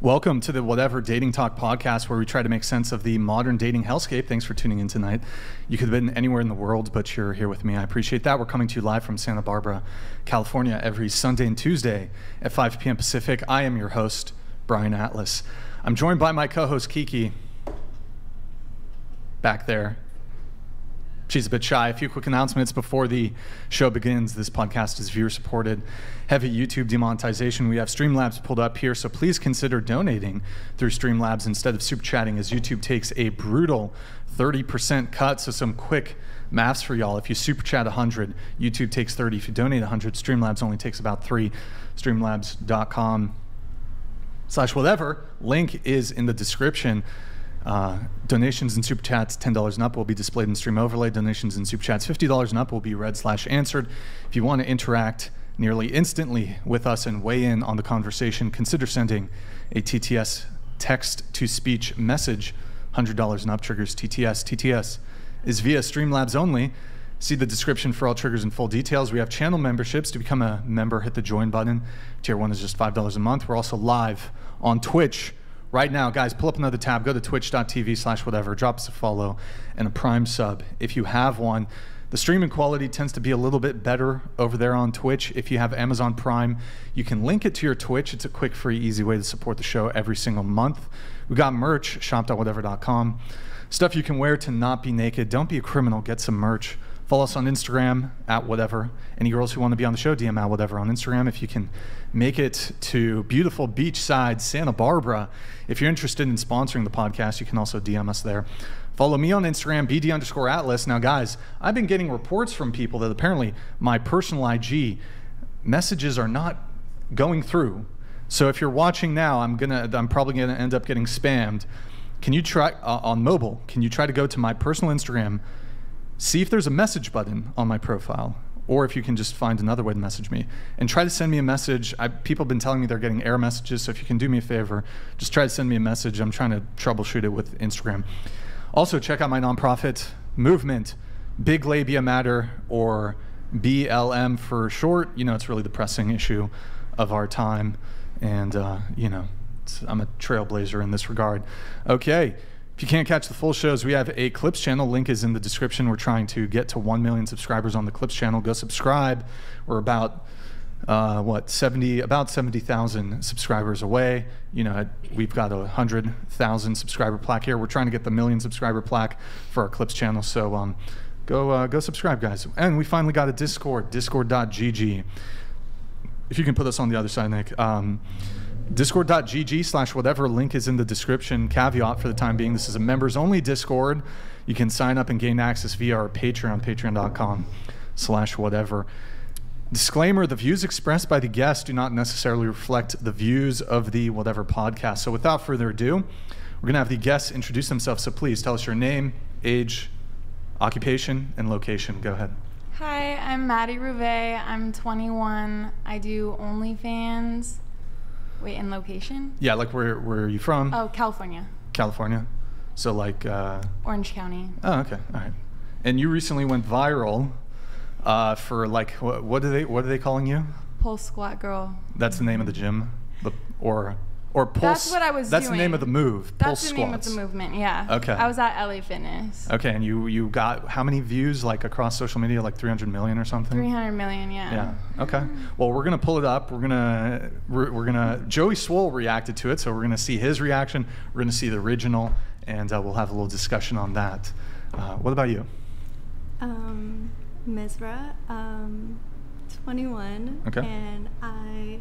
Welcome to the Whatever Dating Talk podcast, where we try to make sense of the modern dating hellscape. Thanks for tuning in tonight. You could have been anywhere in the world, but you're here with me. I appreciate that. We're coming to you live from Santa Barbara, California, every Sunday and Tuesday at 5 p.m. Pacific. I am your host, Brian Atlas. I'm joined by my co host, Kiki, back there. She's a bit shy. A few quick announcements before the show begins. This podcast is viewer supported. Heavy YouTube demonetization. We have Streamlabs pulled up here, so please consider donating through Streamlabs instead of super chatting, as YouTube takes a brutal 30% cut. So, some quick maths for y'all. If you super chat 100, YouTube takes 30. If you donate 100, Streamlabs only takes about three. Streamlabs.com slash whatever. Link is in the description. Uh, donations and super chats $10 and up will be displayed in stream overlay. Donations and super chats $50 and up will be read slash answered. If you want to interact nearly instantly with us and weigh in on the conversation, consider sending a TTS text to speech message. $100 and up triggers TTS. TTS is via Streamlabs only. See the description for all triggers and full details. We have channel memberships. To become a member, hit the join button. Tier one is just $5 a month. We're also live on Twitch right now, guys, pull up another tab, go to twitch.tv slash whatever, drop us a follow and a prime sub if you have one. The streaming quality tends to be a little bit better over there on Twitch. If you have Amazon Prime, you can link it to your Twitch. It's a quick, free, easy way to support the show every single month. We got merch, shop.whatever.com. Stuff you can wear to not be naked. Don't be a criminal, get some merch. Follow us on Instagram at whatever. Any girls who want to be on the show, DM at whatever on Instagram. If you can make it to beautiful beachside Santa Barbara, if you're interested in sponsoring the podcast, you can also DM us there. Follow me on Instagram, BD underscore Atlas. Now, guys, I've been getting reports from people that apparently my personal IG messages are not going through. So if you're watching now, I'm gonna, I'm probably gonna end up getting spammed. Can you try uh, on mobile? Can you try to go to my personal Instagram? see if there's a message button on my profile or if you can just find another way to message me. And try to send me a message. I, people have been telling me they're getting error messages so if you can do me a favor just try to send me a message. I'm trying to troubleshoot it with instagram. Also check out my nonprofit movement big labia matter or blm for short. You know it's really the pressing issue of our time. And uh, you know i'm a trailblazer in this regard. Okay if you can't catch the full shows, we have a Clips channel. Link is in the description. We're trying to get to 1 million subscribers on the Clips channel. Go subscribe. We're about uh, what 70 about 70,000 subscribers away. You know, we've got a 100,000 subscriber plaque here. We're trying to get the million subscriber plaque for our Clips channel. So um, go uh, go subscribe, guys. And we finally got a Discord, discord.gg. If you can put us on the other side, Nick. Um, discord.gg slash whatever link is in the description caveat for the time being. This is a members only discord. You can sign up and gain access via our patreon patreon.com slash whatever. Disclaimer the views expressed by the guests do not necessarily reflect the views of the whatever podcast. So without further ado we're going to have the guests introduce themselves. So please tell us your name age occupation and location. Go ahead. Hi, I'm Maddie Rouvet. I'm 21. I do OnlyFans. Wait, in location? yeah like where, where are you from Oh, California, california so like uh, Orange County. Oh, okay. All right. And you recently went viral uh, for like what, what are they what are they calling you? Pulse squat girl. That's the name of the gym, the, or or pulse. That's what I was That's the name of the move. That's pulse the squats. name of the movement. Yeah. Okay. I was at LA Fitness. Okay, and you you got how many views like across social media? Like 300 million or something. 300 million. Yeah. Yeah. Okay. Well, we're gonna pull it up. We're gonna we're, we're gonna Joey Swoll reacted to it, so we're gonna see his reaction. We're gonna see the original, and uh, we'll have a little discussion on that. Uh, what about you? Um, Misra, um, 21. Okay. And I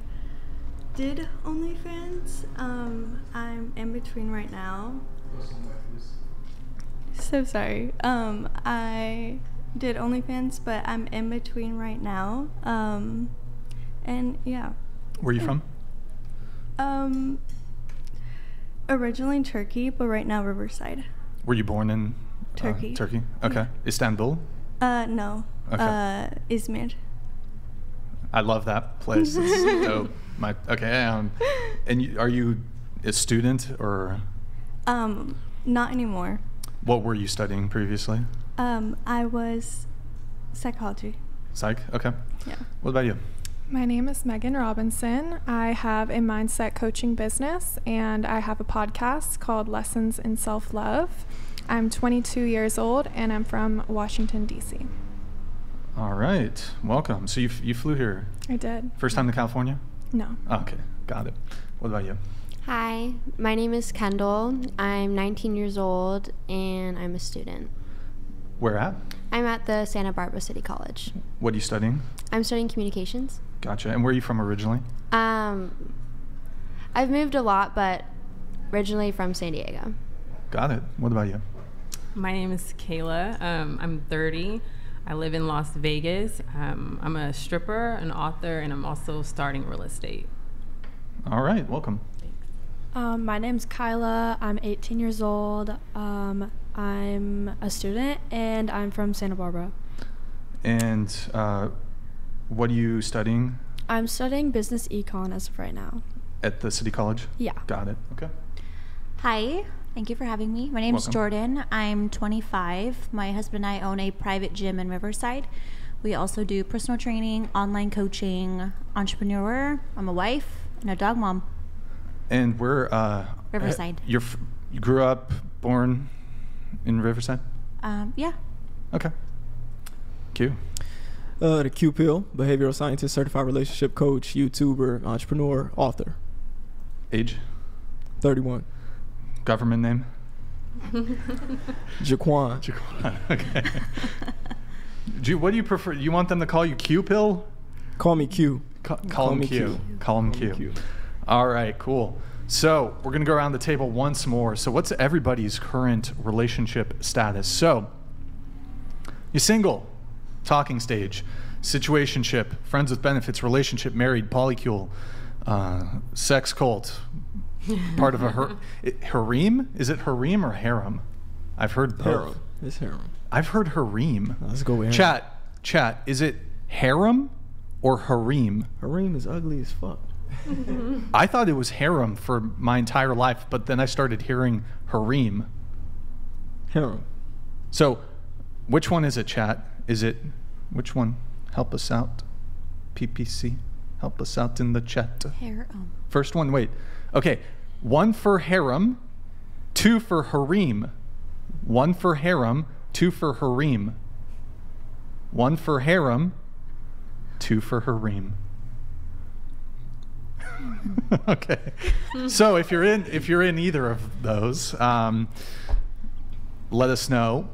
did OnlyFans. Um, I'm in between right now. So sorry. Um, I did OnlyFans, but I'm in between right now. Um, and yeah. Where are you from? Um, originally Turkey, but right now Riverside. Were you born in uh, Turkey. Turkey. Okay. Yeah. Istanbul. Uh, no. Okay. Uh, Izmir. I love that place. It's dope. My okay. Um, and you, are you a student or Um, not anymore. what were you studying previously? Um, I was psychology. Psych. Okay. Yeah. What about you? My name is Megan Robinson. I have a mindset coaching business and I have a podcast called Lessons in Self Love. I'm 22 years old and I'm from Washington, D.C. All right, welcome. So you, you flew here. I did. First time to California? No. Okay, got it. What about you? Hi, my name is Kendall. I'm 19 years old and I'm a student. Where at? I'm at the Santa Barbara City College. What are you studying? I'm studying communications. Gotcha. And where are you from originally? Um, I've moved a lot, but originally from San Diego. Got it. What about you? My name is Kayla. Um, I'm 30. I live in Las Vegas. Um, I'm a stripper, an author, and I'm also starting real estate. All right, welcome. Um, my name's Kyla. I'm 18 years old. Um, I'm a student and I'm from Santa Barbara. And uh, what are you studying I'm studying business econ as of right now. at the City College? Yeah. Got it. Okay. Hi, thank you for having me. My name's Welcome. Jordan. I'm 25. My husband and I own a private gym in Riverside. We also do personal training, online coaching, entrepreneur. I'm a wife and a dog mom. And we're uh, Riverside. You're f- you grew up, born in Riverside. Um, yeah. Okay. Q. Uh, the Q Pill, behavioral scientist, certified relationship coach, YouTuber, entrepreneur, author. Age. 31. Government name. Jaquan. Jaquan. okay. do you, what do you prefer? You want them to call you Q Pill? Call me Q. Ca- call, Call him me Q. Q. Call him me Q. Q. All right, cool. So we're gonna go around the table once more. So what's everybody's current relationship status? So you're single, talking stage, situationship, friends with benefits, relationship, married, polycule, uh, sex cult, part of a her- it, harem. Is it harem or harem? I've heard both. Harem. It's harem. I've heard harem. Let's go with harem. Chat, chat. Is it harem or harem? Harem is ugly as fuck. I thought it was harem for my entire life, but then I started hearing harem. Harem. So, which one is it, chat? Is it which one? Help us out. PPC. Help us out in the chat. Hair. Um, First one, wait. Okay, one for harem, two for harem. One for harem, two for harem. One for harem, two for harem. okay. so if you're in if you're in either of those, um, let us know.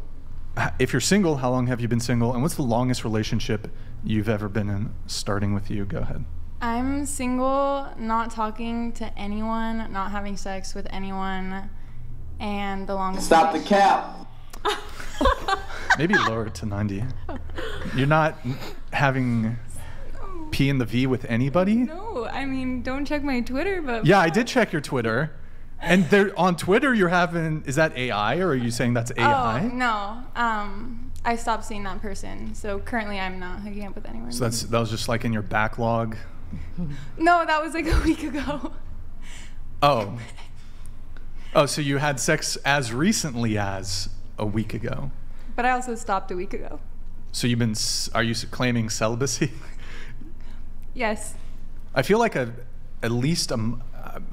If you're single, how long have you been single, and what's the longest relationship you've ever been in? Starting with you, go ahead. I'm single, not talking to anyone, not having sex with anyone, and the longest. Stop the cap. Maybe lower it to 90. You're not having P in the V with anybody? No, I mean, don't check my Twitter, but. Yeah, I did check your Twitter. And there on Twitter you're having is that AI or are you saying that's AI? Oh, no. Um, I stopped seeing that person, so currently I'm not hooking up with anyone. So that's that was just like in your backlog. No, that was like a week ago. Oh. Oh, so you had sex as recently as a week ago. But I also stopped a week ago. So you've been are you claiming celibacy? Yes. I feel like a at least a,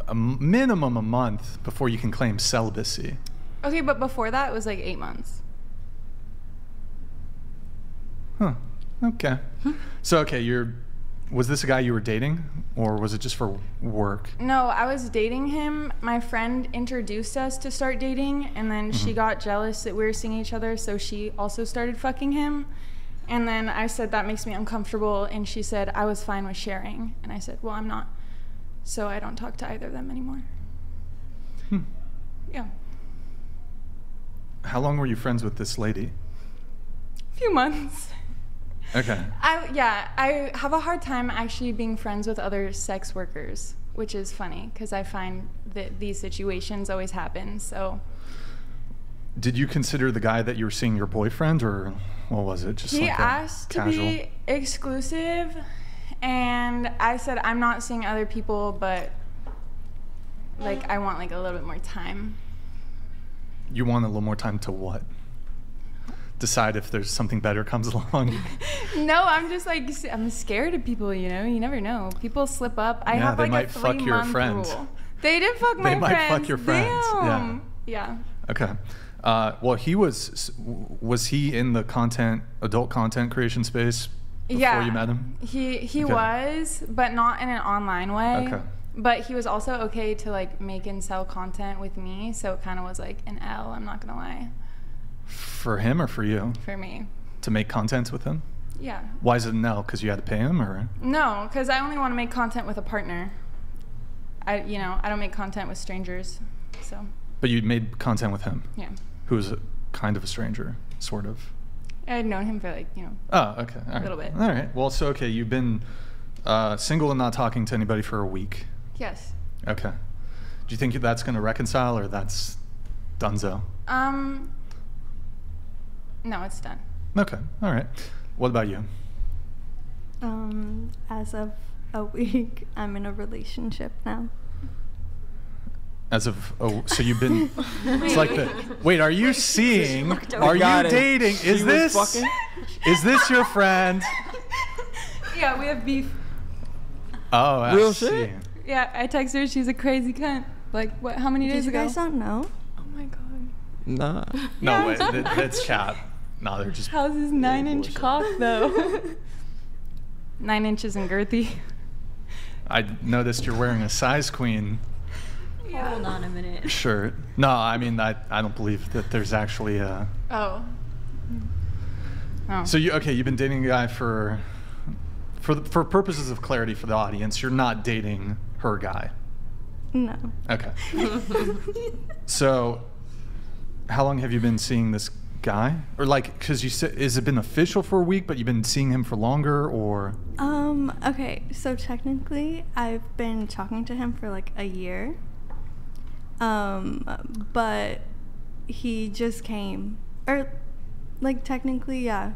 a minimum a month before you can claim celibacy. Okay, but before that, it was like eight months. Huh. Okay. Hmm? So okay, you're was this a guy you were dating or was it just for work? No, I was dating him. My friend introduced us to start dating, and then she Mhm. got jealous that we were seeing each other, so she also started fucking him. And then I said, That makes me uncomfortable. And she said, I was fine with sharing. And I said, Well, I'm not. So I don't talk to either of them anymore. Hmm. Yeah. How long were you friends with this lady? A few months. Okay. I yeah, I have a hard time actually being friends with other sex workers, which is funny because I find that these situations always happen. So Did you consider the guy that you were seeing your boyfriend or what was it? Just he like asked to be exclusive, and I said I'm not seeing other people, but like I want like a little bit more time. You want a little more time to what? Decide if there's something better comes along. No, I'm just like I'm scared of people. You know, you never know. People slip up. I Yeah, have they like might a fuck three your month friend. rule. They didn't fuck my friend. They might fuck friends. your friends, yeah. Yeah. Okay. Uh, well, he was was he in the content adult content creation space before yeah. you met him? He he Okay. was, but not in an online way. Okay. But he was also okay to like make and sell content with me, so it kind of was like an L. I'm not gonna lie, For him or for you for me. to make content with him? Yeah. Why is it no? Because you had to pay him, or No, because I only want to make content with a partner. I you know I don't make content with strangers, so but you made content with him, yeah. who was a, kind of a stranger, sort of. I had known him for like you know Oh, okay. All right. little bit. All right. Well, so okay, you've been uh, single and not talking to anybody for a week. yes. Okay. Do you think that's going to reconcile, or that's Dunzo? Um. No, it's done. Okay. All right. What about you? Um, as of a week, I'm in a relationship now. As of oh, so you've been. it's like the. Wait, are you seeing? Are you it. dating? Is was this? Is this your friend? Yeah, we have beef. Oh, I Real see. shit? Yeah, I text her. She's a crazy cunt. Like what? How many Did days you ago? guys not know? oh my god. Nah. No, Yeah. wait, that, that's cat. No, they're just. How's his nine inch cock though? nine inches and girthy. I noticed you're wearing a size queen Hold on a minute. shirt. No, I mean I, I don't believe that there's actually a. Oh. Oh. So you okay? You've been dating a guy for, for the, for purposes of clarity for the audience. You're not dating her guy. No. Okay. so, how long have you been seeing this guy? Or like, because you said, is it been official for a week, but you've been seeing him for longer, or? Um, okay, so technically I've been talking to him for like a year. Um, but he just came. Or like technically, yeah.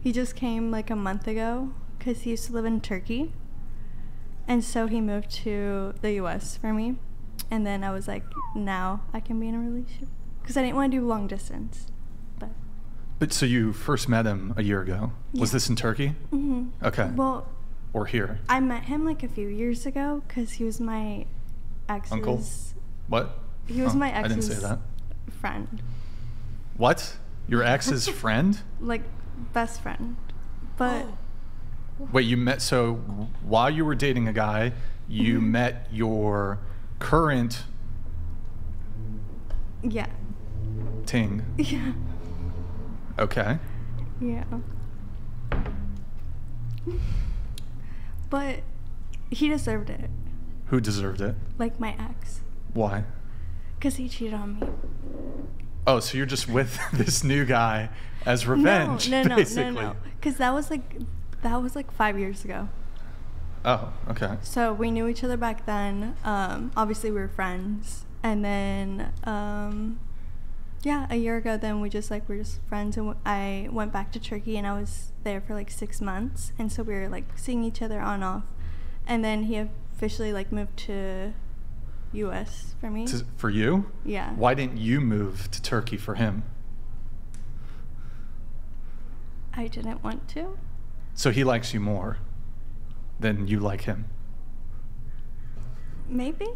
He just came like a month ago cuz he used to live in Turkey. And so he moved to the US for me. And then I was like, now I can be in a relationship cuz I didn't want to do long distance. But But so you first met him a year ago. Was this in Turkey mhm. Okay. Well, or here? I met him like a few years ago because he was my ex's Uncle? What? He was Oh, my I didn't say that. friend, What? Your ex's friend? like best friend. But Wait, you met so while you were dating a guy, you Mhm. met your current yeah, ting. yeah, Okay. yeah. But he deserved it, Who deserved it? like my ex, Why? because he cheated on me. Oh, so you're just with this new guy as revenge, no, no, no, basically. no, no, because that was like that was like five years ago. Oh, okay. So we knew each other back then. Um, obviously, we were friends, and then um, yeah, a year ago, then we just like we're just friends, and I went back to Turkey, and I was there for like six months, and so we were like seeing each other on off, and then he officially like moved to U.S. for me. To, for you? yeah. Why didn't you move to Turkey for him? I didn't want to. So he likes you more than you like him. Maybe.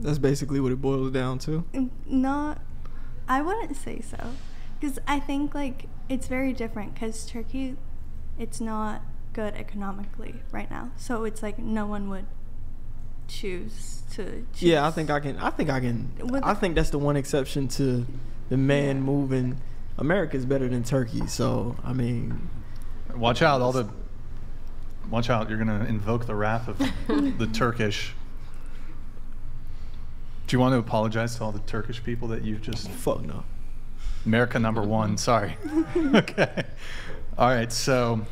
That's basically what it boils down to. Not, I wouldn't say so, because I think like it's very different. Because Turkey, it's not good economically right now, so it's like no one would choose to. Choose. Yeah, I think I can. I think I can. With- I think that's the one exception to the man Yeah. moving. America's better than Turkey, so I mean, Watch out, all the. Watch out, you're going to invoke the wrath of the Turkish. Do you want to apologize to all the Turkish people that you've just. fuck no. America number one, sorry. okay. All right, so.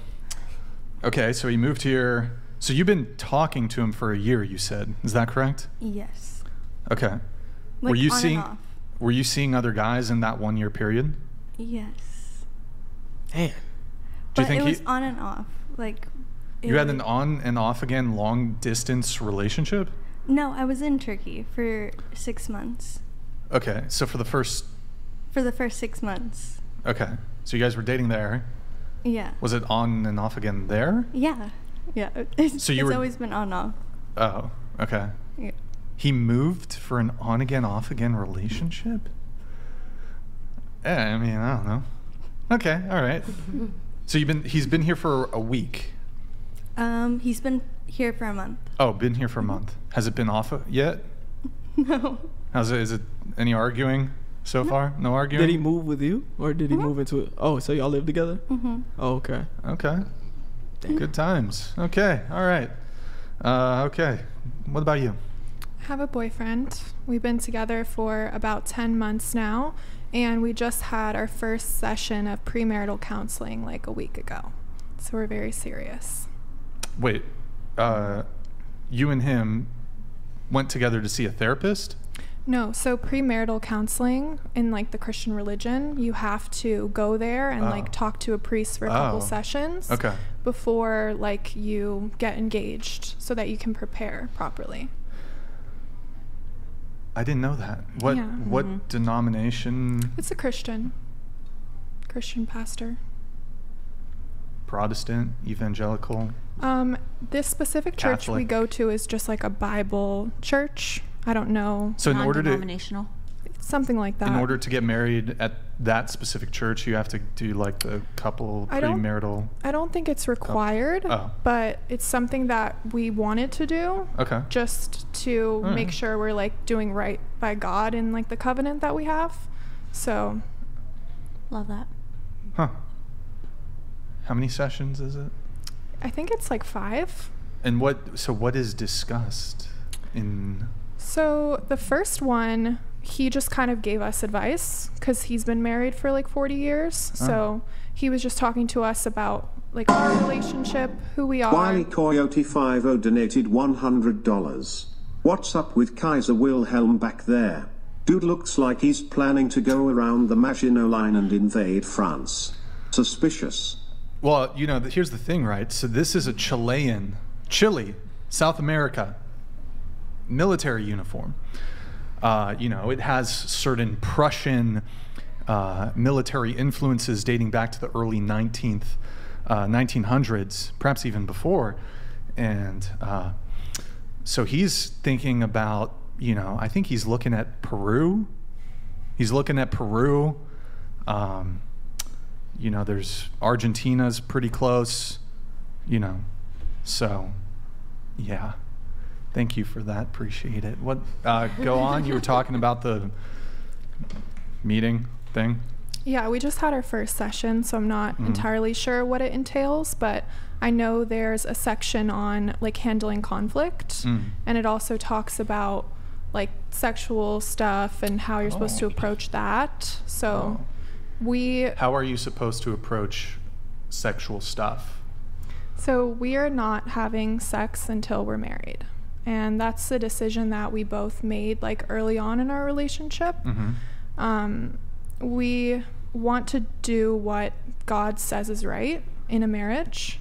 Okay, so he moved here. So you've been talking to him for a year, you said. Is that correct? Yes. Okay. Like were you on and seeing off. were you seeing other guys in that one year period? Yes. Damn. Do you but think it he- was on and off. Like. You had an on and off again long distance relationship? No, I was in Turkey for six months. Okay. So for the first For the first six months. okay. So you guys were dating there. Yeah. Was it on and off again there? Yeah. Yeah. It's, So you it's were- always been on off. Oh, okay. Yeah. He moved for an on again, off again relationship? Yeah, I mean, I don't know. Okay, all right. So you've been he's been here for a week. Um, he's been here for a month. Oh, been here for a month. Has it been off yet? no. How's it is it any arguing so far? No arguing? Did he move with you, or did he Mhm. move into it? Oh, so y'all live together? Mhm. Oh, okay. Okay. Good times. Okay, all right. Uh, okay. What about you? I have a boyfriend. We've been together for about 10 months now, and we just had our first session of premarital counseling like a week ago. So we're very serious. Wait. Uh, you and him went together to see a therapist? No, so premarital counseling in like the Christian religion, you have to go there and Oh. like talk to a priest for a couple Oh. sessions Okay. before like you get engaged so that you can prepare properly. I didn't know that. What Yeah. what Mhm. denomination? It's a Christian Christian pastor. Protestant, evangelical. Um, this specific church we go to is just like a Bible church. I don't know, So in order to Non-denominational. something like that. in order to get married at that specific church, you have to do like the couple I don't- premarital. I don't think it's required, Oh. but it's something that we wanted to do Okay. just to Alright. make sure we're like doing right by God and like the covenant that we have. So, Love that. Huh. How many sessions is it? I think it's like 5. And what? So what is discussed in? So, the first one, he just kind of gave us advice cuz he's been married for like 40 years. Oh. So, he was just talking to us about like our relationship, who we are. Wiley Coyote 50 donated $100. What's up with Kaiser Wilhelm back there? Dude looks like he's planning to go around the Maginot Line and invade France. Suspicious. Well, you know, here's the thing, right? So this is a Chilean, Chile, South America, military uniform. Uh, you know, it has certain Prussian uh, military influences dating back to the early 19th, uh, 1900s, perhaps even before. And uh, so he's thinking about, you know, I think he's looking at Peru. He's looking at Peru. Um, you know, there's Argentina's pretty close, you know. So, yeah. Thank you for that. Appreciate it. What? Uh, go on. You were talking about the meeting thing. Yeah, we just had our first session, so I'm not Mhm. entirely sure what it entails, but I know there's a section on like handling conflict, Mm. and it also talks about like sexual stuff and how you're supposed to Oh. approach that. So Oh. We How are you supposed to approach sexual stuff? so we are not having sex until we're married. And that's the decision that we both made like early on in our relationship. Mm-hmm. um, we want to do what God says is right in a marriage.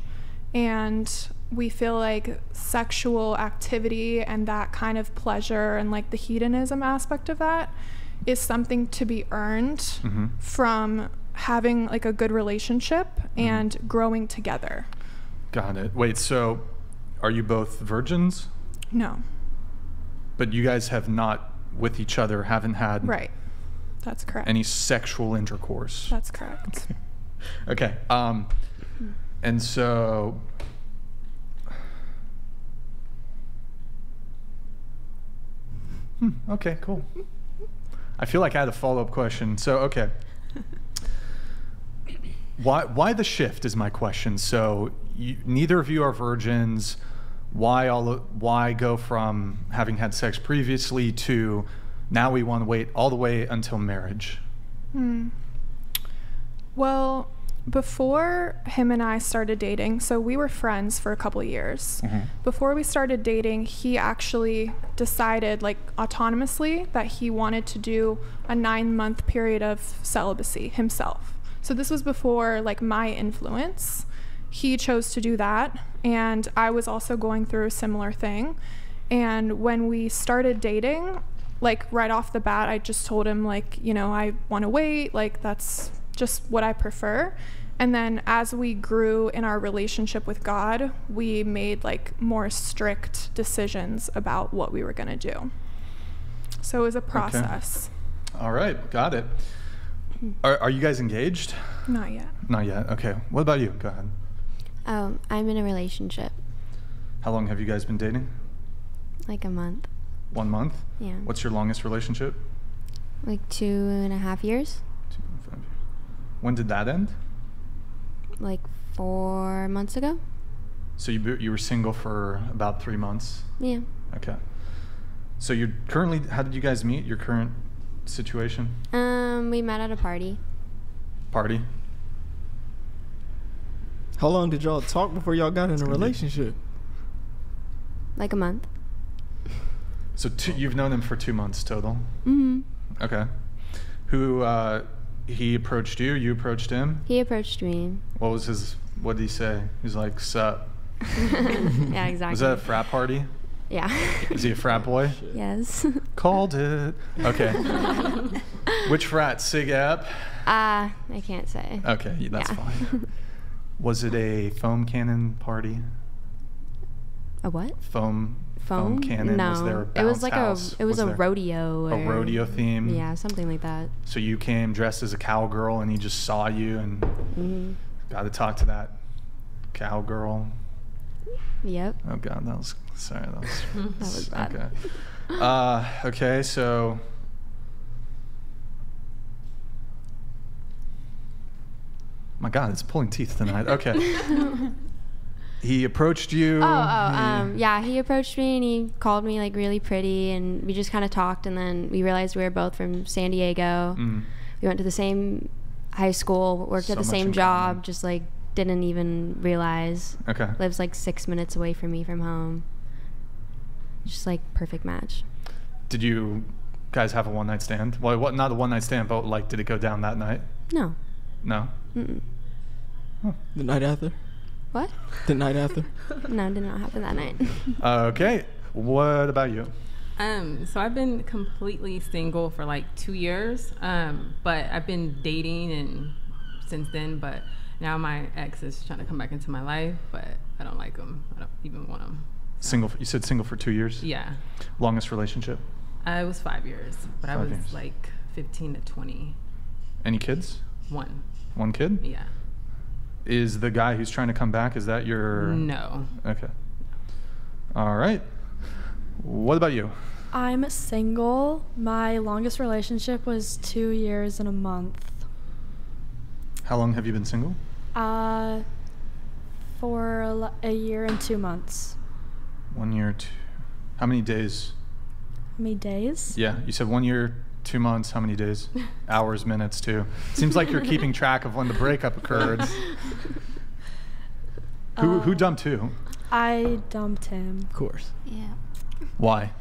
And we feel like sexual activity and that kind of pleasure and like the hedonism aspect of that is something to be earned Mm-hmm. from having like a good relationship and growing together. Got it. Wait, so are you both virgins? No, But you guys have not with each other, haven't had right. That's correct. any sexual intercourse. That's correct. Okay. Um, and so. Hmm, okay, cool. I feel like I had a follow up question. So, okay. Why, why the shift is my question. So, you, neither of you are virgins. Why all? Why go from having had sex previously to now we want to wait all the way until marriage? Hmm. Well, before him and I started dating, so we were friends for a couple years. Mm-hmm. Before we started dating, he actually decided, like autonomously, that he wanted to do a nine month period of celibacy himself. So this was before like my influence. He chose to do that, and I was also going through a similar thing. And when we started dating, like right off the bat, I just told him like, you know, I want to wait. Like that's just what I prefer. And then as we grew in our relationship with God, we made like more strict decisions about what we were going to do. So it was a process. Okay. All right, got it. Are, are you guys engaged? Not yet. Not yet. Okay. What about you? Go ahead. Um, I'm in a relationship, How long have you guys been dating? like a month. One month. Yeah. What's your longest relationship? Like two and a half years. Two, five. When did that end? Like four months ago. So you you were single for about three months. Yeah. Okay. So you're currently. How did you guys meet? Your current situation? Um, we met at a party. Party. How long did y'all talk before y'all got in a relationship? Like a month. So two, you've known him for two months total. Mm-hmm. Okay. Who? Uh, he approached you. You approached him. He approached me. What was his? What did he say? He's like, "Sup." yeah, exactly. Was that a frat party? Yeah. Is he a frat boy? yes. Called it. Okay. Which frat? Sig Ep? Uh, I can't say. Okay, that's Yeah. fine. Was it a foam cannon party? A what? Foam Phone? cannon? No. Was there a it was like house? a it was, a there rodeo. A or- rodeo theme? Yeah, something like that. So you came dressed as a cowgirl and he just saw you and hmm got to talk to that cowgirl. Yep. Oh god, that was sorry. That was, That was bad. Okay. Uh, okay, so my god, it's pulling teeth tonight. Okay. he approached you. Oh, oh, he- um, yeah. He approached me and he called me like really pretty, and we just kind of talked, and then we realized we were both from San Diego. Mm. We went to the same high school, worked So at the same job, common. just like didn't even realize. Okay. Lives like six minutes away from me from home. Just like perfect match. Did you guys have a one night stand? Well, what? Not a one night stand, but like, did it go down that night? No. No. Mm-mm. The night after? What? The night after? No, did not happen that night. Okay. What about you? Um, so I've been completely single for like two years, um, but I've been dating and since then. But now my ex is trying to come back into my life, but I don't like him. I don't even want him. Single. You said single for two years. Yeah, Longest relationship. uh, it was five years, but I Five was years. like 15 to twenty. Any kids? One. One kid. Yeah. Is the guy who's trying to come back? Is that your? No. Okay. All right. What about you? I'm single. My longest relationship was two years and a month. How long have you been single? Uh, for a l- a year and two months. One year, two. How many days? How many days? Yeah, you said one year, two months. How many days? Hours, minutes, too. Seems like you're keeping track of when the breakup occurred. who who Uh, dumped who? I dumped him. Of course. Yeah. Why?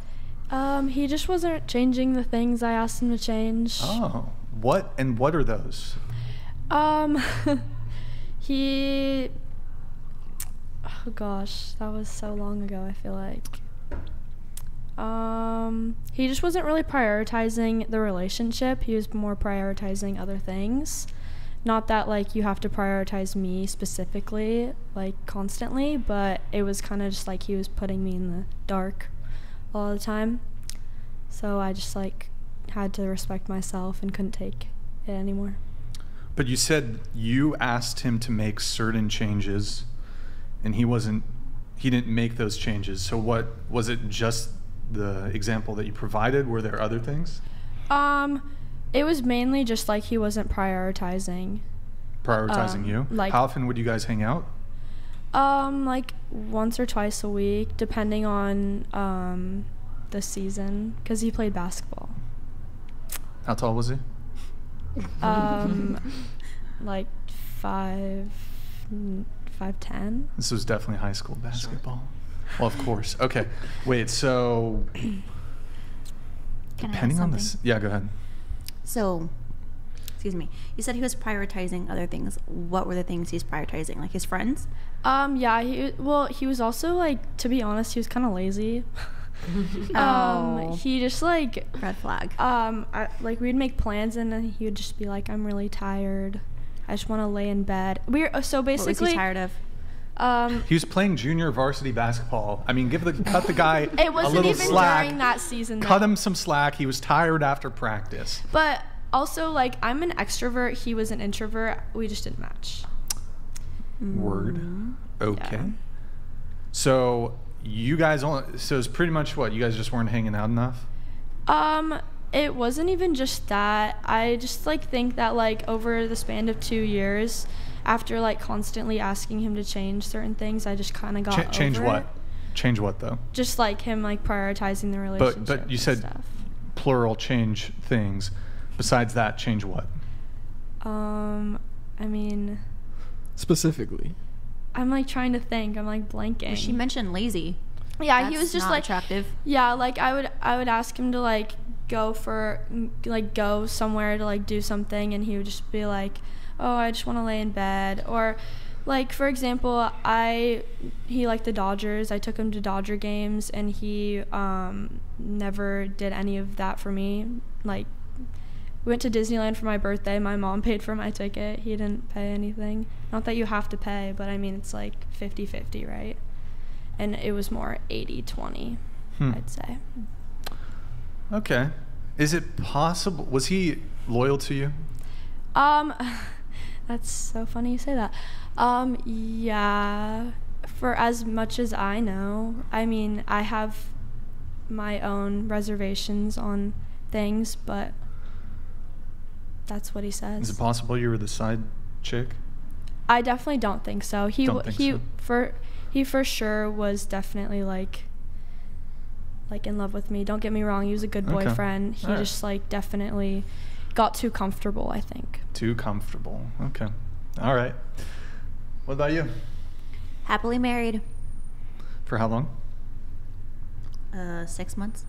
Um, he just wasn't changing the things I asked him to change. Oh, what and what are those? Um, he. Oh gosh, that was so long ago. I feel like. Um, he just wasn't really prioritizing the relationship. He was more prioritizing other things. Not that like you have to prioritize me specifically, like constantly, but it was kind of just like he was putting me in the dark all the time. So I just like had to respect myself and couldn't take it anymore. But you said you asked him to make certain changes, and he wasn't. He didn't make those changes. So what was it? Just the example that you provided? Were there other things? Um, it was mainly just like he wasn't prioritizing. Prioritizing Um, you. like- How often would you guys hang out? Um, like once or twice a week, depending on um the season, because he played basketball. How tall was he? Um, like five, five ten. This was definitely high school basketball. Well, of course. Okay. Wait. So Can I depending on this, yeah. Go ahead. So, excuse me. You said he was prioritizing other things. What were the things he's prioritizing? Like his friends? Um, yeah, he well, he was also like, to be honest, he was kind of lazy. Um, Oh. he just like Red flag. um I, like we'd make plans and then he would just be like, "I'm really tired. I just want to lay in bed." We're uh, so What was basically he tired of? Um He was playing junior varsity basketball. I mean, give the cut the guy it a wasn't little even slack. during that season. Cut him some slack. He was tired after practice. But also like I'm an extrovert, he was an introvert. We just didn't match. Word. Okay. Yeah. So you guys only. So it's pretty much what you guys just weren't hanging out enough. Um, it wasn't even just that. I just like think that like over the span of two years, after like constantly asking him to change certain things, I just kind of got Ch- change what? it. Change what though? Just like him like prioritizing the relationship. But but you said stuff. plural change things. Besides that, change what? Um, I mean, Specifically. I'm like trying to think. I'm like blanking. She mentioned lazy. yeah, he was just not like attractive. Yeah, like I would I would ask him to like go for like go somewhere to like do something and he would just be like, "Oh, I just want to lay in bed." Or like for example, I he liked the Dodgers. I took him to Dodger games and he um never did any of that for me. Like we went to Disneyland for my birthday. My mom paid for my ticket. He didn't pay anything. Not that you have to pay, but I mean it's like 50-50, right? And it was more 80-20. Hmm. I'd say. Okay. Is it possible? Was he loyal to you? Um, that's so funny you say that. Um, yeah, for as much as I know, I mean, I have my own reservations on things, but that's what he says. Is it possible you were the side chick? I definitely don't think so. He think he so. for he for sure was definitely like like in love with me. Don't get me wrong, he was a good Okay. boyfriend. He Alright. just like definitely got too comfortable, I think. Too comfortable. Okay. All right. What about you? Happily married. For how long? Uh, six months.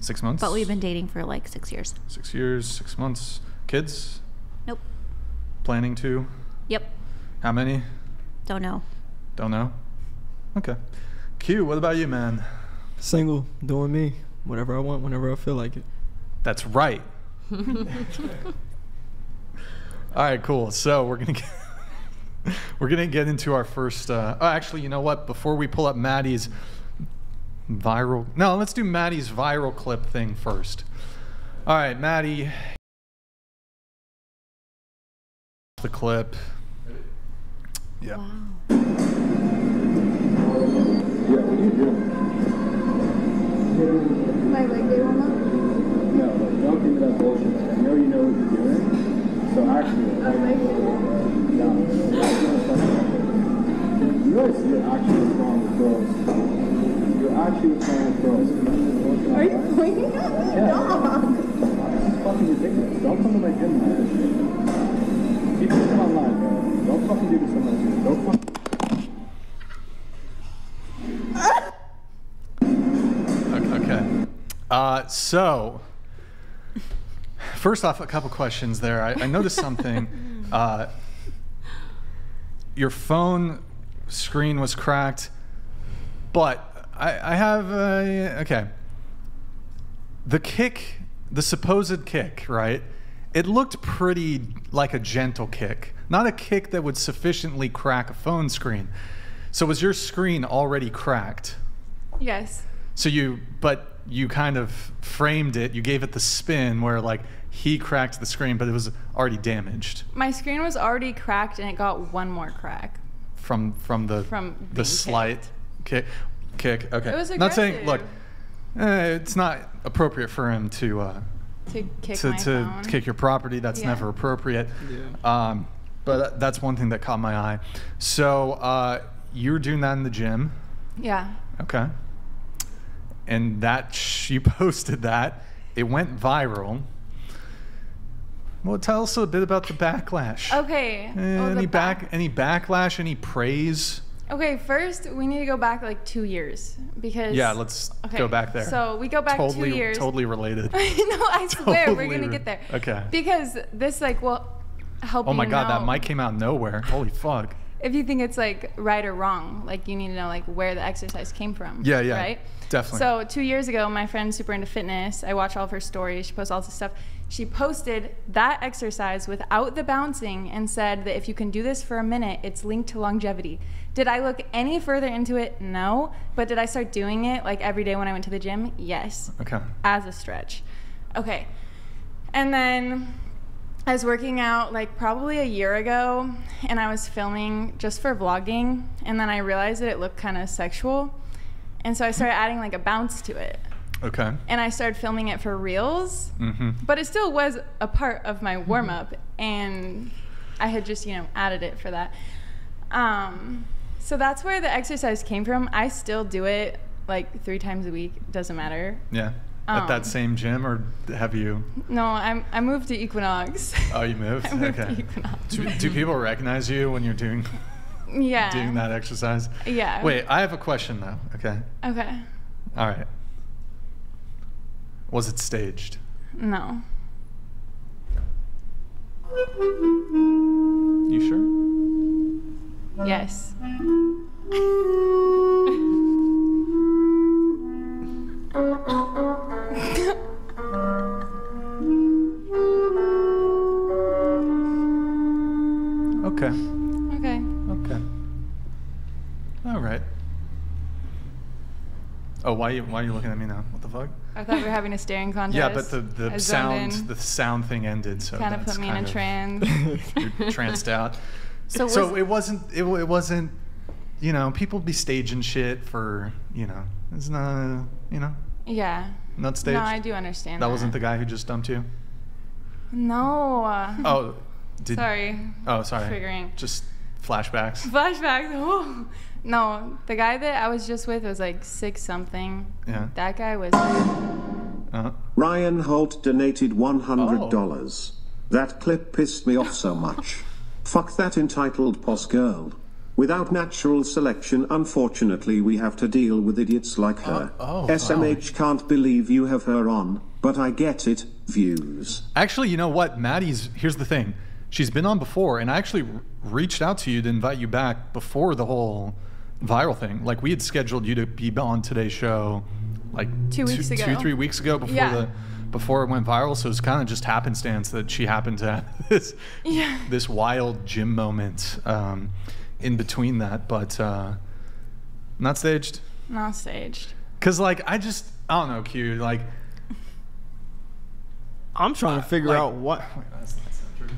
Six months. But we've been dating for like six years. six years, six months. Kids? Nope. Planning to? Yep. How many? Don't know. Don't know. Okay. Q. What about you, man? Single, doing me. Whatever I want, whenever I feel like it. That's right. All right, cool. So we're gonna get we're gonna get into our first. Uh, oh, actually, you know what? Before we pull up Maddie's viral, no, let's do Maddie's viral clip thing first. All right, Maddie, the clip. Yeah. My leg day warm up? No, like, don't give me that bullshit. man. I know you know what you're doing. So actually, no, you guys, you're actually what's wrong with girls. You're actually what's wrong with girls. Are you pointing at me? Stop. This is fucking ridiculous. Don't come to my gym, man. Keep this shit online, bro. Don't fucking do this on my gym. Don't fucking. Okay. okay. Uh, so, first off, a couple questions there. I, I noticed something. uh, your phone screen was cracked, but I, I have uh, okay. The kick, the supposed kick, right? It looked pretty like a gentle kick, not a kick that would sufficiently crack a phone screen. So was your screen already cracked? Yes. So you, but you kind of framed it. You gave it the spin where like he cracked the screen, but it was already damaged My screen was already cracked and it got one more crack. from from the From the being slight kick. Kick. Okay. It was Not saying look, eh, it's not appropriate for him to uh, To kick to my to phone. kick your property. That's Yeah. never appropriate. Yeah. Um, but that's one thing that caught my eye. So uh, you were doing that in the gym. Yeah. Okay. And that sh- you posted that. It went viral. Well, tell us a bit about the backlash. Okay. Eh, the any ba- back any backlash, any praise? Okay, first we need to go back like two years because. Yeah, let's go back there. So we go back totally, two years. Totally related. no, I swear Totally we're gonna get there. Okay. Because this like will help Oh my god, that mic came out of nowhere. Holy fuck. if you think it's like right or wrong, like you need to know like where the exercise came from. Yeah, yeah, Right? definitely. So two years ago, my friend's super into fitness. I watch all of her stories. She posts all this stuff. She posted that exercise without the bouncing and said that if you can do this for a minute, it's linked to longevity. Did I look any further into it? No. But did I start doing it like every day when I went to the gym? Yes Okay. as a stretch. Okay. And then I was working out like probably a year ago and I was filming just for vlogging and then I realized that it looked kind of sexual. And so I started adding like a bounce to it. Okay. And I started filming it for reels, Mm-hmm. but it still was a part of my warm up and I had just, you know, added it for that. Um, so that's where the exercise came from. I still do it like three times a week, doesn't matter. Yeah. At that Um, same gym, or have you? No, I'm, I moved to Equinox. Oh, you moved. Moved okay. Do, do people recognize you when you're doing Yeah. doing that exercise? Yeah. Wait, I have a question though. Okay. Okay. All right. Was it staged? No. You sure? Yes. Okay. Okay. Okay. All right. Oh, why you why are you looking at me now? What the fuck? I thought we were having a staring contest. Yeah, but the the sound in. the sound thing ended, so Kinda put me in a trance. You're tranced out. So So, it wasn't it, it wasn't you know people be staging shit for you know it's not you know Yeah. not staged. No, I do understand. that that wasn't the guy who just dumped you. No. Oh, did Sorry. Oh, sorry. Triggering. Just flashbacks. Flashbacks. Oh. No, the guy that I was just with was like six something. Yeah. That guy was. Uh-huh. Ryan Holt donated $100. Oh. That clip pissed me off so much. Fuck that entitled pos girl. Without natural selection, unfortunately, we have to deal with idiots like her. oh, SMH can't believe you have her on, but I get it. Views. Actually, you know what? Maddie's here's the thing. She's been on before, and I actually r- reached out to you to invite you back before the whole viral thing. Like we had scheduled you to be on today's show, like Two weeks ago. two three weeks ago before Yeah. the before it went viral. So it's kind of just happenstance that she happened to have this Yeah. this wild gym moment um, in between that, but uh, not staged. Not staged. Cause like I just I don't know, Q. Like I'm trying to figure like- out what. Wait, that's, that's not true.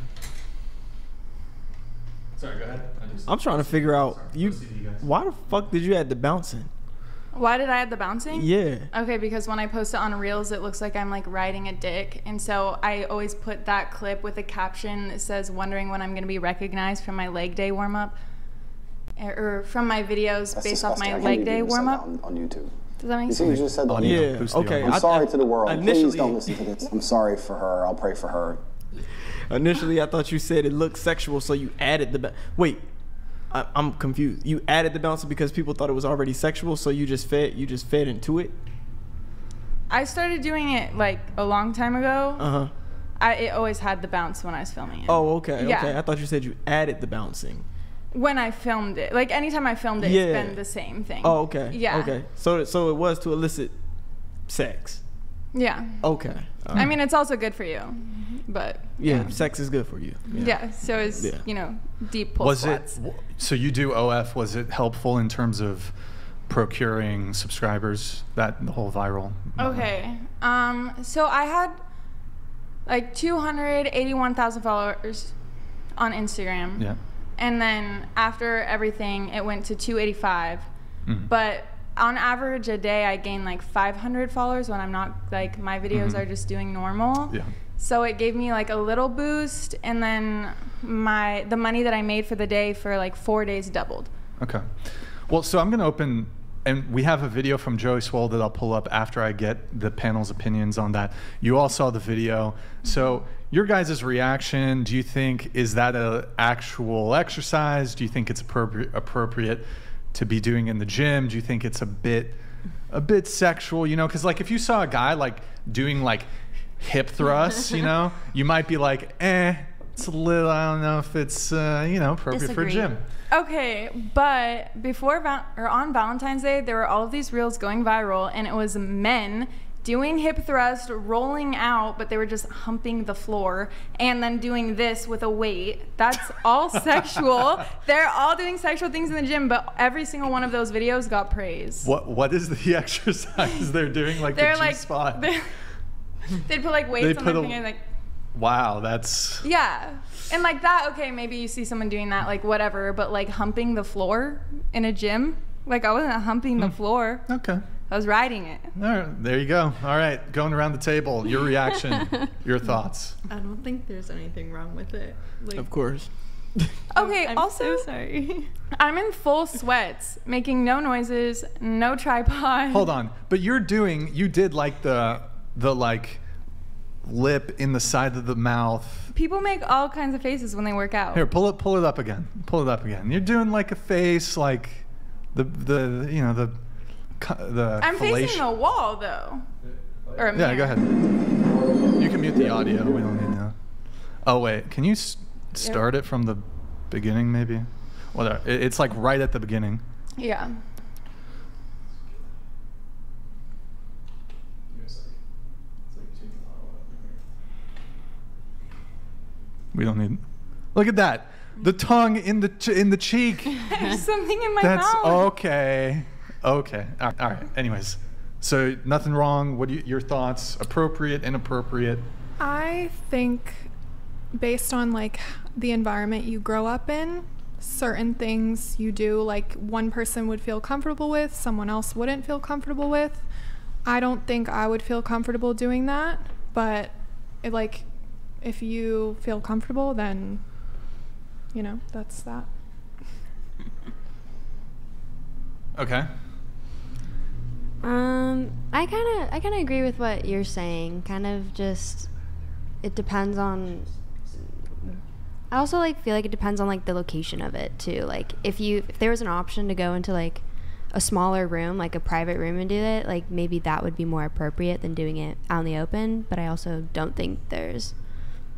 Sorry, go ahead. I just, I'm trying to figure out you. Why the fuck did you add the bouncing? Why did I add the bouncing? Yeah. Okay, because when I post it on Reels, it looks like I'm like riding a dick. And so I always put that clip with a caption that says, wondering when I'm going to be recognized from my leg day warm up. Er, or from my videos That's based off my I leg day you said warm up. on, on YouTube. Does that make You see, you sense? just said that. on Yeah. Okay. I'm sorry I- to the world. Please don't listen to this. I'm sorry for her. I'll pray for her. initially I thought you said it looked sexual, so you added the. Ba- Wait, I, I'm confused. You added the bouncing because people thought it was already sexual, so you just fed you just fed into it. I started doing it like a long time ago. Uh huh. I, it always had the bounce when I was filming it. Oh, okay, Yeah. okay. I thought you said you added the bouncing. When I filmed it. Like anytime I filmed it, Yeah. it's been the same thing. Oh, okay. Yeah. Okay. So so it was to elicit sex. Yeah. Okay. I mean, it's also good for you. But yeah, sex is good for you. yeah, so it's, Yeah. you know, deep pull was squats. it so you do OF? Was it helpful in terms of procuring subscribers? That the whole viral. Okay. Um, so I had like 281,000 followers on Instagram. Yeah. And then after everything, it went to 285. Mhm. But on average, a day I gain like 500 followers when I'm not like my videos Mhm. are just doing normal. Yeah. So it gave me like a little boost, and then my the money that I made for the day for like four days doubled. Okay. Well, so I'm going to open, and we have a video from Joey Swoll that I'll pull up after I get the panel's opinions on that. You all saw the video. So, your guys' reaction, do you think, is that a actual exercise? Do you think it's appropriate, appropriate to be doing in the gym? Do you think it's a bit, a bit sexual, you know? Because, like, if you saw a guy, like, doing, like, hip thrusts, you know, you might be like, eh, It's a little. I don't know if it's uh, you know appropriate for a gym. Okay, but before val- or on Valentine's Day, there were all of these reels going viral, and it was men doing hip thrust, rolling out, but they were just humping the floor, and then doing this with a weight. That's all sexual. They're all doing sexual things in the gym, but every single one of those videos got praise. What What is the exercise they're doing? Like They're the like, spot. they'd put like weights They on their finger, like Wow, that's yeah, and like that. Okay, maybe you see someone doing that, like whatever, but like humping the floor in a gym, like I wasn't humping the hmm. floor. okay. I was riding it. All right, there you go. All right, going around the table. Your reaction, your thoughts. I don't think there's anything wrong with it. Like, Of course. Okay, I'm also so sorry. I'm in full sweats, making no noises, no tripod. Hold on, but you're doing. You did like the the like lip in the side of the mouth. People make all kinds of faces when they work out. Here, pull it, pull it up again. Pull it up again. You're doing like a face, like the the you know the cu- the. I'm facing a wall though. Or Yeah, mirror. go ahead. You can mute the audio. We don't need that. Oh wait, can you s- start it from the beginning, maybe? Well, it's like right at the beginning. Yeah. We don't need. Look at that. The tongue in the ch- in the cheek. There's something in my That's mouth. okay. Okay. All right. Anyways, so nothing wrong. What you, your thoughts? Appropriate, inappropriate? I think based on like the environment you grow up in, certain things you do like one person would feel comfortable with, someone else wouldn't feel comfortable with. I don't think I would feel comfortable doing that, but it, like if you feel comfortable then you know, that's that. Okay. Um, I kind of I kind of agree with what you're saying. Kind of just it depends on. I also like feel like it depends on like the location of it too. Like if you if there was an option to go into like a smaller room, like a private room, and do it, like maybe that would be more appropriate than doing it out in the open. But I also don't think there's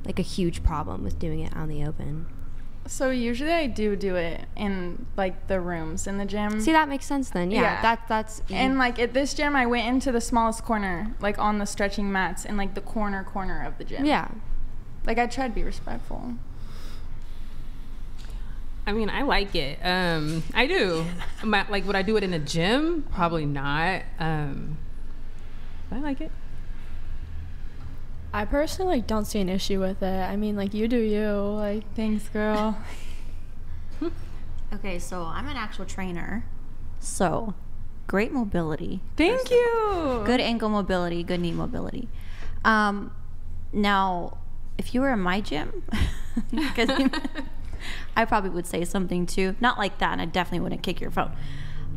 like a huge problem with doing it out in the open. So usually I do do it in like the rooms in the gym. See, that makes sense then. Yeah, Yeah. that that's and like at this gym, I went into the smallest corner, like on the stretching mats, in like the corner corner of the gym. yeah. Like I try to be respectful. I mean, I like it. Um, I do. My, like, would I do it in a gym? Probably not. Um, but I like it. I personally like, don't see an issue with it. I mean, like you do you. Like Thanks, girl. Okay, so I'm an actual trainer. So, great mobility. Thank first you. Good ankle mobility, good knee mobility. Um, now, if you were in my gym, because I probably would say something too. Not like that, and I definitely wouldn't kick your phone.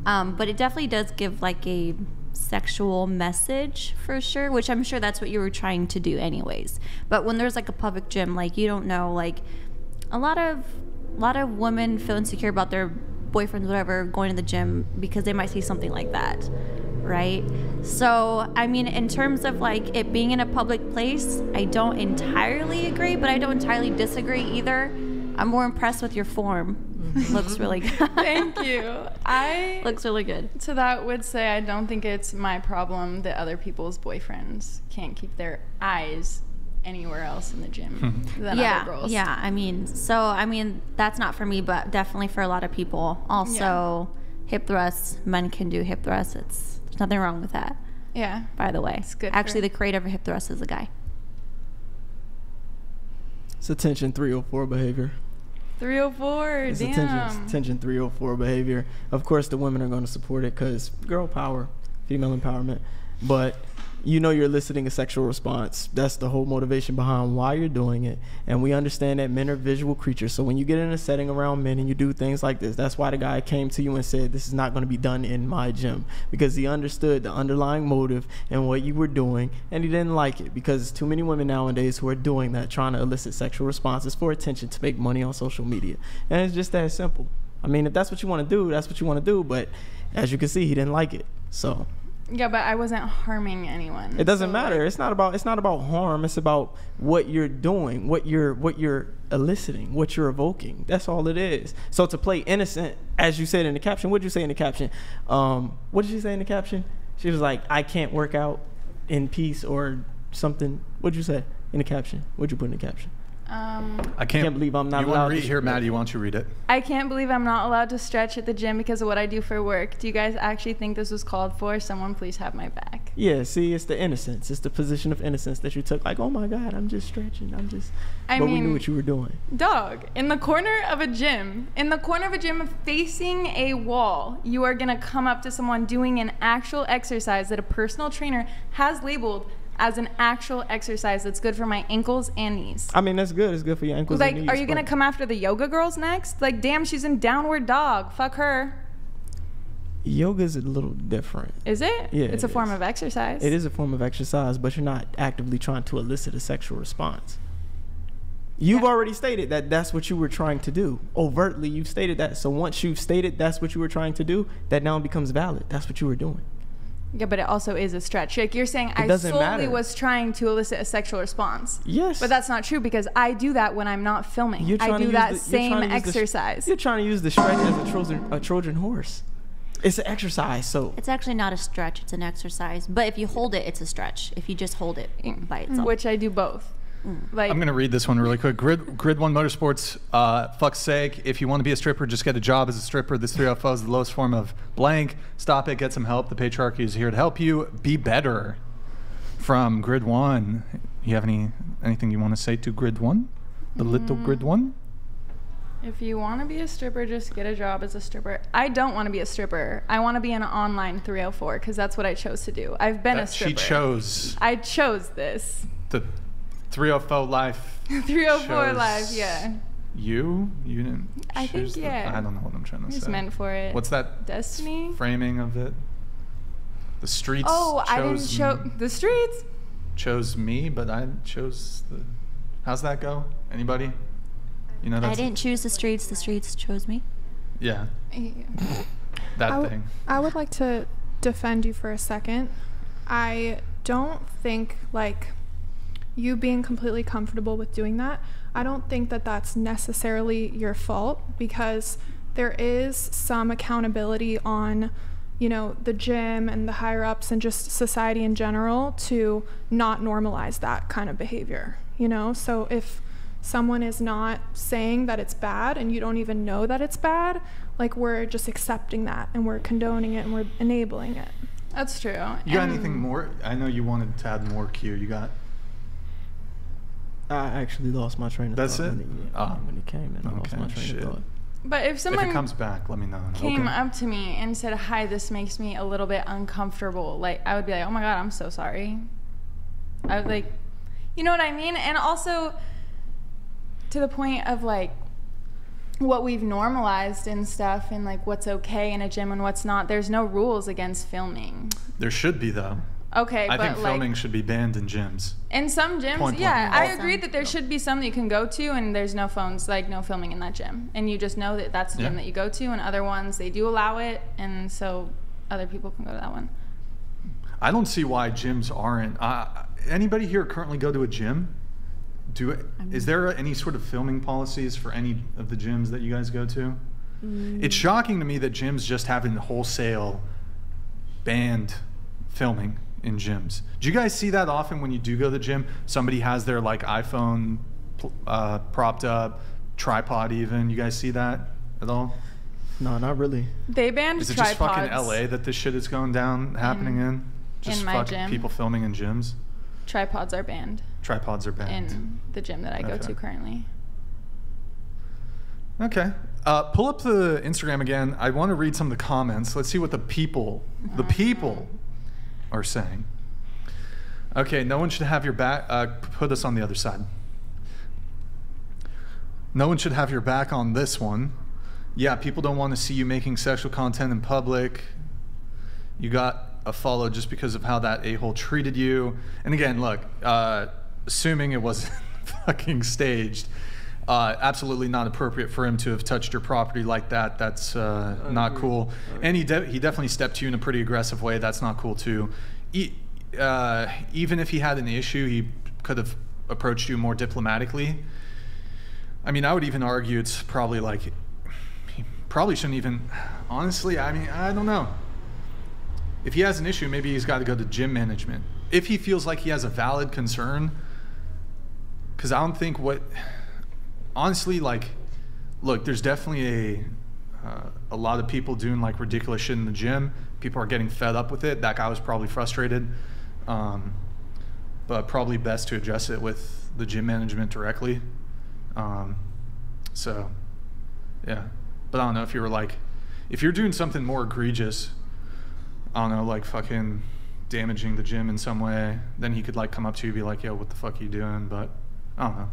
Um, but it definitely does give like a sexual message for sure, which I'm sure that's what you were trying to do anyways. But when there's like a public gym, like you don't know, like a lot of a lot of women feel insecure about their boyfriends, whatever, going to the gym because they might see something like that, right? So, I mean, in terms of like it being in a public place, I don't entirely agree, but I don't entirely disagree either. I'm more impressed with your form. Looks really good. Thank you. I Looks really good. to that would say I don't think it's my problem that other people's boyfriends can't keep their eyes anywhere else in the gym than yeah, other girls. Yeah, I mean, so I mean, that's not for me, but definitely for a lot of people. Also, hip thrusts, men can do hip thrusts. It's there's nothing wrong with that. Yeah. By the way, It's good for- Actually, the creator of hip thrust is a guy. It's attention 304 behavior. 304. It's damn. attention, attention 304 behavior. Of course, the women are going to support it because girl power, female empowerment. But you know you're eliciting a sexual response. That's the whole motivation behind why you're doing it. And we understand that men are visual creatures. So when you get in a setting around men and you do things like this, that's why the guy came to you and said, This is not going to be done in my gym. Because he understood the underlying motive and what you were doing. And he didn't like it because too many women nowadays who are doing that, trying to elicit sexual responses for attention to make money on social media. And it's just that simple. I mean, if that's what you want to do, that's what you want to do. But as you can see, he didn't like it. So Yeah, but I wasn't harming anyone. It doesn't so, matter. like- it's not about it's not about harm. It's about what you're doing, what you're what you're eliciting, what you're evoking. That's all it is. So to play innocent, as you said in the caption, what did you say in the caption? Um, what did she say in the caption? She was like, "I can't work out in peace" or something. What did you say in the caption? What did you put in the caption? Um, I can't, believe I'm not you allowed want to to read here, stretch. Maddie? Why don't you read it? I can't believe I'm not allowed to stretch at the gym because of what I do for work. Do you guys actually think this was called for? Someone please have my back. Yeah, see, it's the innocence. It's the position of innocence that you took. Like, oh my God, I'm just stretching. I'm just. I but we knew what you were doing. Dog, in the corner of a gym, in the corner of a gym facing a wall, you are gonna come up to someone doing an actual exercise that a personal trainer has labeled as an actual exercise that's good for my ankles and knees. I mean, that's good. It's good for your ankles. Like, and knees, are you gonna come after the yoga girls next? Like, damn, she's in downward dog. Fuck her. Yoga's a little different. Is it? Yeah, It's a it form is. of exercise. It is a form of exercise, but you're not actively trying to elicit a sexual response. You've already stated that that's what you were trying to do. Overtly, you've stated that. So once you've stated that's what you were trying to do, that now becomes valid. That's what you were doing. Yeah, but it also is a stretch. Like you're saying, I solely matter. was trying to elicit a sexual response. Yes. But that's not true because I do that when I'm not filming. You're I trying to do use that the- you're same trying to use the exercise. You're trying to use the stretch as a Trojan, a Trojan horse. It's an exercise, so It's actually not a stretch, it's an exercise. But if you hold it, it's a stretch. If you just hold it mm. by itself. Which I do both. Like I'm gonna read this one really quick. Grid Grid One Motorsports. Uh, fuck's sake! If you want to be a stripper, just get a job as a stripper. This 305 is the lowest form of blank. Stop it. Get some help. The patriarchy is here to help you be better. From Grid One, you have any anything you want to say to Grid One, the little Grid One? If you want to be a stripper, just get a job as a stripper. I don't want to be a stripper. I want to be an online 304 because that's what I chose to do. I've been a stripper. she chose I chose this. the 305 life. 304 Life, yeah. You? You didn't. I think, choose the- yeah. I don't know what I'm trying to Who's say. meant for it? What's that Destiny? framing of it? The streets. Oh, I didn't show the streets. chose me, but I chose the. How's that go? Anybody? You know that I didn't choose the streets, the streets chose me. yeah Yeah. that I w- thing. I would like to defend you for a second. I don't think like you being completely comfortable with doing that. I don't think that that's necessarily your fault because there is some accountability on you know the gym and the higher ups and just society in general to not normalize that kind of behavior you know so if someone is not saying that it's bad and you don't even know that it's bad like we're just accepting that and we're condoning it and we're enabling it That's true. You got And- anything more? I know you wanted to add more. Q. You got. I actually lost my train of That's thought it? when it, yeah, Ah. when it came in. I lost my train shit. of thought. But if If someone it comes back, let me know. came Okay. up to me and said, "Hi, this makes me a little bit uncomfortable," like I would be like, "Oh my god, I'm so sorry." I would like, you know what I mean? And also to the point of like what we've normalized and stuff and like what's okay in a gym and what's not. There's no rules against filming. There should be though. Okay, I but think like filming should be banned in gyms. in some gyms, Point yeah, blank. I agree that there should be some that you can go to and there's no phones, like no filming in that gym. And you just know that that's the gym that you go to and other ones they do allow it and so other people can go to that one. I don't see why gyms aren't. Uh, anybody here currently go to a gym? Do it? Is there any sort of filming policies for any of the gyms that you guys go to? It's shocking to me that gyms just haven't wholesale banned filming in gyms. Do you guys see that often when you do go to the gym? Somebody has their like iPhone uh, propped up, tripod even. You guys see that at all? No, not really. They banned Is it just fucking LA that this shit is going down, happening in? Just my fucking gym. people filming in gyms. Tripods are banned Tripods are banned. in the gym that I go to currently. Okay. Uh, pull up the Instagram again. I want to read some of the comments. Let's see what the people, the people, are saying. Okay, no one should have your back. Uh, put us on the other side. No one should have your back on this one. Yeah, people don't want to see you making sexual content in public. You got a follow just because of how that a hole treated you. And again, look, uh, assuming it wasn't fucking staged, Uh, absolutely not appropriate for him to have touched your property like that. That's uh, not cool. And he de- he definitely stepped to you in a pretty aggressive way. That's not cool too. E- uh, even if he had an issue, he could have approached you more diplomatically. I mean, I would even argue it's probably like he probably shouldn't even. Honestly, I mean, I don't know. If he has an issue, maybe he's got to go to gym management. If he feels like he has a valid concern, because I don't think what. Honestly, like, look, there's definitely a uh, a lot of people doing like ridiculous shit in the gym. People are getting fed up with it. That guy was probably frustrated, um, but probably best to address it with the gym management directly. Um, so, yeah. But I don't know if you were like, if you're doing something more egregious, I don't know, like fucking damaging the gym in some way, then he could like come up to you and be like, yo, what the fuck are you doing? But I don't know.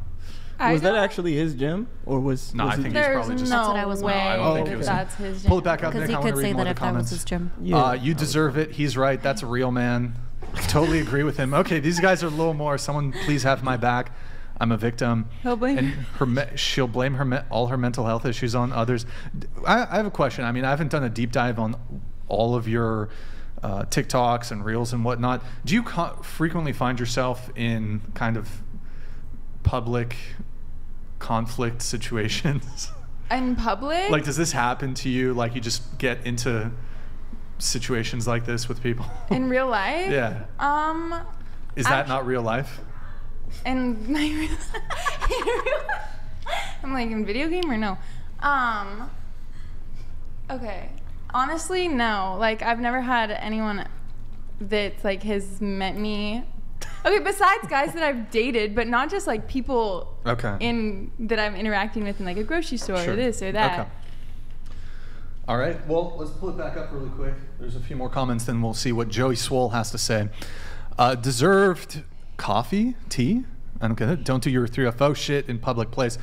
I was that actually his gym, or was? No, was I he think he's There's probably just. no That's what I was way wondering. I don't think Oh, it was. that's his gym. Pull it back up, Because Nick. he I want could say that of the if that was his gym. Yeah. Uh, you deserve it. He's right. That's a real man. totally agree with him. Okay, these guys are a little more. Someone please have my back. I'm a victim. He'll blame and her. Me- she'll blame her me- all her mental health issues on others. I have a question. I mean, I haven't done a deep dive on all of your uh, TikToks and reels and whatnot. Do you co- frequently find yourself in kind of public conflict situations? in public. like, does this happen to you? Like, you just get into situations like this with people? in real life. Yeah. Um. Is that not real life? In my real, in real I'm like in video game or no? Um. Okay. Honestly, no. Like I've never had anyone that like has met me. Okay, besides guys that I've dated, but not just like people Okay. in that I'm interacting with in like a grocery store Sure. or this or that. Okay. All right. Well, let's pull it back up really quick. There's a few more comments, then we'll see what Joey Swoll has to say. Uh, deserved coffee, tea. I don't get it. Don't do your 3FO shit in public place.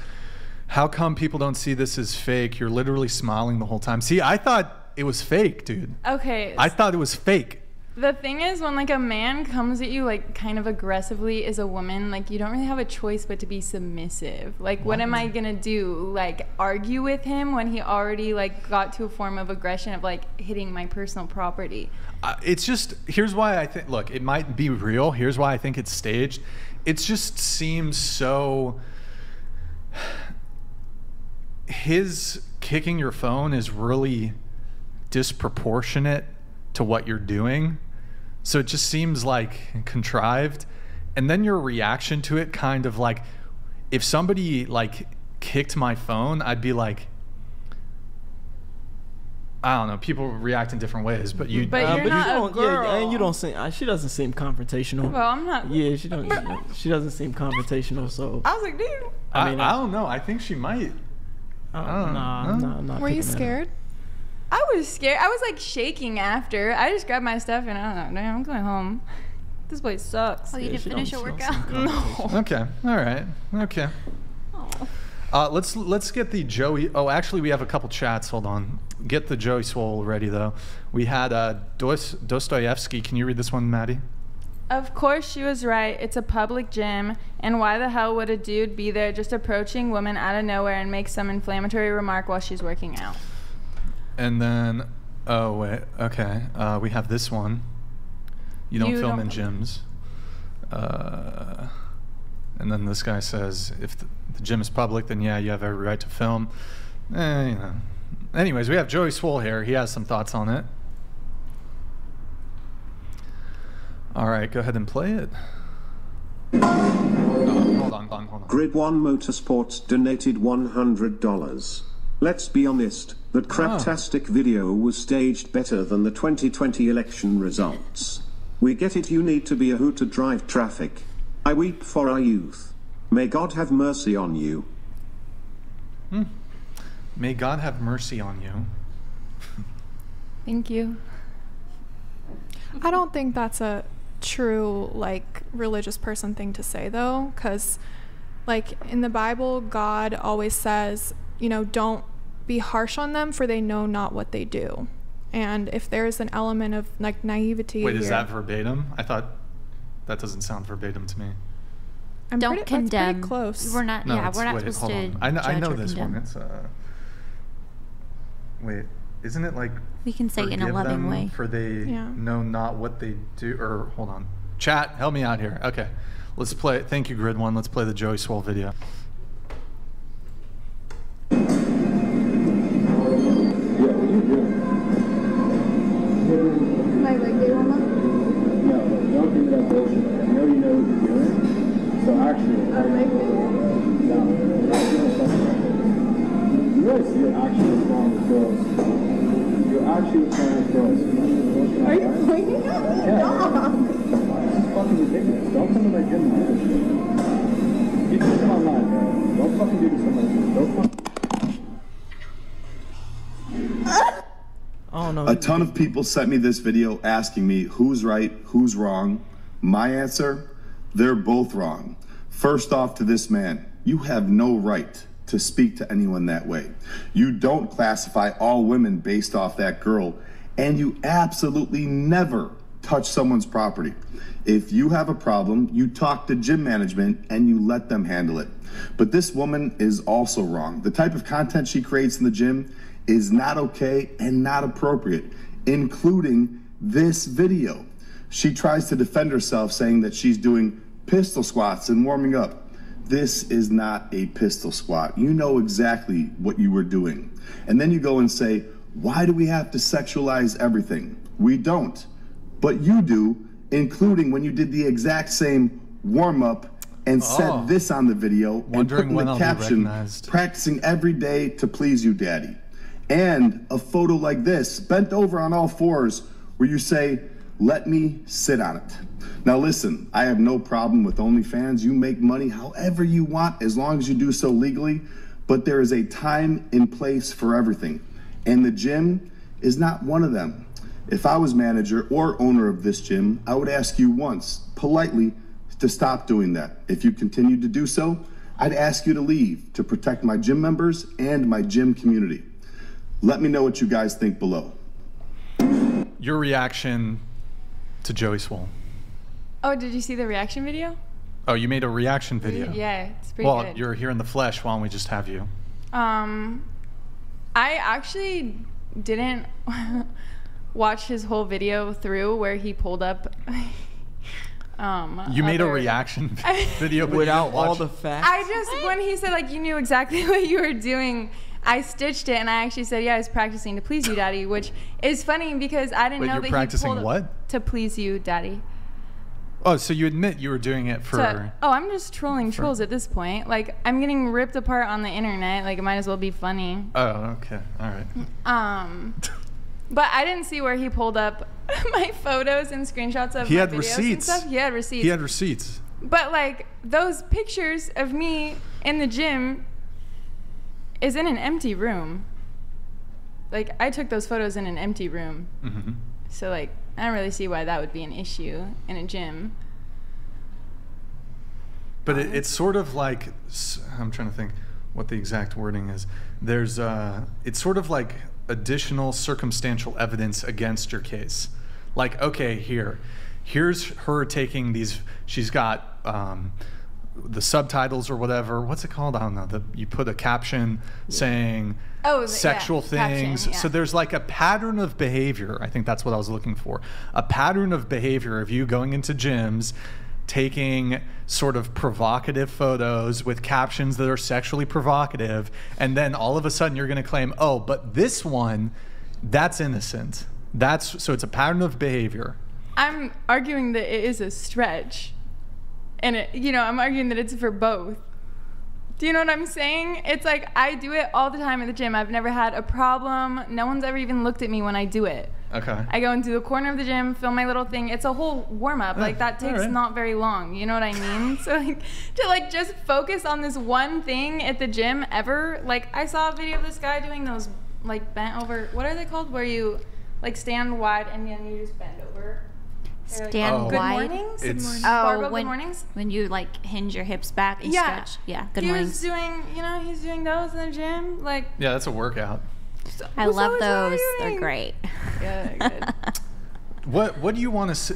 How come people don't see this as fake? You're literally smiling the whole time. See, I thought it was fake, dude. Okay. I thought it was fake. The thing is, when like a man comes at you like kind of aggressively as a woman, like you don't really have a choice but to be submissive. Like, what, am I gonna do? Like, argue with him when he already like got to a form of aggression of like hitting my personal property? Uh, it's just here's why I think. Look, it might be real. Here's why I think it's staged. It just seems so. His kicking your phone is really disproportionate to what you're doing. So it just seems like contrived. And then your reaction to it kind of like if somebody like kicked my phone, I'd be like I don't know. People react in different ways, but you. But Uh, you're you not a don't, Yeah, and you don't seem. Uh, she doesn't seem confrontational. Well, I'm not. yeah, she don't. She doesn't seem confrontational. So I was like, dude. I, I mean, I don't know. I think she might. uh, don't nah, know. nah, I'm not Were you picking that scared? I was scared. I was like shaking after. I just grabbed my stuff and I don't know. Damn, I'm going home. This place sucks. Oh, you Yeah, didn't finish don't- your she don't seem workout? No. Okay. All right. Okay. Uh, let's let's get the Joey. Oh, actually, we have a couple chats. Hold on. Get the Joey Swoll ready though. We had uh, Dos- Dostoevsky. Can you read this one, Maddie? Of course, she was right. It's a public gym, and why the hell would a dude be there just approaching women out of nowhere and make some inflammatory remark while she's working out? And then, oh wait, okay. Uh, we have this one. You don't You film don't in film- gyms. Uh, and then this guy says, if the, the gym is public, then yeah, you have every right to film. Eh, you know. Anyways, we have Joey Swoll here. He has some thoughts on it. All right, go ahead and play it. Oh, hold on, hold on, hold on. Grid 1 Motorsports donated $100. Let's be honest, that craptastic video was staged better than the 2020 election results. We get it, you need to be a hoot to drive traffic. I weep for our youth. May God have mercy on you. Hmm. May God have mercy on you. Thank you. I don't think that's a true like religious person thing to say though cuz like in the Bible God always says, you know, don't be harsh on them for they know not what they do. And if there's an element of like naivety Wait, is that verbatim? I thought that doesn't sound verbatim to me. I'm Don't pretty, that's pretty condemn. close. We're not. No, yeah, we're not wait, supposed hold to. on. I know, I know this condemn. one. It's uh. Wait, isn't it like? We can say in a loving them way. For they Yeah. know not what they do. Or hold on, chat, help me out here. Okay, let's play. Thank you, Grid One. Let's play the Joey Swoll video. Yeah, what are you doing? My leg day warm up? No, don't give me that bullshit. I know you know what you're doing. So actually, My leg day warm up? no, you realize you're actually what's wrong with girls. You're actually what's wrong with girls. Are you pointing at me? Yeah. Is fucking ridiculous. Don't come to my gym, man. Come online, man. Don't fucking do this on my gym. Don't fucking. I don't. A ton of people sent me this video asking me who's right, who's wrong. My answer they're both wrong. First off, to this man, you have no right to speak to anyone that way. You don't classify all women based off that girl, and you absolutely never touch someone's property. If you have a problem, you talk to gym management and you let them handle it. But this woman is also wrong. The type of content she creates in the gym is not okay and not appropriate, including this video. She tries to defend herself saying that she's doing pistol squats and warming up. This is not a pistol squat. You know exactly what you were doing. And then you go and say, why do we have to sexualize everything? We don't. But you do, including when you did the exact same warm up and Oh. said this on the video and put in when the I'll caption, practicing every day to please you, daddy. And a photo like this, bent over on all fours, where you say, let me sit on it. Now, listen, I have no problem with OnlyFans. You make money however you want as long as you do so legally, but there is a time and place for everything. And the gym is not one of them. If I was manager or owner of this gym, I would ask you once, politely, to stop doing that. If you continue to do so, I'd ask you to leave to protect my gym members and my gym community. Let me know what you guys think below. Your reaction to Joey Swoll. Oh, did you see the reaction video? Oh, you made a reaction video. Yeah, it's pretty well, good. you're here in the flesh. Why don't we just have you? Um, I actually didn't watch his whole video through where he pulled up. um, You made a reaction video, but Without all the facts. I just when he said like you knew exactly what you were doing, I stitched it and I actually said yeah I was practicing to please you, daddy, which is funny because I didn't Wait, know you're that practicing he pulled what? to please you, daddy. Oh, so you admit you were doing it for? So- oh, I'm just trolling trolls at this point. Like I'm getting ripped apart on the internet. Like it might as well be funny. Oh, okay, all right. Um, but I didn't see where he pulled up my photos and screenshots of He my had videos receipts. and stuff. He had receipts. He had receipts. but like those pictures of me in the gym is in an empty room. Like I took those photos in an empty room. hmm So like I don't really see why that would be an issue in a gym. But it, it's sort of like I'm trying to think what the exact wording is. There's uh, it's sort of like additional circumstantial evidence against your case. Like, okay, here, here's her taking these. She's got um, the subtitles or whatever. What's it called? I don't know. The, you put a caption saying Oh, sexual yeah, caption, things. yeah. So there's like a pattern of behavior. I think that's what I was looking for. A pattern of behavior of you going into gyms, taking sort of provocative photos with captions that are sexually provocative, and then all of a sudden you're going to claim, oh, but this one, that's innocent. That's so it's a pattern of behavior. I'm arguing that it is a stretch. And it, you know, I'm arguing that it's for both. Do you know what I'm saying? It's like I do it all the time at the gym. I've never had a problem. No one's ever even looked at me when I do it. Okay. I go into the corner of the gym, film my little thing. It's a whole warm up. Like that takes right. not very long. You know what I mean? so like to like just focus on this one thing at the gym ever. Like I saw a video of this guy doing those like bent over. What are they called? Where you like stand wide and then you just bend over. They're like, Stand Oh. Good wide. mornings. It's- Barbell Oh, when, good mornings. when you like hinge your hips back and Yeah. stretch. Yeah. Good he mornings. was doing, you know, he's doing those in the gym. Like Yeah, that's a workout. I so love those. They're great. Yeah, good. What What do you want to s-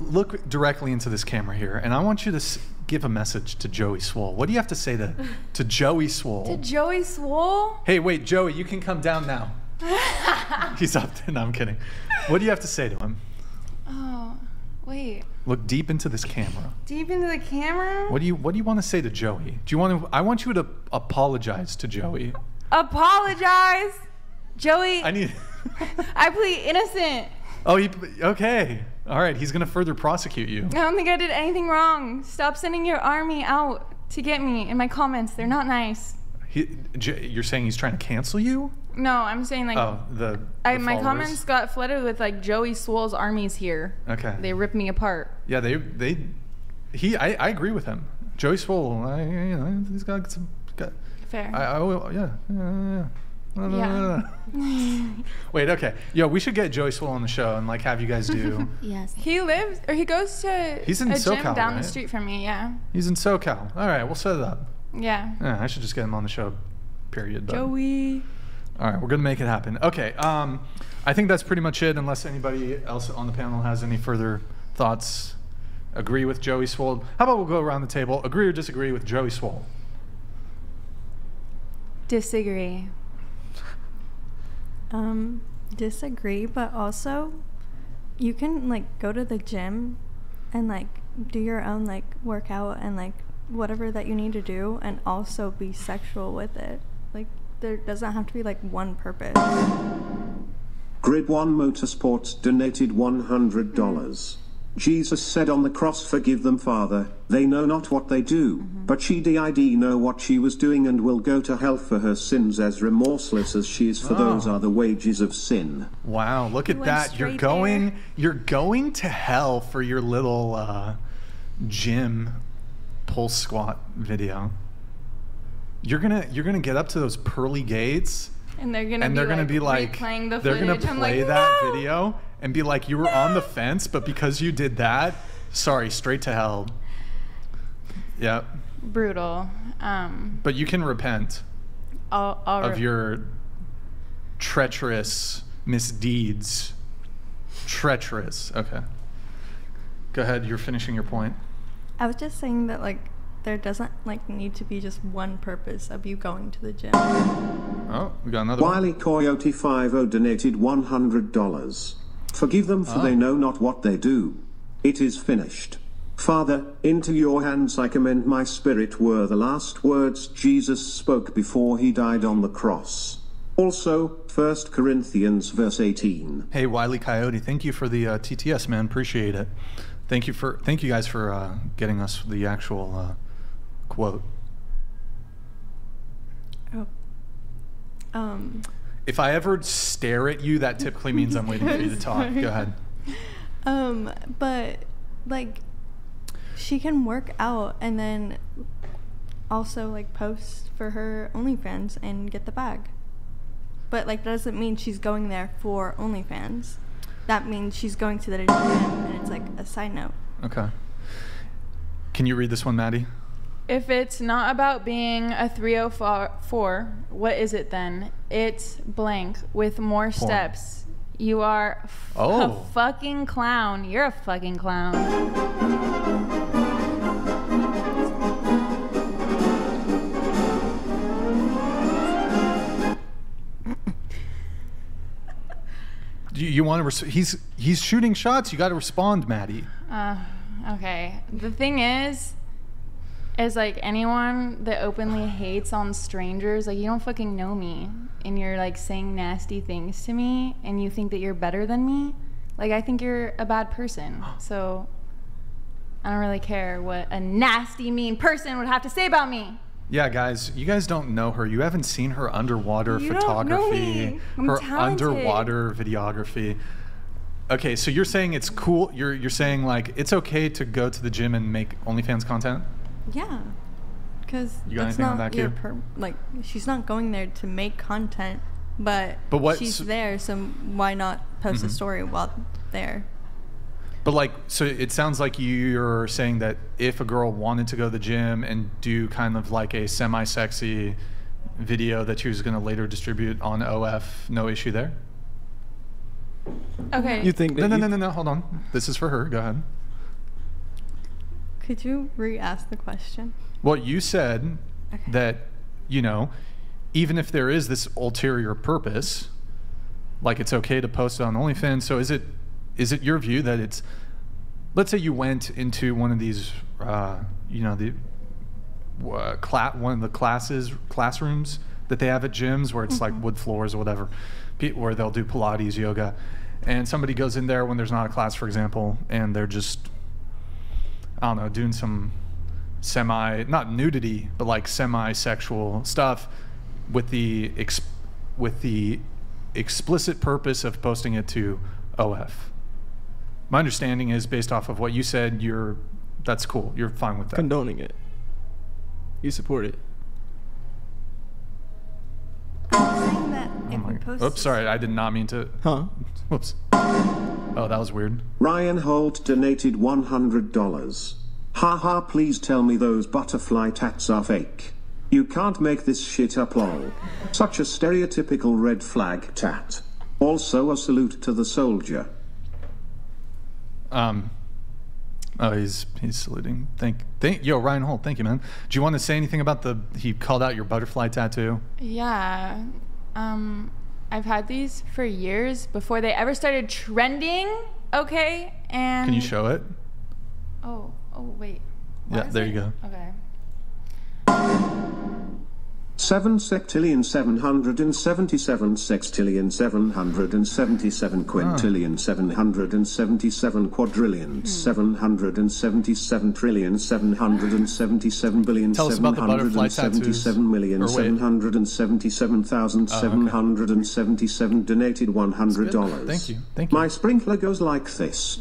look directly into this camera here? And I want you to s- give give a message to Joey Swoll. What do you have to say to to Joey Swoll? To Joey Swoll? hey, wait, Joey, you can come down now. He's up there. No, I'm kidding. What do you have to say to him? Oh, wait. Look deep into this camera. Deep into the camera? What do you What do you want to say to Joey? Do you want to? I want you to apologize to Joey. Apologize. Joey, I need. I plead innocent. Oh, he, okay. All right. He's gonna further prosecute you. I don't think I did anything wrong. Stop sending your army out to get me in my comments. They're not nice. He, J- you're saying he's trying to cancel you? No, I'm saying like oh, the. I, my followers? comments got flooded with like Joey Swoll's armies here. Okay. They ripped me apart. Yeah, they they he I, I agree with him. Joey Swoll, I, you know, he's got some. Got, Fair. I, I will, yeah, yeah, yeah. Yeah. Wait, okay. Yo, we should get Joey Swoll on the show and like have you guys do. Yes. He lives or he goes to He's in a gym SoCal, down right? the street from me. Yeah. He's in SoCal. All right, we'll set it up. Yeah. Yeah, I should just get him on the show. Period. But. Joey. All right, we're gonna make it happen. Okay, um, I think that's pretty much it. Unless anybody else on the panel has any further thoughts, agree with Joey Swoll. How about we'll go around the table? Agree or disagree with Joey Swoll? Disagree. Um, disagree, but also you can like go to the gym and like do your own like workout and like whatever that you need to do and also be sexual with it. Like there doesn't have to be like one purpose. Grid 1 Motorsports donated $100. Jesus said on the cross, Forgive them, Father, they know not what they do. But she did know what she was doing and will go to hell for her sins as remorseless as she is, for those Oh. are the wages of sin. Wow, look at that. You're straight going you're going to hell for your little uh, gym pulse squat video. You're gonna you're gonna get up to those pearly gates And they're gonna and be they're gonna be like replaying the they're gonna play like, that "No!" video and be like you were on the fence but because you did that sorry straight to hell. Yep. Brutal. Um, but you can repent I'll, I'll of re- your treacherous misdeeds. Treacherous. Okay. Go ahead. You're finishing your point. I was just saying that like there doesn't like need to be just one purpose of you going to the gym. oh we got another one Wiley Coyote 50 donated $100. Forgive them, for Oh. they know not what they do. It is finished. Father, into your hands I commend my spirit were the last words Jesus spoke before he died on the cross. Also, 1 Corinthians verse 18. Hey, Wiley Coyote, thank you for the uh, TTS, man. Appreciate it. Thank you for thank you guys for uh, getting us the actual uh, quote. Oh. Um. If I ever stare at you, that typically means I'm waiting for you to talk. Go ahead. Um, but like she can work out and then also like post for her OnlyFans and get the bag. But like that doesn't mean she's going there for OnlyFans. That means she's going to the gym and it's like a side note. Okay. Can you read this one, Maddie? If it's not about being a 304, what is it then? It's blank with more Porn. steps. You are f- Oh. a fucking clown. You're a fucking clown. Do you, you want to? Res- he's he's shooting shots. You got to respond, Maddie. Uh, okay. The thing is, is like anyone that openly hates on strangers, like you don't fucking know me, and you're like saying nasty things to me, and you think that you're better than me. Like I think you're a bad person. So I don't really care what a nasty, mean person would have to say about me. Yeah, guys, you guys don't know her. You haven't seen her underwater You photography, her talented. underwater videography. Okay, so you're saying it's cool. You're you're saying like it's okay to go to the gym and make OnlyFans content. Yeah. Cuz You got that's anything on not that, your per- like she's not going there to make content, but But what- she's so- there so why not post Mhm. a story while there? But like, so it sounds like you're saying that if a girl wanted to go to the gym and do kind of like a semi-sexy video that she was going to later distribute on OF, no issue there. Okay. You think No, that no, you- no, no, no. Hold on. This is for her. Go ahead. Could you re-ask the question? Well, you said Okay. that, you know, even if there is this ulterior purpose, like it's okay to post it on OnlyFans. So is it is it your view that it's let's say you went into one of these uh, you know the uh, cla- one of the classes classrooms that they have at gyms where it's like wood floors or whatever where they'll do pilates yoga and somebody goes in there when there's not a class for example and they're just i don't know doing some semi not nudity but like semi-sexual stuff with the ex- with the explicit purpose of posting it to of my understanding is based off of what you said you're that's cool you're fine with that Condoning it. You support it. I'm saying that oh if Oh we post Oops, sorry, I did not mean to. Huh? Whoops. Oh, that was weird. Ryan Holt donated $100. Haha, please tell me those butterfly tats are fake. You can't make this shit up, lol. Such a stereotypical red flag tat. Also, a salute to the soldier. Um. Oh, he's he's saluting. Thank thank yo Ryan Holt. Thank you, man. Do you want to say anything about the? He called out your butterfly tattoo. Yeah. Um, I've had these for years before they ever started trending. Okay, and Can you show it? Oh, oh wait. Yeah, there it- you go. Okay. 7 septillion 777 sextillion 777 ah. quintillion 777 quadrillion hmm. 777 trillion 777 billion Tell us about the butterfly tattoos. 777 million Or wait. 777,777 ah, donated $100. Thank you. Thank you. My sprinkler goes like this.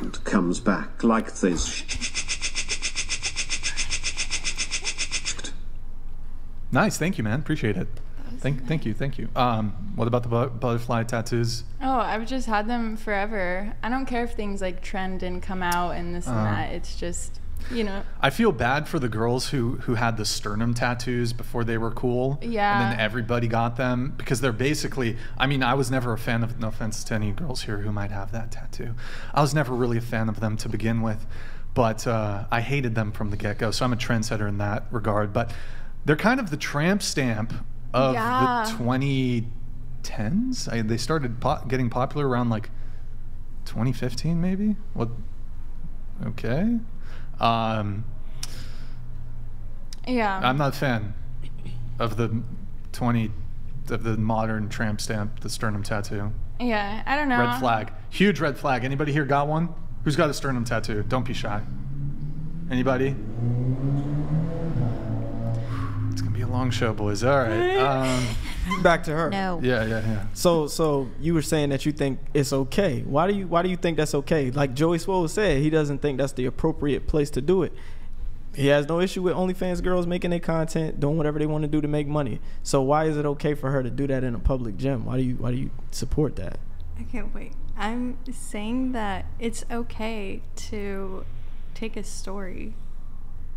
And comes back like this. Nice. Thank you, man. Appreciate it. Thank thank you. Thank you. Um, what about the bu- butterfly tattoos? Oh, I've just had them forever. I don't care if things like trend and come out and this and Uh. that. It's just, you know. I feel bad for the girls who who had the sternum tattoos before they were cool. Yeah. And then everybody got them because they're basically. I mean, I was never a fan of. No offense to any girls here who might have that tattoo. I was never really a fan of them to begin with, but uh, I hated them from the get go. So I'm a trendsetter in that regard. But they're kind of the tramp stamp of Yeah. the 2010s. I, they started po- getting popular around like 2015, maybe. What? Okay. Um, Yeah. I'm not a fan of the 20 of the modern tramp stamp, the sternum tattoo. yeah, I don't know. Red flag. Huge red flag. Anybody here got one? Who's got a sternum tattoo? Don't be shy. Anybody? It's gonna be a long show, boys. All right. Um, Back to her. No. yeah, yeah, yeah. So so you were saying that you think it's okay. Why do you why do you think that's okay? Like Joey Swoll said, he doesn't think that's the appropriate place to do it. He has no issue with OnlyFans girls making their content, doing whatever they want to do to make money. So why is it okay for her to do that in a public gym? Why do you why do you support that? Okay, wait. I'm saying that it's okay to take a story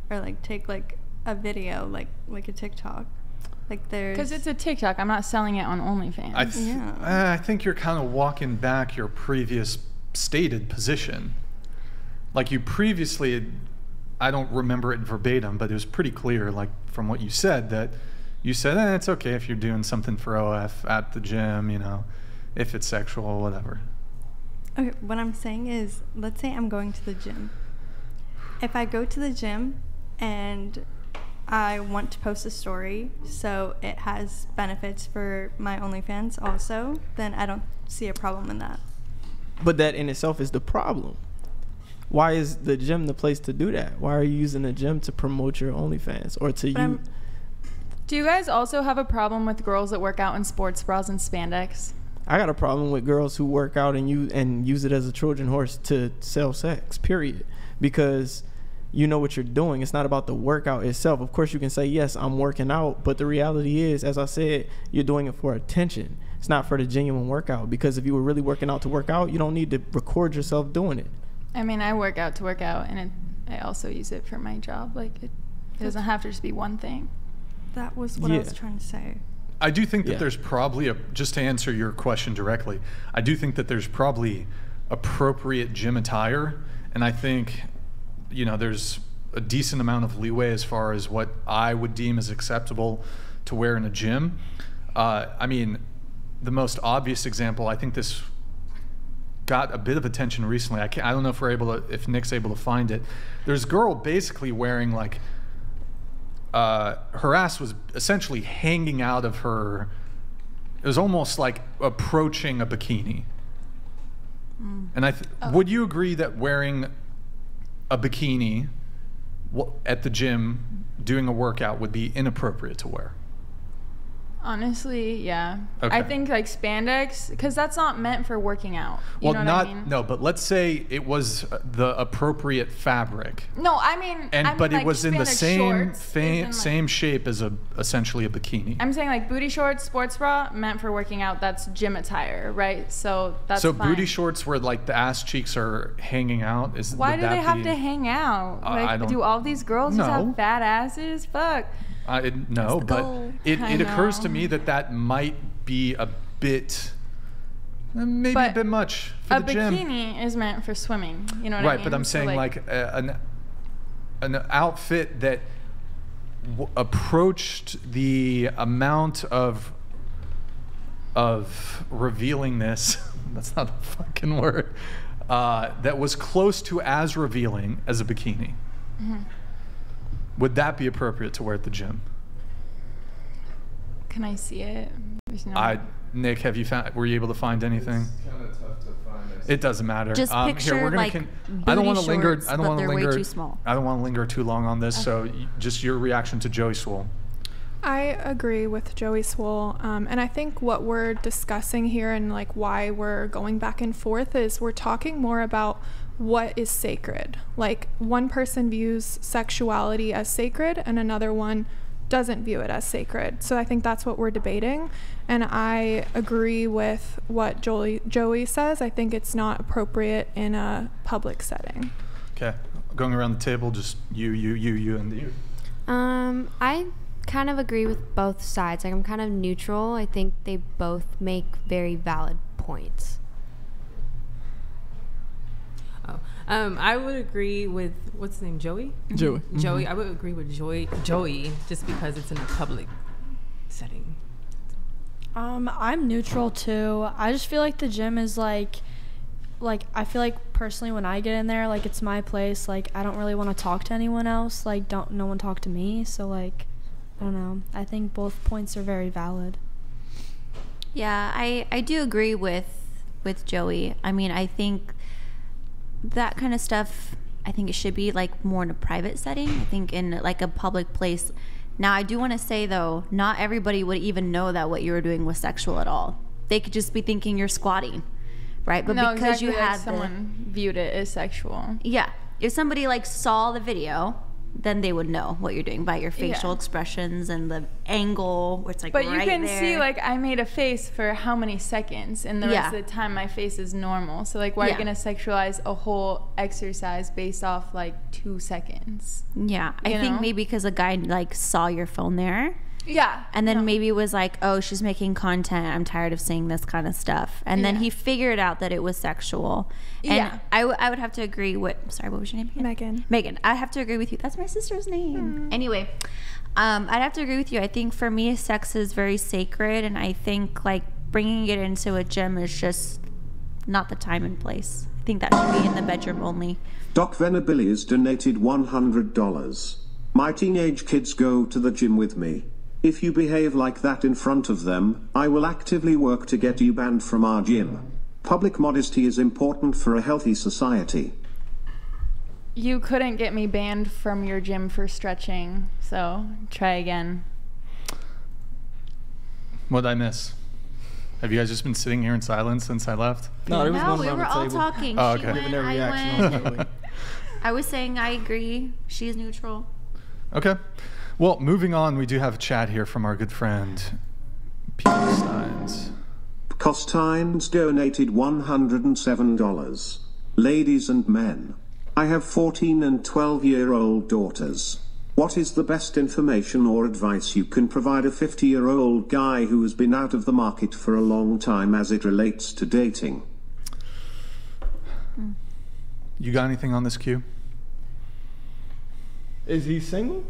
or like take like a video, like like a TikTok. Like there's Because it's a TikTok. I'm not selling it on OnlyFans. I, th- Yeah. uh, I think you're kind of walking back your previous stated position. Like you previously, I don't remember it verbatim, but it was pretty clear, like from what you said, that you said eh, it's okay if you're doing something for OF at the gym, you know, if it's sexual, whatever. Okay, what I'm saying is, let's say I'm going to the gym. If I go to the gym and I want to post a story so it has benefits for my OnlyFans also, then I don't see a problem in that. But that in itself is the problem. Why is the gym the place to do that? Why are you using the gym to promote your OnlyFans or to But you? I'm- Do you guys also have a problem with girls that work out in sports bras and spandex? I got a problem with girls who work out and use and use it as a Trojan horse to sell sex. Period. Because you know what you're doing. It's not about the workout itself. Of course, you can say yes, I'm working out, but the reality is, as I said, you're doing it for attention. It's not for the genuine workout. Because if you were really working out to work out, you don't need to record yourself doing it. I mean, I work out to work out, and it, I also use it for my job. Like, it, it doesn't have to just be one thing. That was what I was trying to say. I do think that Yeah. there's probably a just to answer your question directly. I do think that there's probably appropriate gym attire, and I think you know there's a decent amount of leeway as far as what I would deem as acceptable to wear in a gym. Uh, I mean, the most obvious example. I think this got a bit of attention recently. I, I don't know if we're able to, if Nick's able to find it. There's a girl basically wearing like uh, her ass was essentially hanging out of her. It was almost like approaching a bikini. And I th- would you agree that wearing a bikini at the gym doing a workout would be inappropriate to wear? Honestly, yeah. Okay. I think like spandex, because that's not meant for working out. You well, know what not I mean? no, but let's say it was uh, the appropriate fabric. No, I mean, And I mean, but it was in the same fa- like- same shape as a essentially a bikini. I'm saying like booty shorts, sports bra, meant for working out. That's gym attire, right? So that's so fine. booty shorts where like the ass cheeks are hanging out is Why do they have be- to hang out? Uh, Like, I don't- do all these girls just have fat asses? Fuck. I it- no, but goal. it, it occurs to me that that might be a bit, uh, maybe a bit much for a the gym. A bikini is meant for swimming. You know what I mean? right, but I'm So, saying like, uh, an an outfit that w- approached the amount of of revealingness. that's not a fucking word. Uh, that was close to as revealing as a bikini. Mhm. Would that be appropriate to wear at the gym? Can I see it? No. I Nick, have you found? Were you able to find anything? It doesn't matter. Just Um, picture, here, we're gonna like, con- I don't want to linger. I don't want to they're way linger. too small. I don't want to linger too long on this. So, y- just your reaction to Joey Swoll. I agree with Joey Swoll. Um, and I think what we're discussing here and like why we're going back and forth is we're talking more about what is sacred. Like one person views sexuality as sacred and another one doesn't view it as sacred. So I think that's what we're debating. And I agree with what Joey, Joey says. I think it's not appropriate in a public setting. Okay, going around the table, just you, you, you, you, and you. Um, I kind of agree with both sides. Like I'm kind of neutral. I think they both make very valid points. Oh, um, I would agree with what's his name, Joey. Joey. Joey. Mhm. I would agree with Joey. Joey, just because it's in a public setting. Um, I'm neutral too. I just feel like the gym is like, like I feel like personally when I get in there, like it's my place. Like I don't really want to talk to anyone else. Like don't no one talk to me. So like, I don't know. I think both points are very valid. Yeah, I, I do agree with with Joey. I mean, I think that kind of stuff. I think it should be like more in a private setting. I think in like a public place. Now, I do want to say though, not everybody would even know that what you were doing was sexual at all. They could just be thinking you're squatting, right? But no, because exactly, you like had the- someone viewed it as sexual. yeah, if somebody like saw the video, then they would know what you're doing by your facial Yeah. expressions and the angle. Where it's like, But you can there. see like I made a face for how many seconds, and the Yeah. rest of the time my face is normal. So like, why are you gonna sexualize a whole exercise based off like two seconds? Yeah, I You think maybe because a guy like saw your phone there. Yeah, And then no. maybe was like, "Oh, she's making content. I'm tired of seeing this kind of stuff." And then he figured out that it was sexual. And Yeah. I, w- I would have to agree with. Sorry, what was your name again? Megan. Megan. I have to agree with you. That's my sister's name. Anyway, um, I'd have to agree with you. I think for me, sex is very sacred, and I think like bringing it into a gym is just not the time and place. I think that should be in the bedroom only. Doc Venabilly's donated $100. My teenage kids go to the gym with me. If you behave like that in front of them, I will actively work to get you banned from our gym. Public modesty is important for a healthy society. you couldn't get me banned from your gym for stretching. So try again. What did I miss? Have you guys just been sitting here in silence since I left? No, there was No, one we were the all table. talking. Oh, She okay. went, I went. I was saying I agree. She's neutral. Okay. Well, moving on, we do have a chat here from our good friend Peter Steins. Costines donated $107. Ladies and men, I have 14 and 12 year old daughters. What is the best information or advice you can provide a 50 year old guy who has been out of the market for a long time as it relates to dating? You got anything on this cue? Is he single?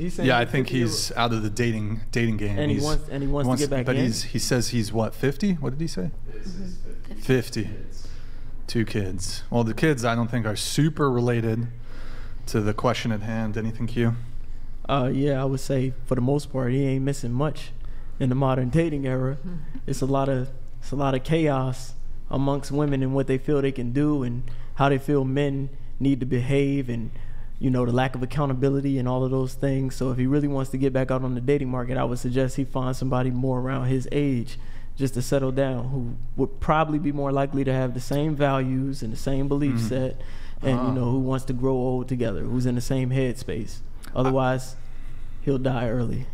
He's saying Yeah, I think 50 year- he's out of the dating dating game. And he wants- and he wants to get back But in? he's he says he's what fifty? What did he say? Fifty. Two kids. Well, the kids I don't think are super related to the question at hand. Anything, Q? Uh, yeah, I would say for the most part, he ain't missing much in the modern dating era. It's a lot of it's a lot of chaos amongst women and what they feel they can do and how they feel men need to behave and you know the lack of accountability and all of those things. So if he really wants to get back out on the dating market, I would suggest he find somebody more around his age just to settle down who would probably be more likely to have the same values and the same belief Mhm. set and Ah. you know who wants to grow old together, who's in the same headspace. Otherwise, he'll die early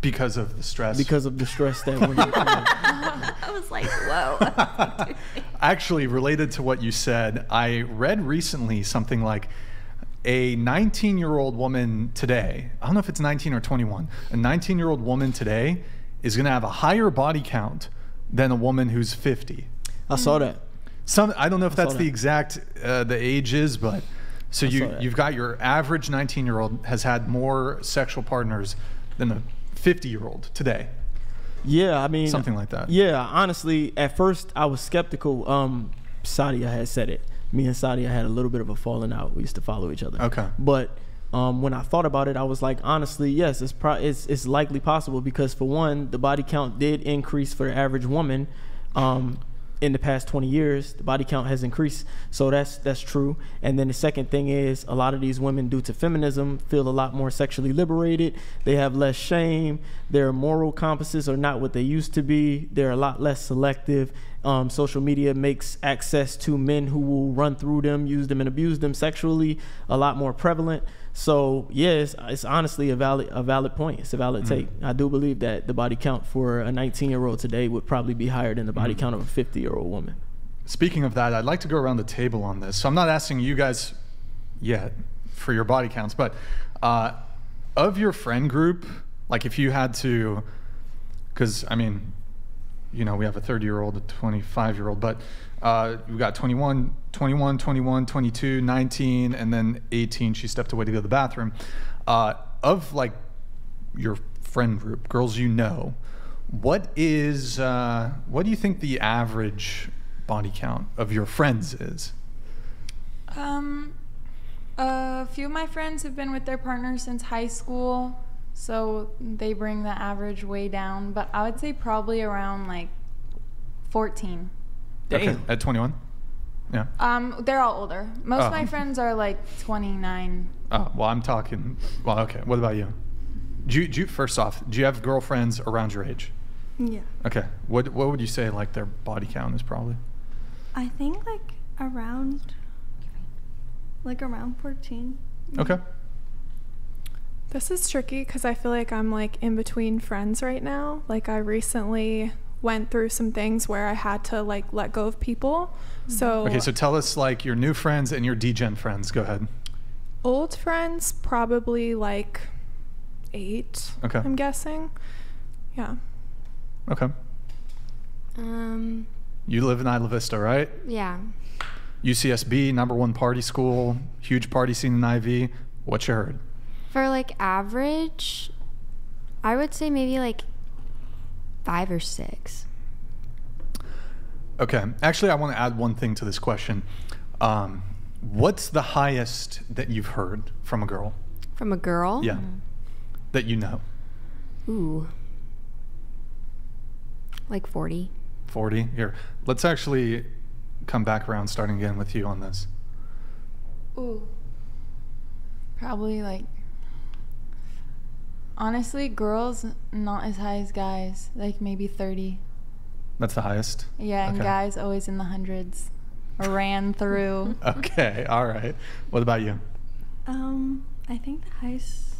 Because of the stress. because of the stress that women feel. I was like, whoa. Actually, related to what you said, I read recently something like a 19 year old woman today, I don't know if it's 19 or 21, a 19 year old woman today is going to have a higher body count than a woman who's 50. I saw that. Some I don't know if I saw that's the that. exact uh, the age is, but so I you you've got your average 19 year old has had more sexual partners than a 50 year old today. Yeah, I mean Something like that. Yeah, honestly, at first I was skeptical. Um, Sadia had said it. Me and Sadia had a little bit of a falling out. We used to follow each other. Okay. But um, when I thought about it, I was like, honestly, yes, it's pro- it's it's likely possible because for one, the body count did increase for the average woman. Um, in the past 20 years, the body count has increased, so that's that's true. And then the second thing is, a lot of these women, due to feminism, feel a lot more sexually liberated. They have less shame. Their moral compasses are not what they used to be. They're a lot less selective. Um, social media makes access to men who will run through them, use them, and abuse them sexually a lot more prevalent. So yeah, it's, it's honestly a valid a valid point. It's a valid Mhm. take. I do believe that the body count for a 19 year old today would probably be higher than the body Mhm. count of a 50 year old woman. Speaking of that, I'd like to go around the table on this. So I'm not asking you guys yet for your body counts, but uh, of your friend group, like if you had to, because I mean, you know, we have a 30 year old, a 25 year old, but uh, we got 21, 21, 21, 22, 19, and then 18. She stepped away to go to the bathroom. Uh, of like your friend group, girls you know, what is uh, what do you think the average body count of your friends is? Um, a few of my friends have been with their partners since high school, so they bring the average way down. But I would say probably around like 14. Okay, at 21. Yeah. Um, they're all older. Most of Oh. my friends are like 29. Oh, well, I'm talking. Well, okay. What about you? Do you, do you? First off, do you have girlfriends around your age? Yeah. Okay. What What would you say like their body count is probably? I think like around like around 14. Okay. This is tricky because I feel like I'm like in between friends right now. Like I recently went through some things where I had to like let go of people. So Okay. So tell us like your new friends and your degen friends. Go ahead. old friends probably like eight. Okay. I'm guessing. Yeah. Okay. Um, You live in Isla Vista, right? yeah. UCSB, number one party school, huge party scene in IV. What you heard? For like average, I would say maybe like five or six. Okay. Actually, I want to add one thing to this question. Um, what's the highest that you've heard from a girl? From a girl? Yeah. That you know? Ooh. Like 40. 40? Here. Let's actually come back around starting again with you on this. Ooh. Probably like. Honestly, girls not as high as guys. Like maybe 30. That's the highest? Yeah, and Okay. guys always in the hundreds. Ran through. Okay. All right. What about you? Um, I think the highest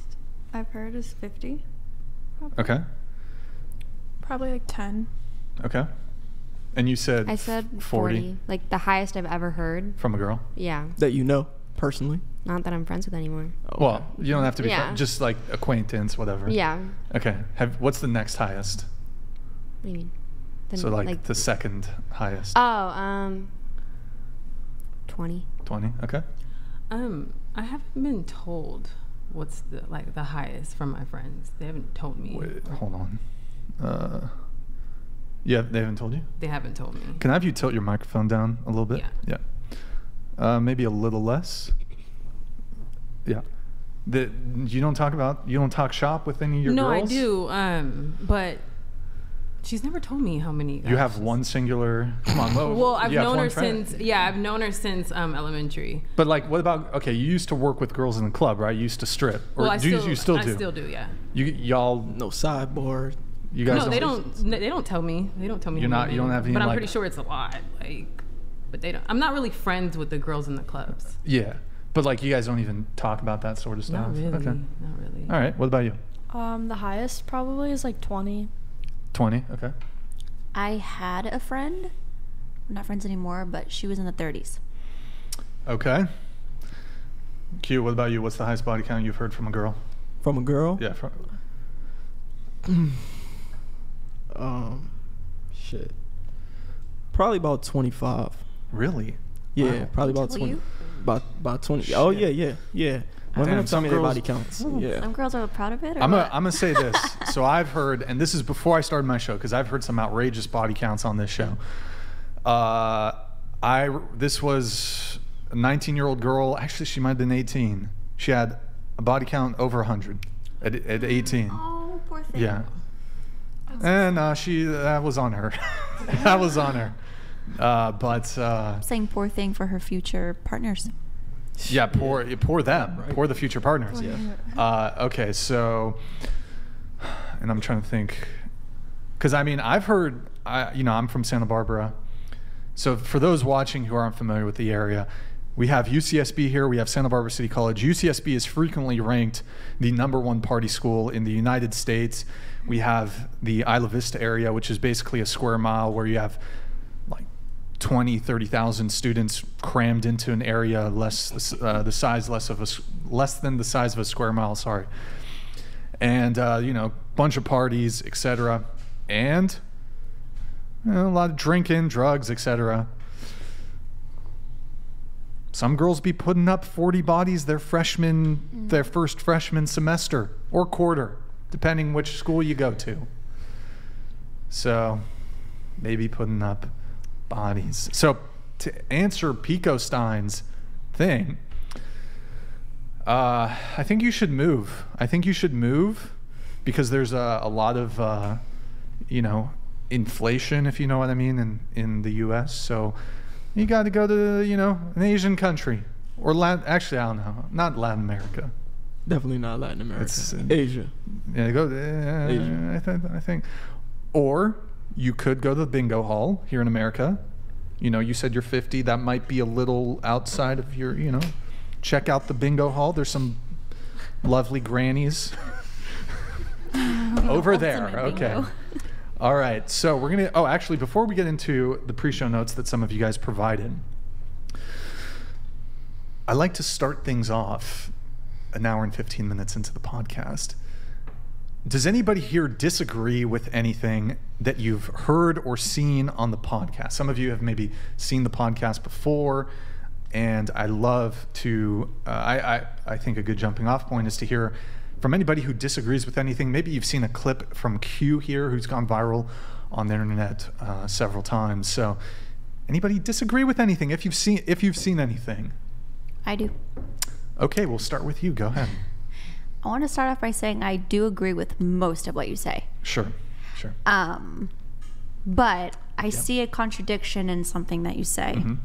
I've heard is 50. probably. Okay. Probably like 10. Okay. And you said I said 40. 40 Like the highest I've ever heard. from a girl? Yeah. That you know. personally. Not that I'm friends with anymore. Well, you don't have to be Yeah. friend- just like acquaintance, whatever. Yeah. Okay. Have what's the next highest? What do you mean? The- so like, the second highest. Oh, um, twenty. Twenty. Okay. Um, I haven't been told what's the like the highest from my friends. They haven't told me. Wait, hold on. Uh, yeah, they haven't told you. They haven't told me. Can I have you tilt your microphone down a little bit? Yeah. Yeah. Uh, maybe a little less. Yeah. The, you don't talk about you don't talk shop with any of your no, girls. I do. Um, but she's never told me how many. You have one singular. Come on. Well, Well, I've you known one her friend. since. Yeah, I've known her since um, elementary. But like, what about? Okay, you used to work with girls in the club, right? You used to strip, or Well, I do you- still- you still I do? still do, yeah. You y'all no sideboard. You guys no, they don't. no, They don't tell me. They don't tell me. You're not- you don't have any, But I'm like- pretty sure it's a lot. Like, but they don't. I'm not really friends with the girls in the clubs. Yeah, but like you guys don't even talk about that sort of stuff. Not really. Okay. Not really. All right. What about you? Um, the highest probably is like 20. Twenty. Okay. I had a friend. We're not friends anymore, but she was in the 30s. Okay. Q. What about you? What's the highest body count you've heard from a girl? From a girl? Yeah. From, Um, shit. Probably about 25. Really? Yeah, Wow. probably about 20. you? About about 20. Oh yeah, yeah, yeah. Women Damn, have some me their girls- body counts. Yeah. Some girls are proud of it. Or I'm gonna I'm gonna say this. so I've heard, and this is before I started my show, because I've heard some outrageous body counts on this show. Uh, I this was a 19 year old girl. Actually, she might have been 18. She had a body count over 100 at, at 18. Oh, poor thing. Yeah. And uh, she that was on her. that was on her. Uh, but uh, Saying poor thing for her future partners. Yeah, poor poor them, Right. poor the future partners. Yeah. Uh, okay, so, and I'm trying to think, because I mean I've heard, I you know I'm from Santa Barbara, so for those watching who aren't familiar with the area, we have UCSB here, we have Santa Barbara City College. UCSB is frequently ranked the number one party school in the United States. We have the Isla Vista area, which is basically a square mile where you have like 20, 30,000 students crammed into an area less uh, the size less of a less than the size of a square mile. Sorry, and uh, you know, bunch of parties, etc. And you know, a lot of drinking, drugs, etc. Some girls be putting up 40 bodies their freshman, their first freshman semester or quarter, depending which school you go to. So, maybe putting up bodies. So, to answer Pico Stein's thing, uh, I think you should move. I think you should move because there's a, a lot of, uh, you know, inflation, if you know what I mean, in, in the U.S. So you got to go to, you know, an Asian country or Latin. Actually, I don't know, not Latin America. Definitely not Latin America. It's, uh, Asia. Yeah, go. Uh, Asia. I, th- I think, or you could go to the bingo hall here in America. You know, you said you're 50. That might be a little outside of your. You know, check out the bingo hall. There's some lovely grannies over there. Okay. All right. So we're gonna. Oh, actually, before we get into the pre-show notes that some of you guys provided, I like to start things off an hour and 15 minutes into the podcast. Does anybody here disagree with anything that you've heard or seen on the podcast? Some of you have maybe seen the podcast before, and I love to. Uh, I, I I think a good jumping off point is to hear from anybody who disagrees with anything. Maybe you've seen a clip from Q here, who's gone viral on the internet uh, several times. So, anybody disagree with anything? If you've seen if you've seen anything, I do. okay, we'll start with you. Go ahead. I want to start off by saying I do agree with most of what you say. Sure, sure. Um, but I see a contradiction in something that you say. Mhm.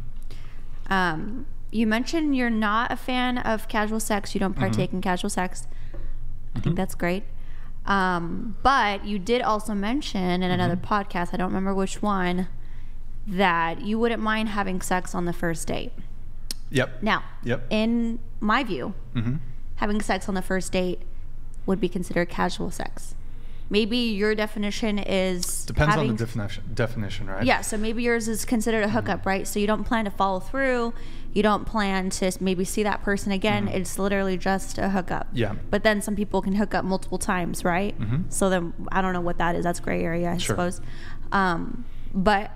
Um, you mentioned you're not a fan of casual sex. You don't partake in casual sex. I think that's great. Um, but you did also mention in another podcast, I don't remember which one, that you wouldn't mind having sex on the first date. Yep. Now, Yep. in my view, Mm-hmm. Having sex on the first date would be considered casual sex. maybe your definition is Depends having on the definition. Definition, right? Yeah, so maybe yours is considered a hookup, right? So you don't plan to follow through. You don't plan to maybe see that person again. It's literally just a hookup. Yeah. But then some people can hook up multiple times, right? Mhm. So then I don't know what that is. That's gray area, I Sure. suppose. Um, but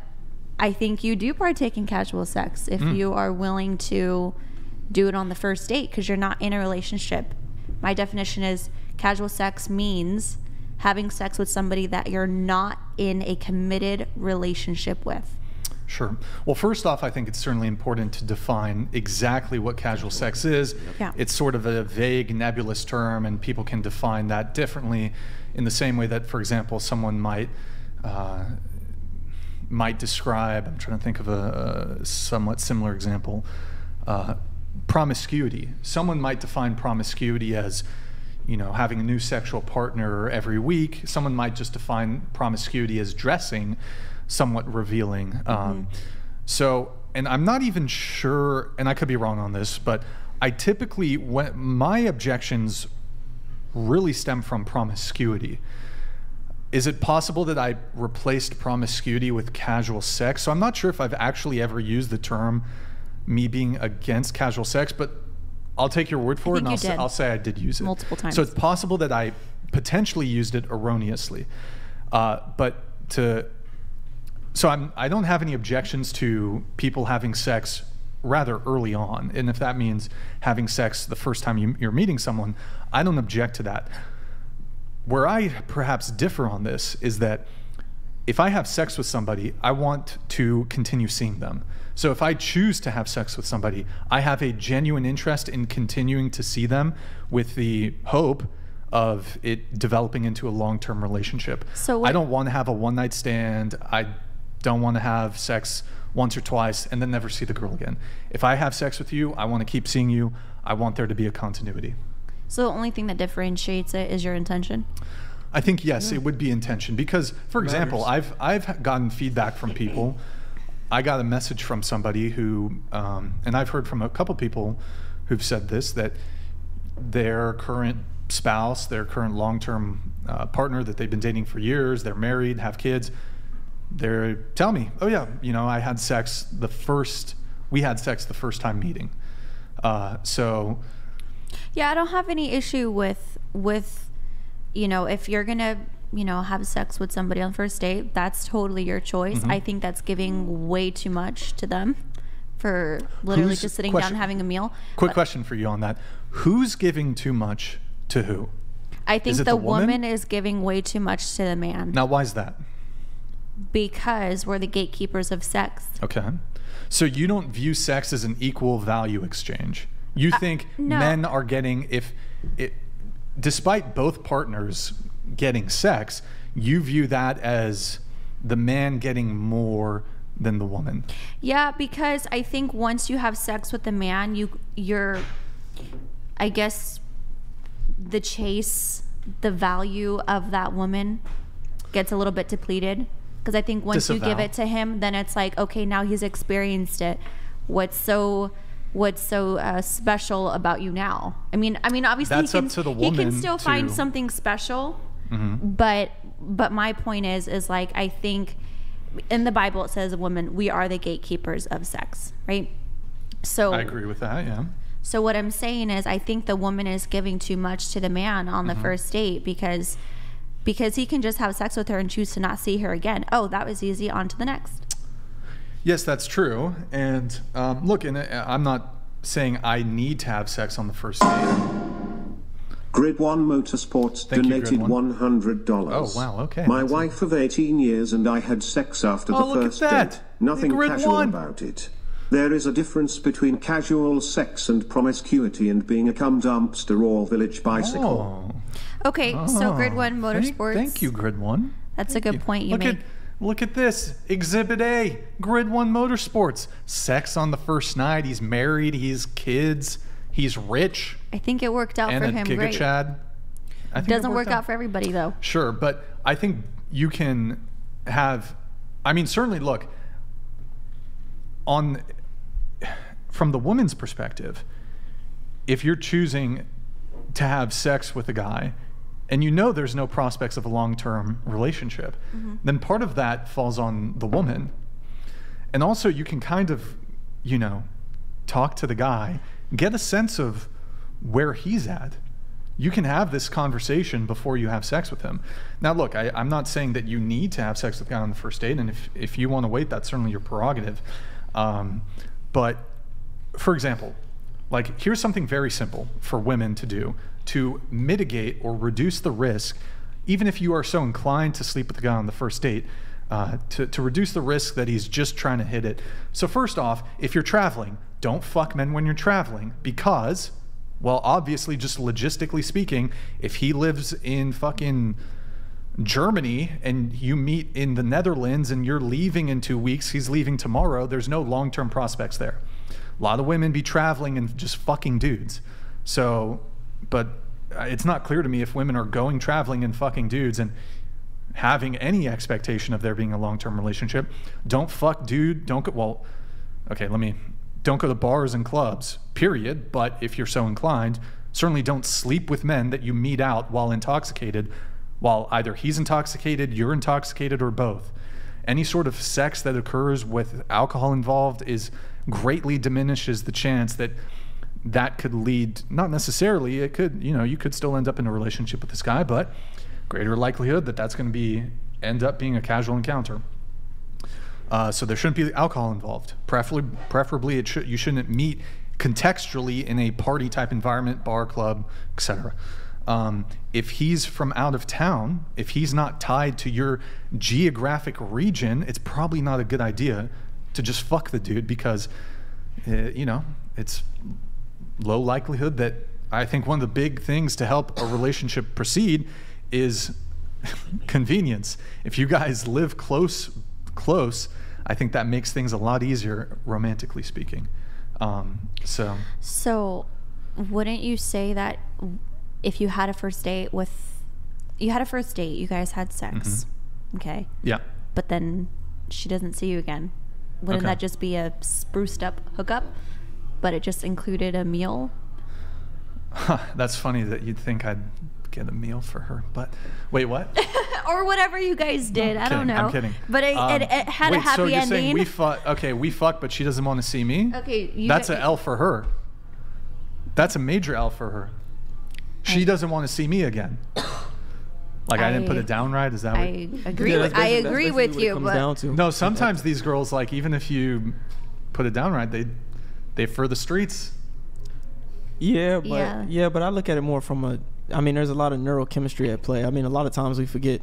I think you do partake in casual sex if Mm. you are willing to do it on the first date because you're not in a relationship. My definition is casual sex means having sex with somebody that you're not in a committed relationship with. Sure. Well, first off, I think it's certainly important to define exactly what casual sex is. Yeah. It's sort of a vague, nebulous term, and people can define that differently in the same way that, for example, someone might. Uh, might describe, I'm trying to think of a, a somewhat similar example, uh, promiscuity. Someone might define promiscuity as, you know, having a new sexual partner every week. Someone might just define promiscuity as dressing somewhat revealing. Um, so, and I'm not even sure, and I could be wrong on this, but I typically, when my objections really stem from promiscuity. Is it possible that I replaced promiscuity with casual sex? So I'm not sure if I've actually ever used the term me being against casual sex, but I'll take your word for it and I'll, say. I'll say I did use it. Multiple times. So it's possible that I potentially used it erroneously. Uh, but to so I'm I don't have any objections to people having sex rather early on, and if that means having sex the first time you, you're meeting someone, I don't object to that. Where I perhaps differ on this is that if I have sex with somebody, I want to continue seeing them. So if I choose to have sex with somebody, I have a genuine interest in continuing to see them with the hope of it developing into a long-term relationship. So I don't want to have a one-night stand. I don't want to have sex once or twice and then never see the girl again. If I have sex with you, I want to keep seeing you. I want there to be a continuity. So the only thing that differentiates it is your intention. I think yes, it would be intention because, for example, I've I've gotten feedback from people. I got a message from somebody who, um, and I've heard from a couple people who've said this that their current spouse, their current long-term uh, partner that they've been dating for years, they're married, have kids. They're tell me, oh yeah, you know, I had sex the first. We had sex the first time meeting. Uh, so Yeah, I don't have any issue with with you know, if you're going to, you know, have sex with somebody on first date, that's totally your choice. Mhm. I think that's giving way too much to them for literally Who's- just sitting question- down having a meal. Quick But question for you on that: Who's giving too much to who? I think the, the woman? woman is giving way too much to the man Now, why is that? because we're the gatekeepers of sex. Okay. So you don't view sex as an equal value exchange. You think Uh, no. men are getting if it despite both partners getting sex, you view that as the man getting more than the woman. Yeah, because I think once you have sex with a man, you you're I guess the chase, the value of that woman gets a little bit depleted because I think once you give it to him, then it's like okay, now he's experienced it. What's so what's so uh, special about you now? I mean, I mean, obviously That's he can up to the he can still find something special, Mhm. but but my point is is like I think in the Bible it says women we are the gatekeepers of sex, right? So I agree with that, yeah. so what I'm saying is I think the woman is giving too much to the man on the Mhm. first date because because he can just have sex with her and choose to not see her again. Oh, that was easy, on to the next. Yes, that's true. And um, look, and uh, I'm not saying I need to have sex on the first date. Grid One Motorsports Thank donated Grid One. $100. Oh, wow, okay, My that's- wife of 18 years and I had sex after Oh, the look at first that. date. Nothing Grid casual One. about it. There is a difference between casual sex and promiscuity and being a cum dumpster or village bicycle. Oh. Okay, so ah, Grid One Motorsports. Thank, you, Grid One. That's a good point you look make. At, look at this. Exhibit A, Grid One Motorsports. Sex on the first night. He's married. He's kids. He's rich. I think it worked out and for a him Giga great. Chad. I think it Doesn't worked work out for everybody though. Sure, but I think you can have. I mean, certainly. Look, on from the woman's perspective, if you're choosing to have sex with a guy, and you know there's no prospects of a long-term relationship, Mhm. then part of that falls on the woman. And also you can kind of, you know, talk to the guy, get a sense of where he's at. You can have this conversation before you have sex with him. Now, look, I, I'm not saying that you need to have sex with the guy on the first date, and if, if you want to wait, that's certainly your prerogative. Um, but for example, like here's something very simple for women to do to mitigate or reduce the risk, even if you are so inclined to sleep with the guy on the first date, uh, to, to reduce the risk that he's just trying to hit it. So, first off, if you're traveling, don't fuck men when you're traveling because, well, obviously, just logistically speaking, if he lives in fucking Germany and you meet in the Netherlands and you're leaving in two weeks, he's leaving tomorrow, there's no long term prospects there. A lot of women be traveling and just fucking dudes. So, but uh, it's not clear to me if women are going traveling and fucking dudes and having any expectation of there being a long term relationship. Don't fuck dude. Don't go, well, okay, let me, don't go to bars and clubs, period. But if you're so inclined, certainly don't sleep with men that you meet out while intoxicated, while either he's intoxicated, you're intoxicated, or both. Any sort of sex that occurs with alcohol involved is greatly diminishes the chance that that could lead not necessarily it could you know you could still end up in a relationship with this guy but greater likelihood that that's going to be end up being a casual encounter uh, so there shouldn't be alcohol involved preferably preferably it should you shouldn't meet contextually in a party type environment bar club etc um, if he's from out of town if he's not tied to your geographic region it's probably not a good idea to just fuck the dude because uh, you know it's low likelihood that I think one of the big things to help a relationship proceed is convenience. If you guys live close, close, I think that makes things a lot easier, romantically speaking. Um, so So, wouldn't you say that if you had a first date with, you had a first date, you guys had sex, okay, yeah, but then she doesn't see you again, wouldn't Okay. that just be a spruced up hookup, but it just included a meal? that's funny that you'd think I'd get a meal for her, but wait, what? or whatever you guys did. I don't Kidding, know. I'm kidding. But it, Um, it, it had wait, a happy so you're ending. saying we fuck? Okay, we fuck, but she doesn't want to see me. Okay, you that's an L for her. That's a major L for her. She doesn't want to see me again. Like I, didn't put it down right. Is that what? I agree. with, I agree with you, but No, sometimes these girls like even if you put it down right, they they for the streets. Yeah, but Yeah. yeah. but I look at it more from a. I mean, there's a lot of neurochemistry at play. I mean, a lot of times we forget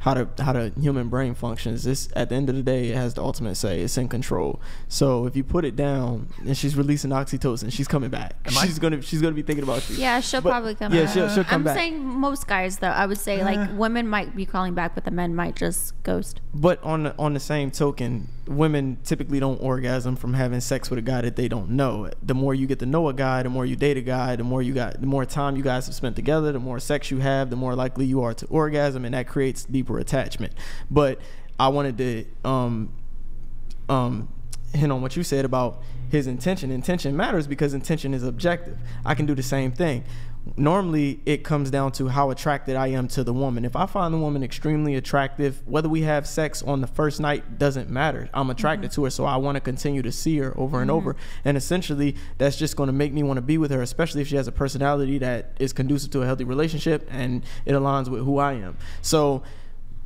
how to how the human brain functions. This at the end of the day, it has the ultimate say. It's in control. So if you put it down, and she's releasing oxytocin, she's coming back. Am I- she's gonna she's gonna be thinking about you. Yeah, she'll But- probably come Yeah, back. she'll, she'll come I'm back. saying most guys, though, I would say like Uh. women might be calling back, but the men might just ghost. But on the, on the same token, women typically don't orgasm from having sex with a guy that they don't know. The more you get to know a guy, the more you date a guy, the more you got, the more time you guys have spent together, the more sex you have, the more likely you are to orgasm, and that creates deeper attachment. But I wanted to um um hit on what you said about his intention. Intention matters because intention is objective. I can do the same thing. Normally, it comes down to how attracted I am to the woman. If I find the woman extremely attractive, whether we have sex on the first night doesn't matter. I'm attracted to her, so I want to continue to see her over and Mhm. over. And essentially, that's just going to make me want to be with her, especially if she has a personality that is conducive to a healthy relationship and it aligns with who I am. So,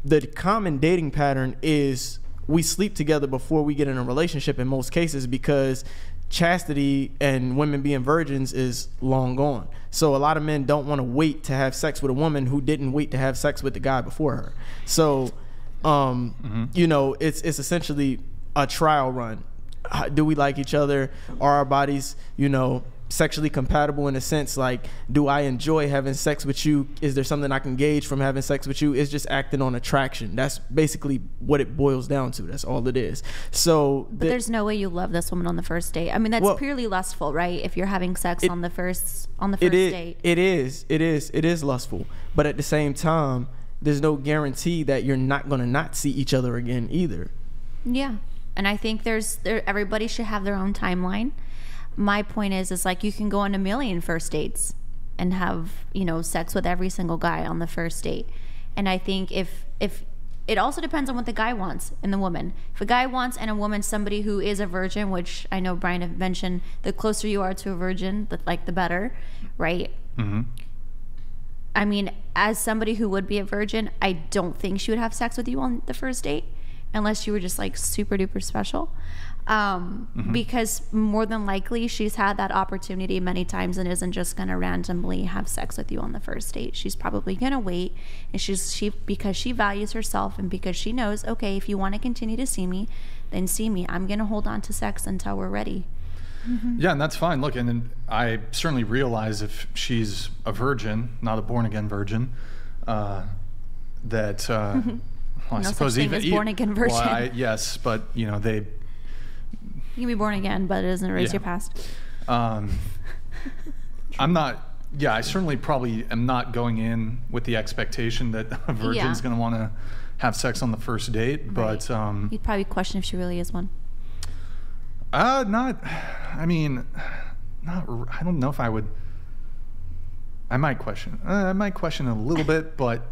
the common dating pattern is we sleep together before we get in a relationship in most cases because chastity and women being virgins is long gone. So a lot of men don't want to wait to have sex with a woman who didn't wait to have sex with the guy before her. So um you know, it's it's essentially a trial run. How- Do we like each other? Are our bodies, you know, sexually compatible in a sense like do I enjoy having sex with you? Is there something I can gauge from having sex with you? It's just acting on attraction. That's basically what it boils down to. That's all it is. So But the- there's no way you love this woman on the first date. I mean, that's Well- purely lustful, right? If you're having sex It- on the first on the first it is date. it is it is it is lustful but at the same time there's no guarantee that you're not going to not see each other again either Yeah. And I think there's there everybody should have their own timeline. My point is is like you can go on a million first dates and have you know sex with every single guy on the first date. And I think if if it also depends on what the guy wants and the woman. If a guy wants and a woman somebody who is a virgin, which I know Brian mentioned, the closer you are to a virgin, the, like the better, right? Mm-hmm. I mean, as somebody who would be a virgin, I don't think she would have sex with you on the first date unless you were just like super duper special. Um, Mhm. Because more than likely, she's had that opportunity many times and isn't just gonna randomly have sex with you on the first date. She's probably gonna wait, and she's she because she values herself and because she knows, okay, if you want to continue to see me, then see me. I'm gonna hold on to sex until we're ready. Yeah, and that's fine. Look, and, then I certainly realize if she's a virgin, not a born again virgin, uh, that uh, well, I No such suppose thing even as e- born-again well, virgin. I- yes, but you know they. You can be born again, but it doesn't erase Yeah. your past. Um, I'm not. Yeah, I certainly probably am not going in with the expectation that a virgin's Yeah. going to want to have sex on the first date, but um, You'd probably question if she really is one. Uh, not. I mean, not. I don't know if I would. I might question. Uh, I might question a little bit, but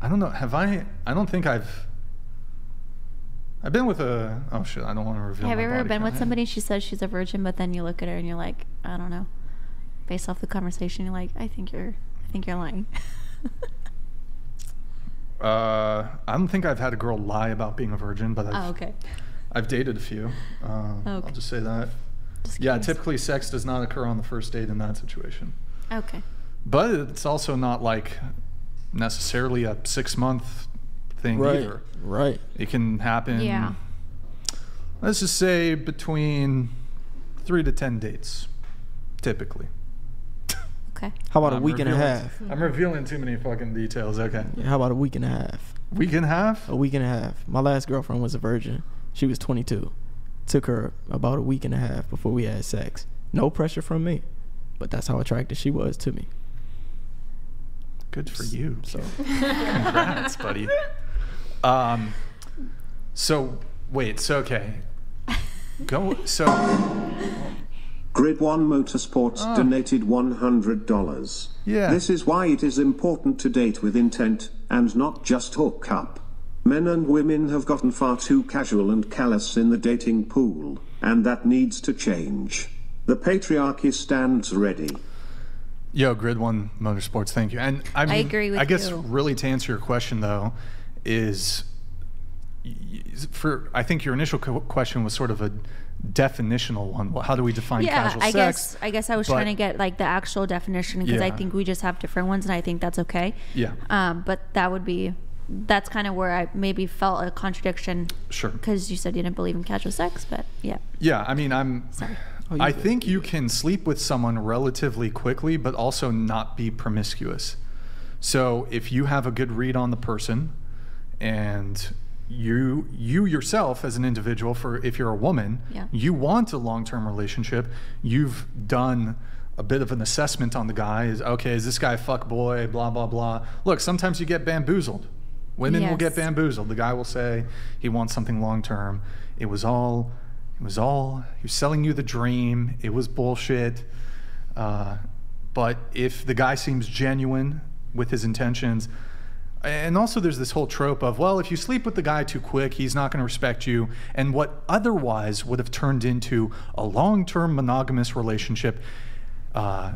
I don't know. Have I? I don't think I've. I've been with a. Oh shit! I don't want to reveal. Have my you ever body been count. with somebody? She says she's a virgin, but then you look at her and you're like, I don't know. Based off the conversation, you're like, I think you're, I think you're lying. Uh, I don't think I've had a girl lie about being a virgin, but I've, oh, okay. I've dated a few. Uh, I'll just say that. Just yeah, typically sex does not occur on the first date in that situation. Okay. But it's also not like necessarily a six month thing Right, either. Right. It can happen. Yeah. Let's just say between three to ten dates, typically. Okay. How about a I'm week and a revealing- half? I'm revealing too many fucking details. Okay. Yeah, how about a week and a half? Week and a half? A week and a half. My last girlfriend was a virgin. She was 22. Took her about a week and a half before we had sex. No pressure from me, but that's how attracted she was to me. Good for you. So Congrats, buddy. Um, so wait. So okay. Go. So Grid One Motorsports Ah. donated $100. Yeah. This is why it is important to date with intent, and not just hook up. Men and women have gotten far too casual and callous in the dating pool, and that needs to change. The patriarchy stands ready. Yo, Grid One Motorsports, thank you. And I, mean, agree with I guess you. really to answer your question though, is y- y- for I think your initial question was sort of a definitional one. Well, How do we define yeah, casual I sex? guess I guess I was But- trying to get like the actual definition because I think we just have different ones, and I think that's okay. Yeah. Um, but that would be, that's kind of where I maybe felt a contradiction. Sure. Because you said you didn't believe in casual sex, but yeah. Yeah, I mean, I'm. Sorry. Oh, I good, think you can sleep with someone relatively quickly, but also not be promiscuous. So if you have a good read on the person, and you you yourself as an individual, for if you're a woman, Yeah. you want a long-term relationship. You've done a bit of an assessment on the guy. Is okay? Is this guy a fuck boy? Blah blah blah. Look, sometimes you get bamboozled. Women will get bamboozled. The guy will say he wants something long term. It was all, it was all, he was selling you the dream. It was bullshit. Uh, but if the guy seems genuine with his intentions, and also there's this whole trope of, well, if you sleep with the guy too quick, he's not going to respect you. And what otherwise would have turned into a long term monogamous relationship. Uh,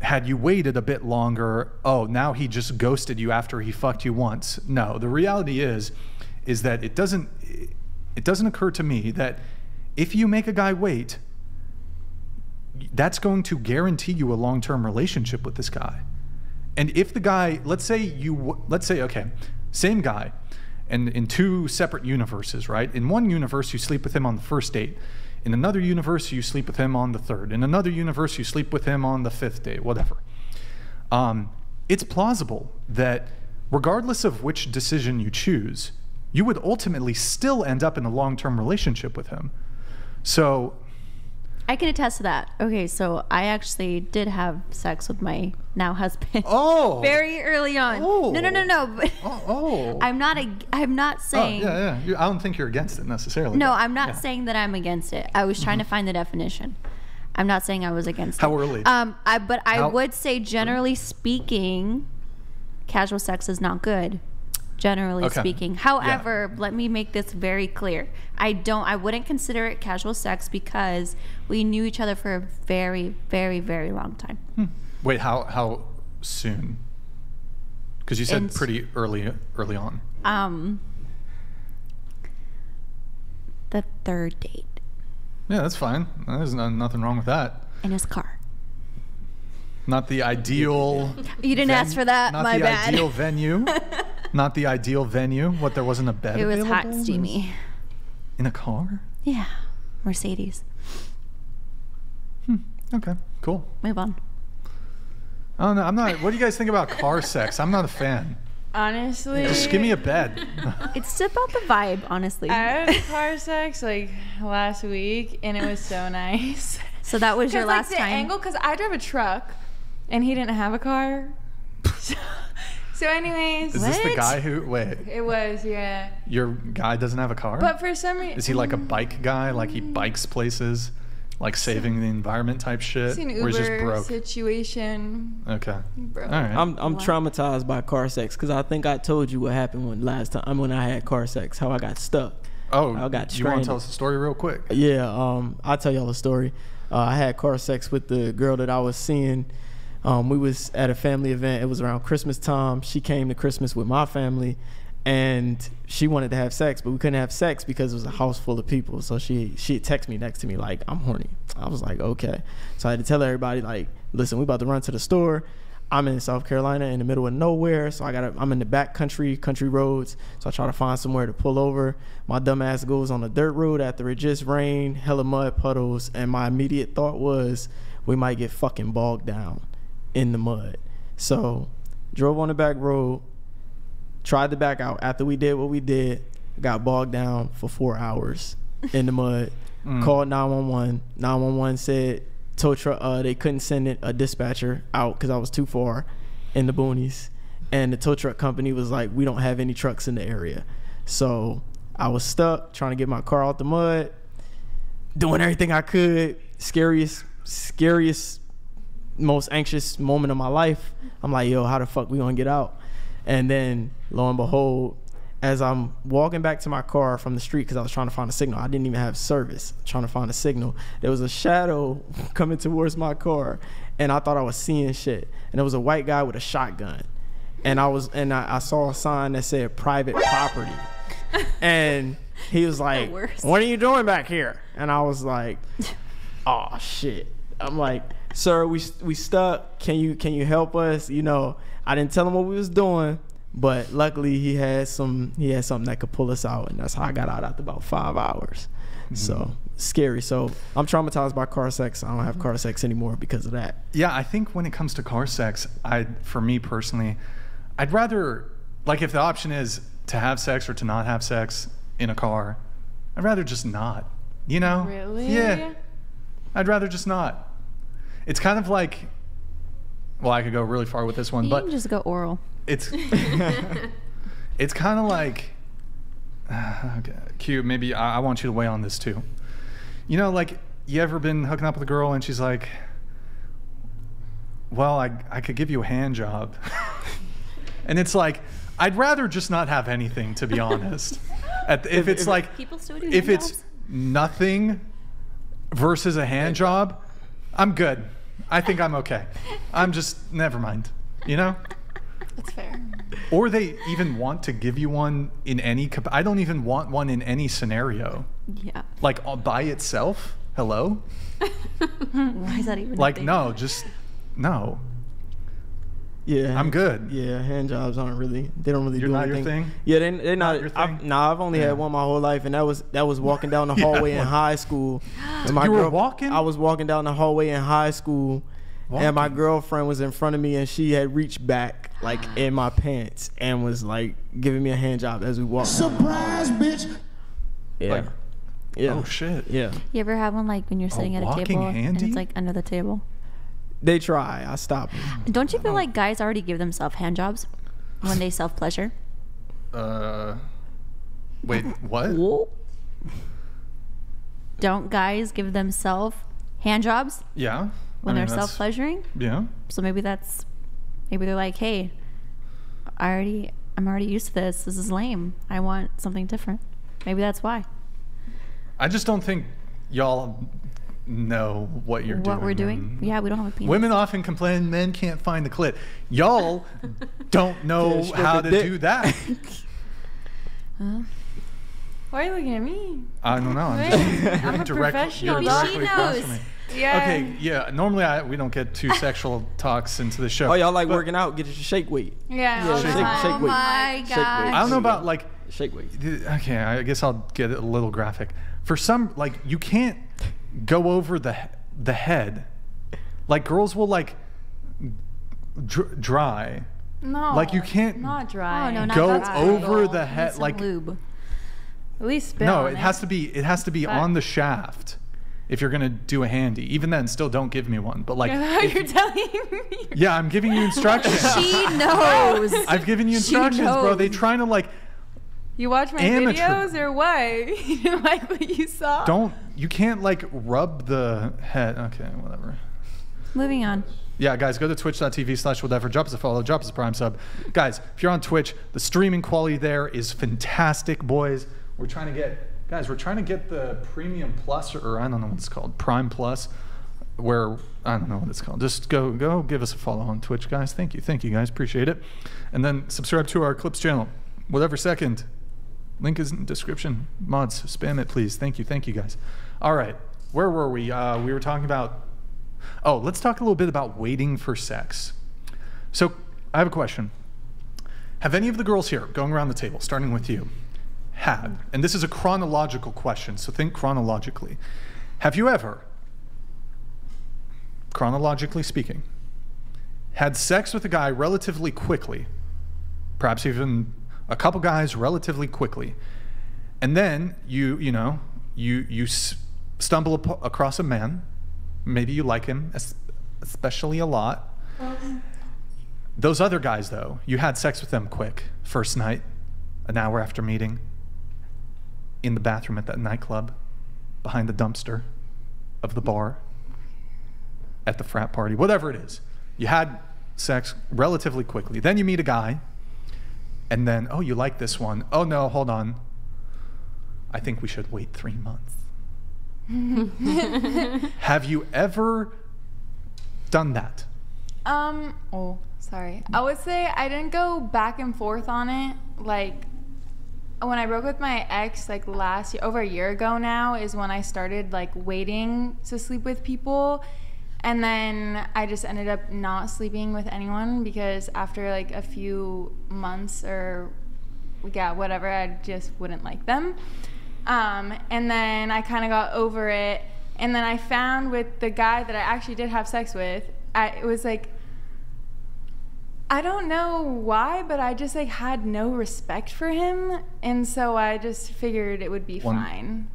had you waited a bit longer, oh, now he just ghosted you after he fucked you once. No, the reality is, is that it doesn't, it doesn't occur to me that if you make a guy wait, that's going to guarantee you a long-term relationship with this guy. And if the guy, let's say you, let's say, okay, same guy, and in two separate universes, right? In one universe, you sleep with him on the first date. In another universe, you sleep with him on the third. In another universe, you sleep with him on the fifth date, whatever. Um, it's plausible that regardless of which decision you choose, you would ultimately still end up in a long term relationship with him. So, I can attest to that. Okay, so I actually did have sex with my now husband. Oh. very early on. Oh. No, no, no, no. but oh. I'm not. A, I'm not saying. oh, yeah, yeah. You- I don't think you're against it necessarily. No, I'm not yeah. Mm-hmm. saying that I'm against it. I was trying to find the definition. I'm not saying I was against it. How it. early? Um, I but I How- would say generally speaking, casual sex is not good. Generally Okay. speaking. Yeah. However, let me make this very clear. I don't I wouldn't consider it casual sex because we knew each other for a very, very, very long time. Wait, how how soon? Because you said And- pretty early early on. Um the third date Yeah, that's fine. There's no, nothing wrong with that. in his car. Not the ideal. You didn't ask for that, Not my the bad. ideal venue. not the ideal venue. What there wasn't a bed. It was hot available? and steamy. In a car. Yeah. Mercedes. Hmm. Okay, cool. Move on. Oh no, I'm not. What do you guys think about car sex? I'm not a fan. Honestly, Just give me a bed. It's about the vibe, honestly. I had car sex like last week, and it was so nice. So that was your 'Cause, like, last the time? angle, because I drove a truck, and he didn't have a car. So, so anyways, Is this the guy who? Wait, It was, yeah. your guy doesn't have a car? But for some reason, Is he like a bike guy? Like he bikes places, like saving the environment type shit? It's an or he's just Uber broke? situation. Okay. Broke. All right. I'm I'm Wow. traumatized by car sex because I think I told you what happened when last time when I had car sex, how I got stuck. oh, I got you want to tell us the story real quick? Yeah, um, I'll tell y'all a story. Uh, I had car sex with the girl that I was seeing. Um, we was at a family event. It was around Christmas time. She came to Christmas with my family, and she wanted to have sex, but we couldn't have sex because it was a house full of people. So she she texted me next to me like, "I'm horny." I was like, "Okay." So I had to tell everybody like, "Listen, we about to run to the store." I'm in South Carolina in the middle of nowhere, so I got I'm in the back country, country roads. So I try to find somewhere to pull over. My dumb ass goes on a dirt road after it just rained, hella mud puddles, and my immediate thought was we might get fucking bogged down in the mud. So drove on the back road, tried to back out. After we did what we did, got bogged down for four hours in the mud. Mm. Called 911. 911 said tow truck uh, they couldn't send it a dispatcher out because I was too far in the boonies, and the tow truck company was like, we don't have any trucks in the area. So I was stuck trying to get my car out the mud, doing everything I could. Scariest, scariest, most anxious moment of my life. I'm like, yo, how the fuck we gonna get out? And then lo and behold, as I'm walking back to my car from the street because I was trying to find a signal, I didn't even have service. Trying to find a signal, there was a shadow coming towards my car, and I thought I was seeing shit. And there was a white guy with a shotgun, and I was and I, I saw a sign that said private property, and he was like, "What are you doing back here?" And I was like, "Oh shit." I'm like, "Sir, we we stuck. Can you can you help us?" You know, I didn't tell him what we was doing, but luckily he had some he had something that could pull us out, and that's how I got out after about five hours. Mm-hmm. So scary. So I'm traumatized by car sex. I don't have car sex anymore because of that. Yeah, I think when it comes to car sex, I for me personally, I'd rather like if the option is to have sex or to not have sex in a car, I'd rather just not. You know? Really? Yeah. I'd rather just not. It's kind of like well, I could go really far with this one, You but can just go oral. it's it's kind of like okay, Q. Maybe I, I want you to weigh on this too. You know, like you ever been hooking up with a girl and she's like, "Well, I I could give you a hand job," and it's like I'd rather just not have anything, to be honest. At the, if, If- it's like People still do if hand it's jobs? nothing versus a hand job, I'm good. I think I'm okay. I'm just never mind. You know. That's fair. Or they even want to give you one in any. Cap- I don't even want one in any scenario. Yeah. Like all by itself. Hello. Why is that even? a Like no, just no. Yeah, I'm good. Yeah, hand jobs aren't really. They don't really You're do not your anything. thing? Yeah, they they're not. Not your I've, thing? nah, I've only Yeah. had one my whole life, and that was that was walking down the Yeah, hallway in high school. And my You were walking? I was walking down the hallway in high school, and my girlfriend was in front of me, and she had reached back like in my pants and was like giving me a hand job as we walked. Surprise, bitch. Yeah, Like, yeah, Oh shit. yeah. You ever have one like when you're sitting at a walking table and it's like under the table? They try. I stop. 'em. Don't you feel like guys already give themselves hand jobs when they self pleasure? Uh. Wait. What? Don't guys give themselves hand jobs Yeah. when I mean, they're self pleasuring. Yeah. So maybe that's maybe they're like, hey, I already I'm already used to this. This is lame. I want something different. Maybe that's why. I just don't think y'all know what you're doing. what we're doing? Yeah, we don't have a penis. Women often complain men can't find the clit. Y'all don't know Can't how to dick. do that. Huh? Why are you looking at me? I don't know. I'm just I'm you're a direct- professional, you're She knows. Yeah. Okay, yeah. Normally, I, we don't get too sexual talks into the show. Oh, y'all like But working out? Get your shake weight. Yeah. Yeah, all the shake- time. shake weight. my Shake weight. I don't know about like. Shake weight. Okay, I guess I'll get a little graphic. For some, like you can't go over the the head. Like girls will like dr- dry. No. Like, you can't Not dry. Oh, no, not go dry. over the head some like lube. At least spit no on it has to be it has to be But- on the shaft if you're gonna do a handy even then still don't give me one but like if- you're telling me. yeah i'm giving you instructions She knows. i've given you instructions bro they knows. trying to like You watch my Amateur. videos or what? you like what you saw? don't you can't like rub the head. Okay whatever. Moving on. yeah guys go to twitch.tv slash whatever. Drop us a follow. Drop us a prime sub. Guys if you're on twitch the streaming quality there is fantastic boys. We're trying to get guys we're trying to get the premium plus or, or i don't know what it's called prime plus where i don't know what it's called. Just go go give us a follow on twitch guys. Thank you thank you guys. Appreciate it. And then subscribe to our clips channel. Whatever second. Link is in the description. Mods spam it please. Thank you thank you guys all right where were we uh, we were talking about Oh, let's talk a little bit about waiting for sex. So, I have a question. Have any of the girls here, going around the table, starting with you, had, and this is a chronological question, so think chronologically. Have you ever, chronologically speaking, had sex with a guy relatively quickly, perhaps even a couple guys relatively quickly, and then you, you know, you you stumble across a man, maybe you like him, es- especially a lot. Those other guys, though, you had sex with them quick, first night, an hour after meeting, in the bathroom at that nightclub, behind the dumpster of the bar, at the frat party, whatever it is. You had sex relatively quickly. Then you meet a guy, and then, oh, you like this one. Oh, no, hold on. I think we should wait three months. Have you ever done that? Um. Oh, sorry. I would say I didn't go back and forth on it. Like when I broke with my ex, like last year, over a year ago now, is when I started like waiting to sleep with people. And then I just ended up not sleeping with anyone because after like a few months or yeah, whatever, I just wouldn't like them. Um, and then I kind of got over it. And then I found with the guy that I actually did have sex with, I, it was like, I don't know why, but I just like had no respect for him. And so I just figured it would be One- fine.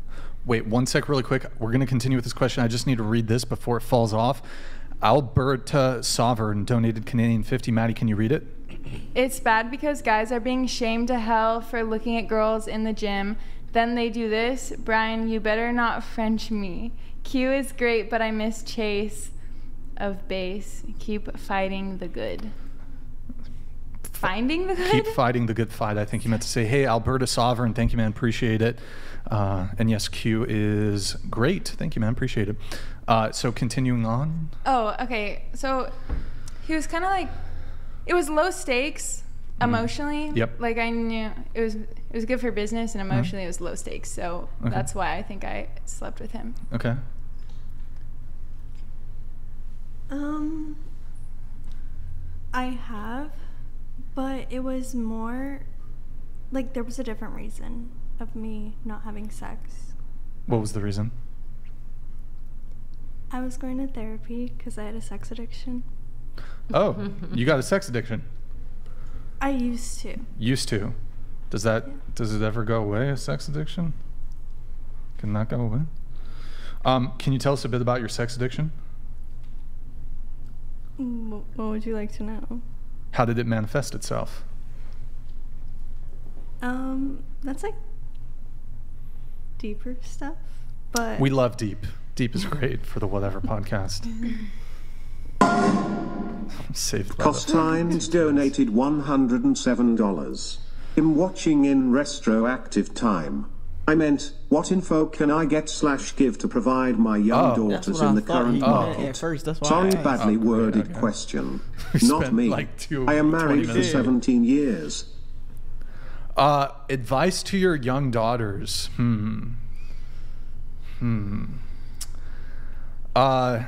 Wait, one sec, really quick. We're going to continue with this question. I just need to read this before it falls off. Alberta Sovereign donated Canadian 50. Maddie, can you read it? It's bad because guys are being shamed to hell for looking at girls in the gym. Then they do this. Brian, you better not French me. Q is great, but I miss Chase of base. Keep fighting the good. Finding the good? Keep fighting the good fight. I think you meant to say, hey, Alberta Sovereign. Thank you, man. Appreciate it. Uh, and yes, Q is great. Thank you, man. Appreciate it. Uh, so continuing on. Oh, okay. So he was kind of like, it was low stakes emotionally. Mm-hmm. Yep. Like I knew it was it was good for business, and emotionally it was low stakes. So Okay. that's why I think I slept with him. Okay. Um, I have, but it was more like there was a different reason of me not having sex. What was the reason? I was going to therapy because I had a sex addiction. Oh, you got a sex addiction. I used to. Used to. Does that does it ever go away? A sex addiction? Can that go away? Um, can you tell us a bit about your sex addiction? What would you like to know? How did it manifest itself? Um, that's like deeper stuff, but We love deep. Deep is great for the whatever podcast. Saved by the- Costines donated $107. I'm watching in retroactive time. I meant, what info can I get slash give to provide my young Oh. Daughters in I the current he market? at first, that's why I Sorry, badly Oh, worded okay. question. Not me. like two- I am married for 17 years. Uh, advice to your young daughters. Hmm. Hmm. Uh,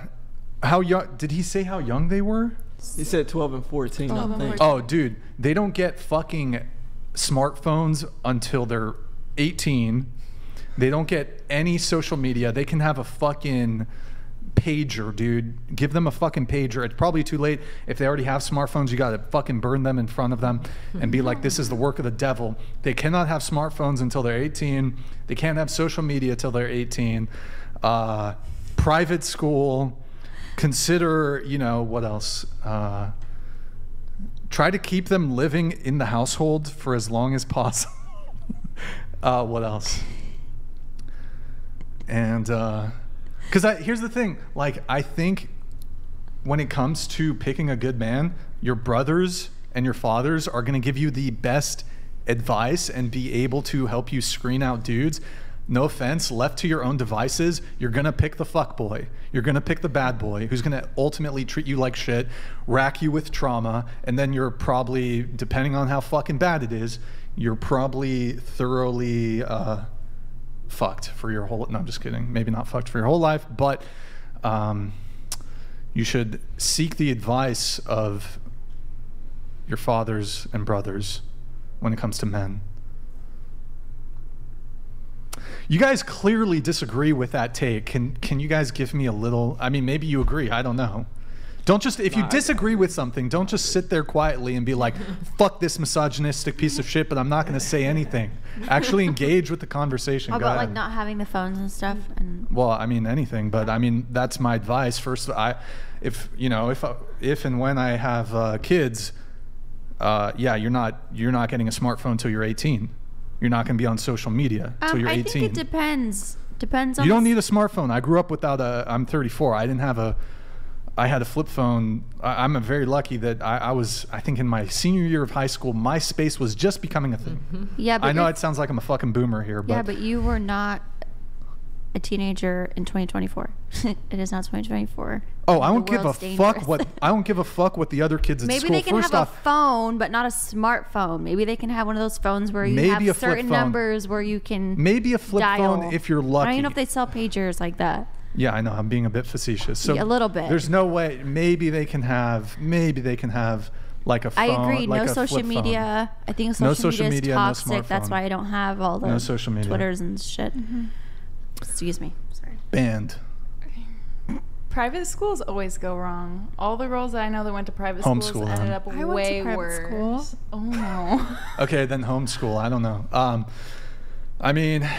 how young? Did he say how young they were? He said 12 and 14, 12 I and think. 14. Oh, dude, they don't get fucking smartphones until they're 18. They don't get any social media. They can have a fucking pager, dude. Give them a fucking pager. It's probably too late. If they already have smartphones, you got to fucking burn them in front of them and be like, this is the work of the devil. They cannot have smartphones until they're 18. They can't have social media till they're 18. Uh, private school. Consider, you know, what else? Uh, try to keep them living in the household for as long as possible. uh, what else? And because I here's the thing, like I think when it comes to picking a good man, your brothers and your fathers are going to give you the best advice and be able to help you screen out dudes. No offense, left to your own devices, you're gonna pick the fuck boy. You're gonna pick the bad boy who's gonna ultimately treat you like shit, rack you with trauma, and then you're probably, depending on how fucking bad it is, you're probably thoroughly uh, fucked for your whole. No, I'm just kidding. Maybe not fucked for your whole life, but um, you should seek the advice of your fathers and brothers when it comes to men. You guys clearly disagree with that take. Can can you guys give me a little? I mean, maybe you agree. I don't know. Don't just if you disagree with something, don't just sit there quietly and be like, "Fuck this misogynistic piece of shit," but I'm not going to say anything. Actually, engage with the conversation. How about like not having the phones and stuff? And Well, I mean anything, but I mean that's my advice. First, I, if you know, if if and when I have uh, kids, uh, yeah, you're not you're not getting a smartphone till you're 18. You're not going to be on social media until um, you're 18. I 18. think it depends. Depends on. you don't need a smartphone. I grew up without a. I'm 34. I didn't have a. I had a flip phone. I, I'm very lucky that I, I was. I think in my senior year of high school, MySpace was just becoming a thing. Yeah, but I know it sounds like I'm a fucking boomer here, but yeah, but you were not a teenager in 2024. it is not 2024. oh, I don't give a world's fuck what I don't give a fuck what the other kids at Maybe school. they can First have off, a phone, but not a smartphone. Maybe they can have one of those phones where you have certain numbers where you can maybe a flip dial. phone if you're lucky. I don't even know if they sell pagers like that. Yeah, I know. I'm being a bit facetious. So Yeah, a little bit. There's no way. Maybe they can have. Maybe they can have like a phone. I agree. Like no a social flip phone. media. I think social, No social media is media, no toxic. That's why I don't have all the No social media. Twitters and shit. Mm-hmm. Excuse me. Sorry. Banned. Private schools always go wrong. All the girls that I know that went to private schools Homeschool ended them. up I went to way private worse. school. Oh no. Okay, then homeschool. I don't know. Um, I mean,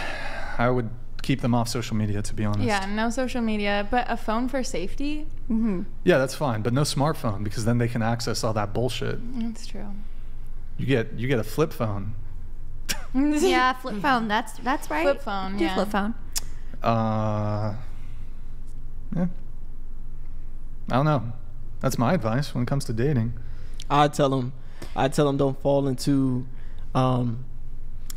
I would keep them off social media to be honest. yeah, no social media, but a phone for safety. Mm-hmm. Yeah, that's fine, but no smartphone because then they can access all that bullshit. That's true. You get you get a flip phone. yeah, flip phone. That's that's right. Flip phone, Do yeah. flip phone. Uh, yeah. I don't know. That's my advice when it comes to dating. I tell them, I tell them don't fall into um,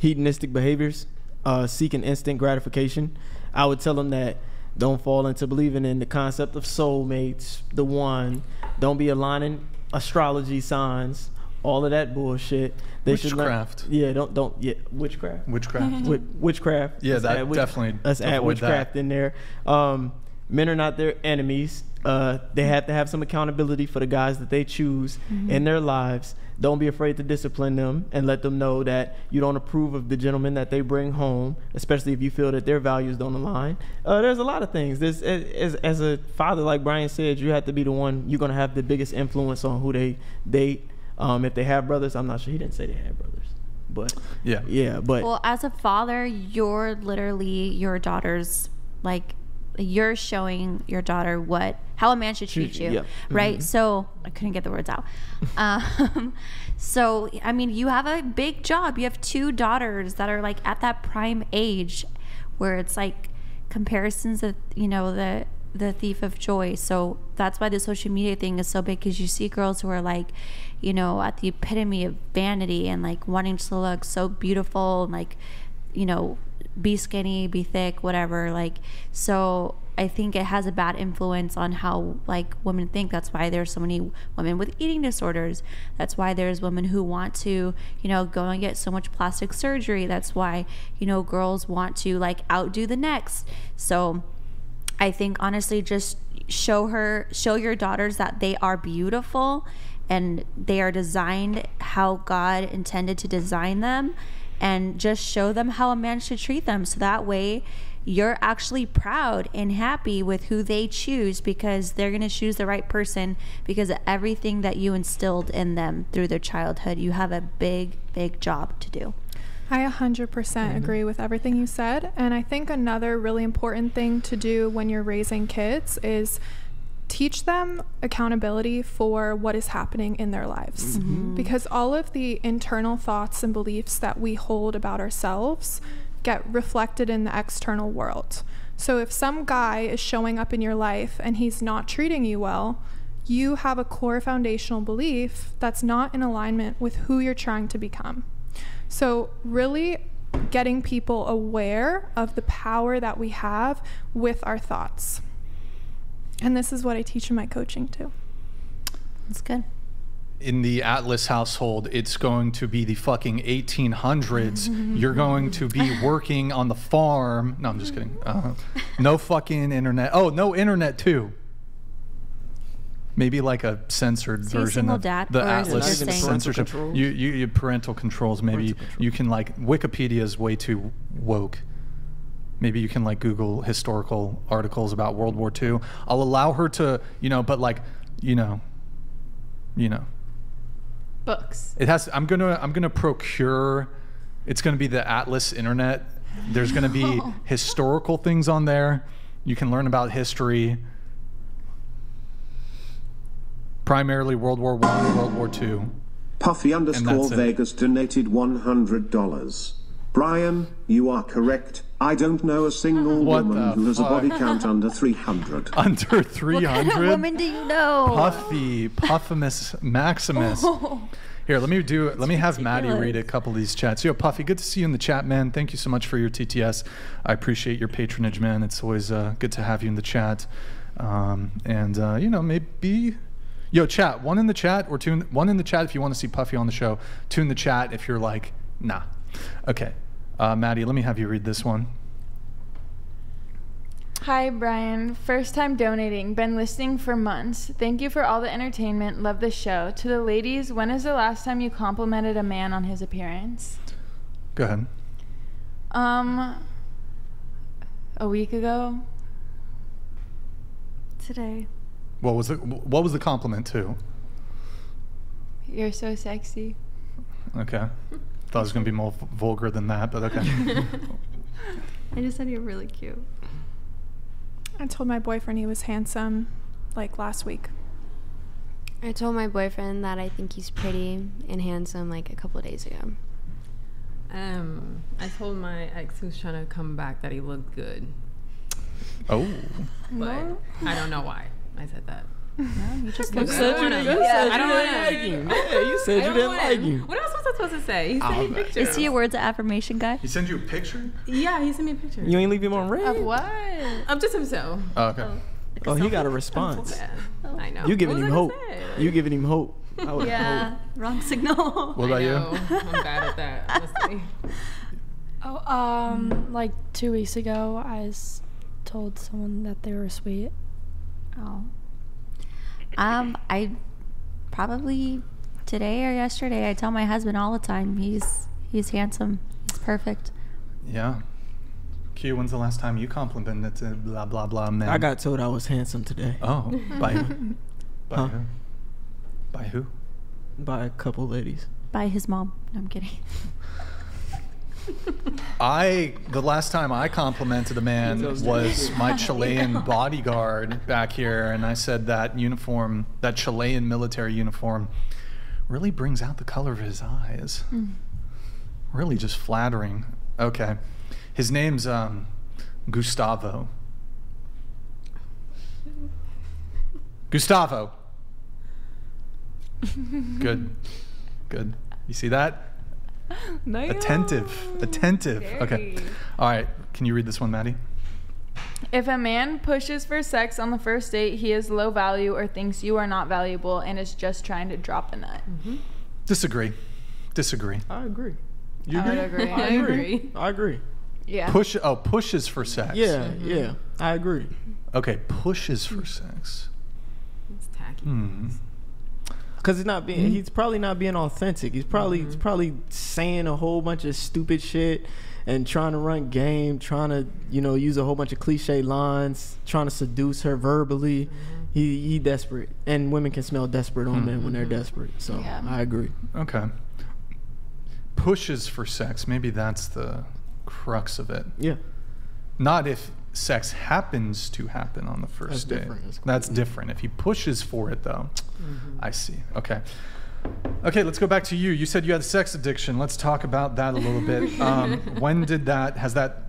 hedonistic behaviors, uh, seeking instant gratification. I would tell them that don't fall into believing in the concept of soulmates, the one. Don't be aligning astrology signs, all of that bullshit. they should learn- Witchcraft. yeah, don't don't yeah witchcraft. Witchcraft. Wi- witchcraft. Yeah, Let's that add definitely Let's add avoid that. witchcraft in there. Um, men are not their enemies. Uh, they have to have some accountability for the guys that they choose Mm-hmm. in their lives. Don't be afraid to discipline them and let them know that you don't approve of the gentleman that they bring home, especially if you feel that their values don't align. Uh, there's a lot of things. There's, as, as a father, like Brian said, you have to be the one. You're gonna have the biggest influence on who they date. Um, if they have brothers, I'm not sure. He didn't say they had brothers, but Yeah. yeah, but Well, as a father, you're literally your daughter's like you're showing your daughter what how a man should treat Treat you, you, yep. right? Mhm. So I couldn't get the words out. um, so I mean, you have a big job. You have two daughters that are like at that prime age, where it's like comparisons of you know the the thief of joy. So that's why the social media thing is so big because you see girls who are like, you know, at the epitome of vanity and like wanting to look so beautiful and like, you know, be skinny, be thick, whatever. Like, so I think it has a bad influence on how like women think. That's why there's so many women with eating disorders. That's why there's women who want to, you know, go and get so much plastic surgery. That's why, you know, girls want to like outdo the next. So I think honestly just show her show your daughters that they are beautiful and they are designed how God intended to design them and just show them how a man should treat them so that way you're actually proud and happy with who they choose because they're going to choose the right person because of everything that you instilled in them through their childhood. You have a big, big job to do. I 100% agree with everything you said. And I think another really important thing to do when you're raising kids is teach them accountability for what is happening in their lives. Mhm. Because all of the internal thoughts and beliefs that we hold about ourselves get reflected in the external world. So if some guy is showing up in your life and he's not treating you well, you have a core foundational belief that's not in alignment with who you're trying to become. So, really getting people aware of the power that we have with our thoughts. And this is what I teach in my coaching too. That's good. in the Atlas household, it's going to be the fucking 1800s. You're going to be working on the farm. No, I'm just kidding. Uh, no fucking internet. Oh, no internet too. Maybe like a censored So version of dad, the or is it Atlas just saying- censorship. Parental You, you, you parental controls. Maybe you can like Wikipedia is way too woke. Maybe you can like Google historical articles about World War II. I'll allow her to, you know, but like, you know, you know. Books. It has. I'm gonna. I'm gonna procure. It's gonna be the Atlas Internet. There's gonna be historical things on there. You can learn about history. Primarily World War One, and World War Two. Puffy underscore that's it. Vegas donated $100. Brian, you are correct. I don't know a single What woman who has a body count under 300. Under 300. What kind of woman do you know? Puffy, Puffimus Maximus. Here, let me do. Let me have Maddie read a couple of these chats. Yo, Puffy, good to see you in the chat, man. Thank you so much for your TTS. I appreciate your patronage, man. It's always uh, good to have you in the chat. Um, and uh, you know, maybe, yo, chat one in the chat or two. In, one in the chat if you want to see Puffy on the show. Two in the chat if you're like, nah. Okay, uh, Maddie, let me have you read this one. Hi, Brian. First time donating. Been listening for months. Thank you for all the entertainment. Love the show. To the ladies, when is the last time you complimented a man on his appearance? Go ahead. Um, a week ago. Today. What was the What was the compliment to? You're so sexy. Okay. Thought it was gonna be more v- vulgar than that, but okay. I just said you're really cute. I told my boyfriend he was handsome like last week. I told my boyfriend that I think he's pretty and handsome like a couple of days ago. Um, I told my ex who's trying to come back that he looked good, oh. but I don't know why I said that. you just Because said I you don't didn't- wanna- you said I don't you didn't wanna- like him. Yeah, you said you didn't wanna- like him. What else was I supposed to say? He sent me Oh, a picture. Is he a words of affirmation guy? He sent you a picture? Yeah, he sent me a picture. You ain't leave him on read. Of what? Of just himself. Oh, okay. Oh, he got a I'm response. so. I know. You giving him hope. I gonna? You giving him hope. I would Yeah, wrong signal. What about you? I'm bad at that, honestly. Oh, um, like two weeks ago, I told someone that they were sweet. Oh. Um, I probably today or yesterday I tell my husband all the time he's he's handsome. He's perfect. Yeah. Q, when's the last time you complimented to blah blah blah man? I got told I was handsome today Oh, by who? By Huh? who? By who? by a couple ladies. By his mom. No, I'm kidding. I the last time I complimented a man was my Chilean bodyguard back here, and I said that uniform, that Chilean military uniform, really brings out the color of his eyes. Really, just flattering. Okay, his name's um, Gustavo. Gustavo. Good. Good. You see that? Attentive. Attentive. Okay. All right. Can you read this one, Maddie? If a man pushes for sex on the first date, he is low value or thinks you are not valuable and is just trying to drop a nut. Mm-hmm. Disagree. Disagree. I agree. You I would agree? agree. I I agree. agree. I agree. Yeah. Push. Oh, pushes for sex. Yeah, mm-hmm. yeah. I agree. Okay. Pushes for mm-hmm. sex. It's tacky. Hmm. Cause he's not being. Mm-hmm. He's probably not being authentic. He's probably he's mm-hmm. probably saying a whole bunch of stupid shit and trying to run game, trying to you know use a whole bunch of cliche lines, trying to seduce her verbally. Mm-hmm. He he desperate, and women can smell desperate on men when they're desperate. So Yeah. I agree. Okay. Pushes for sex. Maybe that's the crux of it. Yeah. Not if sex happens to happen on the That's first date. different. That's That's different. If he pushes for it, though, I see. Okay. Okay, let's go back to you. You said you had a sex addiction. Let's talk about that a little bit. Um, when did that? Has that?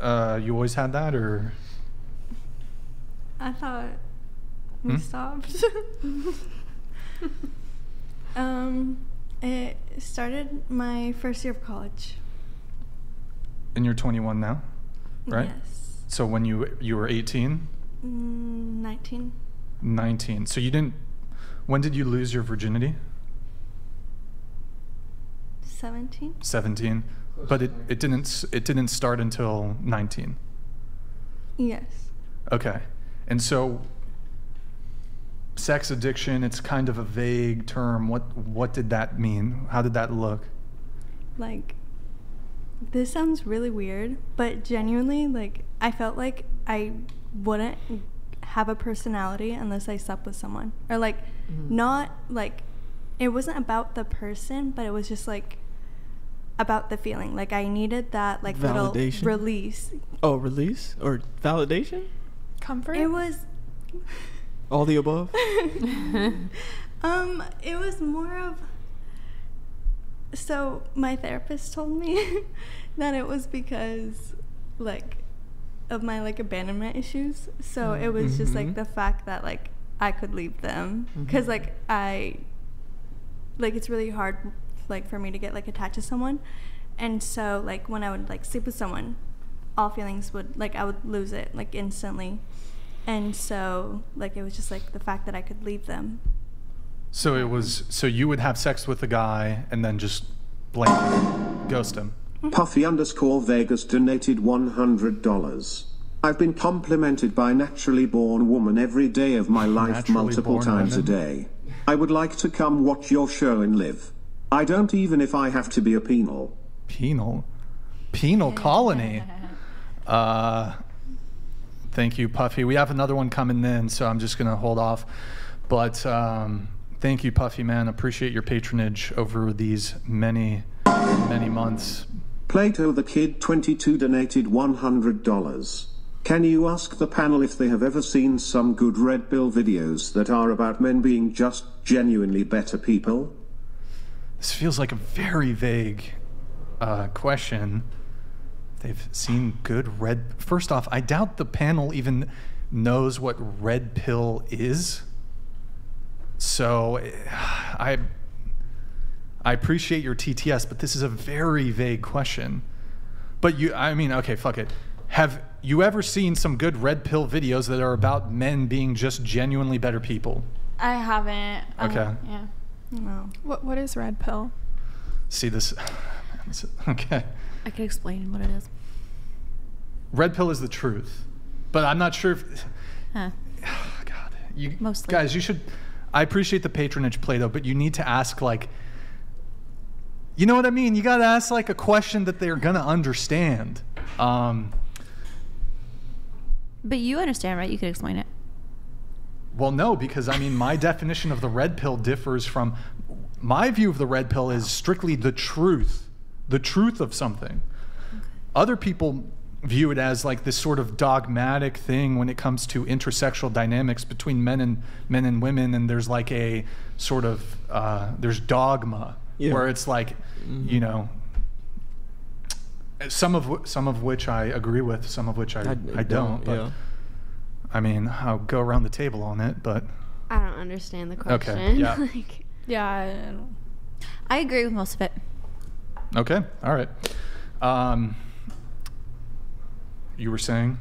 Uh, you always had that, or? I thought we Hmm? stopped. um, it started my first year of college. And you're 21 now, right? Yes. So when you you were 18, Mm, 19. 19. So you didn't. When did you lose your virginity? 17. 17. But it, it didn't it didn't start until 19. Yes. Okay. And so sex addiction, it's kind of a vague term. What what did that mean? How did that look? Like, this sounds really weird, but genuinely, like, I felt like I wouldn't have a personality unless I slept with someone. Or, like, not like, it wasn't about the person, but it was just like about the feeling. Like, I needed that, like, little Validation? release. Oh, release or validation? Comfort? It was. All the above. um, it was more of. So my therapist told me that it was because, like, of my like abandonment issues. So it was just like Mhm. the fact that like I could leave them because like I, like it's really hard, like for me to get like attached to someone, and so like when I would like sleep with someone, all feelings would like I would lose it like instantly. And so, like, it was just like the fact that I could leave them. So it was so you would have sex with a guy and then just blank ghost him. Puffy underscore Vegas donated $100. I've been complimented by naturally born woman every day of my life Naturally multiple born times a day. I would like to come watch your show and live. I don't even if I have to be a penal. Penal. Penal colony. Uh thank you, Puffy. We have another one coming in, so I'm just gonna hold off. But um thank you, Puffy man. Appreciate your patronage over these many, many months. Plato the Kid 22 donated $100. Can you ask the panel if they have ever seen some good Red Pill videos that are about men being just genuinely better people? This feels like a very vague uh, question. They've seen good red. First off, I doubt the panel even knows what red pill is. So I I appreciate your TTS, but this is a very vague question. But you, I mean, okay, fuck it. Have you ever seen some good red pill videos that are about men being just genuinely better people? I haven't. um, Okay. yeah. No. What What is red pill? See this? this- Okay. I can explain what it is. Red pill is the truth, but I'm not sure if Huh. God, you Mostly. guys. You should. I appreciate the patronage, Plato, but you need to ask like. You know what I mean? You got to ask like a question that they're gonna understand. Um, But you understand, right? You could explain it. well, no, because I mean, my definition of the red pill differs from. My view of the red pill is strictly the truth, the truth of something. Other people view it as like this sort of dogmatic thing when it comes to intersexual dynamics between men and men and women, and there's like a sort of uh, there's dogma Yeah. where it's like, you know, some of wh- some of which I agree with, some of which I, I- I, I don't. don't, But yeah. I mean, I'll go around the table on it. But I don't understand the question. Okay, question. yeah. like, Yeah. I don't- I agree with most of it. okay, all right. Um, you were saying?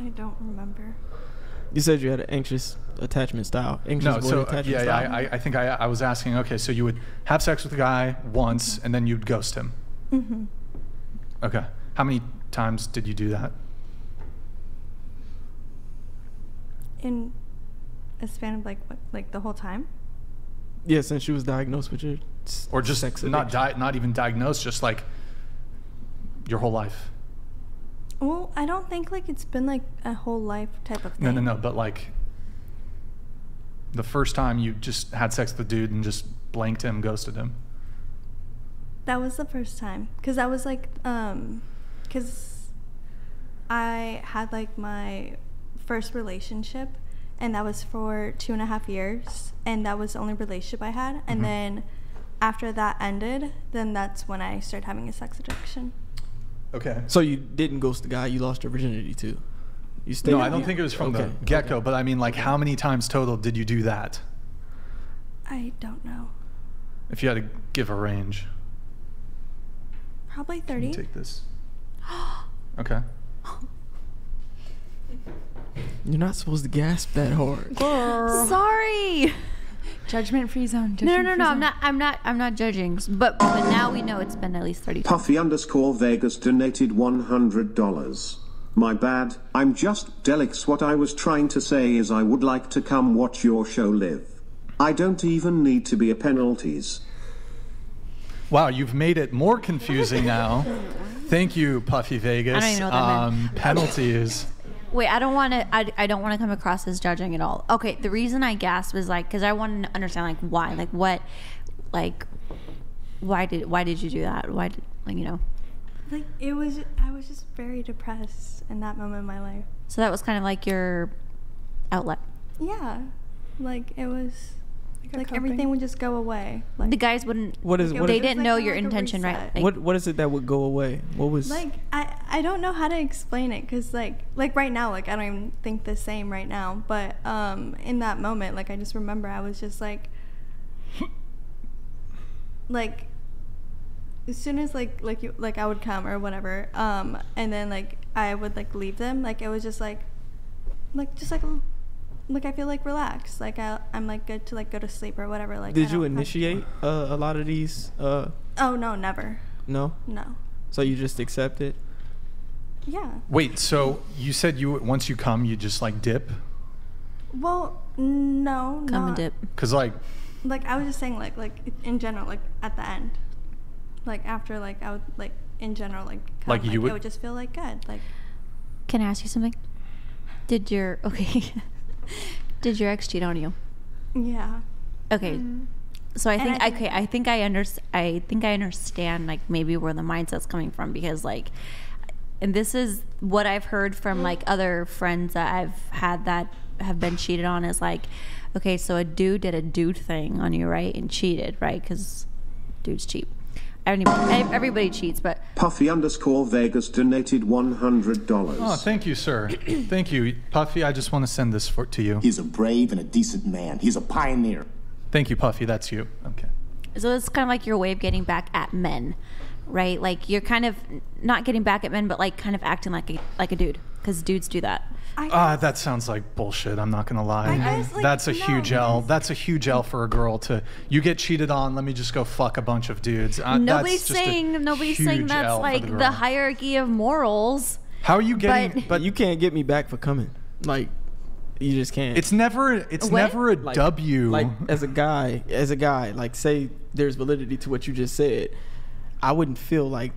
I don't remember. You said you had an anxious attachment style. Anxious No, avoidant so uh, attachment yeah, yeah. I, I think I, I was asking. Okay, so you would have sex with a guy once, and then you'd ghost him. hmm Okay, how many times did you do that? In a span of like what, like the whole time. yeah, since she was diagnosed with your or just sex not di- not even diagnosed, just like your whole life. Well, I don't think like it's been like a whole life type of thing. No, no, no. But like the first time you just had sex with a dude and just blanked him, ghosted him. That was the first time, cause I was like, um, cause I had like my first relationship, and that was for two and a half years, and that was the only relationship I had. And Mhm. then after that ended, then that's when I started having a sex addiction. Okay. So you didn't ghost the guy you lost your virginity to. You stayed. No, I don't think it was from Okay, the get go. But I mean, like, how many times total did you do that? I don't know, If you had to give a range. probably thirty. take this. Okay. You're not supposed to gasp that hard. Sorry. Judgment free zone. No, no, judgment-free no. I'm not. I'm not. I'm not judging. But but now we know it's been at least thirty. Puffy underscore Vegas donated $100. My bad, I'm just Delix. What I was trying to say is I would like to come watch your show live. I don't even need to be a penalties. Wow, you've made it more confusing now. Thank you, Puffy Vegas. I don't even know what that meant. um, penalties. Wait, I don't want to. I, I don't want to come across as judging at all. Okay, the reason I gasped was like because I wanted to understand like why, like what, like why did why did you do that? Why did like you know? Like it was, I was just very depressed in that moment in my life. So that was kind of like your outlet. Yeah, like it was, Like like everything would just go away. Like The guys wouldn't. What is Like, what They is, didn't like, know kinda your like intention, right? Like, what what is it that would go away? What was like I I don't know how to explain it because like like right now like I don't even think the same right now but um in that moment like I just remember I was just like like as soon as like like you like I would come or whatever um and then like I would like leave them like it was just like like just like like I feel like relaxed like I I'm like good to like go to sleep or whatever like I did you don't have- initiate uh, a lot of these? Uh, oh no never no. no So you just accept it. yeah Wait, so you said you once you come, you just like dip? well no come not, and dip. Because like, like I was just saying like like in general like at the end like after like I would like in general like come, Like, you would- it would just feel like good like Can I ask you something? Did your okay? did your ex cheat on you? yeah Okay. Mm-hmm. So I think I think- okay, I think I under I think I understand like maybe where the mindset's coming from because like and this is what I've heard from like other friends that I've had that have been cheated on is like okay, so a dude did a dude thing on you, right? And cheated, right? Cuz dudes cheat. Everybody, everybody cheats, but Puffy underscore Vegas donated $100. oh, thank you, sir. thank you, Puffy. I just want to send this for to you. He's a brave and a decent man. He's a pioneer. Thank you, Puffy. That's you. Okay. So it's kind of like your way of getting back at men, right? Like you're kind of not getting back at men, but like kind of acting like a like a dude, because dudes do that. I Ah, that sounds like bullshit. I'm not gonna lie. I guess, like, That's a no, huge L. That's a huge L for a girl to. You get cheated on. Let me just go fuck a bunch of dudes. Uh, nobody's that's just a saying nobody's saying that's L like the, the, hierarchy of morals. How are you getting? but- But you can't get me back for coming. Like, you just can't. It's never. It's What? never a like, W. Like as a guy, as a guy, like say there's validity to what you just said, I wouldn't feel like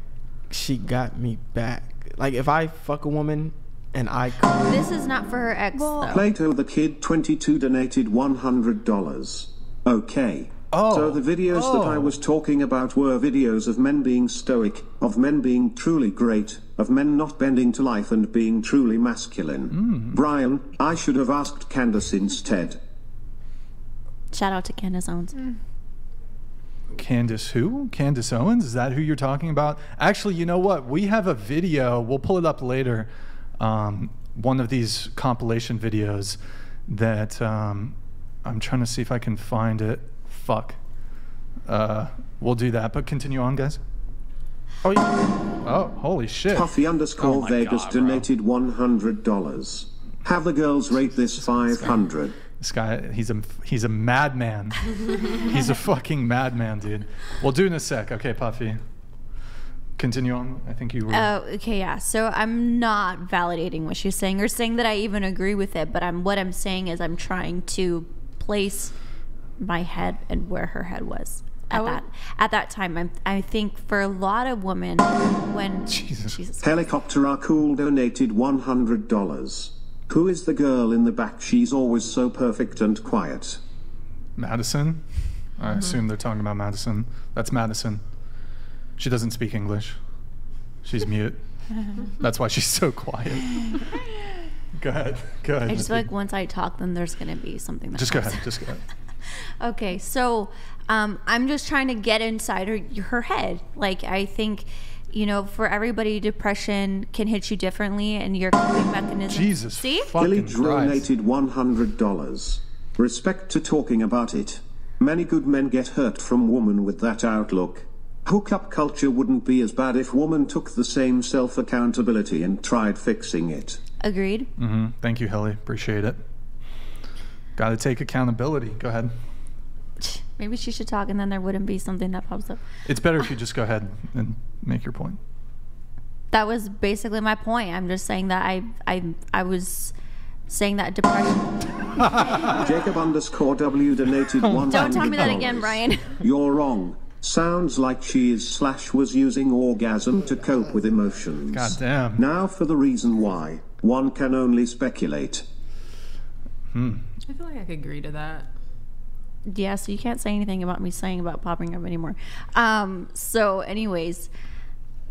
she got me back. Like if I fuck a woman and I come, This is not for her ex Well- though. Plato the Kid 22 donated $100. Okay. Oh. So the videos that I Oh. was talking about were videos of men being stoic, of men being truly great, of men not bending to life and being truly masculine. Hmm. Brian, I should have asked Candace instead. Shout out to Candace Owens. Candace who? Candace Owens? Is that who you're talking about? Actually, you know what? We have a video. We'll pull it up later. Um, one of these compilation videos that um, I'm trying to see if I can find it. Fuck. Uh, we'll do that. But continue on, guys. Oh, yeah. Oh, holy shit. Puffy underscore Oh Vegas God, bro. donated $100. Have the girls rate this 500. This guy, he's a he's a madman. he's a fucking madman, dude. We'll do in a sec. Okay, Puffy. Continue on. I think you were. Oh, okay, yeah. So I'm not validating what she's saying or saying that I even agree with it, but I'm what I'm saying is I'm trying to place my head and where her head was at that at that time. I'm, I think for a lot of women, when Jesus, Helicopter are cool donated $100. Who is the girl in the back? She's always so perfect and quiet. Madison. I Mm-hmm. assume they're talking about Madison. That's Madison. She doesn't speak English. She's mute. That's why she's so quiet. Go ahead. Go ahead. I just feel like once I talk, then there's gonna be something. That just go comes ahead. Just go ahead. Okay, so um, I'm just trying to get inside her her head. Like I think, you know, for everybody, depression can hit you differently, and your coping mechanism. Jesus See? Hilly donated $100. Respect to talking about it. Many good men get hurt from women with that outlook. Hookup culture wouldn't be as bad if woman took the same self accountability and tried fixing it. Agreed. Mm-hmm. Thank you, Hilly. Appreciate it. Got to take accountability. Go ahead. Maybe she should talk, and then there wouldn't be something that pops up. It's better if you just go ahead and make your point. That was basically my point. I'm just saying that I I I was saying that depression. Jacob underscore W donated $100. Don't tell me that again, Brian. You're wrong. Sounds like she is slash was using orgasm to cope with emotions. God damn. Now for the reason why. One can only speculate. Hmm. I feel like I could agree to that. yeah, so you can't say anything about me saying about popping up anymore. Um, so, anyways,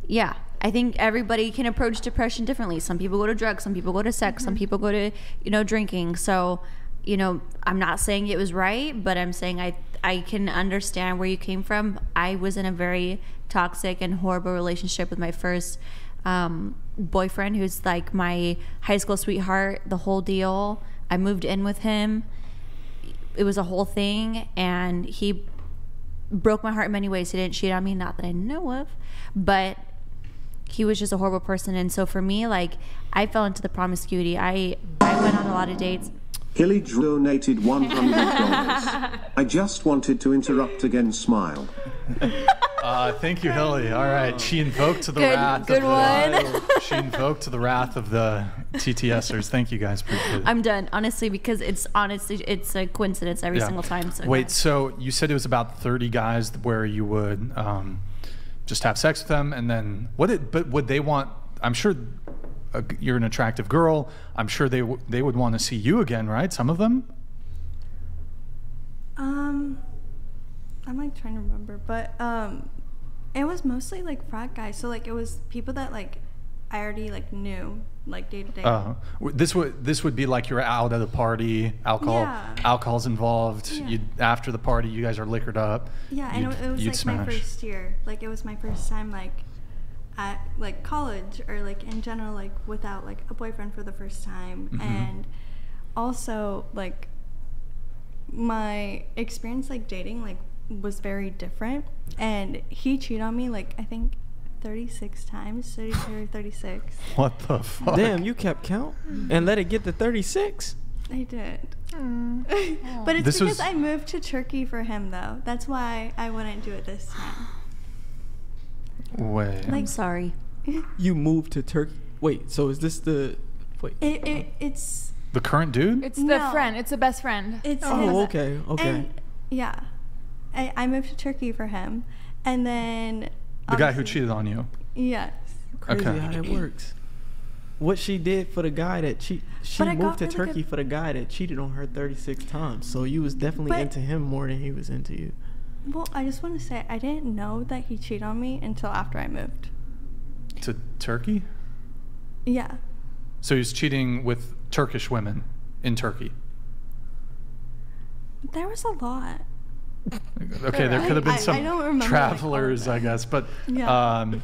yeah, I think everybody can approach depression differently. Some people go to drugs, some people go to sex, some people go to, you know, drinking. So, you know, I'm not saying it was right, but I'm saying I I can understand where you came from. I was in a very toxic and horrible relationship with my first um, boyfriend, who's like my high school sweetheart, the whole deal. I moved in with him. It was a whole thing and he broke my heart in many ways. He didn't cheat on me not that i know of but he was just a horrible person. And so for me like i fell into the promiscuity. I i went on a lot of dates Hilly donated $100. I just wanted to interrupt again, smile. Uh, thank you, Hilly. All right, she invoked the Good- wrath. good of the, one. she invoked the wrath of the TTSers. Thank you, guys. Appreciate it. i'm done honestly because it's honestly it's a coincidence every Yeah. single time so Wait, so you said it was about 30 guys where you would um, just have sex with them, and then what? It, but would they want? I'm sure uh, you're an attractive girl. I'm sure they w- they would want to see you again, right? Some of them. Um, I'm like trying to remember, but um, it was mostly like frat guys. So like it was people that like I already like knew like day to day. Uh, this would this would be like you're out at a party, alcohol Yeah. alcohol's involved. Yeah. You after the party, you guys are liquored up. Yeah, and it, it was like my first year. Like it was my first time like at like college or like in general like without like a boyfriend for the first time Mhm. and also like my experience like dating like was very different and he cheated on me like I think 36 times 32 or 36 What the fuck? Damn, you kept count and let it get to 36. I did. but it's This because was- I moved to Turkey for him though. That's why I wouldn't do it this time. Wait. i'm sorry You moved to Turkey. Wait, so is this the wait? It, it it's The current dude? It's the No. friend. It's the best friend. It's Oh, his- okay, okay. And, yeah, I, I moved to Turkey for him, and then the guy who cheated on you. Yes. Crazy Okay. how that works. What she did for the guy that she she But moved to really Turkey good- for the guy that cheated on her 36 times. So you was definitely But- into him more than he was into you. Well, I just want to say I didn't know that he cheated on me until after I moved. To Turkey? Yeah. So he was cheating with Turkish women in Turkey. There was a lot. Okay, there could have been I- I some don't like, travelers, I guess, but Yeah. um,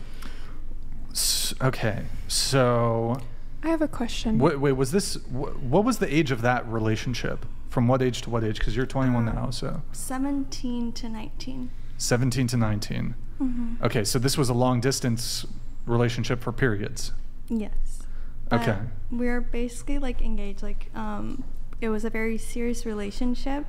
s- okay. So, I have a question. wait, wait, was this wh- what was the age of that relationship? From what age to what age? Because you're 21 now, so 17 to 19. 17 to 19. Mhm. Okay, so this was a long distance relationship for periods. Yes. But Okay. We're basically like engaged. Like, um, it was a very serious relationship,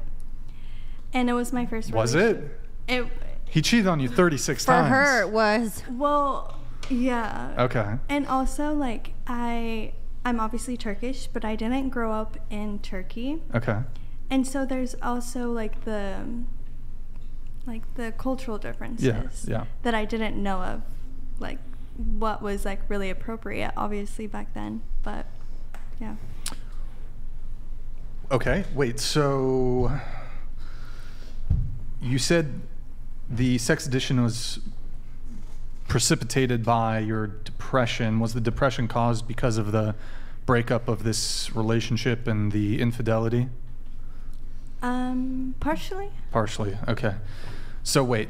and it was my first. Was relationship. it? It. He cheated on you 36 For times. her, it was. Well, yeah. Okay. And also, like, I, I'm obviously Turkish, but I didn't grow up in Turkey, Okay. and so there's also like the, like the cultural differences yeah. that I didn't know of, like what was like really appropriate, obviously back then. But yeah. Okay, wait, so you said the sex addiction was precipitated by your depression. Was the depression caused because of the breakup of this relationship and the infidelity? Um, partially. Partially, okay. So wait,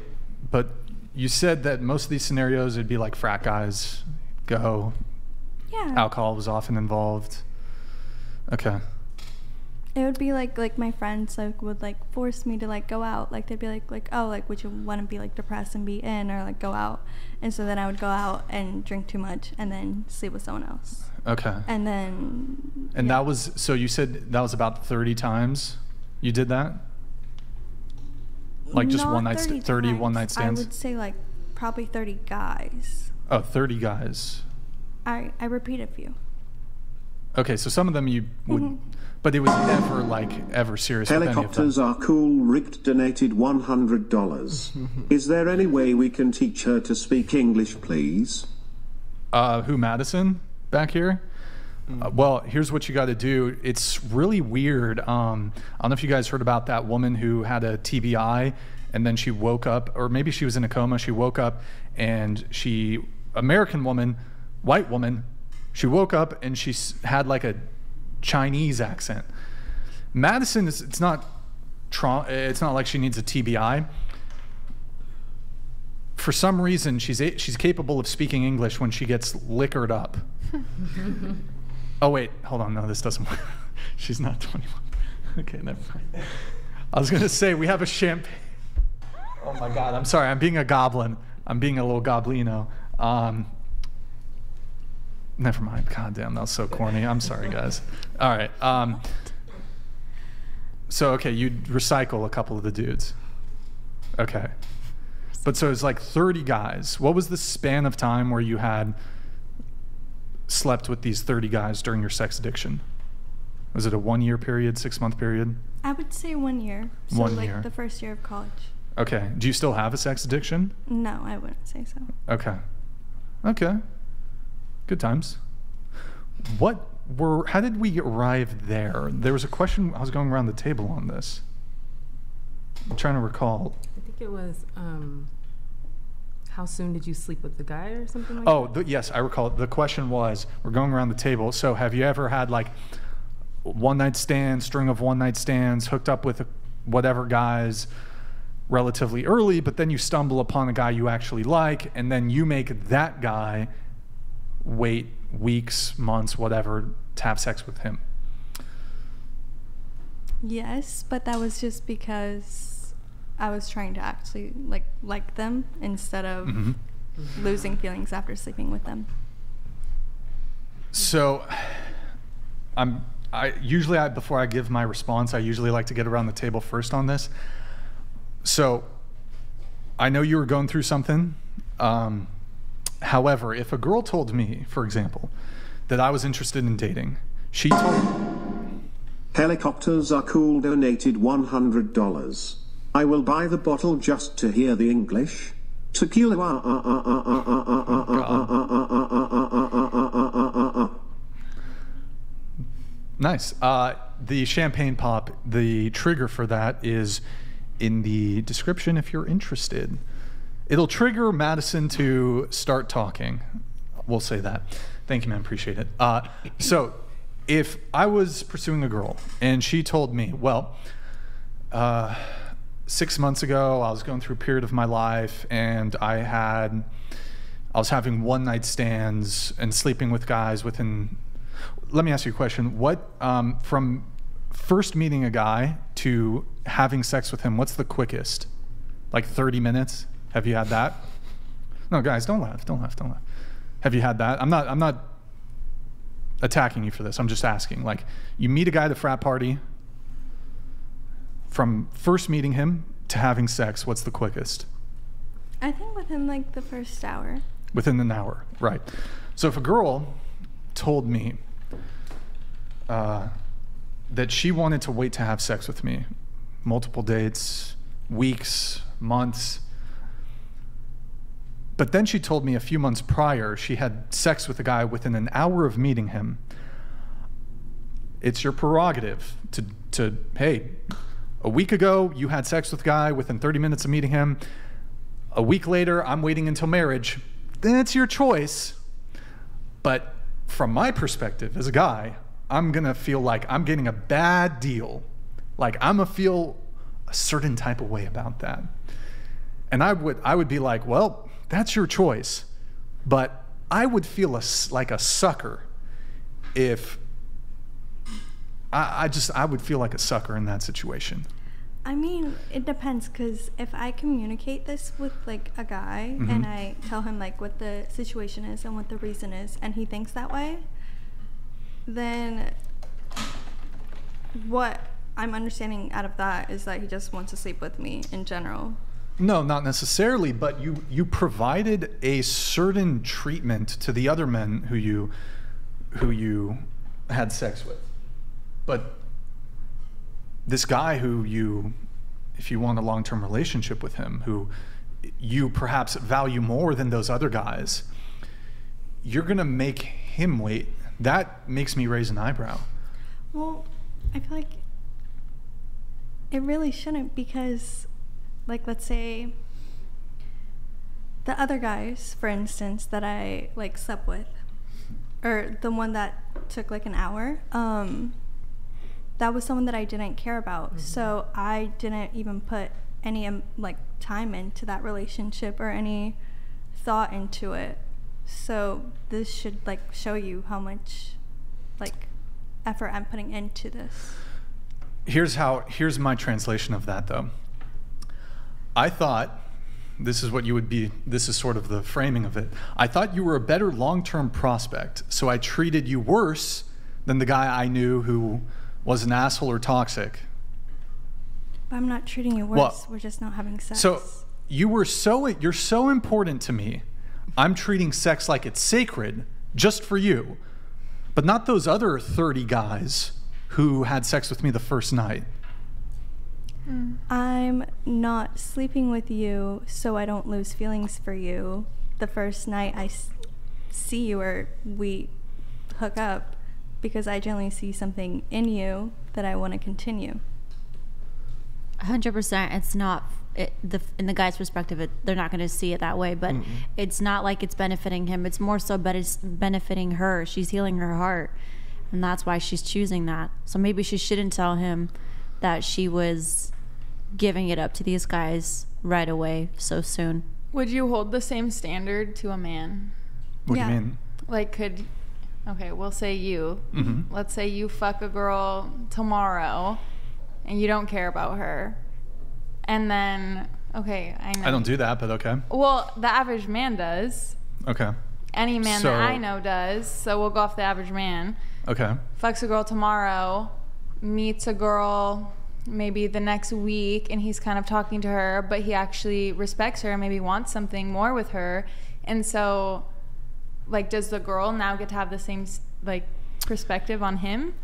but you said that most of these scenarios it'd be like frat guys go, Yeah. alcohol was often involved. Okay. It would be like like my friends like would like force me to like go out. Like they'd be like like oh like would you want to be like depressed and be in or like go out, and so then I would go out and drink too much and then sleep with someone else. Okay. And then And yeah. that was so you said that was about 30 times you did that? Like just Not one night st- 30 one night stands? I would say like probably 30 guys. Oh, 30 guys. I I repeat a few. Okay, so some of them you would Mhm. But it was never like ever serious with any of them. Helicopters are cool. Rick donated $100. Is there any way we can teach her to speak English, please? Uh, who Madison back here? Uh, well, here's what you got to do. It's really weird. Um, I don't know if you guys heard about that woman who had a TBI and then she woke up, or maybe she was in a coma. She woke up and she, American woman, white woman, she woke up and she had like a Chinese accent. Madison is, it's not, it's not like she needs a TBI for some reason she's a- she's capable of speaking English when she gets liquored up. oh wait, hold on. No, this doesn't work. she's not 21. Okay, never mind. I was gonna say we have a champagne. Oh my God, I'm sorry. I'm being a goblin. I'm being a little goblino. Um, never mind. God damn, that was so corny. I'm sorry, guys. All right. Um, so okay, you recycle a couple of the dudes. Okay. But so it's like 30 guys. What was the span of time where you had slept with these 30 guys during your sex addiction? Was it a one year period, six month period? I would say one year. So One like year. the first year of college. Okay. Do you still have a sex addiction? No, I wouldn't say so. Okay. Okay. Good times. What were, how did we arrive there? There was a question, I was going around the table on this. I'm trying to recall. I think it was, um, how soon did you sleep with the guy or something like Oh, that? the, yes, I recall. The question was, we're going around the table. So, have you ever had like one night stands, string of one night stands, hooked up with whatever guys relatively early, but then you stumble upon a guy you actually like, and then you make that guy wait weeks, months, whatever, to have sex with him? Yes, but that was just because I was trying to actually like like them instead of Mhm. losing feelings after sleeping with them. So, I'm. I usually, I, before I give my response, I usually like to get around the table first on this. So, I know you were going through something. Um, However, if a girl told me, for example, that I was interested in dating, she told Helicopters are cool donated $100. I will buy the bottle just to hear the English. Tequila. Oh, nice. Uh, the champagne pop, the trigger for that is in the description if you're interested. It'll trigger Madison to start talking. We'll say that. Thank you, man. Appreciate it. Uh, so, if I was pursuing a girl and she told me, well, uh, six months ago, I was going through a period of my life, and I had, I was having one night stands and sleeping with guys within. Let me ask you a question. What um, from first meeting a guy to having sex with him? What's the quickest? Like 30 minutes? Have you had that? No, guys, don't laugh. Don't laugh. Don't laugh. Have you had that? I'm not. I'm not attacking you for this. I'm just asking. Like, you meet a guy at a frat party. From first meeting him to having sex, what's the quickest? I think within like the first hour. Within an hour, right? So if a girl told me uh, that she wanted to wait to have sex with me, multiple dates, weeks, months, but then she told me a few months prior she had sex with a guy within an hour of meeting him. It's your prerogative to, to hey, a week ago you had sex with a guy within 30 minutes of meeting him. A week later, I'm waiting until marriage. Then it's your choice. But from my perspective as a guy, I'm gonna feel like I'm getting a bad deal. Like I'm gonna feel a certain type of way about that. And I would I would be like, well, that's your choice. But I would feel a, like a sucker if I, I just I would feel like a sucker in that situation. I mean, it depends because if I communicate this with like a guy Mhm. and I tell him like what the situation is and what the reason is, and he thinks that way, then what I'm understanding out of that is that he just wants to sleep with me in general. No, not necessarily, but you you provided a certain treatment to the other men who you who you had sex with. But this guy who you if you want a long-term relationship with him who you perhaps value more than those other guys, you're going to make him wait. That makes me raise an eyebrow. Well, I feel like it really shouldn't because, like, let's say the other guys, for instance, that I like slept with, or the one that took like an hour, um, that was someone that I didn't care about. So I didn't even put any um, like time into that relationship or any thought into it. So this should like show you how much like effort I'm putting into this. Here's how here's my translation of that though. I thought this is what you would be this is sort of the framing of it. I thought you were a better long-term prospect, so I treated you worse than the guy I knew who was an asshole or toxic. But I'm not treating you worse. Well, We're just not having sex. So you were so you're so important to me. I'm treating sex like it's sacred just for you. But not those other 30 guys who had sex with me the first night. Mm. I'm not sleeping with you so I don't lose feelings for you the first night I s- see you or we hook up because I generally see something in you that I want to continue. hundred percent. It's not it, the in the guy's perspective. It, they're not going to see it that way, but Mm-mm. it's not like it's benefiting him. It's more so, but it's benefiting her. She's healing her heart, and that's why she's choosing that. So maybe she shouldn't tell him that she was giving it up to these guys right away so soon. Would you hold the same standard to a man? What do you mean? Like, could, okay, we'll say you. Mhm. Let's say you fuck a girl tomorrow and you don't care about her. And then, okay, I know. I don't do that, but okay. Well, the average man does. Okay. Any man So- that I know does. So we'll go off the average man. Okay. Fucks a girl tomorrow, meets a girl maybe the next week, and he's kind of talking to her, but he actually respects her and maybe wants something more with her. And so, like, does the girl now get to have the same, like, perspective on him?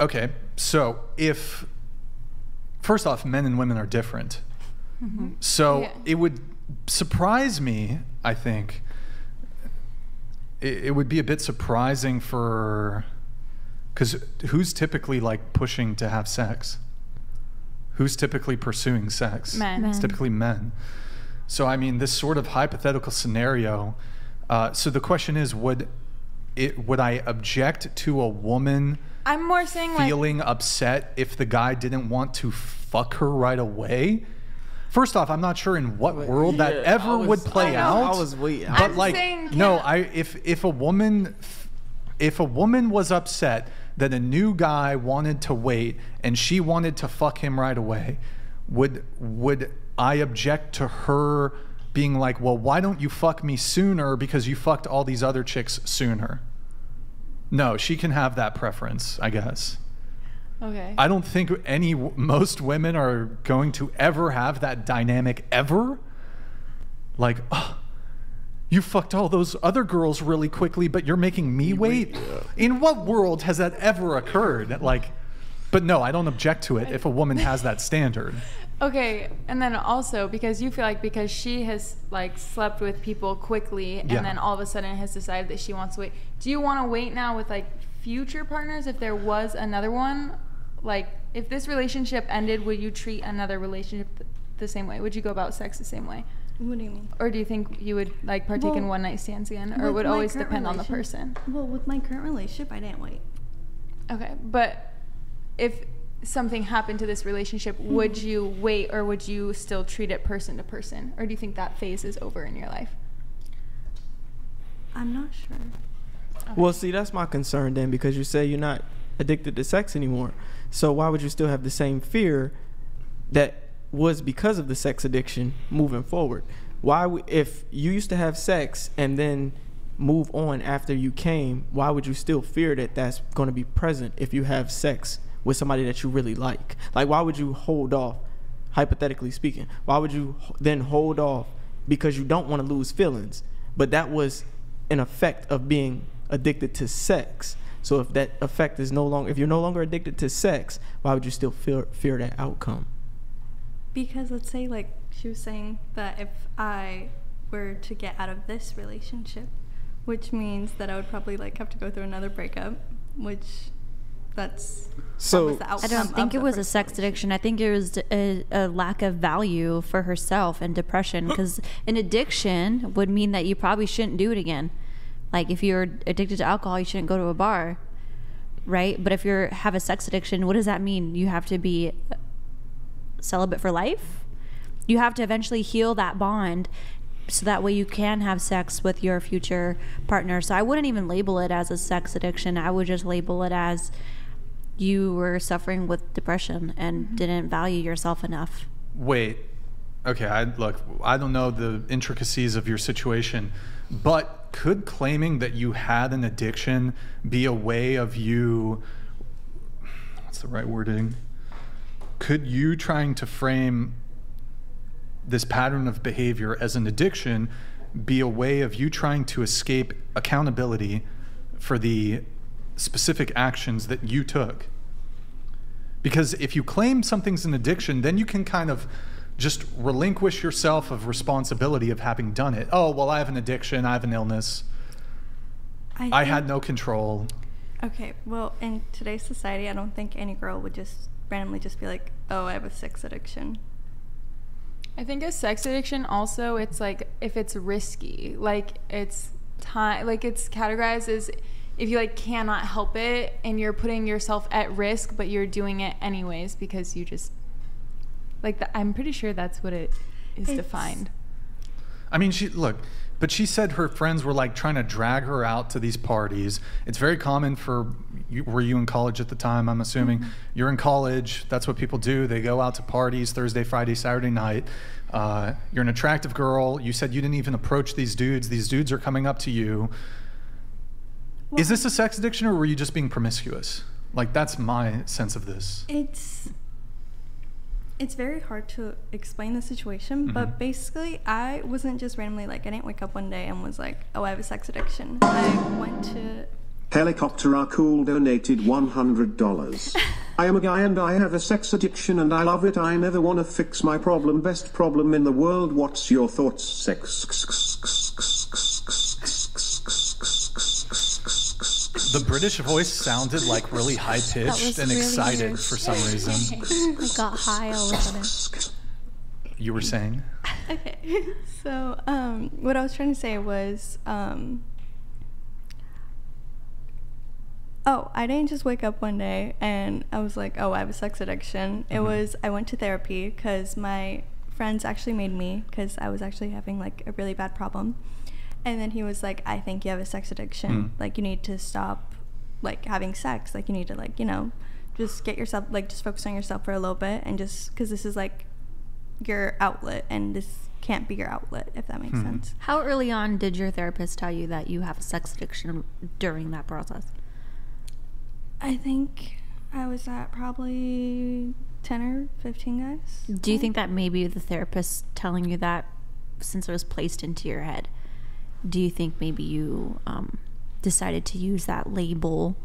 Okay. So if first off, men and women are different. Mm-hmm. So Yeah. it would surprise me, I think. It, it would be a bit surprising for because who's typically like pushing to have sex? Who's typically pursuing sex? Men. It's typically men. So I mean, this sort of hypothetical scenario. Uh, so the question is, would it would I object to a woman I'm more saying like feeling upset if the guy didn't want to fuck her right away. First off, I'm not sure in what world that ever was- would play I out. I was waiting. But I'm like, saying, no, yeah. I if if a woman if a woman was upset that a new guy wanted to wait and she wanted to fuck him right away, would would I object to her being like, well, why don't you fuck me sooner because you fucked all these other chicks sooner? No, she can have that preference, I guess. okay. I don't think any most women are going to ever have that dynamic ever. Like, oh, you fucked all those other girls really quickly, but you're making me wait. In what world has that ever occurred? Like, but no, I don't object to it if a woman has that standard. Okay, and then also because you feel like because she has like slept with people quickly and Yeah. then all of a sudden has decided that she wants to wait. Do you want to wait now with like future partners if there was another one? Like if this relationship ended, would you treat another relationship th- the same way? Would you go about sex the same way? What do you mean? Or do you think you would like partake in one night stands again or would always depend on the person? Well, with my current relationship, I didn't wait. Okay, but if something happened to this relationship, would Mhm. you wait or would you still treat it person to person? Or do you think that phase is over in your life? I'm not sure. Well, see, that's my concern then because you say you're not addicted to sex anymore. So why would you still have the same fear that was because of the sex addiction moving forward? Why, if you used to have sex and then move on after you came, why would you still fear that that's going to be present if you have sex with somebody that you really like? Like, why would you hold off, hypothetically speaking? Why would you then hold off because you don't want to lose feelings? But that was an effect of being addicted to sex. So if that effect is no longer, if you're no longer addicted to sex, why would you still fear fear that outcome? Because let's say, like she was saying, that if I were to get out of this relationship, which means that I would probably like have to go through another breakup, which that's that So- was the I don't think it was a sex addiction. I think it was a, a lack of value for herself and depression. Because an addiction would mean that you probably shouldn't do it again. Like if you're addicted to alcohol, you shouldn't go to a bar, right? But if you're have a sex addiction, what does that mean? You have to be celibate for life. You have to eventually heal that bond so that way you can have sex with your future partner. So I wouldn't even label it as a sex addiction. I would just label it as you were suffering with depression and didn't value yourself enough. Wait. Okay, I look, I don't know the intricacies of your situation, but could claiming that you had an addiction be a way of you what's the right wording? Could you trying to frame this pattern of behavior as an addiction be a way of you trying to escape accountability for the specific actions that you took? Because if you claim something's an addiction, then you can kind of just relinquish yourself of responsibility of having done it. Oh, well, I have an addiction, I have an illness. I, I had no control. Okay, well, in today's society, I don't think any girl would just randomly just be like, "Oh, I have a sex addiction." I think a sex addiction also it's like if it's risky, like it's time like it's categorized as if you like cannot help it and you're putting yourself at risk but you're doing it anyways because you just like the, I'm pretty sure that's what it is It's- defined. I mean, she look, but she said her friends were like trying to drag her out to these parties. It's very common for you, were you in college at the time? I'm assuming you're in college. That's what people do. They go out to parties Thursday, Friday, Saturday night. Uh, you're an attractive girl. You said you didn't even approach these dudes. These dudes are coming up to you. Is this a sex addiction, or were you just being promiscuous? Like that's my sense of this. It's it's very hard to explain the situation, Mhm. but basically, I wasn't just randomly like I didn't wake up one day and was like, "Oh, I have a sex addiction." I went to Helicopter are cool donated $100. I am a guy and I have a sex addiction and I love it. I never wanna fix my problem. Best problem in the world. What's your thoughts? Sex. The British voice sounded like really high pitched and really excited weird. for some reason. I got high all of a sudden. You were saying? Okay, so um, what I was trying to say was um, Oh, I didn't just wake up one day and I was like, oh, I have a sex addiction. It Mhm. was, I went to therapy because my friends actually made me because I was actually having like a really bad problem. And then he was like, I think you have a sex addiction. Mm. Like, you need to stop like having sex. Like, you need to, like, you know, just get yourself, like, just focus on yourself for a little bit and just because this is like your outlet and this can't be your outlet, if that makes Mhm. sense. How early on did your therapist tell you that you have a sex addiction during that process? I think I was at probably 10 or 15 guys. Do you think that maybe the therapist telling you that, since it was placed into your head, do you think maybe you um, decided to use that label?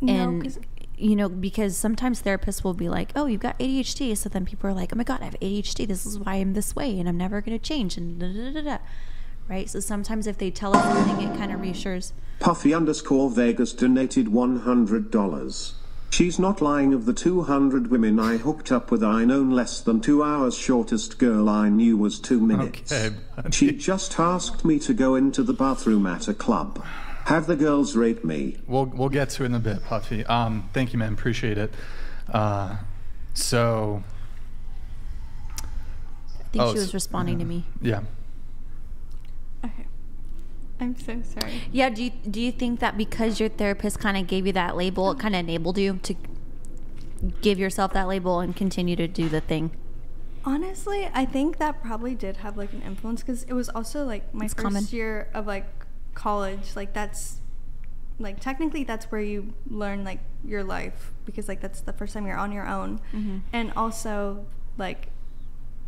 No, and 'cause- you know, because sometimes therapists will be like, "Oh, you've got ADHD," so then people are like, "Oh my god, I have ADHD. This is why I'm this way, and I'm never going to change." And da, da, da, da. right. So sometimes if they tell us something, it kind of reassures. Puffy underscore Vegas donated $100. She's not lying of the 200 women I hooked up with I known less than two hours shortest girl I knew was two minutes. Okay, she just asked me to go into the bathroom at a club. Have the girls rate me. We'll we'll get to it in a bit, Puffy. Um, thank you, man. Appreciate it. Uh, so. I think Oh, she was s- responding to me. Yeah. I'm so sorry. Yeah. Do you do you think that because your therapist kind of gave you that label, it kind of enabled you to give yourself that label and continue to do the thing? Honestly, I think that probably did have like an influence because it was also like my It's first common. year of like college. Like that's like technically that's where you learn like your life because like that's the first time you're on your own. Mhm. And also like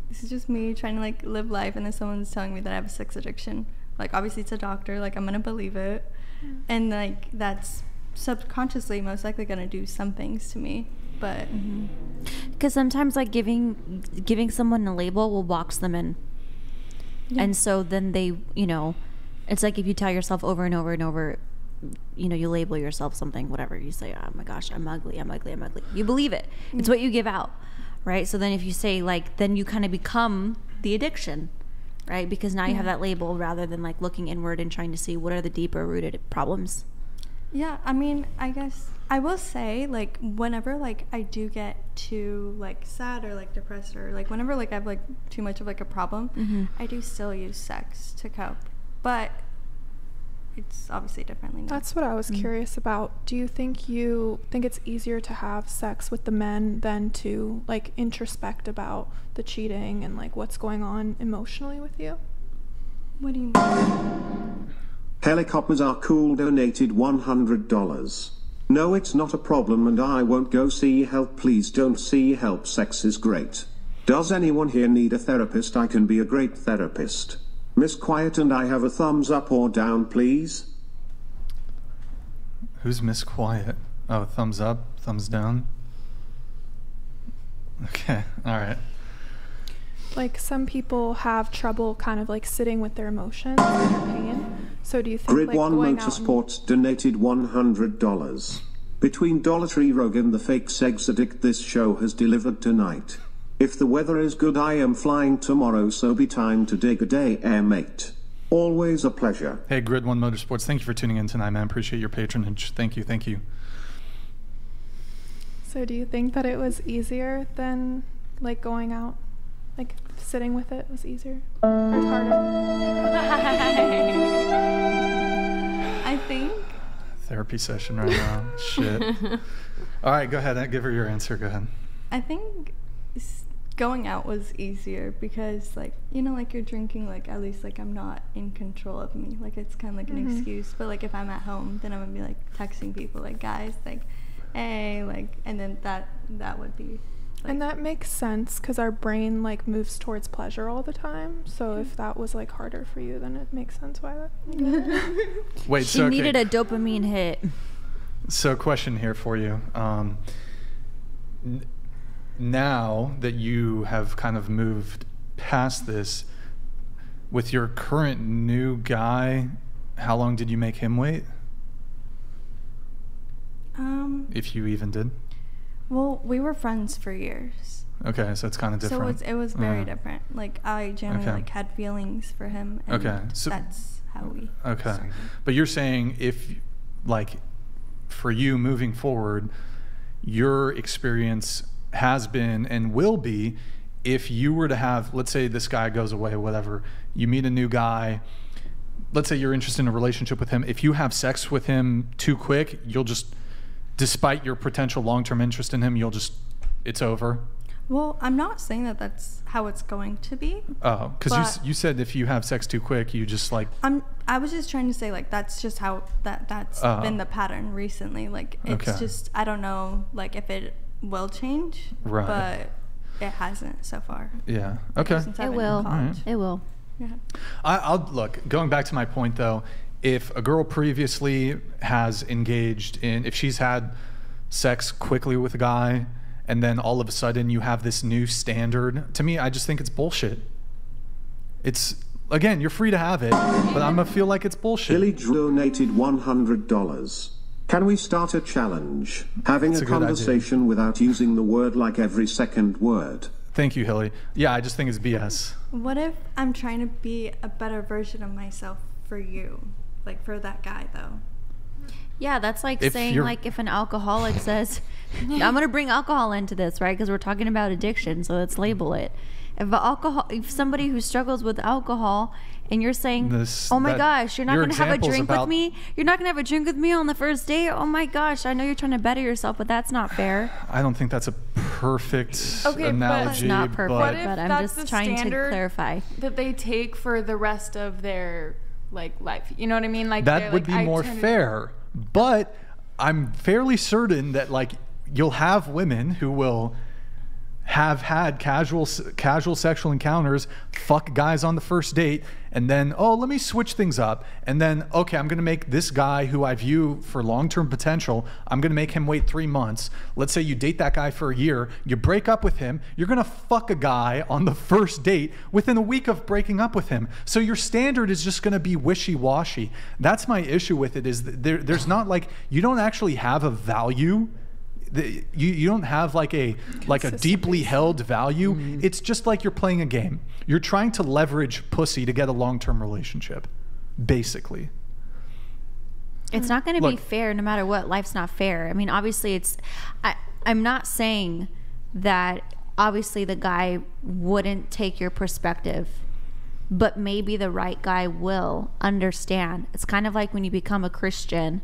this is just me trying to like live life and then someone's telling me that I have a sex addiction. Like obviously it's a doctor, like I'm gonna believe it. And like that's subconsciously most likely gonna do some things to me. But mm-hmm. Because sometimes like giving giving someone a label will box them in, Yeah. and so then they you know, it's like if you tell yourself over and over and over, you know, you label yourself something, whatever you say. Oh my gosh, I'm ugly. I'm ugly. I'm ugly. You believe it. It's mm. what you give out, right? So then if you say like, then you kind of become the addiction. Right, because now you have that label rather than like looking inward and trying to see what are the deeper rooted problems. Yeah, I mean, I guess I will say like whenever like I do get too like sad or like depressed or like whenever like I have like too much of like a problem, Mhm. I do still use sex to cope. But it's obviously differently now. That's what I was Mm. curious about. Do you think you think it's easier to have sex with the men than to like introspect about the cheating and like what's going on emotionally with you? What do you mean? Helicopters are cool donated $100. No, it's not a problem and I won't go see help. Please don't see help. Sex is great. Does anyone here need a therapist? I can be a great therapist. Miss Quiet and I have a thumbs up or down, please. Who's Miss Quiet? Oh, thumbs up, thumbs down. Okay, all right. Like some people have trouble kind of like sitting with their emotions and their pain. So do you think Grid like One going out and- Motorsports donated $100. Between Dollar Tree Rogue and the fake sex addict, this show has delivered tonight. If the weather is good, I am flying tomorrow, so be time to dig a day, air mate. Always a pleasure. Hey, Grid One Motorsports, thank you for tuning in tonight, man. Appreciate your patronage. Thank you, thank you. So do you think that it was easier than like going out? Like sitting with it was easier or it's harder? I think Therapy session right now. Shit. All right, go ahead. Give her your answer. Go ahead. I think s- going out was easier because like you know like you're drinking like at least like I'm not in control of me like it's kind of like an Mhm. excuse but like if I'm at home then I'm gonna be like texting people like guys like hey like and then that that would be and that makes sense because our brain like moves towards pleasure all the time. So if that was like harder for you, then it makes sense why that. Wait, she so okay. needed a dopamine hit. So, question here for you. Um, n- now that you have kind of moved past this, with your current new guy, how long did you make him wait? um If you even did? well we were friends for years Okay, so it's kind of different. so it was, it was very Yeah. different like I generally Okay. like had feelings for him and Okay, so- that's how we Okay. started. But you're saying if, like, for you moving forward, your experience has been and will be if you were to have, let's say this guy goes away, whatever, you meet a new guy, let's say you're interested in a relationship with him, if you have sex with him too quick, you'll just, despite your potential long term interest in him, you'll just, it's over. Well, I'm not saying that that's how it's going to be. Oh, because you, you said if you have sex too quick, you just like, I'm. I was just trying to say like that's just how that that's Uh-huh. been the pattern recently. Like it's Okay. just I don't know like if it will change, Right. but it hasn't so far. yeah. Okay. Since It will. college. It will. Yeah. I, I'll look. Going back to my point, though, if a girl previously has engaged in, if she's had sex quickly with a guy, and then all of a sudden you have this new standard, to me, I just think it's bullshit. It's again, you're free to have it, but I'm gonna feel like it's bullshit. Hilly donated $100. Can we start a challenge? Having That's a a good idea. conversation without using the word like every second word. Thank you, Hilly. Yeah, I just think it's BS. What if I'm trying to be a better version of myself for you, like for that guy though? Yeah, that's like If saying like if an alcoholic says, "I'm going to bring alcohol into this," right? Because we're talking about addiction, so let's label it. If a alcohol, if somebody who struggles with alcohol, and you're saying, This- "Oh my that- gosh, you're not your going to have a drink about- with me. You're not going to have a drink with me on the first date. Oh my gosh, I know you're trying to better yourself, but that's not fair." I don't think that's a perfect Okay, but- analogy. It's not perfect, but but I'm that's just the trying to standard clarify. that they take for the rest of their like life? You know what I mean? Like that would like, be more turned it- fair. But I'm fairly certain that like you'll have women who will have had casual casual sexual encounters, fuck guys on the first date, and then oh let me switch things up, and then okay I'm gonna make this guy who I view for long term potential, I'm gonna make him wait three months. Let's say you date that guy for a year, you break up with him, you're gonna fuck a guy on the first date within a week of breaking up with him. So your standard is just gonna be wishy washy. That's my issue with it. Is there, there's not like you don't actually have a value the, you, you don't have like a like a deeply held value. Mm-hmm. It's just like you're playing a game. You're trying to leverage pussy to get a long term relationship, basically. It's not going to be fair no matter what. Life's not fair. I mean, obviously, it's. I, I'm not saying that obviously the guy wouldn't take your perspective, but maybe the right guy will understand. It's kind of like when you become a Christian.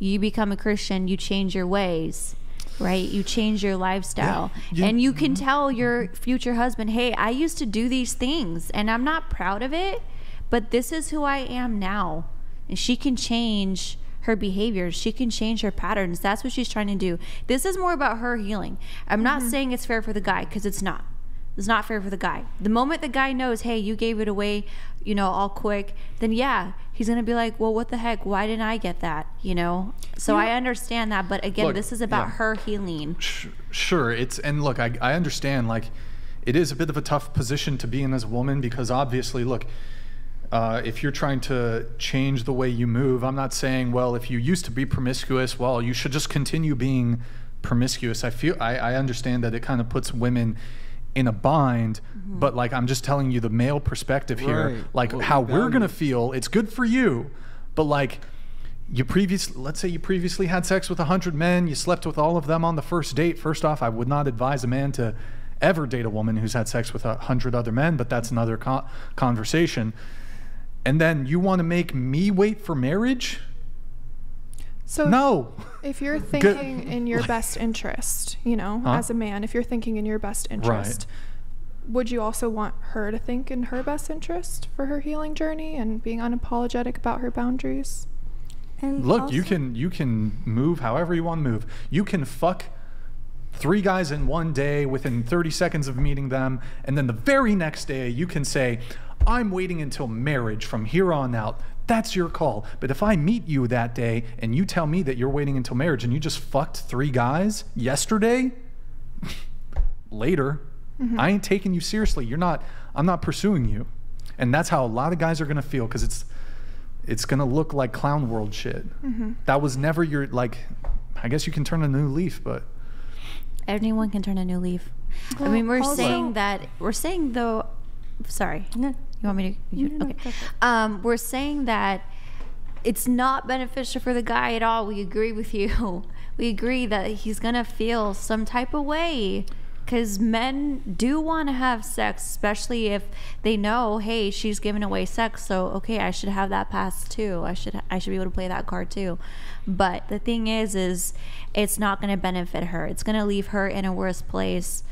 You become a Christian, you change your ways, right? You change your lifestyle. Yeah. And you can tell your future husband, hey, I used to do these things and I'm not proud of it, but this is who I am now. And she can change her behaviors. She can change her patterns. That's what she's trying to do. This is more about her healing. I'm not mm-hmm. saying it's fair for the guy because it's not. It's not fair for the guy. The moment the guy knows, hey, you gave it away, you know, all quick, then yeah, he's gonna be like, well, what the heck? Why didn't I get that? You know. So I understand that, but again, Look, this is about yeah. her healing. Sh- Sure, it's and look, I, I understand. Like, it is a bit of a tough position to be in as a woman because obviously, look, uh, if you're trying to change the way you move, I'm not saying, well, if you used to be promiscuous, well, you should just continue being promiscuous. I feel I, I understand that it kind of puts women in a bind, mm-hmm. but like I'm just telling you the male perspective here, like What how we we're gonna feel. It's good for you, but like you previous let's say you previously had sex with a 100 men you slept with all of them on the first date. First off i would not advise a man to ever date a woman who's had sex with a 100 other men but that's another co- conversation. And then you want to make me wait for marriage So no. if you're thinking in your best interest, you know, Huh? as a man, if you're thinking in your best interest, would you also want her to think in her best interest for her healing journey and being unapologetic about her boundaries? And look you can you can move however you want to move. You can fuck three guys in one day within 30 seconds of meeting them and then the very next day you can say i'm waiting until marriage from here on out that's your call but if i meet you that day and you tell me that you're waiting until marriage and you just fucked three guys yesterday later mm-hmm. i ain't taking you seriously you're not i'm not pursuing you and that's how a lot of guys are going to feel because it's it's gonna look like clown world shit. Mm-hmm. That was never your like. I guess you can turn a new leaf, but Anyone can turn a new leaf. I mean, we're also- saying that we're saying though. Sorry, No. You want me to? You, No, no, okay. it. Um, we're saying that it's not beneficial for the guy at all. We agree with you. We agree that he's gonna feel some type of way because men do want to have sex, especially if they know, hey, she's giving away sex, so okay, I should have that pass too. I should I should be able to play that card too. But the thing is, is it's not gonna benefit her. It's gonna leave her in a worse place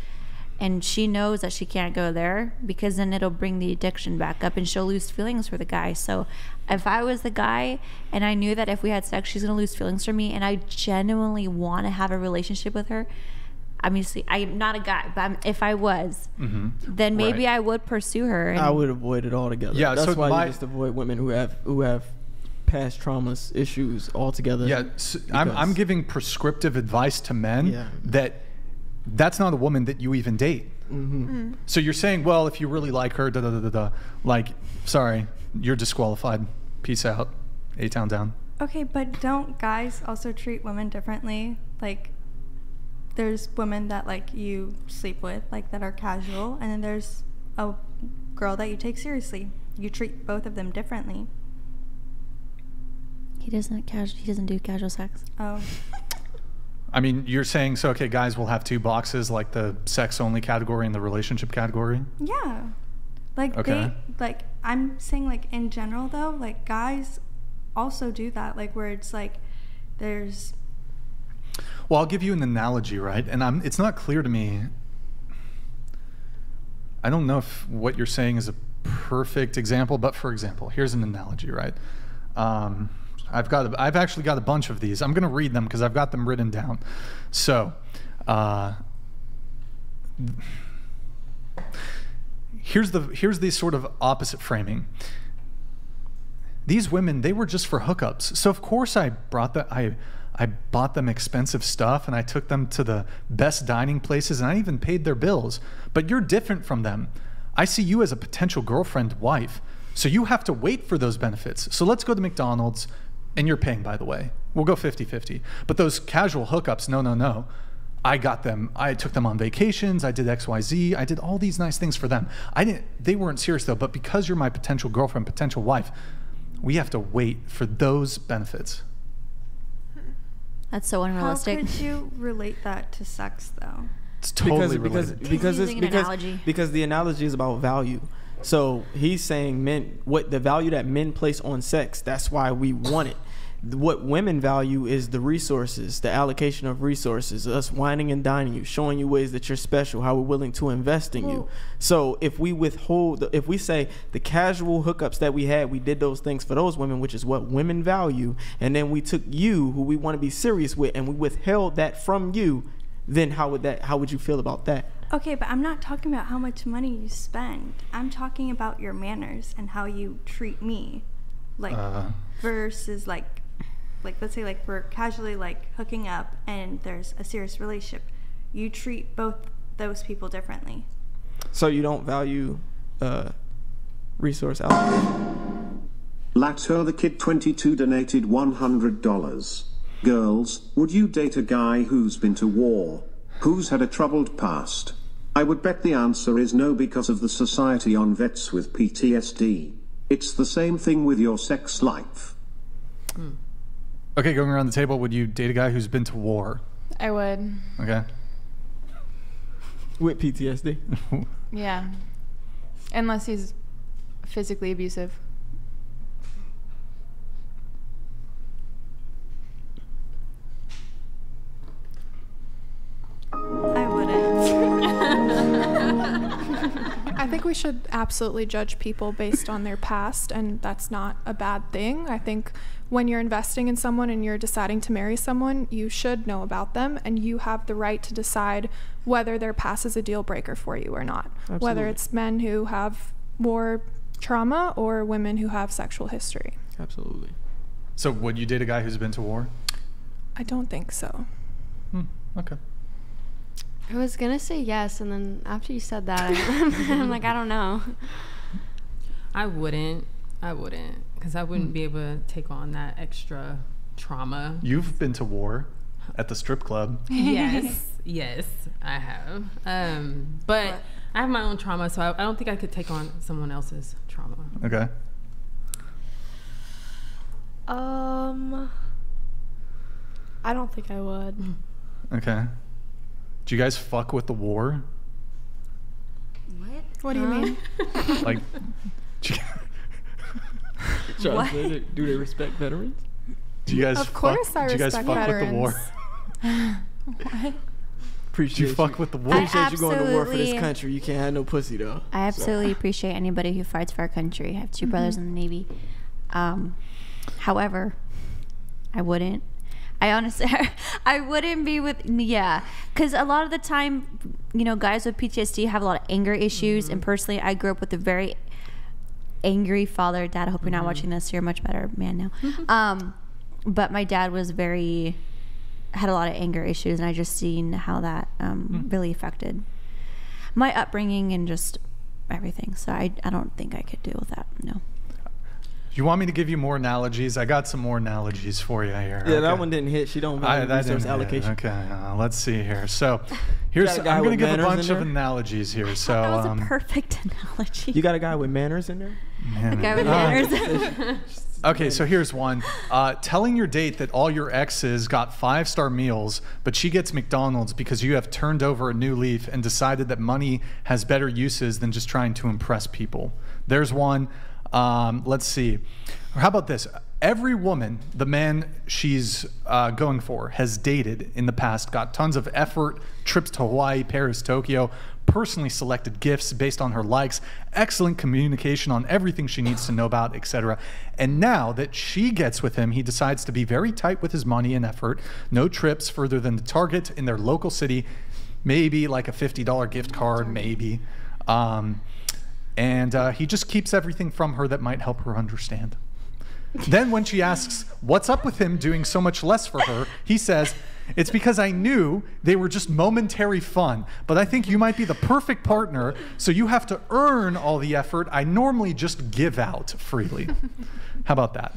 and she knows that she can't go there because then it'll bring the addiction back up and she'll lose feelings for the guy. So if I was the guy and I knew that if we had sex she's going to lose feelings for me and I genuinely want to have a relationship with her, I mean see, I'm not a guy, but I'm, if I was, Mm-hmm. then maybe Right. I would pursue her. And I would avoid it altogether. Yeah, that's so why my- you just avoid women who have who have past traumas, issues altogether. Yeah, s I'm I'm giving prescriptive advice to men Yeah. that that's not a woman that you even date. Mhm. So you're saying, well, if you really like her, da da da da da, like, sorry, you're disqualified. Peace out. A town down. Okay, but don't guys also treat women differently? Like, there's women that like you sleep with, like that are casual, and then there's a girl that you take seriously. You treat both of them differently. he doesn't casual he doesn't do casual sex. Oh, I mean, you're saying so. Okay, guys we'll have two boxes, like the sex only category and the relationship category. yeah. Like Okay. they like I'm saying like in general though, like guys also do that. Like where it's like there's Well, I'll give you an analogy, right? And I'm, it's not clear to me. I don't know if what you're saying is a perfect example, but for example, here's an analogy, right? Um, I've got, I've actually got a bunch of these. I'm going to read them because I've got them written down. So, uh, here's the here's the sort of opposite framing. These women they were just for hookups. So of course i brought the i i bought them expensive stuff and i took them to the best dining places and i even paid their bills. But you're different from them. I see you as a potential girlfriend wife. So you have to wait for those benefits. So let's go to mcdonald's and you're paying by the way we'll go 50-50 but those casual hookups no no no I got them. I took them on vacations. I did XYZ. I did all these nice things for them. I didn't they weren't serious though, but because you're my potential girlfriend, potential wife, we have to wait for those benefits. That's so unrealistic. how unrealistic. could you relate that to sex though? It's totally because related. because because it's using because, analogy. because the analogy is about value. So he's saying men what the value that men place on sex. That's why we want it. What women value is the resources, the allocation of resources, us wining and dining you, showing you ways that you're special, how we're willing to invest in you. So if we withhold, if we say the casual hookups that we had, we did those things for those women, which is what women value, and then we took you, who we want to be serious with, and we withheld that from you, then how would that? How would you feel about that? Okay, but I'm not talking about how much money you spend. I'm talking about your manners and how you treat me. Like Uh, versus like like let's say like we're casually like hooking up and there's a serious relationship. You treat both those people differently. So you don't value uh, resource allocation. Lato the Kid 22 donated $100. Girls, would you date a guy who's been to war? Who's had a troubled past? I would bet the answer is no because of the Society on Vets with PTSD. It's the same thing with your sex life. Hmm. okay, going around the table, would you date a guy who's been to war? I would. Okay. with PTSD. Yeah. Unless he's physically abusive. Think we should absolutely judge people based on their past, and that's not a bad thing. I think when you're investing in someone and you're deciding to marry someone, you should know about them, and you have the right to decide whether their past is a deal breaker for you or not. Absolutely. Whether it's men who have war trauma or women who have sexual history. Absolutely. So would you date a guy who's been to war? I don't think so. Hmm, okay. I was gonna say yes, and then after you said that, I'm, I'm like, I don't know. I wouldn't. I wouldn't, because I wouldn't be able to take on that extra trauma. You've been to war at the strip club. yes, yes, I have. Um, but I have my own trauma, so I, I don't think I could take on someone else's trauma. Okay. Um, I don't think I would. Okay. Do you guys fuck with the war? What? What do you mean? Like, do you, What? to do they respect veterans? do you guys Of fuck, course I do you guys respect fuck with the war? what? Appreciate Do you fuck with the war? Appreciate you going to war for this country. You can't have no pussy though. I So- absolutely appreciate anybody who fights for our country. I have 2 brothers in the Navy. Um, however, I wouldn't. I honestly, I wouldn't be with, yeah. Because a lot of the time, you know, guys with PTSD have a lot of anger issues. And personally, I grew up with a very angry father, dad. I hope you're not watching this. You're a much better man now. Um, but my dad was very, had a lot of anger issues. And I just seen how that um, really affected my upbringing and just everything. So I, I don't think I could deal with that. No. Do you want me to give you more analogies? I got some more analogies for you here. Yeah, that one didn't hit. She don't I, value that resource didn't hit. allocation. Okay, uh, let's see here. So, here's got a guy I'm going to give a bunch of analogies here. So, that was um, a perfect analogy. You got a guy with manners in there? man, guy with uh, manners. Okay, so here's one. Uh, telling your date that all your exes got five star meals, but she gets McDonald's because you have turned over a new leaf and decided that money has better uses than just trying to impress people. There's one. Um, let's see. How about this? Every woman, the man she's uh, going for, has dated in the past, got tons of effort, trips to Hawaii, Paris, Tokyo, personally selected gifts based on her likes, excellent communication on everything she needs to know about, etc. And now that she gets with him, he decides to be very tight with his money and effort. No trips further than the Target in their local city, maybe like a $50 gift card, maybe. Um, and uh, he just keeps everything from her that might help her understand. then, when she asks, What's up with him doing so much less for her? He says, It's because I knew they were just momentary fun, but I think you might be the perfect partner, so you have to earn all the effort I normally just give out freely. How about that?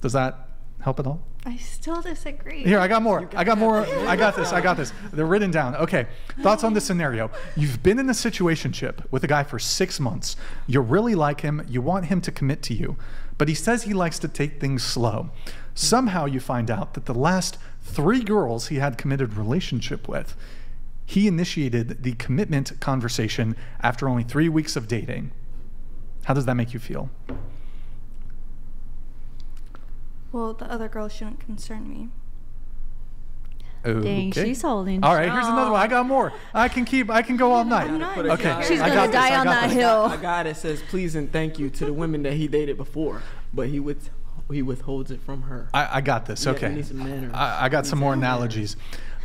Does that help at all? I still disagree. Here, I got more. I got more. I got this. I got this. They're written down. Okay. Thoughts on this scenario? You've been in a situationship with a guy for six months. You really like him. You want him to commit to you, but he says he likes to take things slow. Somehow you find out that the last three girls he had committed relationship with, he initiated the commitment conversation after only three weeks of dating. How does that make you feel? Well, the other girl shouldn't concern me. Dang, she's holding All right, here's another one. I got more. I can keep. I can go all night. Okay, She's I gonna got this, die on that this. hill. A guy that says please and thank you to the women that he dated before, but he with he withholds it from her. I, I got this. Okay. you need some manners. I, I got some more analogies.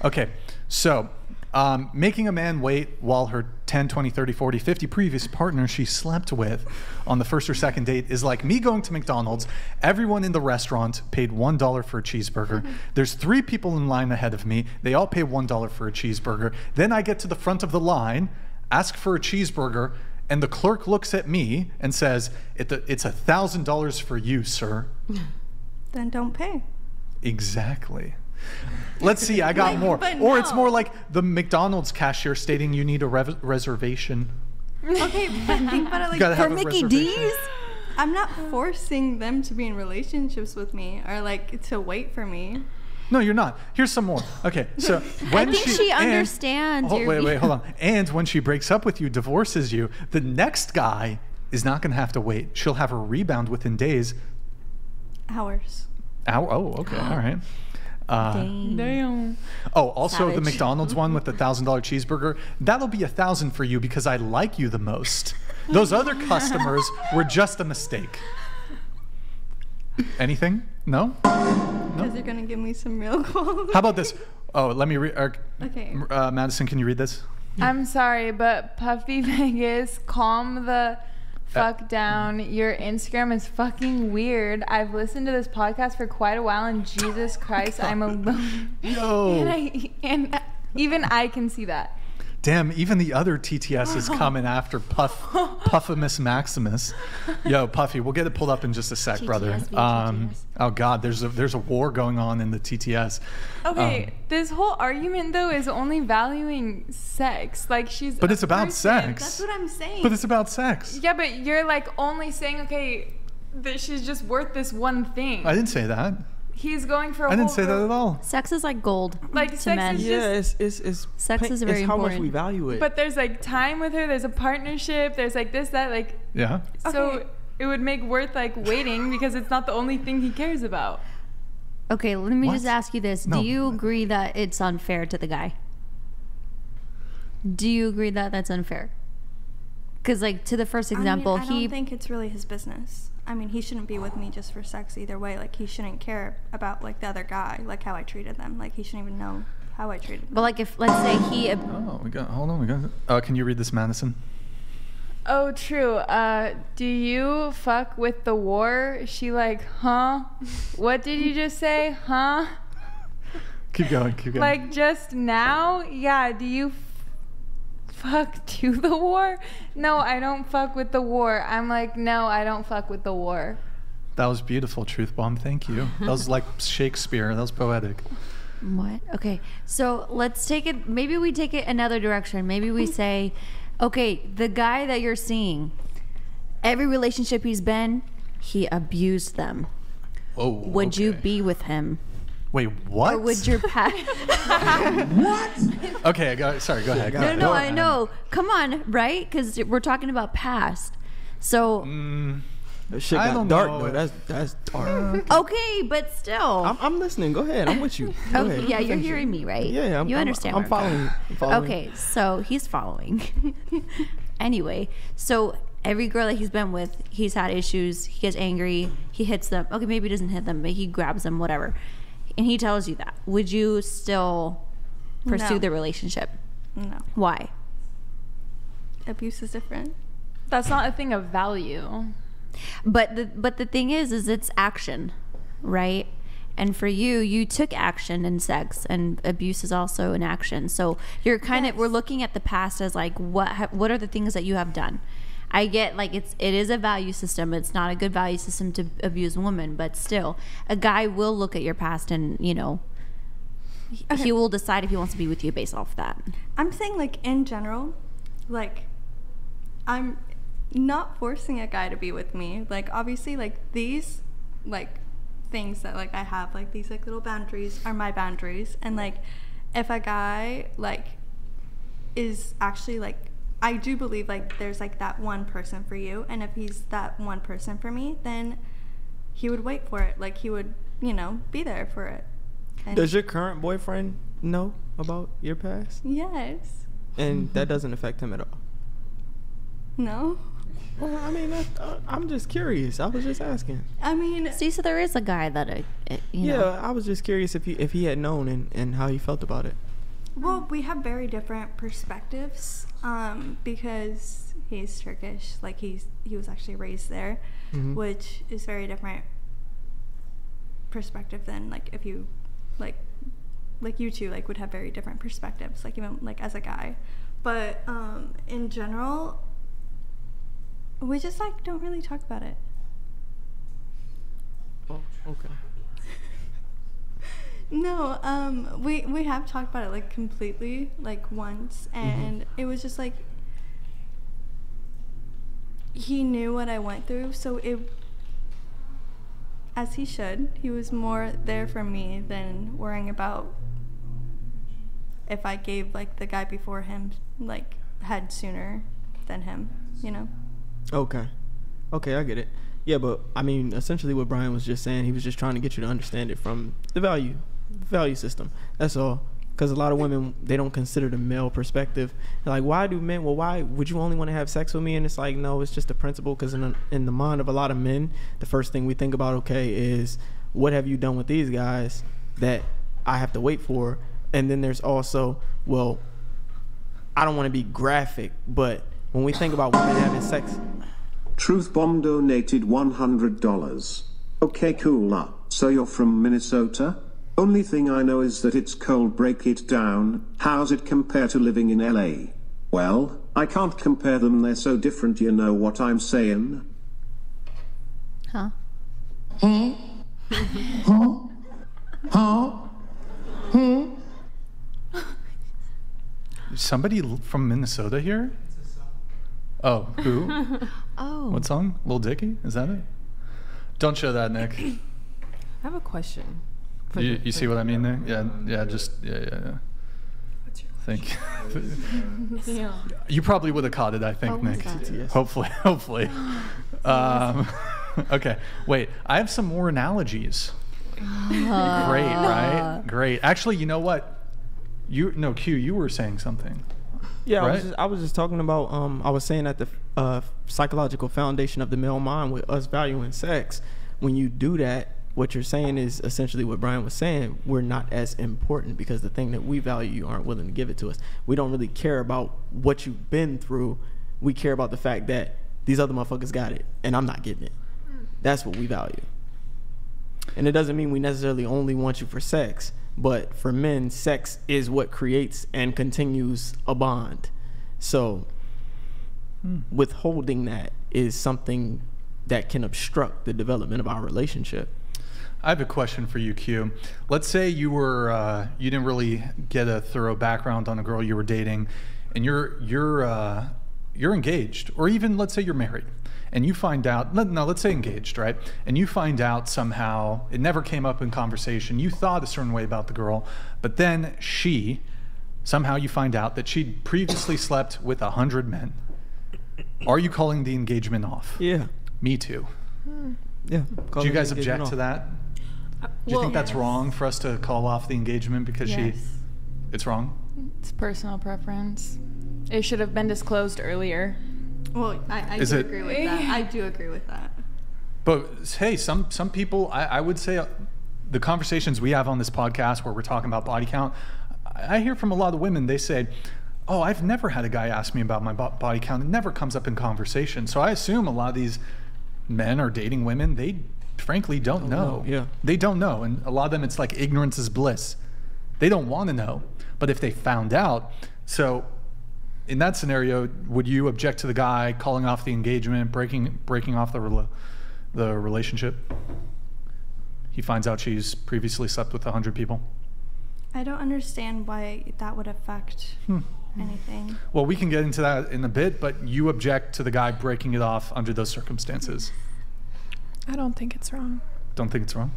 Okay. So, um, making a man wait while her 10, 20, 30, 40, 50 previous partners she slept with on the first or second date is like me going to McDonald's. Everyone in the restaurant paid $1 for a cheeseburger. There's three people in line ahead of me. They all pay $1 for a cheeseburger. Then I get to the front of the line, ask for a cheeseburger, and the clerk looks at me and says, It's a $1,000 for you, sir. Then don't pay. Exactly. Let's see, I got Like, more. Or it's more like the McDonald's cashier stating you need a rev- reservation. Okay, but think about it like for Mickey. D's. I'm not forcing them to be in relationships with me or like to wait for me. No, you're not. Here's some more. Okay, so when think she and- understands Hold- your wait, wait, hold on. And when she breaks up with you, divorces you, the next guy is not going to have to wait. She'll have a rebound within days. Hours. Ow, oh, okay, all right. Uh, Damn. Oh, also the McDonald's one with the thousand dollar cheeseburger. That'll be a thousand for you because I like you the most. Those other customers were just a mistake. Anything? No? Because you're gonna give me some real gold. How about this? Oh, let me read. Okay. Uh, Madison, can you read this? I'm sorry, but Puffy Vegas, calm the fuck down. Your Instagram is fucking weird. I've listened to this podcast for quite a while, and Jesus Christ, I'm alone. Yo. And, I, and even I can see that. Damn, even the other TTS is coming after Puff Puffimus Maximus. Yo, Puffy, we'll get it pulled up in just a sec, brother. Um, oh God, there's a there's a war going on in the TTS. Okay, Um, this whole argument though is only valuing sex. Like she's. But it's about person. sex. That's what I'm saying. But it's about sex. Yeah, but you're like only saying, okay, that she's just worth this one thing. I didn't say that. He's going for a I didn't whole say that at all. Sex is like gold Like, to sex men. is Yeah, it's it's it's Sex pa- is very it's how much we important. value it. But there's like time with her. There's a partnership. There's like this, that, like. Yeah. So it would make worth like waiting because it's not the only thing he cares about. Okay, let me What? just ask you this: No. Do you agree that it's unfair to the guy? Do you agree that that's unfair? Because, like, to the first example, I mean, I don't think it's really his business. I mean, he shouldn't be with me just for sex either way. Like, he shouldn't care about like the other guy, like how I treated them. Like, he shouldn't even know how I treated them. But like, if let's say he, Oh, we got. Hold on, we got. Uh, can you read this, Madison? Oh, true. Uh, do you fuck with the war? She like, huh? What did you just say? Huh? Keep going. Keep going. Like just now? Yeah. Do you f- fuck to the war? No, I don't fuck with the war. I'm like, no, I don't fuck with the war. that was beautiful, Truth Bomb. Thank you. That was like Shakespeare. That was poetic. what? Okay, so let's take it. Maybe we take it another direction. Maybe we say, okay, the guy that you're seeing, every relationship he's been, he abused them. Oh. Would you be with him? Wait, what? Or would your past? Okay, I got. Sorry. Go ahead. Go No, ahead. no, I know. Come on, right? Because we're talking about past. So Mm, that shit got dark know though. That's that's dark. okay, but still. I'm, I'm listening. Go ahead. I'm with you. Go Okay, ahead. yeah, you're Finish it. hearing me, right? Yeah, I'm, you I'm- understand. I'm, where coming following. I'm following. Okay, so he's following. anyway, so every girl that he's been with, he's had issues. He gets angry. He hits them. Okay, maybe he doesn't hit them, but he grabs them, whatever. And he tells you that. Would you still pursue No. the relationship? No, Why? abuse is different. That's not a thing of value. But the but the thing is, is it's action, right? And for you, you took action in sex, and abuse is also an action. So you're kind of we're looking at the past as like what ha- what are the things that you have done. I get like it's it is a value system. It's not a good value system to abuse women, but still, a guy will look at your past and you know he- he will decide if he wants to be with you based off that. I'm saying like in general, like I'm not forcing a guy to be with me. Like obviously like these like things that like I have like these like little boundaries are my boundaries and like if a guy like is actually like I do believe like there's like that one person for you and if he's that one person for me then he would wait for it like he would you know be there for it and Does your current boyfriend know about your past? yes And that doesn't affect him at all. no Well, I mean, that's, uh, I'm just curious. I was just asking. I mean See, so there is a guy that uh, uh, you yeah, know. I was just curious if he if he had known and, and how he felt about it. Well, we have very different perspectives um, because he's Turkish. Like he's he was actually raised there, Mhm. which is very different perspective than like if you like like you two like would have very different perspectives. Like even like as a guy, but um, in general, we just like don't really talk about it. Oh, okay. No, um, we we have talked about it like completely, like once, and it was just like he knew what I went through, so it, as he should, he was more there for me than worrying about if I gave like the guy before him like head sooner than him, you know. Okay. Okay, I get it. Yeah, but I mean, essentially what Brian was just saying, he was just trying to get you to understand it from the value value system. That's all. Because a lot of women they don't consider the male perspective. They're like, why do men? Well, why would you only want to have sex with me? And it's like, no, it's just a principle. Because in the, in the mind of a lot of men, the first thing we think about, okay, is what have you done with these guys that I have to wait for? And then there's also, well, I don't want to be graphic, but when we think about women having sex, Truth Bomb donated $100. Okay, cool. So you're from Minnesota? Only thing I know is that it's cold. Break it down. How's it compare to living in LA? Well, I can't compare them. They're so different. You know what I'm saying? Huh? Huh? Huh? Huh? Hmm? Somebody from Minnesota here? Oh, who? Oh. What song? Lil Dicky? Is that it? Don't show that, Nick. I have a question. For You, you for see what I mean there? Yeah, yeah, just yeah, yeah, yeah. Thank you. Yeah. You probably would have caught it, I think, What Nick. Yes. Hopefully, hopefully. Um, okay, wait. I have some more analogies. Great, right? Great. Actually, you know what? You no Q. You were saying something. Yeah, I was just, I was just talking about. Um, I was saying that the uh, psychological foundation of the male mind, with us valuing sex, when you do that, what you're saying is essentially what Brian was saying. We're not as important because the thing that we value, you aren't willing to give it to us. We don't really care about what you've been through. We care about the fact that these other motherfuckers got it, and I'm not getting it. That's what we value. And it doesn't mean we necessarily only want you for sex, but for men, sex is what creates and continues a bond. So hmm. withholding that is something that can obstruct the development of our relationship. I have a question for you, Q. Let's say you were uh, you didn't really get a thorough background on a girl you were dating, and you're you're uh, you're engaged, or even let's say you're married, and you find out. No, let's say engaged, right? And you find out somehow it never came up in conversation. You thought a certain way about the girl, but then she somehow you find out that she'd previously slept with a hundred men. Are you calling the engagement off? Yeah. Me too. Yeah. Do you guys object to that? Do you well- think that's wrong for us to call off the engagement because she? Yes. It's wrong. It's personal preference. It should have been disclosed earlier. Well, I, I do it- agree with that. I do agree with that. But hey, some some people, I, I would say, uh, the conversations we have on this podcast where we're talking about body count, I I hear from a lot of women. They say, "Oh, I've never had a guy ask me about my body count. It never comes up in conversation." So I assume a lot of these men are dating women. They frankly don't, know. know, yeah. they don't know, and a lot of them, it's like ignorance is bliss. They don't want to know, but if they found out, so in that scenario, would you object to the guy calling off the engagement, breaking breaking off the rela- the relationship? He finds out she's previously slept with hundred people. I don't understand why that would affect Hmm. anything. Well, we can get into that in a bit, but you object to the guy breaking it off under those circumstances. I don't think it's wrong. Don't think it's wrong.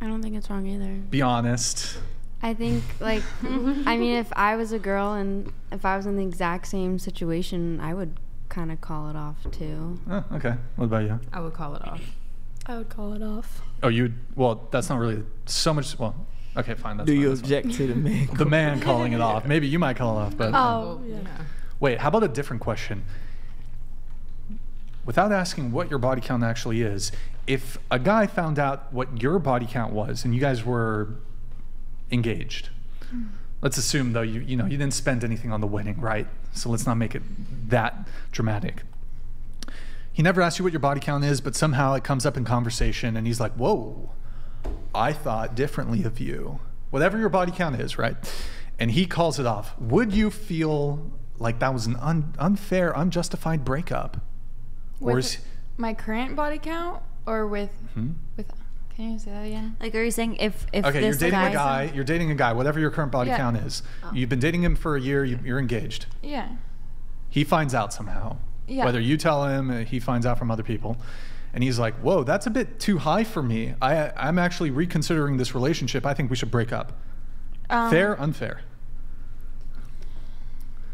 I don't think it's wrong either. Be honest. I think like I mean if I was a girl and if I was in the exact same situation, I would kind of call it off too. Oh, okay. What about you? I would call it off. I would call it off. Oh, you. Well, that's not really so much. Well, okay, fine. That's Do fine, you that's fine. object to the man? The man calling it off. Maybe you might call it off, but Oh, yeah. Wait, how about a different question? Without asking what your body count actually is, if a guy found out what your body count was and you guys were engaged, hmm. let's assume though you you know you didn't spend anything on the wedding, right? So let's not make it that dramatic. He never asked you what your body count is, but somehow it comes up in conversation and he's like, "Whoa, I thought differently of you." Whatever your body count is, right? And he calls it off. Would you feel like that was an un- unfair, unjustified breakup? Or is my current body count or with Hmm? with can you say that again? Like, are you saying if if okay, you're this dating a guy's- guy. You're dating a guy. Whatever your current body Yeah. count is, Oh. you've been dating him for a year. You, you're engaged. Yeah. He finds out somehow. Yeah. Whether you tell him, uh, he finds out from other people, and he's like, "Whoa, that's a bit too high for me. I, I'm actually reconsidering this relationship. I think we should break up." Um, Fair, unfair.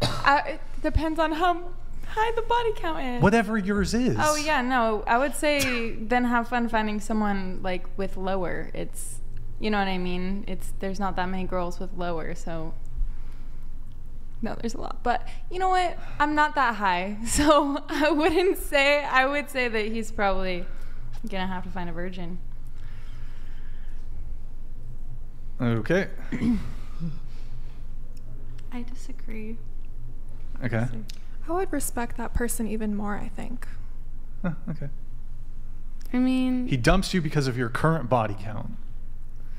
I, it depends on how high the body count is. Whatever yours is. Oh yeah, no. I would say then have fun finding someone like with lower. It's you know what I mean? It's there's not that many girls with lower, so no, there's a lot. But you know what? I'm not that high. So I wouldn't say I would say that he's probably gonna have to find a virgin. Okay. I disagree. Okay. I would respect that person even more, I think. Huh, okay. I mean, He dumps you because of your current body count.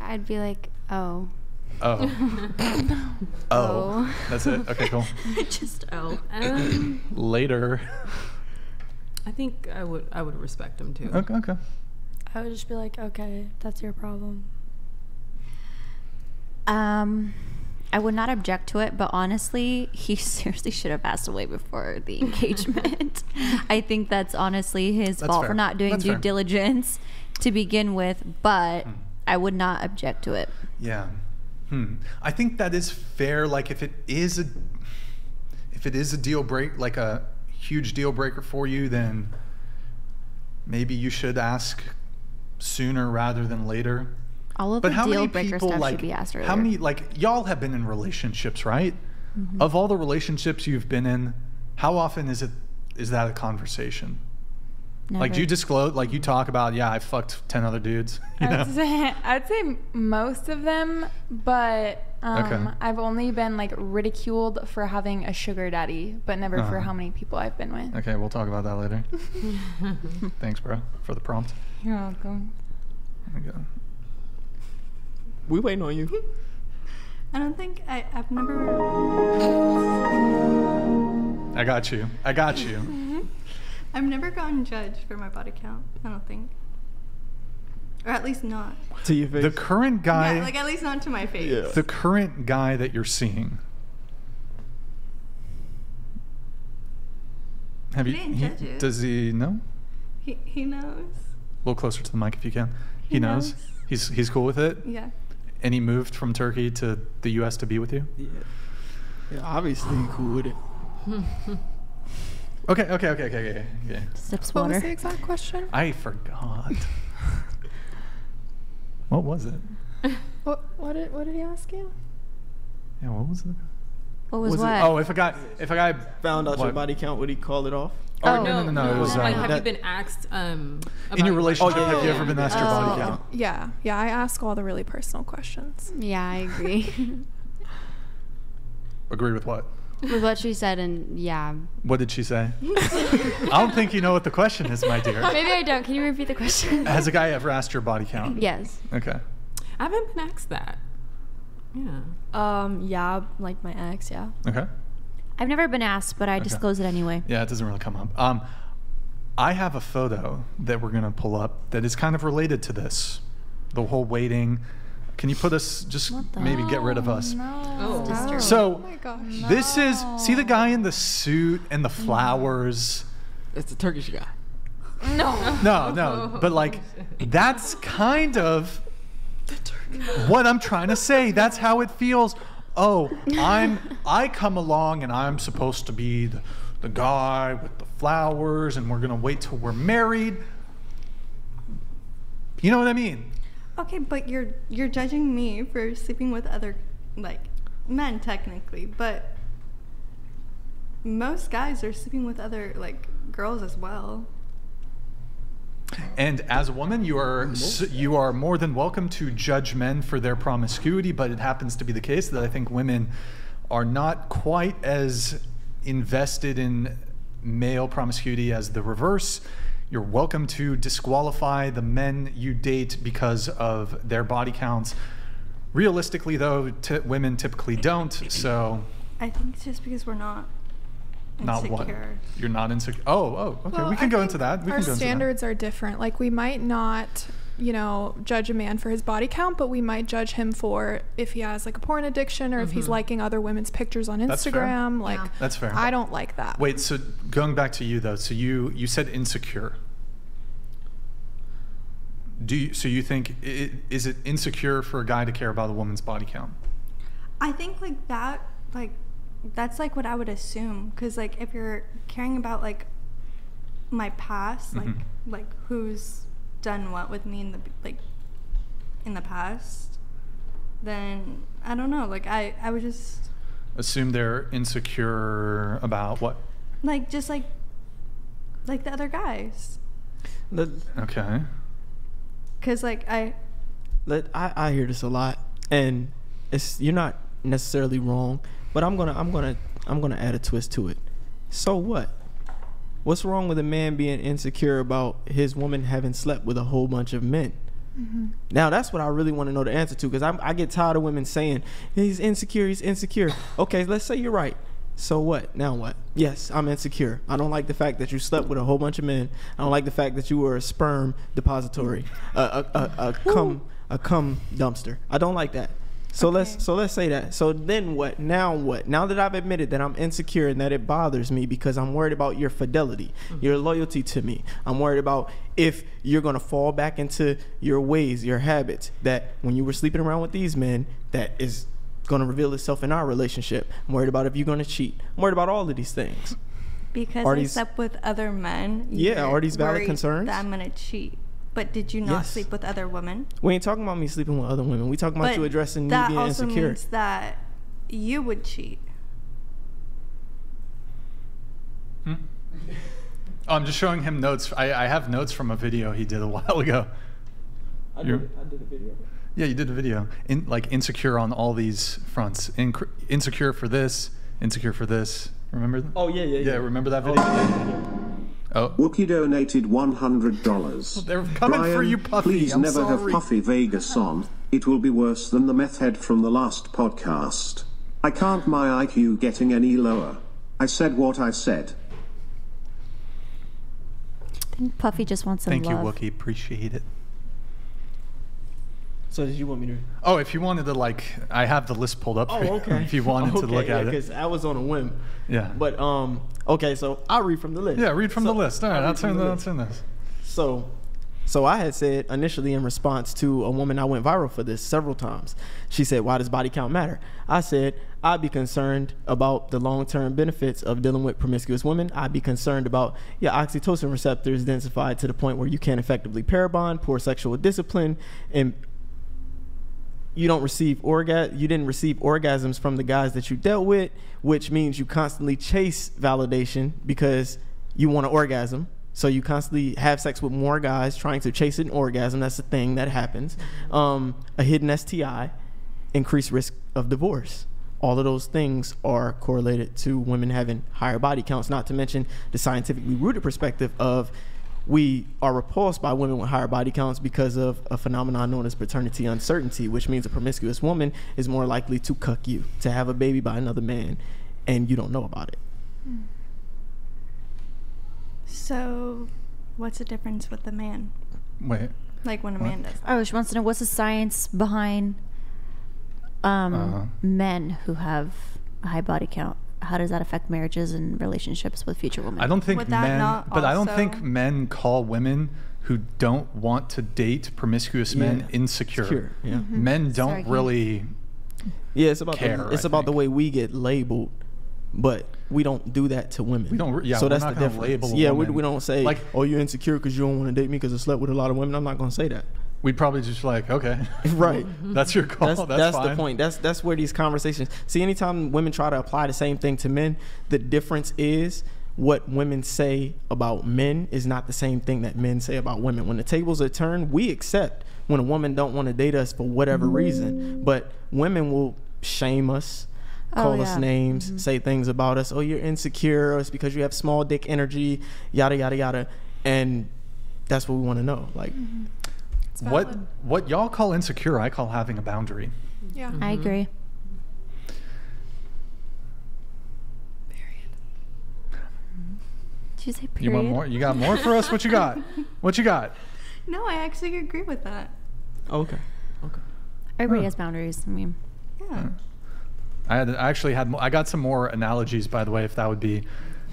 I'd be like, "Oh." Oh. oh. Oh. That's it. Okay, cool. Just oh. Um, Later. I think I would I would respect him too. Okay. Okay. I would just be like, okay, that's your problem. Um, I would not object to it, but honestly, he seriously should have passed away before the engagement. I think that's honestly his That's fault fair. for not doing That's due fair. diligence to begin with, but I would not object to it. Yeah. Hmm. I think that is fair. Like if it is a if it is a deal break like a huge deal breaker for you, then maybe you should ask sooner rather than later. All of But the how deal many breaker people stuff like should be asked earlier. how many like y'all have been in relationships, right? Mhm. Of all the relationships you've been in, how often is it is that a conversation? Like do you disclose like you talk about, yeah, I fucked ten other dudes. You know? I'd say, I'd say most of them, but um, Okay. I've only been like ridiculed for having a sugar daddy, but never for Uh-huh. how many people I've been with. Okay, we'll talk about that later. Thanks, bro, for the prompt. You're welcome. There we go. We waiting on you. I don't think I, I've never. I got you. I got you. Mm-hmm. I've never gotten judged for my body count. I don't think, or at least not. To your face. The current guy, yeah, like at least not to my face. the current guy that you're seeing. Have He you? didn't judge it. Does he know? He he knows. A little closer to the mic if you can. He, He knows. knows. He's he's cool with it. Yeah. And he moved from Turkey to the U.S. to be with you. Yeah. Yeah, obviously you cool with it. Okay. Okay. Okay. Okay. Okay. okay. Sips What was water. the exact question? I forgot. what was it? What what did what did he ask you? Yeah. What was it? What was, Was it- what? Oh, if a guy, if a guy Found out your body count, would he call it off? Oh, Oh. no, no, no, no. It was like, uh, have that- you been asked um, in your relationship. Oh, have you ever been asked your body Oh. count? Yeah, yeah. I ask all the really personal questions. Yeah, I agree. Agree with what? With what she said, and yeah. What did she say? I don't think you know what the question is, my dear. Maybe I don't. Can you repeat the question? Has a guy ever asked your body count? yes. Okay. I haven't been asked that. Yeah. Um, yeah, like my ex, yeah. Okay. I've never been asked, but I Okay. disclose it anyway. Yeah, it doesn't really come up. Um, I have a photo that we're gonna pull up that is kind of related to this, the whole waiting. Can you put us just maybe get rid of us? Oh. No. So Oh my gosh. this is see the guy in the suit and the flowers. It's the Turkish guy. No. No, no, but like that's kind of what I'm trying to say. That's how it feels. Oh, I'm I come along and I'm supposed to be the, the guy with the flowers and we're gonna wait till we're married. You know what I mean? Okay, but you're you're judging me for sleeping with other like men technically, but most guys are sleeping with other like girls as well. And as a woman, you are you are more than welcome to judge men for their promiscuity, but it happens to be the case that I think women are not quite as invested in male promiscuity as the reverse. You're welcome to disqualify the men you date because of their body counts. Realistically, though, t- women typically don't. So, I think it's just because we're not not what insecure. you're not insecure. Oh, oh, okay. Well, we can I go into that. We our can go into that. standards are different. Like we might not, you know, judge a man for his body count, but we might judge him for if he has like a porn addiction or if he's Mhm. liking other women's pictures on That's fair. Instagram. Like Yeah. That's fair. I don't like that. Wait, so going back to you though, so you you said insecure. Do you, so you think i is it insecure for a guy to care about a woman's body count? I think like that like that's like what I would assume cuz like if you're caring about like my past, like Mhm. like who's done what with me in the like in the past, then I don't know, like I I would just Assume they're insecure about what? like just like like the other guys Let, Okay. cuz like I let, I, I hear this a lot, and it's you're not necessarily wrong, but I'm gonna I'm gonna I'm gonna add a twist to it. So what? What's wrong with a man being insecure about his woman having slept with a whole bunch of men? Mm-hmm. Now that's what I really want to know the answer to because I get tired of women saying he's insecure, he's insecure. Okay, let's say you're right. So what? Now what? Yes, I'm insecure. I don't like the fact that you slept with a whole bunch of men. I don't like the fact that you were a sperm depository, a a, a, a cum a cum dumpster. I don't like that. So let's so let's say that. So then what? Now what? Now that I've admitted that I'm insecure and that it bothers me because I'm worried about your fidelity, mm-hmm. your loyalty to me. I'm worried about if you're gonna fall back into your ways, your habits. That when you were sleeping around with these men, that is gonna reveal itself in our relationship. I'm worried about if you're gonna cheat. I'm worried about all of these things. Because Are I slept with other men. Yeah, you're these valid concerns? That I'm gonna cheat. But did you not Yes. sleep with other women? We ain't talking about me sleeping with other women. We talking about but you addressing me that being also insecure. means that you would cheat. Hmm? Oh, I'm just showing him notes. I, I have notes from a video he did a while ago. I You're- did, I did a video. Yeah, you did a video. In like insecure on all these fronts. Inc- insecure for this, insecure for this. Remember? that? Oh yeah, yeah, Yeah, yeah. remember that Oh, video? yeah, yeah, yeah. Oh, Wookie donated $100. They're coming for you, Puffy. Please I'm never have. Puffy Vegas on. It will be worse than the meth head from the last podcast. I can't my IQ getting any lower. I said what I said. I think Puffy just wants some thank you. Wookie. Appreciate it. So did you want me to? Oh, if you wanted to, like, I have the list pulled up. Oh, for you, okay. if you wanted to look at it. because I was on a whim. Yeah. But um, okay, so I'll read from the list. Yeah, read from So, the list. All right, I'll I'll turn the the, I'll turn this. So, so I had said initially in response to a woman I went viral for this several times. She said, "Why does body count matter?" I said, "I'd be concerned about the long-term benefits of dealing with promiscuous women. I'd be concerned about your oxytocin receptors densified to the point where you can't effectively pair bond, poor sexual discipline, and you don't receive orga- you didn't receive orgasms from the guys that you dealt with, which means you constantly chase validation because you want an orgasm. So you constantly have sex with more guys trying to chase an orgasm. That's a thing that happens. Um, a hidden STI, increased risk of divorce. All of those things are correlated to women having higher body counts, not to mention the scientifically rooted perspective of we are repulsed by women with higher body counts because of a phenomenon known as paternity uncertainty, which means a promiscuous woman is more likely to cuck you, to have a baby by another man, and you don't know about it. So, what's the difference with the man? Wait. Like when a man does. Oh, she wants to know what's the science behind um, Uh-huh. men who have a high body count. How does that affect marriages and relationships with future women? I don't think Would that men, not but I don't think men call women who don't want to date promiscuous men Yeah. insecure. Insecure, yeah. Mhm. Men don't Sorry, really. Yeah, it's about Care, the, it's I about the way we get labeled, but we don't do that to women. We don't yeah, so we're that's not the gonna difference. label a yeah, we, we don't say Like- like, "Oh, you're insecure because you don't want to date me because I slept with a lot of women." I'm not gonna say that. We'd probably just like, okay, Right. that's your call. That's, That's, that's the point. That's that's where these conversations. See, anytime women try to apply the same thing to men, the difference is what women say about men is not the same thing that men say about women. When the tables are turned, we accept when a woman don't want to date us for whatever reason, but women will shame us. Oh, Call yeah. us names, Mm-hmm. say things about us. Oh, you're insecure. Or it's because you have small dick energy. Yada yada yada, and that's what we want to know. Like, What what y'all call insecure, I call having a boundary. Yeah. Mm-hmm. I agree. Period. Did you say period? You want more? You got more for us? What you got? What you got? No, I actually agree with that. Oh, okay, Okay. Everybody Huh. has boundaries. I mean, Yeah. I had I actually had mo- I got some more analogies by the way, if that would be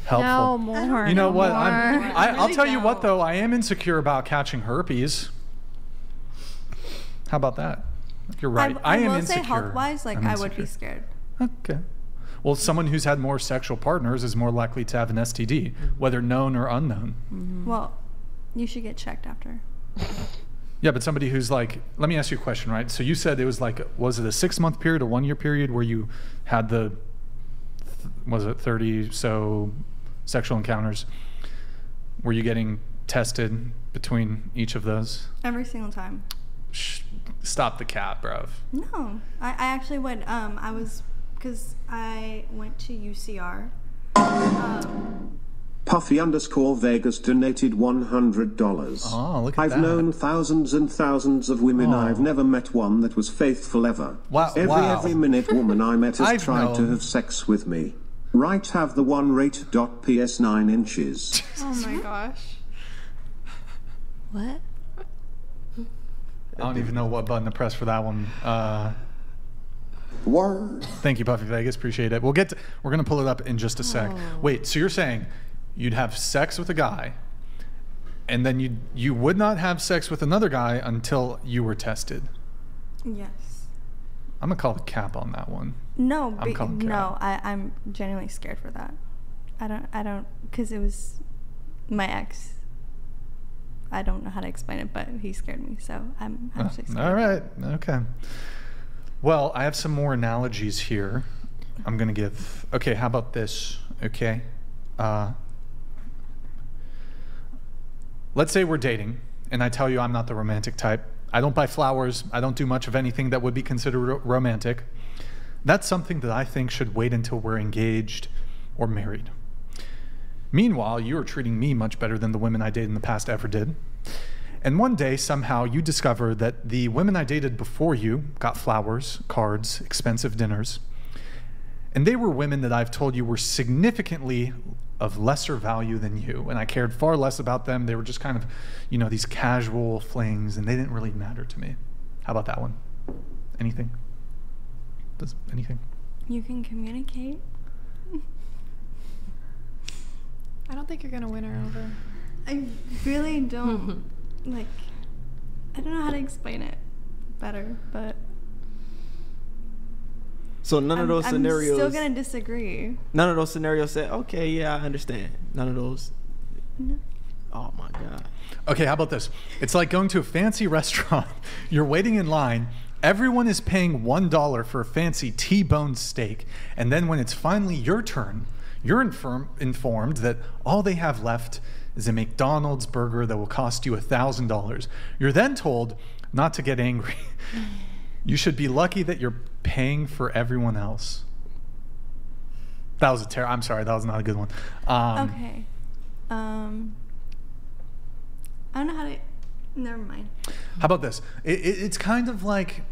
helpful. No more. You know no what? More. I'm, I, I'll tell you what though. I am insecure about catching herpes. How about that? You're right. I, I, am will insecure. say health wise, like I'm would be scared. Okay. Well, someone who's had more sexual partners is more likely to have an STD, mm-hmm. whether known or unknown. Mm-hmm. Well, you should get checked after. Yeah, but somebody who's like, let me ask you a question, right? So you said it was like, was it a six month period, a one year period where you had the, was it 30 so sexual encounters? Were you getting tested between each of those? Every single time. Shh, stop the cap, bruv. No, I, I actually went. Um, I was because I went to UCR. Um, Puffy underscore Vegas donated $100. Oh, look at I've that. known thousands and thousands of women. Oh. I've never met one that was faithful ever. Wow- Every wow. every minute woman I met has I've tried to have sex with me. Right have the one rate dot PS 9 inches. Oh my gosh. what? I don't even know what button to press for that one. Uh, Word. Thank you, Puffy Vegas. Appreciate it. We'll get. To, we're gonna pull it up in just a sec. Oh. Wait. So you're saying you'd have sex with a guy, and then you you would not have sex with another guy until you were tested. Yes. I'm gonna call the cap on that one. No, I'm be- calling cap. no, I, I'm genuinely scared for that. I don't, I don't, because it was my ex. I don't know how to explain it, but he scared me, so I'm actually scared. all right. Okay. Well, I have some more analogies here. I'm gonna give. Okay. How about this? Okay. Uh, let's say we're dating, and I tell you I'm not the romantic type. I don't buy flowers. I don't do much of anything that would be considered romantic. That's something that I think should wait until we're engaged or married. Meanwhile, you are treating me much better than the women I dated in the past ever did. And one day, somehow, you discover that the women I dated before you got flowers, cards, expensive dinners. And they were women that I've told you were significantly of lesser value than you. And I cared far less about them. They were just kind of, you know, these casual flings, and they didn't really matter to me. How about that one? Anything? Does anything? You can communicate. I don't think you're gonna win her over. I really don't like. I don't know how to explain it better, but So none of I'm, those I'm scenarios. still gonna disagree. None of those scenarios said, okay, yeah, I understand. None of those. No. Oh my god. Okay, how about this? It's like going to a fancy restaurant. You're waiting in line. Everyone is paying $1 for a fancy T bone steak. And then when it's finally your turn, you're infirm- informed that all they have left is a McDonald's burger that will cost you $1,000. You're then told not to get angry. you should be lucky that you're paying for everyone else. That was a terrible. I'm sorry, that was not a good one. Um, okay. Um. I don't know how to. Never mind. How about this? It, it, it's kind of like,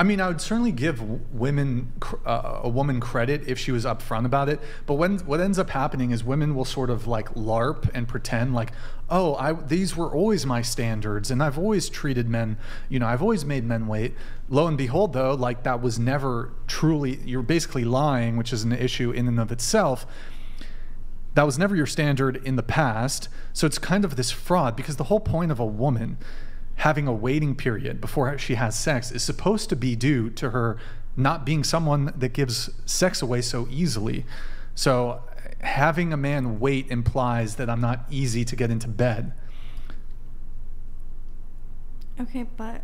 I mean, I would certainly give women uh, a woman credit if she was upfront about it. But when what ends up happening is women will sort of like LARP and pretend like, oh, I these were always my standards, and I've always treated men, you know, I've always made men wait. Lo and behold, though, like that was never truly. You're basically lying, which is an issue in and of itself that was never your standard in the past. So it's kind of this fraud because the whole point of a woman having a waiting period before she has sex is supposed to be due to her not being someone that gives sex away so easily. So having a man wait implies that I'm not easy to get into bed. Okay, but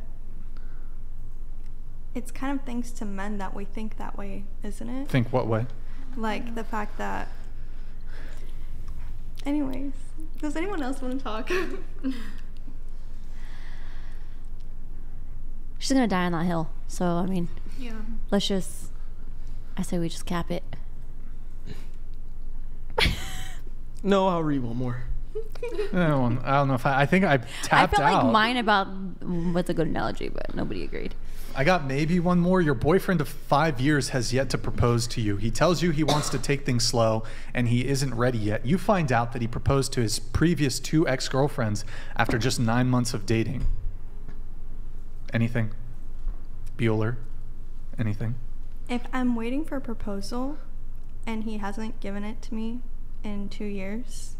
it's kind of thanks to men that we think that way, isn't it? Think what way? Like the fact that. Anyways, does anyone else want to talk? She's gonna die on that hill. So I mean, Yeah. let's just. I say we just cap it. No, I'll read one more. I don't, I don't know if I, I think I I tapped felt out. like mine about mm, what's a good analogy, but nobody agreed. I got maybe one more. Your boyfriend of five years has yet to propose to you. He tells you he wants to take things slow and he isn't ready yet. You find out that he proposed to his previous two ex girlfriends after just nine months of dating. Anything? Bueller? Anything? if I'm waiting for a proposal and he hasn't given it to me in two years,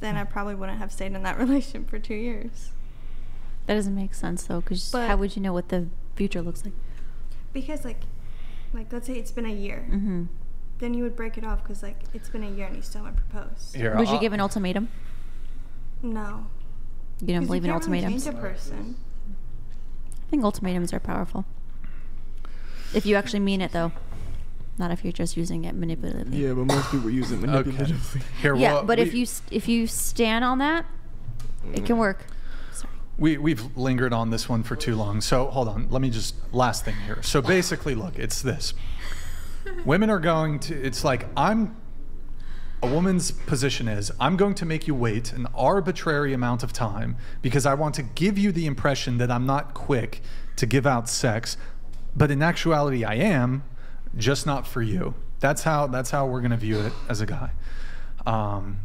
then I probably wouldn't have stayed in that relationship for two years. That doesn't make sense though, because how would you know what the future looks like? Because like, like let's say it's been a year, Mm-hmm. then you would break it off because like it's been a year and you still haven't proposed. Here, Would you I'll- give an ultimatum? No. You don't believe in can't really ultimatums? Change a person. I think ultimatums are powerful. If you actually mean it, though, not if you're just using it manipulatively. Yeah, but most people use it Okay. manipulatively. Here, Yeah, well, but if you if you stand on that, it can mm. work. Sorry. We, we've lingered on this one for too long. So hold on. Let me just, last thing here. So basically, look, it's this. Women are going to, it's like, I'm, a woman's position is, I'm going to make you wait an arbitrary amount of time because I want to give you the impression that I'm not quick to give out sex. But in actuality, I am, just not for you. That's how, that's how we're going to view it as a guy. Um,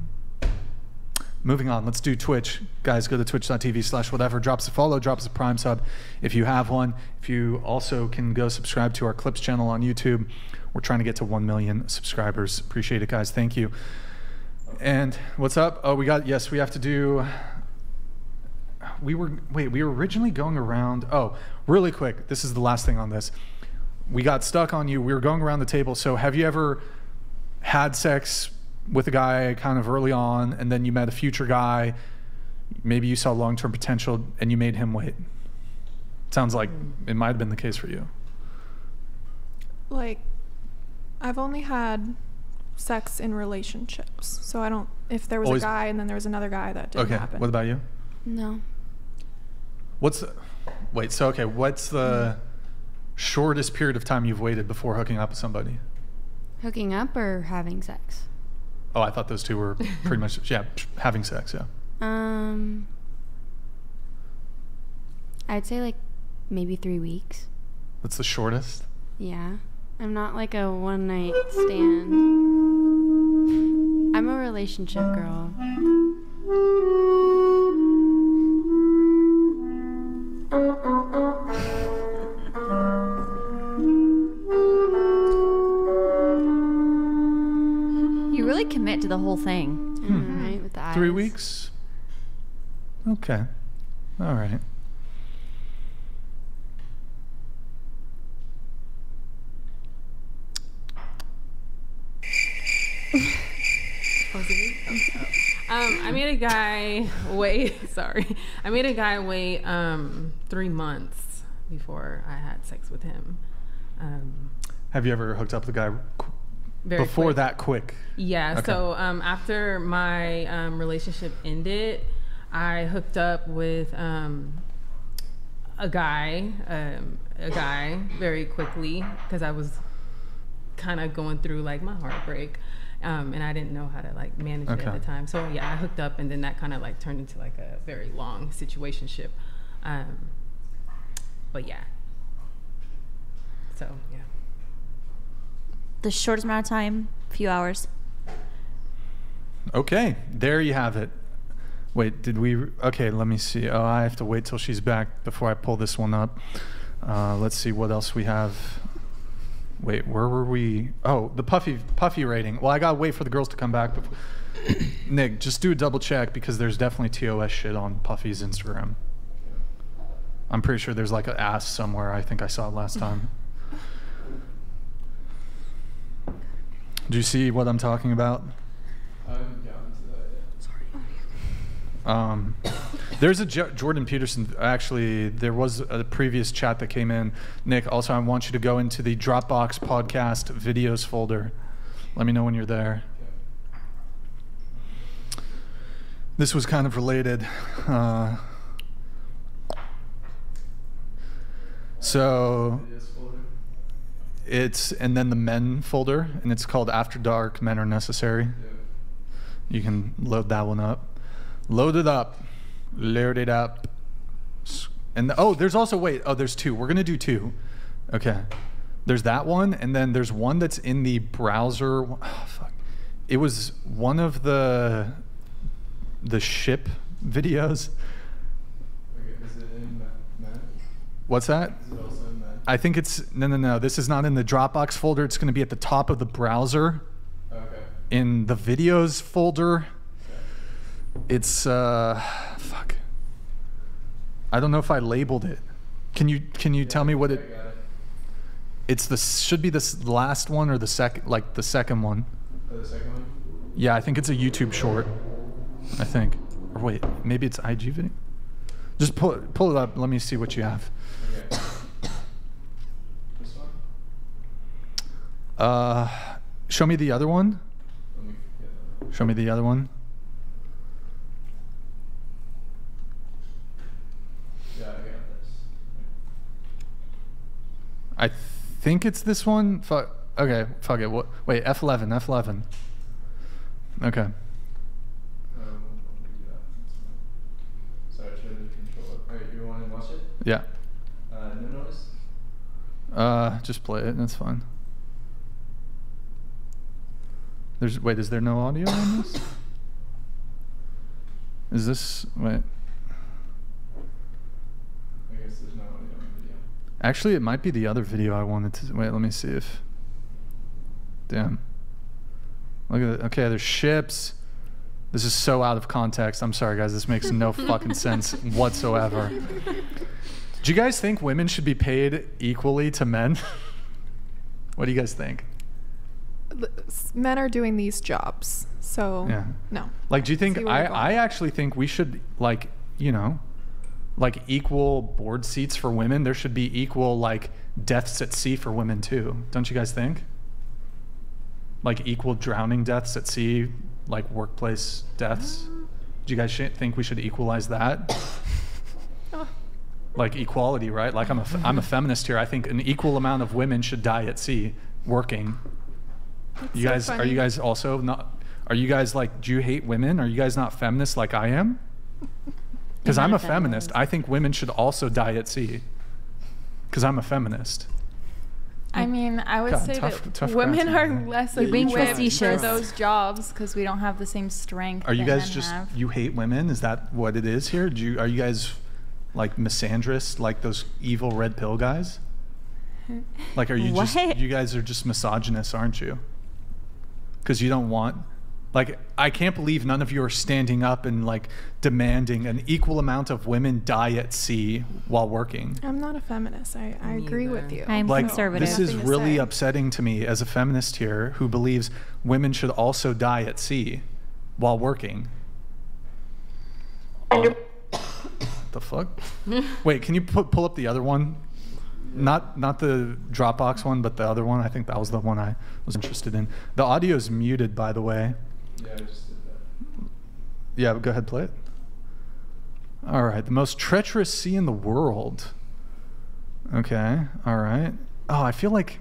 moving on. Let's do Twitch. Guys, go to twitch.tv slash whatever. Drops a follow, drops a Prime sub if you have one. If you also can go subscribe to our Clips channel on YouTube. We're trying to get to 1 million subscribers. Appreciate it, guys. Thank you. And what's up? Oh, we got, yes, we have to do. We were, wait, we were originally going around. Oh, really quick. This is the last thing on this. We got stuck on you. We were going around the table. So have you ever had sex with a guy kind of early on and then you met a future guy? Maybe you saw long term potential and you made him wait. Sounds like it might have been the case for you. Like, I've only had sex in relationships, so I don't. If there was Always- a guy and then there was another guy, that didn't Okay. happen. What about you? No. What's the, wait? So okay, what's the shortest period of time you've waited before hooking up with somebody? Hooking up or having sex? Oh, I thought those two were pretty much yeah, having sex. Yeah. Um, I'd say like maybe three weeks. That's the shortest. Yeah. I'm not like a one night stand. I'm a relationship girl. You really commit to the whole thing. Hmm. Right, with the eyes. Three weeks. Okay. All right. Um, I made a guy wait. Sorry, I made a guy wait um, three months before I had sex with him. Um, Have you ever hooked up with a guy qu- before quick. that quick? Yeah. Okay. So um, after my um, relationship ended, I hooked up with um, a guy, um, a guy very quickly because I was kind of going through like my heartbreak. Um, and I didn't know how to like manage it at the time. So yeah, I hooked up, and then that kind of like turned into like a very long situationship. Um, but yeah. So yeah. The shortest amount of time, a few hours. Okay, there you have it. Wait, did we? Okay, let me see. Oh, I have to wait till she's back before I pull this one up. Uh, let's see what else we have. Wait, where were we? Oh, the puffy puffy rating. Well, I gotta wait for the girls to come back. Before. Nick, just do a double check because there's definitely TOS shit on Puffy's Instagram. I'm pretty sure there's like an ass somewhere. I think I saw it last time. Do you see what I'm talking about? Um, there's a Jo- Jordan Peterson. Actually, there was a previous chat that came in. Nick, also, I want you to go into the Dropbox podcast videos folder. Let me know when you're there. This was kind of related. Uh, so it's and then the men folder, and it's called After Dark. Men are necessary. You can load that one up. Load it up. Load it up. And the, oh, there's also wait. Oh, there's two. We're gonna do two. Okay. There's that one, and then there's one that's in the browser. Oh, fuck. It was one of the the ship videos. What's that? I think it's no, no, no. This is not in the Dropbox folder. It's going to be at the top of the browser. Okay. In the videos folder. It's uh, fuck. I don't know if I labeled it. Can you can you tell me what it? It's the should be this last one or the second like the second one. the second one? Yeah, I think it's a YouTube short. I think. Or wait, maybe it's IG video. Just pull pull it up. Let me see what you have. Okay. this one? Uh, show me the other one. Let me that. Show me the other one. Yeah, I got this. I think it's this one. Fuck. Okay. Fuck it. What? Wait. F11. F11. Okay. Let me do that. Sorry, I tried to control it. Alright, you want to watch it? Yeah. Uh, no notice? Uh, just play it. That's fine. There's wait. Is there no audio on this? Is this wait? Actually, it might be the other video I wanted to. Wait, let me see if. Damn. Look at it. Okay, there's ships. This is so out of context. I'm sorry, guys. This makes no fucking sense whatsoever. Do you guys think women should be paid equally to men? what do you guys think? Men are doing these jobs, so Yeah. no. Like, do you think I. I actually think we should like you know, like equal board seats for women. There should be equal like deaths at sea for women too. Don't you guys think? Like equal drowning deaths at sea, like workplace deaths. Do you guys sh- think we should equalize that? like equality, right? Like I'm a f- I'm a feminist here. I think an equal amount of women should die at sea working. you so guys are you guys also not are you guys like do you hate women? Are you guys not feminists like I am? Because I'm a feminist. feminist. I think women should also die at sea. Because I'm a feminist. I mean, I would God, say tough- that tough women are tonight. less You're being equipped for those jobs because we don't have the same strength. Are you guys just have. you hate women? Is that what it is here? Do you are you guys like misandrist like those evil red pill guys? Like are you just you guys are just misogynists, aren't you? Cuz you don't want like I can't believe none of you are standing up and like demanding an equal amount of women die at sea while working. I'm not a feminist. I, I agree with you. I'm like conservative. this is really upsetting to me as a feminist here who believes women should also die at sea while working the fuck wait can you pu- pull up the other one not not the dropbox one but the other one i think that was the one i was interested in the audio is muted by the way Yeah, I just did that. yeah go ahead play it. All right the most treacherous sea in the world. Okay all right. Oh i feel like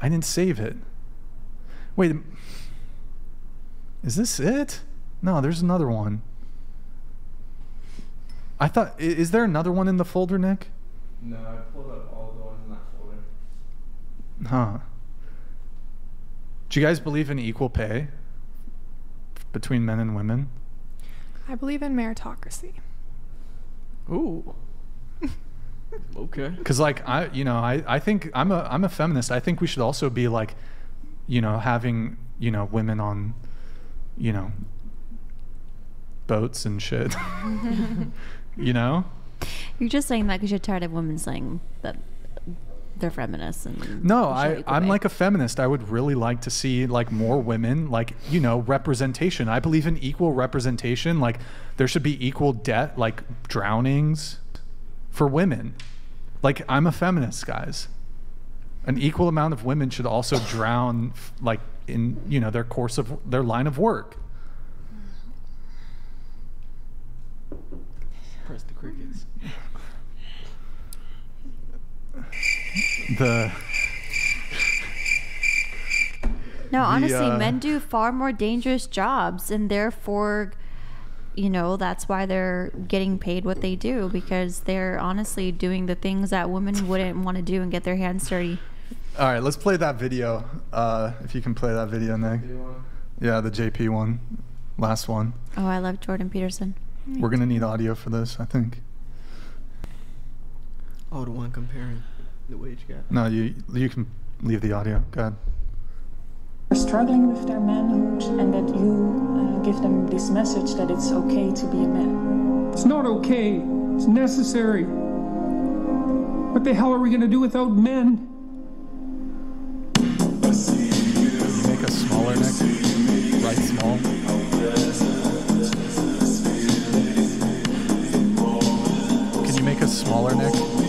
i didn't save it. Wait is this it? No there's another one. I thought is there another one in the folder nick? No, I pulled up all the ones in that folder. huh. Do you guys believe in equal pay between men and women I believe in meritocracy. Ooh. okay. because like i you know I, I think i'm a i'm a feminist i think we should also be like you know having you know women on you know boats and shit you know You're just saying that because you're tired of women saying that they're feminists and no I, I'm pay. like a feminist. I would really like to see like more women like you know representation. I believe in equal representation. Like there should be equal debt like drownings for women. Like i'm a feminist guys. An equal amount of women should also drown like in you know their course of their line of work. Press the crickets. The No, The, honestly, uh, men do far more dangerous jobs, and therefore, you know, that's why they're getting paid what they do because they're honestly doing the things that women wouldn't want to do and get their hands dirty. all right let's play that video uh if you can play that video nick. Yeah the jp one last one. Oh, I love Jordan Peterson. we're gonna need audio for this i think. Oh, the one comparing the wage gap. no you you can leave the audio go ahead are struggling with their manhood and that you uh, give them this message that it's okay to be a man. It's not okay. It's necessary. What the hell are we going to do without men? You make a smaller neck? Right small. Can you make a smaller neck?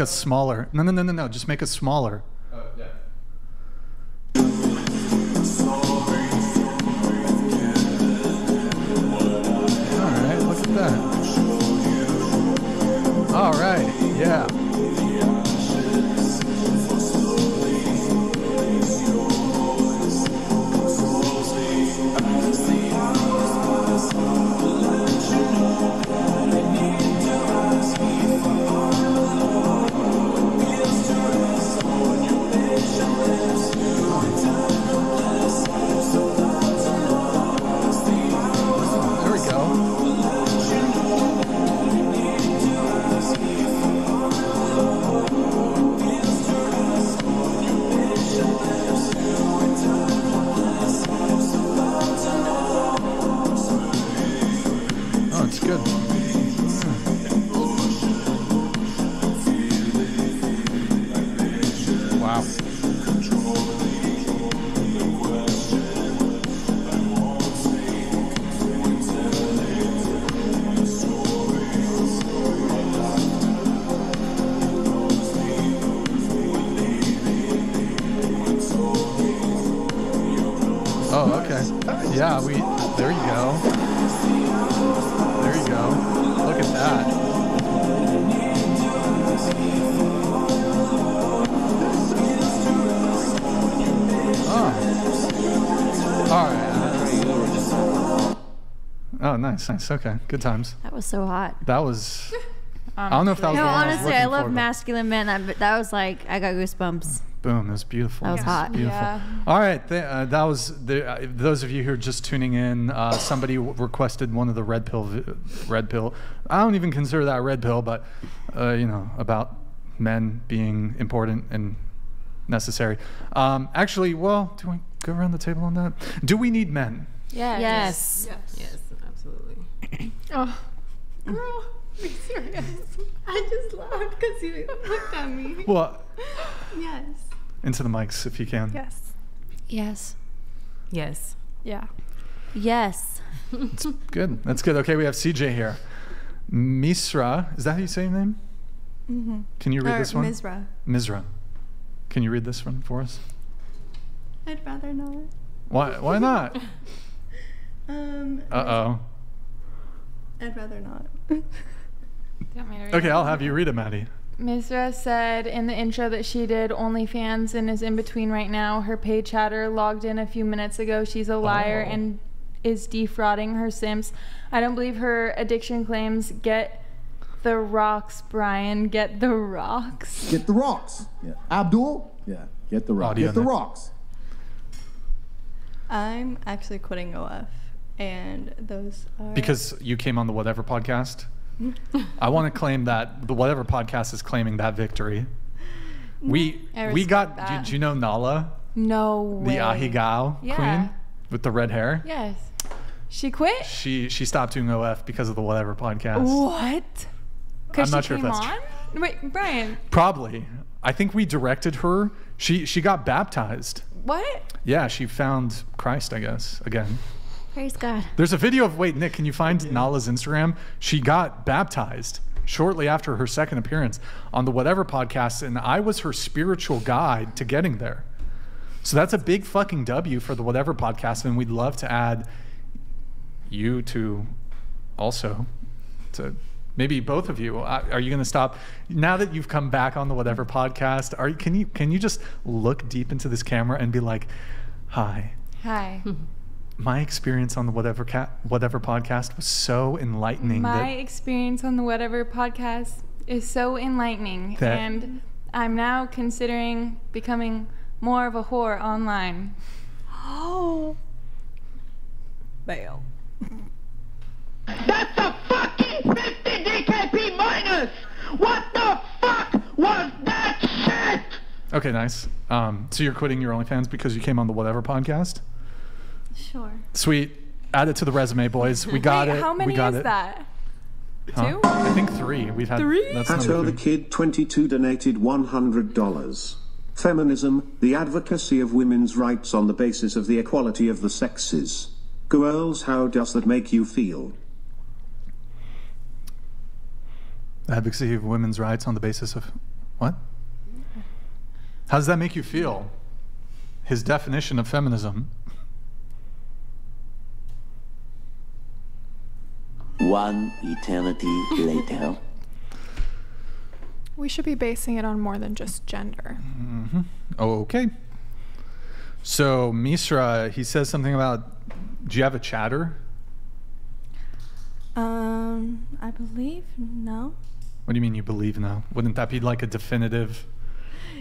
Make us smaller. No, no, no, no, no. Just make us smaller. Oh, yeah. All right, look at that. All right, yeah. good. Wow. Oh, okay. Yeah, we. There you go. Right. Oh, nice, nice. Okay, good times. That was so hot. That was. I don't know if that was No, the one I was honestly, I love for, masculine men. I, that was like I got goosebumps. Boom! It was beautiful. That was It hot. Beautiful. Yeah. All right, th- uh, that was the, uh, those of you who are just tuning in. Uh, somebody w- requested one of the red pill, vi- red pill. I don't even consider that red pill, but uh, you know about men being important and necessary. Um, actually, well, do I go around the table on that? Do we need men? Yes. Yes. Yes, absolutely. Oh, girl, be serious. I just laughed because you looked at me. What? Yes. into the mics if you can. Yes. Yes. Yes. Yeah. Yes. It's good. That's good. Okay, we have CJ here. Misra, is that how you say your name? Mm-hmm. Can you read or this one? Misra. Misra. Can you read this one for us? I'd rather not. Why? Why not? Um. Uh oh. I'd rather not. Okay, I'll have you read it, Maddie. Misra said in the intro that she did OnlyFans and is in between right now. Her pay chatter logged in a few minutes ago. She's a liar Oh. and is defrauding her Sims. I don't believe her addiction claims. Get the rocks, Brian. Get the rocks. Get the rocks. Yeah. Abdul? Yeah. Get the rocks. Audio Get the next. rocks. I'm actually quitting OF, and those are Because you came on the Whatever podcast. I want to claim that the Whatever podcast is claiming that victory. We I we got. respect that. Did you know Nala, No way. the way. Ahegao Yeah. queen with the red hair? Yes. She quit? She she stopped doing OF because of the Whatever podcast. What? Because I'm not she sure if that's on? Wait, Brian, Probably. I think we directed her. She she got baptized. what? Yeah, she found Christ, I guess, again. Praise God. There's a video of wait, Nick, can you find Nala's Instagram? She got baptized shortly after her second appearance on the Whatever podcast, and I was her spiritual guide to getting there. So that's a big fucking W for the Whatever podcast, and we'd love to add you to also to maybe both of you. Uh, Are you going to stop now that you've come back on the Whatever podcast? Are you, can you can you just look deep into this camera and be like, "Hi, Hi. my experience on the whatever cat whatever podcast was so enlightening My that experience on the Whatever podcast is so enlightening, and I'm now considering becoming more of a whore online. Oh. Bail. That's a fucking 50 DKP minus! What the fuck was that shit? okay nice um, so you're quitting your OnlyFans because you came on the whatever podcast Sure. sweet add it to the resume boys we got Wait, it How many we got is it that? Huh? Two? I think three we've had Three? that's Hato the. Kid 22 donated $100. Feminism, the advocacy of women's rights on the basis of the equality of the sexes. Girls, how does that make you feel? Advocacy of women's rights on the basis of what how does that make you feel his definition of feminism One eternity later. We should be basing it on more than just gender. hmm Okay. So Misra, he says something about. Do you have a chatter? Um, I believe no. What do you mean you believe now? Wouldn't that be like a definitive?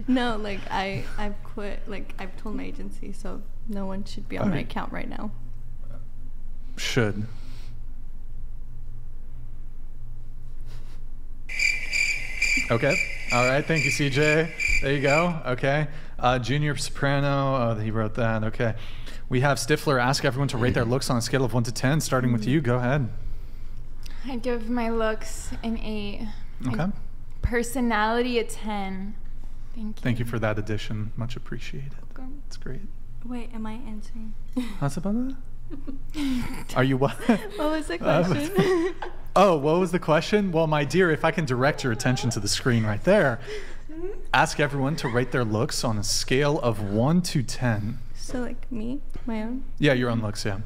No, like I I've quit. Like I've told my agency, so no one should be on my account right now. Should. Okay. All right. Thank you, CJ. There you go. Okay. Uh, Junior Soprano. Oh, he wrote that. Okay. We have Stifler ask everyone to rate their looks on a scale of one to ten, starting with you. Go ahead. I give my looks an eight. My Okay. Personality a ten. Thank you. Thank you for that addition. Much appreciated. Welcome. It's great. Wait, am I answering? How's about that? Are you what? What was the Uh, question? oh, what was the question? Well, my dear, if I can direct your attention to the screen right there, ask everyone to rate their looks on a scale of 1 to 10. So like me, my own, Yeah, your own looks. Yeah.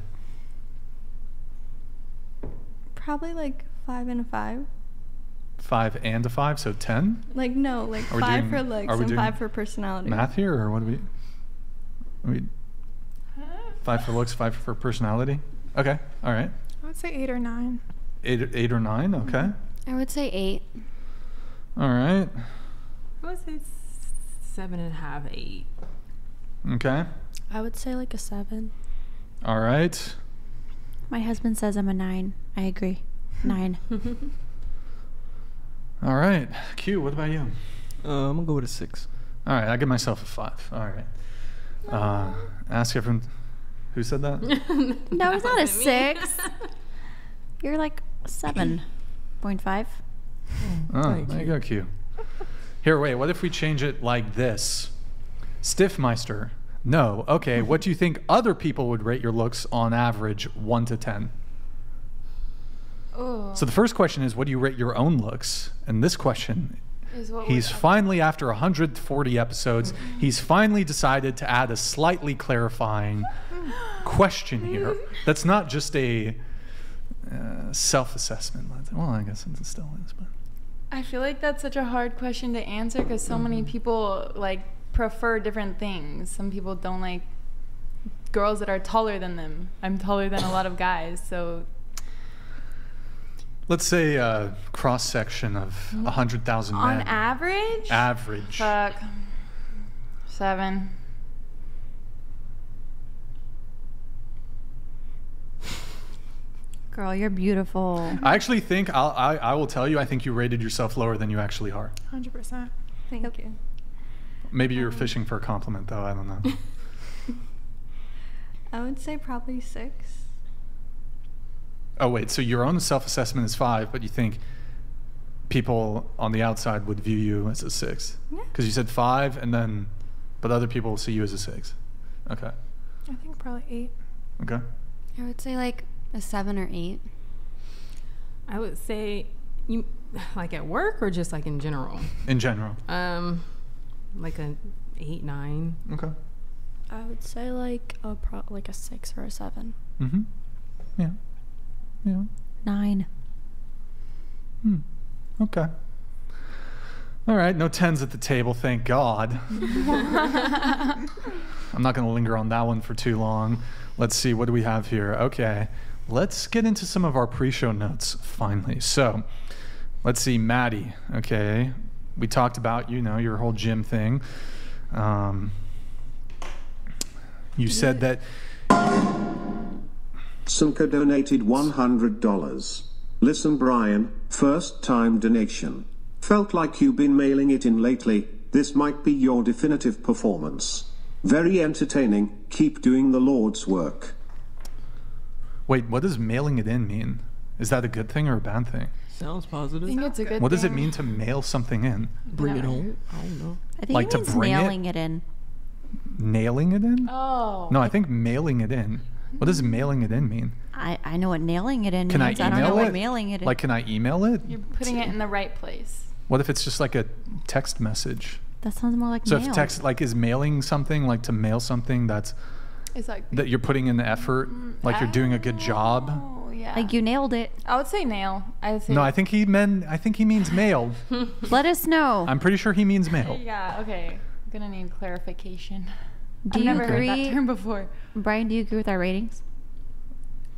probably like five and a five. Five and a five, so ten. Like no, like Are five doing- for looks and five for personality. Math here, or what do we? We five for looks, five for personality. Okay, all right. I would say eight or nine. Eight, eight or nine. Mm-hmm. Okay, I would say eight. all right. I would say seven and a half, eight. Okay, I would say like a seven. all right. My husband says I'm a nine. I agree. Nine. All right. Q, what about you? Uh, I'm gonna go with a six. All right, I give myself a five. All right. Uh, ask everyone. Who said that? no, it's not a six. You're like seven point five. Oh, Thank there you you. go, Q. Here, wait. What if we change it like this? Stiffmeister. No. Okay. What do you think other people would rate your looks on average, one to ten? Oh. So the first question is, what do you rate your own looks? And this question, Is what he's finally after 140 episodes, he's finally decided to add a slightly clarifying question here. That's not just a uh, self-assessment. Well, I guess it still is, but. I feel like that's such a hard question to answer because so many Mm-hmm. people like prefer different things. Some people don't like girls that are taller than them. I'm taller than a lot of guys, so Let's say a cross section of mm-hmm. 100,000 men. on average, Average. fuck, seven. Girl, you're beautiful. I actually think, I'll, I, I will tell you, I think you rated yourself lower than you actually are. 100%. Thank you. Maybe you're um, fishing for a compliment, though. I don't know. I would say probably six. Oh, wait. So your own self assessment is five, but you think people on the outside would view you as a six? Yeah. Because you said five, and then, but other people will see you as a six. Okay. I think probably eight. Okay. I would say like a seven or eight. I would say you like at work or just like in general. In general. Um, like a eight, nine. Okay. I would say like a pro- like a six or a seven. Mm hmm. Yeah. Yeah. Nine. Hmm. Okay. All right. No tens at the table, thank God. I'm not going to linger on that one for too long. Let's see. What do we have here? Okay. Let's get into some of our pre show notes finally. So, let's see. Maddie. Okay. We talked about, you know, your whole gym thing. Um, you said that Simca donated $100. Listen, Brian, first time donation. Felt like you've been mailing it in lately. This might be your definitive performance. Very entertaining. Keep doing the Lord's work. Wait, what does mailing it in mean? Is that a good thing or a bad thing? Sounds positive. I positive. think it's a good What does it thing. mean to mail something in? Bring it home. I don't know. I think Like it to means bring it? nailing it? in. Nailing it in? Oh. No, I think mailing it in. What does mailing it in mean? I, I know what nailing it in Can I means. email I don't know it? what mailing it in. Like, can I email it? You're putting it in the right place. What if it's just like a text message? that sounds more like So mail. if text like is mailing something like to mail something that's It's like that you're putting in the effort, mm, like you're doing a good job. oh yeah. like you nailed it. I would say nail. I would say No, I think he meant I think he means mail. Let us know. I'm pretty sure he means mail. Yeah. Okay. I'm gonna need clarification. Do I've you never heard that agree? term before. Brian, do you agree with our ratings?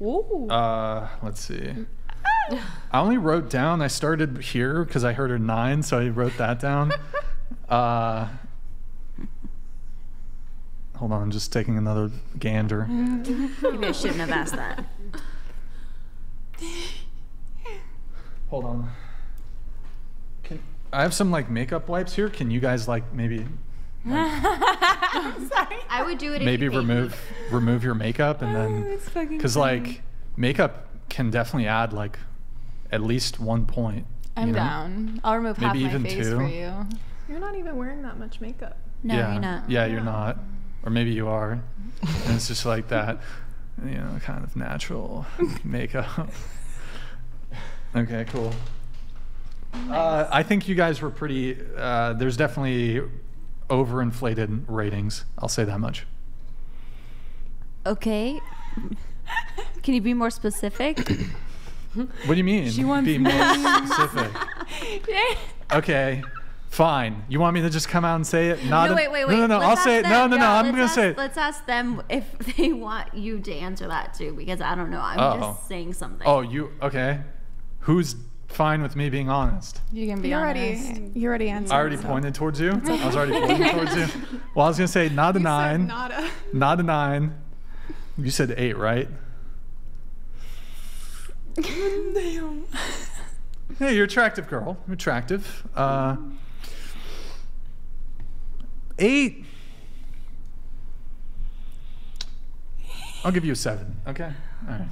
Ooh. Uh, let's see. I only wrote down. I started here because I heard a nine, so I wrote that down. Uh, hold on, I'm just taking another gander. Maybe I shouldn't have asked that. Hold on. Can I have some like makeup wipes here? Can you guys like maybe I would do it maybe remove remove your makeup and then because like makeup can definitely add like at least one point. I'm you know? down. I'll remove half Maybe my even face two. for you. You're not even wearing that much makeup. No, yeah. you're not. Yeah, you're not. Or maybe you are. and it's just like that, you know, kind of natural makeup. okay, cool. Uh, I think you guys were pretty. Uh, there's definitely overinflated ratings. I'll say that much. Okay. Can you be more specific? What do you mean? She wants to Be more specific. Okay, fine. You want me to just come out and say it? Not no, wait, wait, wait. No, no, no. Let's I'll say ask it. No, them- no, no. I'm gonna say it. Let's ask them if they want you to answer that too, because I don't know. I'm Oh. just saying something. Oh, you okay? Who's fine with me being honest? You can be You honest. already, you already answered. I already so. pointed towards you. It's I was already pointing towards you. Well, I was gonna say not a You said nine. not a- Not a nine. You said eight, right? Damn. Hey, you're attractive, girl. You're attractive. Uh, eight. I'll give you a seven. Okay. All right.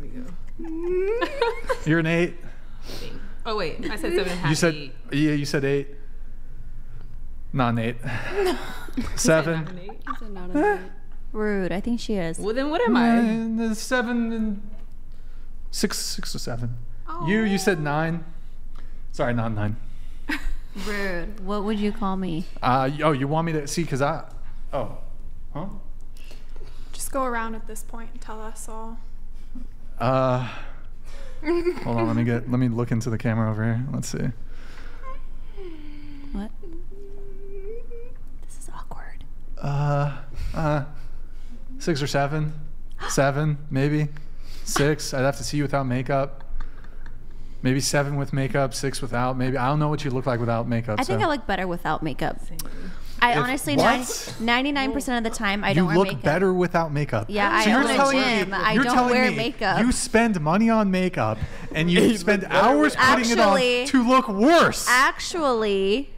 Here we go. You're an eight. Oh wait, I said seven and a half. You said eight. yeah. You said eight. Not an eight. Seven. Rude. I think she is. Well, then what am I? Uh, seven and six, six or seven. You, you said nine. Sorry, not nine. Rude. What would you call me? Uh, y- oh, you want me to see? Cause I, oh, huh? Just go around at this point and tell us all. Uh, hold on. Let me get. Let me look into the camera over here. Let's see. What? This is awkward. Uh, uh, six or seven, seven maybe, six. I'd have to see you without makeup. Maybe seven with makeup, six without. Maybe I don't know what you look like without makeup. I think so. I look better without makeup. I If- honestly, what? ninety-nine percent of the time, I don't. You look makeup. better without makeup. Yeah, I you're own a telling gym. Me, I don't wear makeup. You spend money on makeup and you spend hours putting Actually- it on to look worse. Actually,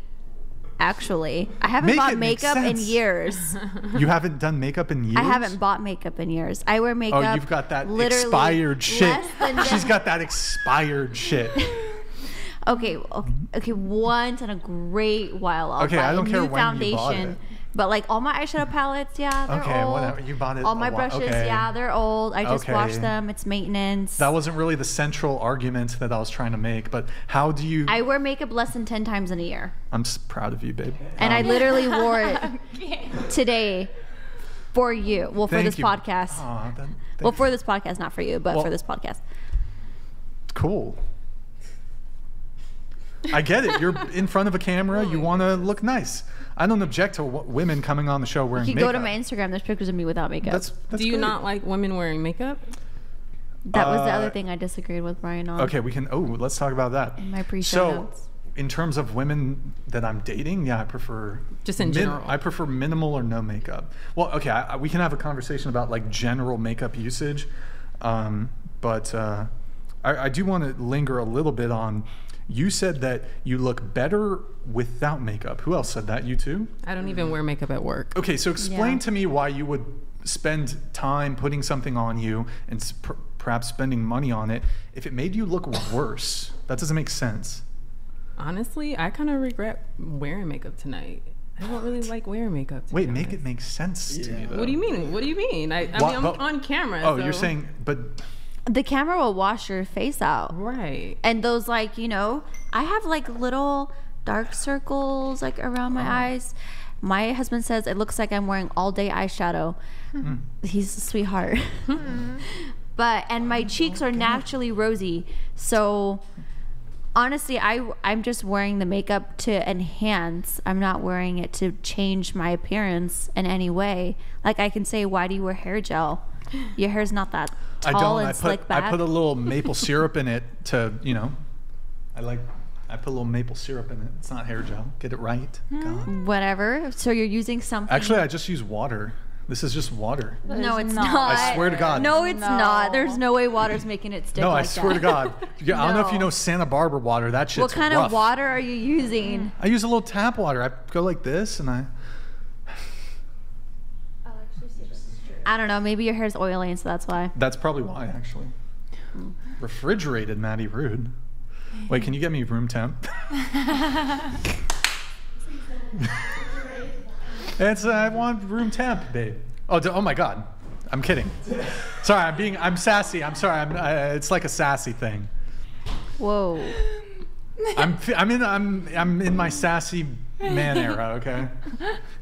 actually, I haven't Make bought makeup in years. you haven't done makeup in years. I haven't bought makeup in years. I wear makeup. Oh, you've got that expired shit. She's got that expired shit. Okay, okay, okay, once in a great while. I'll Okay, buy I don't a care new when you foundation. bought it. But like all my eyeshadow palettes, yeah, they're Okay, old. whatever. You bought it All a my while- brushes, okay. yeah, they're old. I just wash them. It's maintenance. That wasn't really the central argument that I was trying to make, but how do you? I wear makeup less than ten times in a year, I'm s- proud of you, babe. and I Um, literally wore it today for you. Well, for this you. podcast. Aw, that- well, for this podcast, not for you, but Well- for this podcast. Cool. I get it. You're in front of a camera. You want to look nice. I don't object to w- women coming on the show wearing makeup. You can makeup. go to my Instagram. There's pictures of me without makeup. That's, that's Do you great. not like women wearing makeup? that was the Uh, other thing I disagreed with Brian on. Okay, we can. Oh, let's talk about that. In my pre-show so, notes. in terms of women that I'm dating, yeah, I prefer Just in general. I prefer minimal or no makeup. Well, okay, I, I- we can have a conversation about like general makeup usage, um, but uh, I, I do want to linger a little bit on. You said that you look better without makeup. Who else said that? You too? I don't even wear makeup at work. Okay, so explain Yeah. to me why you would spend time putting something on you and s- per- perhaps spending money on it if it made you look worse. That doesn't make sense. Honestly, I kind of regret wearing makeup tonight. I don't really like wearing makeup. to Wait, be make honest. it make sense to me though. What do you mean? What do you mean? I, I Wha- mean, I'm but- on camera. Oh, so- you're saying, but the camera will wash your face out. Right. And those like, you know, I have like little dark circles like around my oh. eyes. My husband says it looks like I'm wearing all day eyeshadow. Hmm. He's a sweetheart. Hmm. but and my cheeks are naturally rosy. So honestly, I I'm just wearing the makeup to enhance. I'm not wearing it to change my appearance in any way. Like I can say, why do you wear hair gel? Your hair's not that I tall don't. and I put slick back. I put a little maple syrup in it to you know. I like. I put a little maple syrup in it. It's not hair gel. Get it right. Hmm, God. Whatever. So you're using something. Actually, I just use water. This is just water. no, it's not. not. I swear to God. No, it's No. not. There's no way water's making it stick. no, I swear that. to God. Yeah, I don't know if you know Santa Barbara water. That shit's What kind rough. of water are you using? I use a little tap water. I go like this, and I. I don't know. Maybe your hair's oily, and so that's why. That's probably why, actually. Refrigerated, Maddie Rude. Wait, can you get me room temp? it's uh, I want room temp, babe. Oh, d- oh my God, I'm kidding. Sorry, I'm being I'm sassy. I'm sorry. I'm. Uh, it's like a sassy thing. Whoa. I'm f- I'm in I'm I'm in my sassy man era. Okay.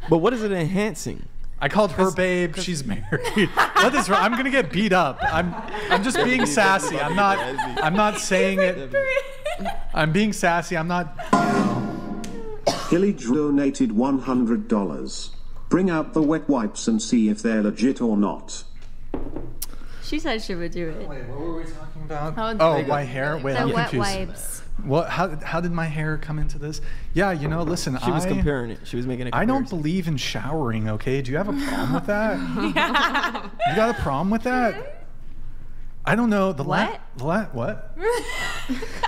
But what is it enhancing? I called her babe. She's married. what is wrong? I'm gonna get beat up. I'm I'm just being sassy. I'm not I'm not saying it. I'm being sassy. I'm not. Hilly donated $100. Bring out the wet wipes and see if they're legit or not. She said she would do it. Wait, what were we talking about? How Oh, big- my hair. Wait, the I'm wet confused. wipes. What? How, how did my hair come into this? Yeah, you know, listen. She was I- comparing it. She was making a I don't believe in showering. Okay, do you have a problem with that? You got a problem with that? I don't know. The la- What? the la- what?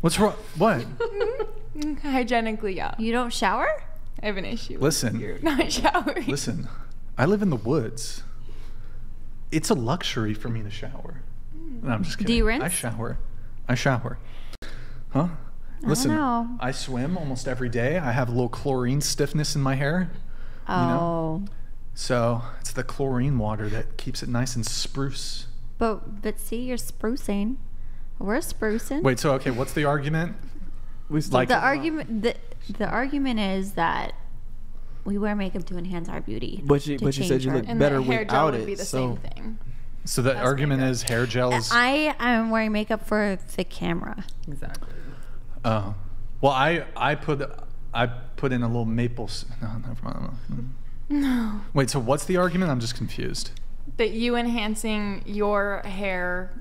What's wrong? What? Mm-hmm. Hygienically, yeah. You don't shower? I have an issue. Listen. You're not showering. Listen, I live in the woods. It's a luxury for me to shower. Mm. No, I'm just kidding. Do kidding. you rinse? I shower. I shower. Huh? Listen, know. I swim almost every day. I have a little chlorine stiffness in my hair. Oh. You know? Oh. So it's the chlorine water that keeps it nice and spruce. But but see, you're sprucing. We're sprucing. Wait, so okay, what's the argument? We like the argument the the argument is that we wear makeup to enhance our beauty. But she- to but she said change you our- look and better the hair gel without would be it, the so- same thing. So the argument is hair gel is. I am wearing makeup for the camera. Exactly. Oh, well, I I put I put in a little maple. No, never mind. Hmm. No. Wait, so what's the argument? I'm just confused. That you enhancing your hair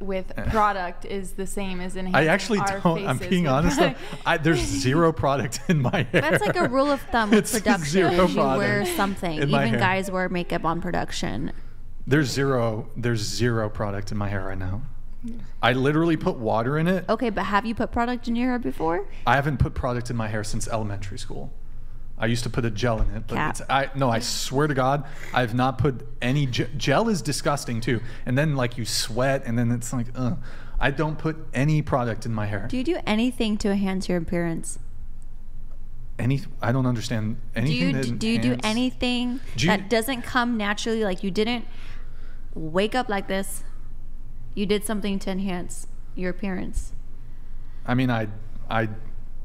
with product is the same as enhancing I actually our don't. I'm being honest. Though. I, there's zero product in my hair. That's like a rule of thumb with It's production. zero is you wear something. in my Even hair. guys wear makeup on production. There's zero. There's zero product in my hair right now. I literally put water in it. Okay, but have you put product in your hair before? I haven't put product in my hair since elementary school. I used to put a gel in it, but Cap. it's, I no. I swear to God, I've not put any ge- gel. Is disgusting too. And then like you sweat, and then it's like, uh, I don't put any product in my hair. Do you do anything to enhance your appearance? Any? I don't understand Do anything. you that do you do anything Do you- that doesn't come naturally? Like you didn't wake up like this. You did something to enhance your appearance. I mean, I I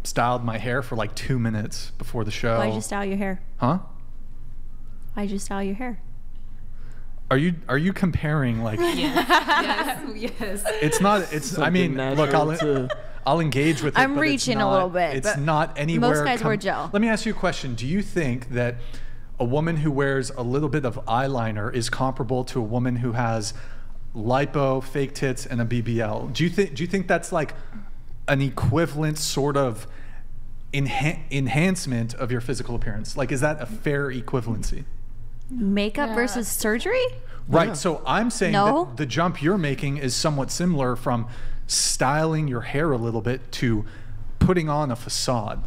styled my hair for like two minutes before the show. Why'd you style your hair? Huh? Why'd you style your hair? Are you are you comparing like? yes, yes. It's not. It's. I mean, look, I'll to- I'll engage with it. I'm but it's reaching a little bit, It's but not anywhere. most guys wear gel. Let me ask you a question. Do you think that a woman who wears a little bit of eyeliner is comparable to a woman who has lipo, fake tits, and a BBL? Do you think? Do you think that's like an equivalent sort of enha- enhancement of your physical appearance? Like, is that a fair equivalency? Makeup versus surgery? Right. So I'm saying No. that the jump you're making is somewhat similar from styling your hair a little bit to putting on a facade.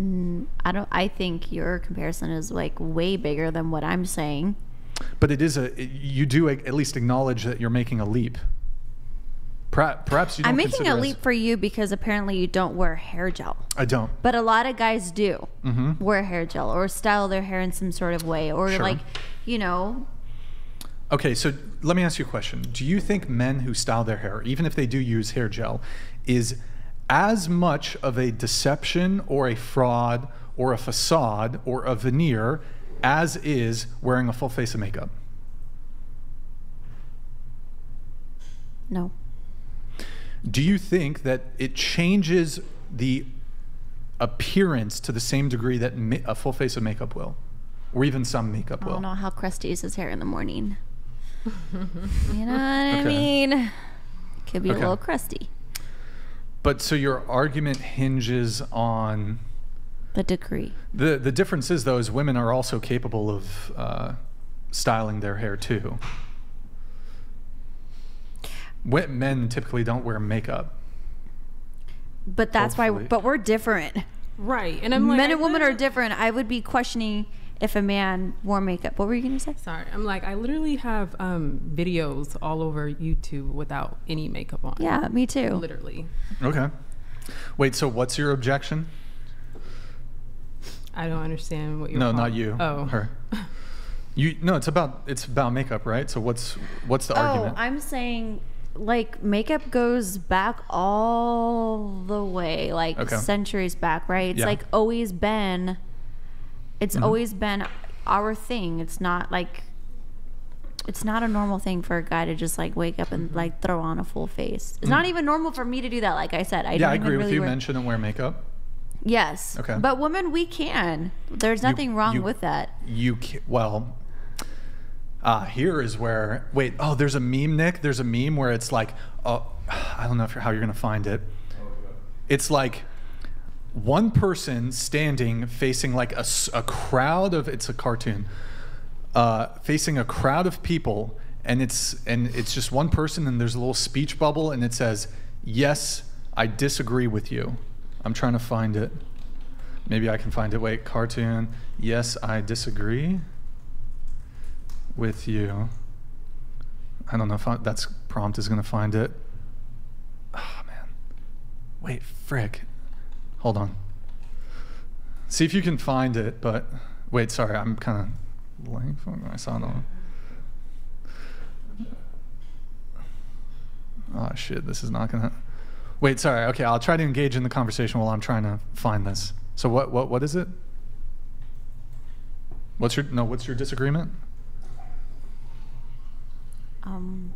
Mm, I don't. I think your comparison is like way bigger than what I'm saying. But it is a you do at least acknowledge that you're making a leap. Perhaps, perhaps you I'm making a leap for you because apparently you don't wear hair gel, I don't. but a lot of guys do Mhm. wear hair gel or style their hair in some sort of way, or Sure. like, you know, Okay, so let me ask you a question. Do you think men who style their hair, even if they do use hair gel, is as much of a deception or a fraud or a facade or a veneer as is wearing a full face of makeup? no. Do you think that it changes the appearance to the same degree that a full face of makeup will? Or even some makeup will? I don't know how crusty is his hair in the morning. you know what I mean? Could be Okay. a little crusty. But so your argument hinges on The degree. the the difference is though is women are also capable of uh, styling their hair too. Wi- Men typically don't wear makeup. But that's Hopefully. why. But we're different. Right, and I'm like, men and women are different. I would be questioning if a man wore makeup. What were you gonna say? Sorry, I'm like, I literally have um, videos all over YouTube without any makeup on. Yeah, me too. Literally, Okay. Wait, so what's your objection? I don't understand what you're. no, calling- not you. Oh, her. You no, it's about it's about makeup, right? So what's what's the oh, argument? I'm saying like makeup goes back all the way, like Okay. centuries back, right? It's Yeah. like always been It's Mhm. always been our thing. It's not like it's not a normal thing for a guy to just like wake up and like throw on a full face. It's not Mm. even normal for me to do that. Like I said, I yeah, don't I even agree with you. wear- Men shouldn't wear makeup. Yes. Okay. But women, we can. There's You- nothing wrong you- with that. You can, well. Uh, here is where wait oh there's a meme Nick there's a meme where it's like oh I don't know if you're, how you're gonna find it it's like one person standing facing like a crowd of it's a cartoon uh, facing a crowd of people and it's and it's just one person and there's a little speech bubble and it says yes I disagree with you I'm trying to find it. Maybe I can find it. Wait cartoon. Yes I disagree with you. I don't know if I, that's prompt is gonna find it. Oh man. Wait frick. Hold on. See if you can find it but wait sorry I'm kind of blank I saw it on Oh ah, shit, this is not gonna. Wait, sorry. Okay, I'll try to engage in the conversation while I'm trying to find this. So what what what is it? What's your no? What's your disagreement? Um,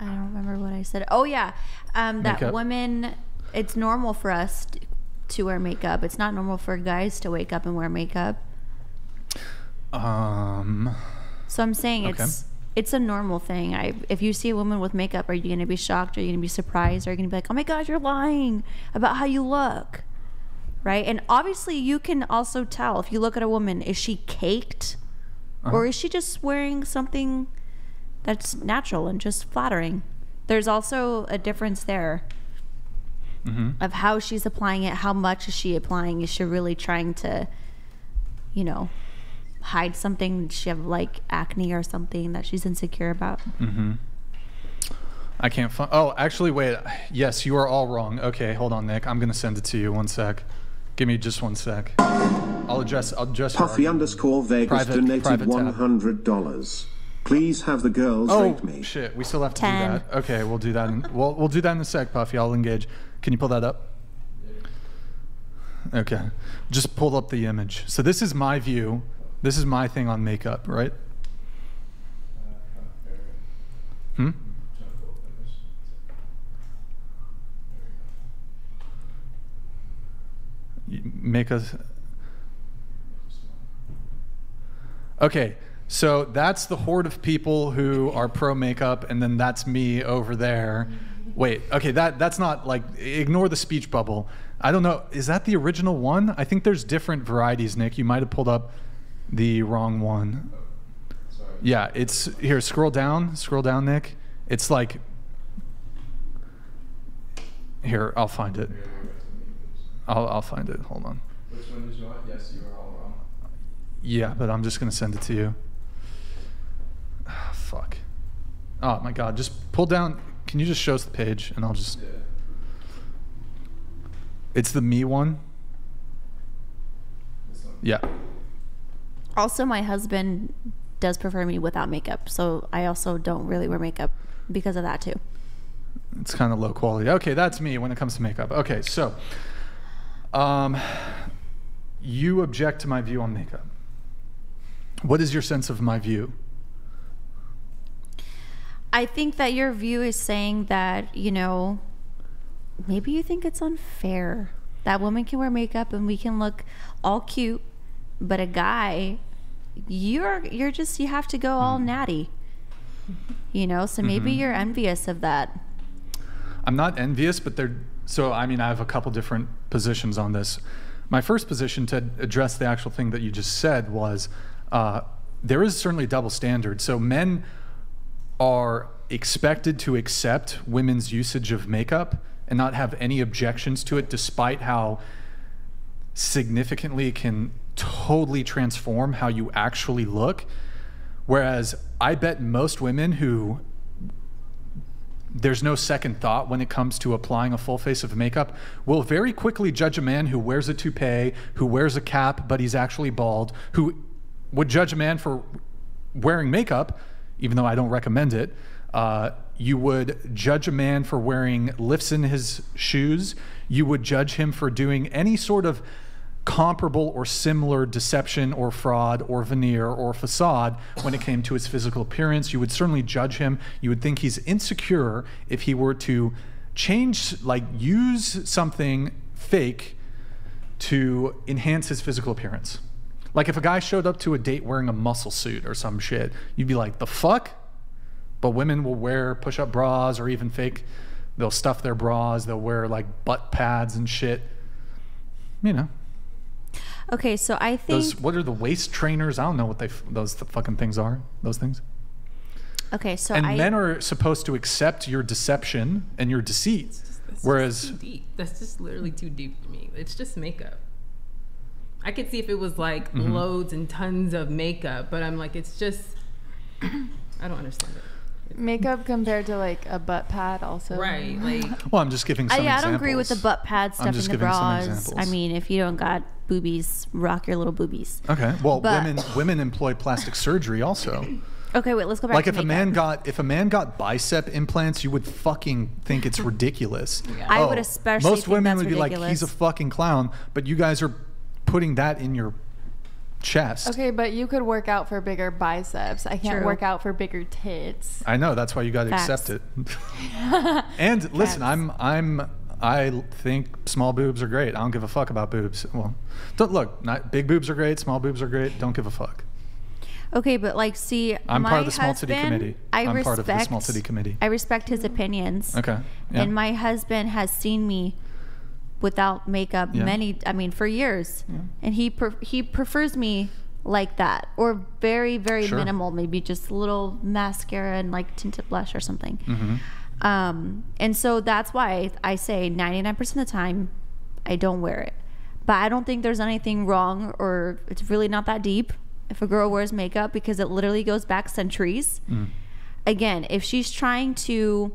I don't remember what I said. Oh yeah, um, that Makeup. women. It's normal for us to wear makeup. It's not normal for guys to wake up and wear makeup. Um. So I'm saying Okay. it's it's a normal thing. I if you see a woman with makeup, are you gonna be shocked? Are you gonna be surprised? Are you gonna be like, oh my god, you're lying about how you look, right? And obviously, you can also tell if you look at a woman, is she caked, or Uh-huh. is she just wearing something that's natural and just flattering? There's also a difference there hmm of how she's applying it. How much is she applying? Is she really trying to, you know, hide something? Does she have like acne or something that she's insecure about? Mm-hmm. I can't find. Oh, actually, wait. Yes, you are all wrong. Okay, hold on, Nick. I'm gonna send it to you. One sec. Give me just one sec. I'll address. I'll address. your Puffy argument. underscore Vegas Private- donated private one hundred dollars. Please have the girls Oh rate me. shit, we still have to Ten. do that. Okay, we'll do that. In, we'll we'll do that in a sec, Puffy. I'll engage. Can you pull that up? Okay, just pull up the image. So this is my view. This is my thing on makeup, right? Hmm. Make us. Okay, so that's the horde of people who are pro makeup, and then that's me over there. Wait, okay, that that's not like ignore the speech bubble. I don't know. Is that the original one? I think there's different varieties, Nick. You might have pulled up the wrong one. Yeah, it's here. Scroll down. Scroll down, Nick. It's like here. I'll find it. I'll I'll find it. Hold on. Which one did you want? Yes, you are all wrong. Yeah, but I'm just gonna send it to you. Fuck. Oh my god, just pull down. Can you just show us the page and I'll just. Yeah. It's the me one. Yeah. Also, my husband does prefer me without makeup, so I also don't really wear makeup because of that too. It's kind of low quality. Okay, that's me when it comes to makeup. Okay, so um you object to my view on makeup. What is your sense of my view? I think that your view is saying that, you know, maybe you think it's unfair that women can wear makeup and we can look all cute, but a guy, you're you're just you have to go all natty. You know, so maybe Mhm. you're envious of that. I'm not envious, but they're so. I mean, I have a couple different positions on this. My first position to address the actual thing that you just said was uh, there is certainly a double standard. So men are expected to accept women's usage of makeup and not have any objections to it, despite how significantly it can totally transform how you actually look. Whereas I bet most women who there's no second thought when it comes to applying a full face of makeup will very quickly judge a man who wears a toupee, who wears a cap but he's actually bald, who would judge a man for wearing makeup, even though I don't recommend it. Uh, you would judge a man for wearing lifts in his shoes. You would judge him for doing any sort of comparable or similar deception or fraud or veneer or facade when it came to his physical appearance. You would certainly judge him. You would think he's insecure if he were to change, like use something fake to enhance his physical appearance. Like if a guy showed up to a date wearing a muscle suit or some shit, you'd be like, the fuck? But women will wear push up bras or even fake, they'll stuff their bras, they'll wear like butt pads and shit. You know, Okay, so I think those, what are the waist trainers? I don't know what they, those th- fucking things are, those things. okay, so and I men are supposed to accept your deception and your deceit. Whereas, too deep. That's just literally too deep for me. It's just makeup. I could see if it was like Mhm. loads and tons of makeup, but I'm like, it's just, I don't understand it. Makeup compared to like a butt pad, also. Right, like. well, I'm just giving I, some yeah, I don't agree with the butt pad I'm stuff just in the giving some bras. I examples. mean, if you don't got boobies, rock your little boobies. Okay. Well, But- women women employ plastic surgery also. Okay, wait, let's go back Like to if a makeup. man got if a man got bicep implants, you would fucking think it's ridiculous. I would oh, especially Most think women that's would be like, he's a fucking clown, but you guys are putting that in your chest. Okay, but you could work out for bigger biceps. I can't True. work out for bigger tits. I know that's why you got to accept it. and listen, I'm I'm I think small boobs are great. I don't give a fuck about boobs. Well, don't look. Not big boobs are great. Small boobs are great. Don't give a fuck. Okay, but like, see, I'm my part of the small titty husband, committee. I I'm respect, part of the small titty committee. I respect his opinions. Okay, yeah. And my husband has seen me without makeup Yeah. many, I mean, for years, and he pre- he prefers me like that or very very Sure. minimal, maybe just a little mascara and like tinted blush or something. Mm-hmm. Um, and so that's why I say 99% of the time I don't wear it. But I don't think there's anything wrong or it's really not that deep if a girl wears makeup because it literally goes back centuries. Mm. Again, if she's trying to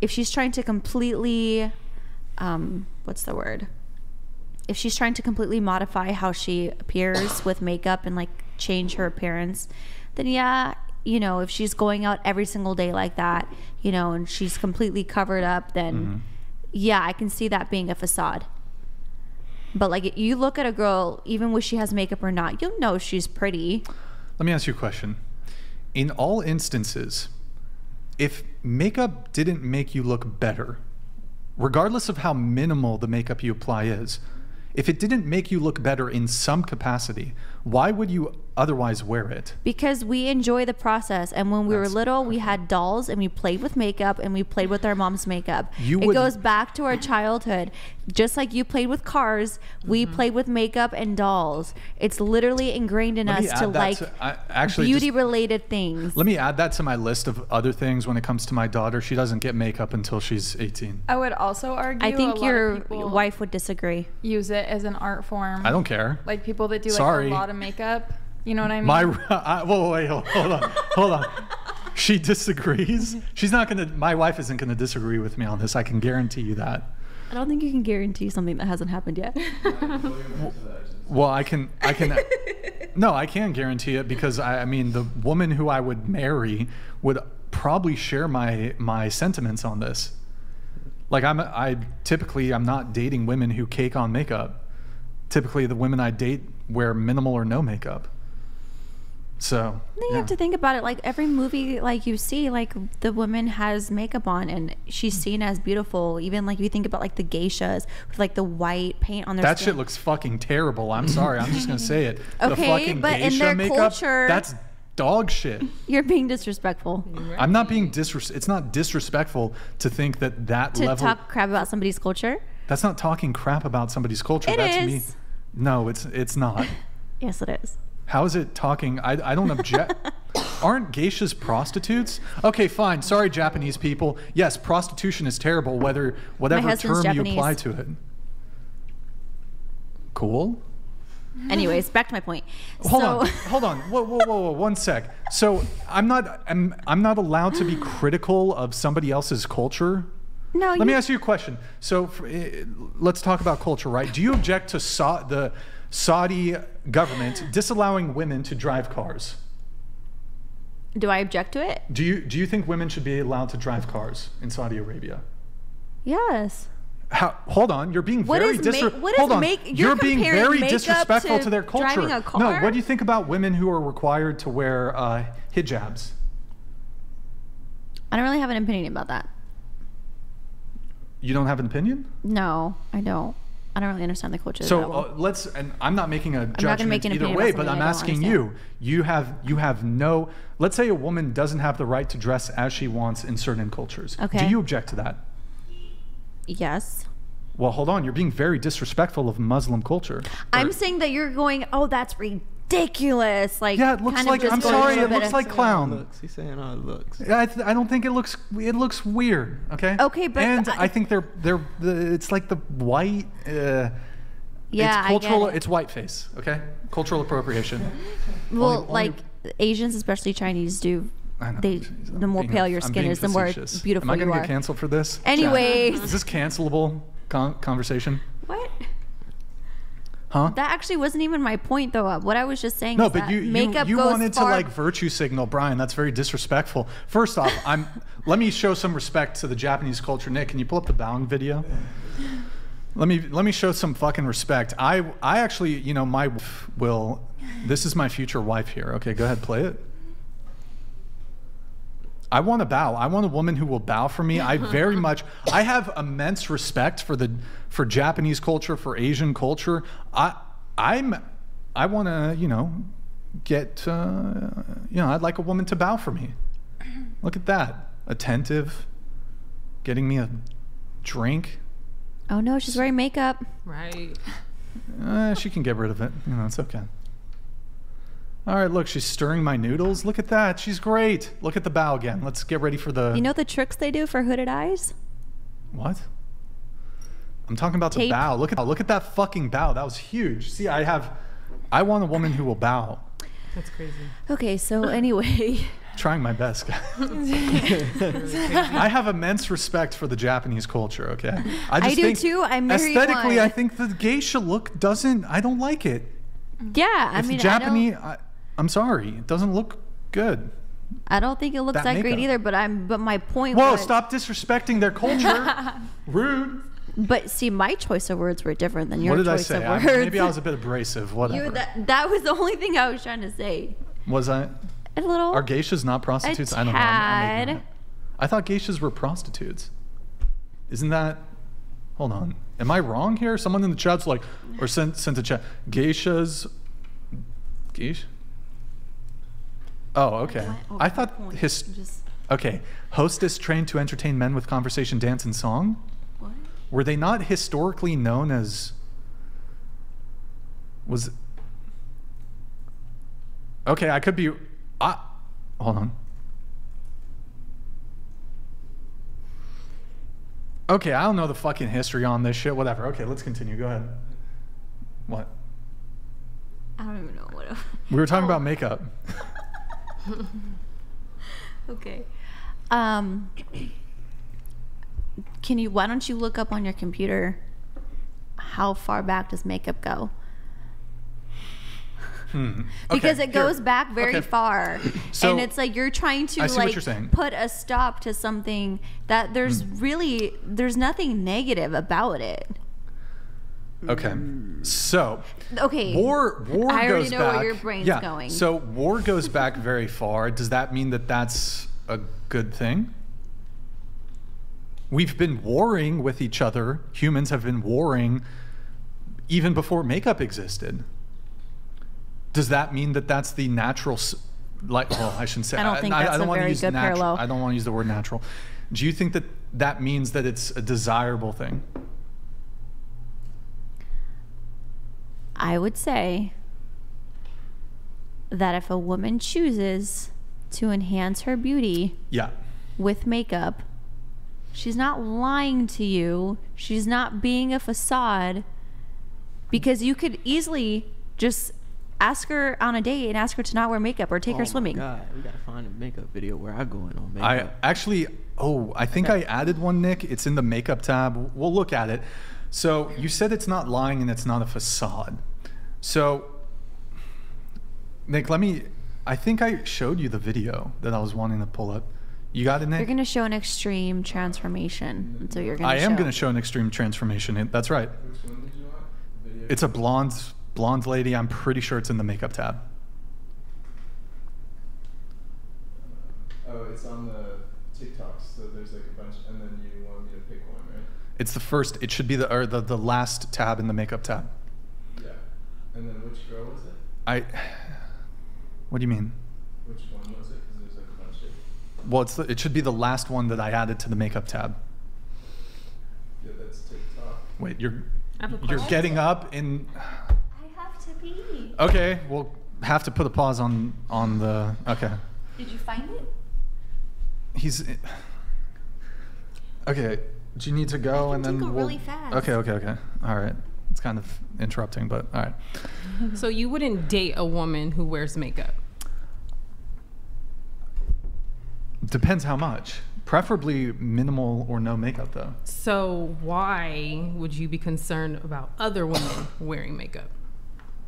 if she's trying to completely um what's the word? If she's trying to completely modify how she appears with makeup and like change her appearance, then yeah, you know, if she's going out every single day like that, you know, and she's completely covered up, then Mm-hmm. yeah, I can see that being a facade. But like you look at a girl, even when she has makeup or not, you'll know she's pretty. Let me ask you a question. In all instances, if makeup didn't make you look better, regardless of how minimal the makeup you apply is, if it didn't make you look better in some capacity, why would you otherwise wear it? Because we enjoy the process. And when we were little, we had dolls and we played with makeup and we played with our mom's makeup. You it would- goes back to our childhood. Just like you played with cars, we Mm-hmm. played with makeup and dolls. It's literally ingrained in Let us to like to- I- actually, beauty just- related things. Let me add that to my list of other things when it comes to my daughter. She doesn't get makeup until she's 18. I would also argue. I think lot your of wife would disagree. use it as an art form. I don't care. Like people that do like Sorry. a lot of makeup. You know what I mean? My, I, whoa, wait, hold hold on, hold on. She disagrees. She's not gonna. My wife isn't gonna disagree with me on this. I can guarantee you that. I don't think you can guarantee something that hasn't happened yet. Well, I can. I can. no, I can guarantee it because I, I mean the woman who I would marry would probably share my my sentiments on this. Like I'm, I typically I'm not dating women who cake on makeup. Typically, the women I date wear minimal or no makeup. So you have to think about it. Like every movie, like you see, like the woman has makeup on and she's mm-hmm. seen as beautiful. Even like you think about like the geishas with like the white paint on their that skin. shit looks fucking terrible. I'm sorry. I'm just gonna say it. the Okay, fucking but in their makeup, culture- that's dog shit. You're being disrespectful I'm not being disres. It's not disrespectful to think that that to level. talk crap about somebody's culture. That's not talking crap about somebody's culture. It That's me. No, it's it's not. Yes, it is. How is it talking? I, I don't object. Aren't geishas prostitutes? Okay, fine. Sorry, Japanese people. Yes, prostitution is terrible. Whether whatever term you apply to it. Cool. Anyways, back to my point. Hold so, on, hold on. Whoa, whoa, whoa, whoa, one sec. So I'm not, I'm, I'm not allowed to be critical of somebody else's culture. No, Let me ask you a question. So for, eh, let's talk about culture, right? Do you object to Sa- the Saudi government disallowing women to drive cars? Do I object to it? Do you do you think women should be allowed to drive cars in Saudi Arabia? Yes. How, hold on, you're being What very is ma- disre- what is hold on. make- you're, you're being very disrespectful to to, their culture. driving a No, what do you think about women who are required to wear uh, hijabs? I don't really have an opinion about that. You don't have an opinion? No, I don't. I don't really understand the culture. So well. uh, let's, and I'm not making a judgment make either way, but I'm asking you. You have you have no. Let's say a woman doesn't have the right to dress as she wants in certain cultures. Okay. Do you object to that? yes. Well, hold on. You're being very disrespectful of Muslim culture. I'm saying that you're going. Oh, that's ridiculous. Like Yeah, it looks kind like- just I'm sorry, it looks like clown. Looks. He's saying how it looks. I, th- I don't think it looks it looks weird. Okay. Okay, but and I- I, think they're they're the, it's like the white. Uh, Yeah, it's I cultural. get it. It's whiteface. Okay, cultural appropriation. Well, Only- only- like Asians, especially Chinese, do. I know, They, the more being- pale your skin being is, the more facetious. beautiful Am I gonna get canceled for this? Chat? Anyways. is this cancelable con- conversation? What? Huh? That actually wasn't even my point, though. Uh, what I was just saying No, is but you you, makeup you goes wanted far. to like virtue signal Brian. That's very disrespectful. First off, I'm let me show some respect to the Japanese culture. Nick, can you pull up the bowing video? Let me let me show some fucking respect. I I actually, you know, my will this is my future wife here. Okay, go ahead, play it. I want to bow. I want a woman who will bow for me. I very much I have immense respect for the for Japanese culture, for Asian culture. I I'm I want to, you know, get uh, you know, I'd like a woman to bow for me. Look at that. Attentive, getting me a drink. oh no, she's wearing makeup. Right. Uh, she can get rid of it. You know, it's okay. All right, look, she's stirring my noodles. Look at that. She's great. Look at the bow again. Let's get ready for the You know the tricks they do for hooded eyes? What? I'm talking about the bow. Look at look at that fucking bow. That was huge. See, I have I want a woman who will bow. That's crazy. Okay, so anyway, Trying my best. guys. I have immense respect for the Japanese culture, okay? I do think too. I married Aesthetically, one. I think the geisha look doesn't I don't like it. yeah, I if mean, Japanese I don't, I, I'm sorry. It doesn't look good. I don't think it looks That that, great either. But I'm, but my point Whoa, was, stop disrespecting their culture. Rude. But see, my choice of words were different than your what did I choice say? of I- words. maybe I was a bit abrasive. Whatever. You, that, that was the only thing I was trying to say. was I? A little. Are geishas not prostitutes? I don't know. I'm- I'm making tad. it. I thought geishas were prostitutes. Isn't that? Hold on. Am I wrong here? Someone in the chat's like, or sent sent a chat. Geishas. Geish. Oh, okay. Oh, I thought his. Okay, hostess trained to entertain men with conversation, dance, and song. What? Were they not historically known as? Was. Okay, I could be. I, hold on. Okay, I don't know the fucking history on this shit. Whatever. Okay, let's continue. Go ahead. What? I don't even know what. We were talking oh. about makeup. okay. Um. Can you? Why don't you look up on your computer? How far back does makeup go? Hmm. because Okay, it goes here. back very Okay. far So- and it's like you're trying to I see what like put a stop to something that there's Hmm. really there's nothing negative about it Okay. Mm. So. okay War war I already goes know back. where your brain's yeah. going So war goes back very far. Does that mean that that's a good thing? We've been warring with each other. Humans have been warring even before makeup existed. Does that mean that that's the natural like well, I shouldn't say I don't think that's don't a wanna very use good natu- parallel. I don't want to use the word natural. Do you think that that means that it's a desirable thing? I would say that if a woman chooses to enhance her beauty Yeah. with makeup she's not lying to you she's not being a facade because you could easily just ask her on a date and ask her to not wear makeup or take oh her my swimming God, we gotta find a makeup video where I go in on makeup. I actually, oh, I think I added one, Nick. It's in the makeup tab. We'll look at it. So you said it's not lying and it's not a facade. So, Nick, let me. I think I showed you the video that I was wanting to pull up. You got it, Nick? You're gonna show an extreme transformation, and so you're gonna. I am show. going to show an extreme transformation. That's right. Which one did you want? Video? It's a blonde blonde lady. I'm pretty sure it's in the makeup tab. Oh, it's on the TikToks. So there's like a bunch, and then you want me to pick one, right? It's the first. It should be the or the, the last tab in the makeup tab. Yeah. And then which girl was it? I. What do you mean? Which one was it? Because there's like a bunch of. Well, it's the, it should be the last one that I added to the makeup tab. Yeah, that's TikTok. Wait, you're I have you're getting up in. I have to be. Okay, we'll have to put a pause on on the. Okay, Did you find it? he's. Okay, do you need to go and then go we'll, really fast. Okay, okay, okay. All right. It's kind of interrupting, but all right. So you wouldn't date a woman who wears makeup? Depends how much. Preferably minimal or no makeup though. So why would you be concerned about other women wearing makeup?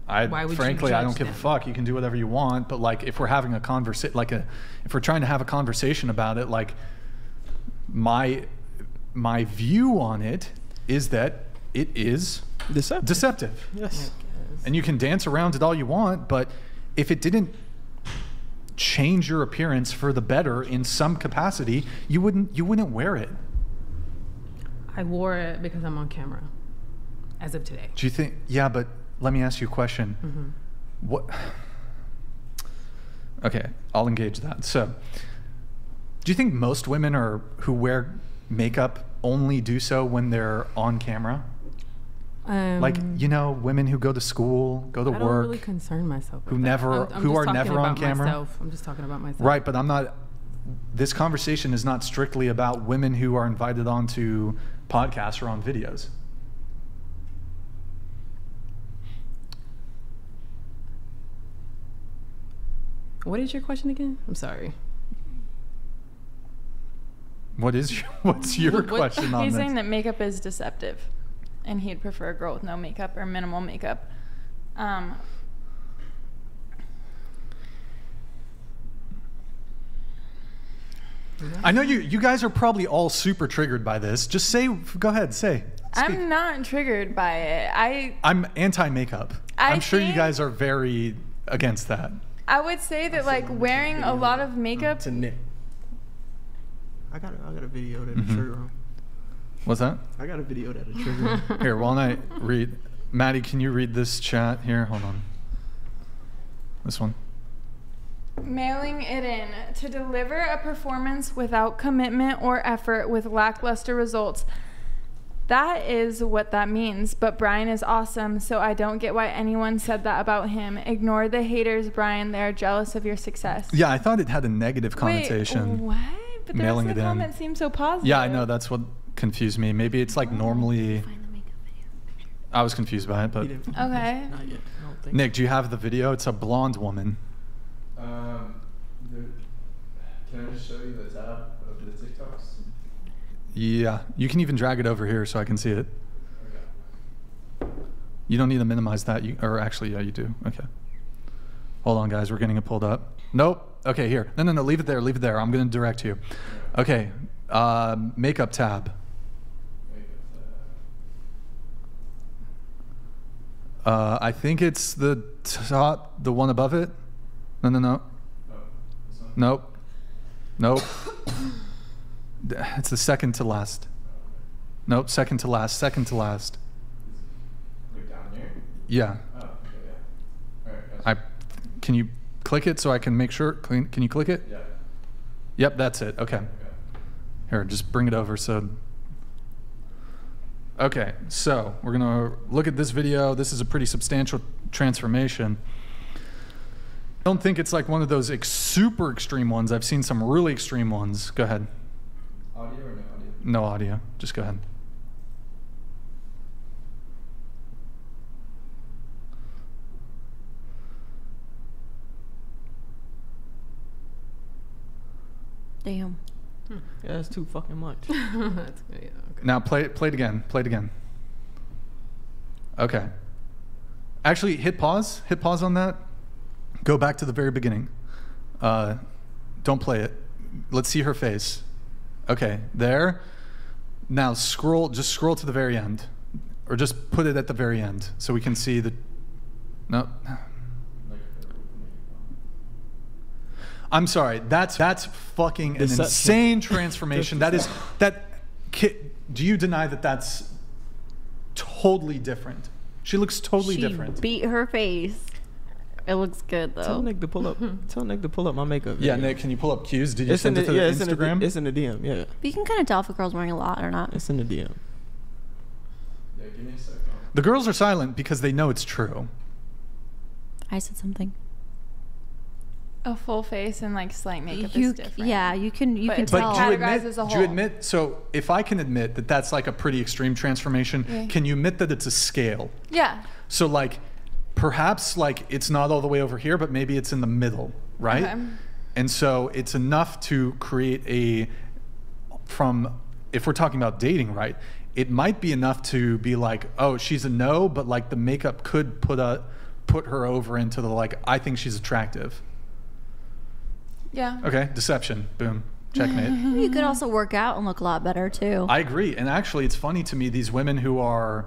I Why would you frankly I don't judge give a fuck. You can do whatever you want, but like if we're having a conversation, like a, if we're trying to have a conversation about it, like my my view on it is that it is Deceptive. deceptive. Yes. And you can dance around it all you want, but if it didn't change your appearance for the better in some capacity, you wouldn't you wouldn't wear it. I wore it because I'm on camera, as of today. Do you think? Yeah, but let me ask you a question. Mhm. What? Okay, I'll engage that. So, do you think most women are who wear makeup only do so when they're on camera? Um, like you know, women who go to school, go to I don't work, really concern myself. who that. never- I'm- I'm who are never on camera? Myself. I'm just talking about myself. right? But I'm not. This conversation is not strictly about women who are invited onto podcasts or on videos. What is your question again? I'm sorry. What is your, what's your What- question on He's this? saying that makeup is deceptive, and he'd prefer a girl with no makeup or minimal makeup. Um, I know you you guys are probably all super triggered by this. Just say go ahead, say. I'm not triggered by it. I I'm anti makeup. I I'm sure you guys are very against that. I would say that like wearing a lot of makeup. To Nick. I got a, I got a video that Mhm. a trigger him. What's that? I got a video that a trigger him. Here, while I read, Maddie, can you read this chat here? Hold on. This one. Mailing it in to deliver a performance without commitment or effort with lackluster results. That is what that means. But Brian is awesome, so I don't get why anyone said that about him. Ignore the haters, Brian. They are jealous of your success. Yeah, I thought it had a negative connotation. Wait, what? But the Mailing rest of it the in. comments seem so positive. Yeah, I know. That's what confused me. Maybe it's like normally. I was confused by it, but Okay. Not yet. Think. Nick, do you have the video? It's a blonde woman. Um, the, can I just show you the tab of the TikToks? Yeah, you can even drag it over here so I can see it. Okay. You don't need to minimize that. You or actually, yeah, you do. Okay. Hold on, guys. We're getting it pulled up. Nope. Okay, here. No, no, no. Leave it there. Leave it there. I'm gonna direct you. Okay. Uh, makeup tab. Uh, I think it's the top, the one above it. No, no, no. Nope. Nope. it's the second to last. Nope. Second to last. Second to last. Like down here? Yeah. Oh, okay, yeah. Alright. I can you click it so I can make sure. Can, can you click it? Yeah. Yep, that's it. Okay. Here, just bring it over so. Okay, so we're gonna look at this video. This is a pretty substantial transformation. I don't think it's like one of those ex- super extreme ones. I've seen some really extreme ones. Go ahead. Audio or no audio? No audio. Just go ahead. Damn. Yeah, that's too fucking much. That's good. Yeah, okay. Now play it. Play it again. Play it again. Okay. Actually, hit pause. Hit pause on that. Go back to the very beginning. Uh, don't play it. let's see her face. Okay, there. Now scroll, just scroll to the very end, or just put it at the very end so we can see the. No. I'm sorry. That's that's fucking an Deception. insane transformation. that is that. ki- Do you deny that that's totally different? She looks totally she different. beat her face. It looks good though. Tell. Nick to pull up. tell Nick to pull up my makeup. Yeah. Nick, can you pull up cues? Did you It's send in it the, to yeah, the it's in the, Instagram? it's in the DM. Yeah, But you can kind of tell if a girl's wearing a lot or not. it's in the DM. Yeah, give me a second. the girls are silent because they know it's true. I said something. A full face and like slight makeup You, is different. yeah, you can you But can it's tell. like do you admit? Do you admit? So if I can admit that that's like a pretty extreme transformation, Yeah. can you admit that it's a scale? Yeah. So like, perhaps like it's not all the way over here, but maybe it's in the middle, right? Okay. And so it's enough to create a from if we're talking about dating, right? It might be enough to be like, oh, she's a no, but like the makeup could put a put her over into the like, I think she's attractive. Yeah. Okay, deception. Boom. Checkmate. You could also work out and look a lot better too. I agree. And actually, it's funny to me these women who are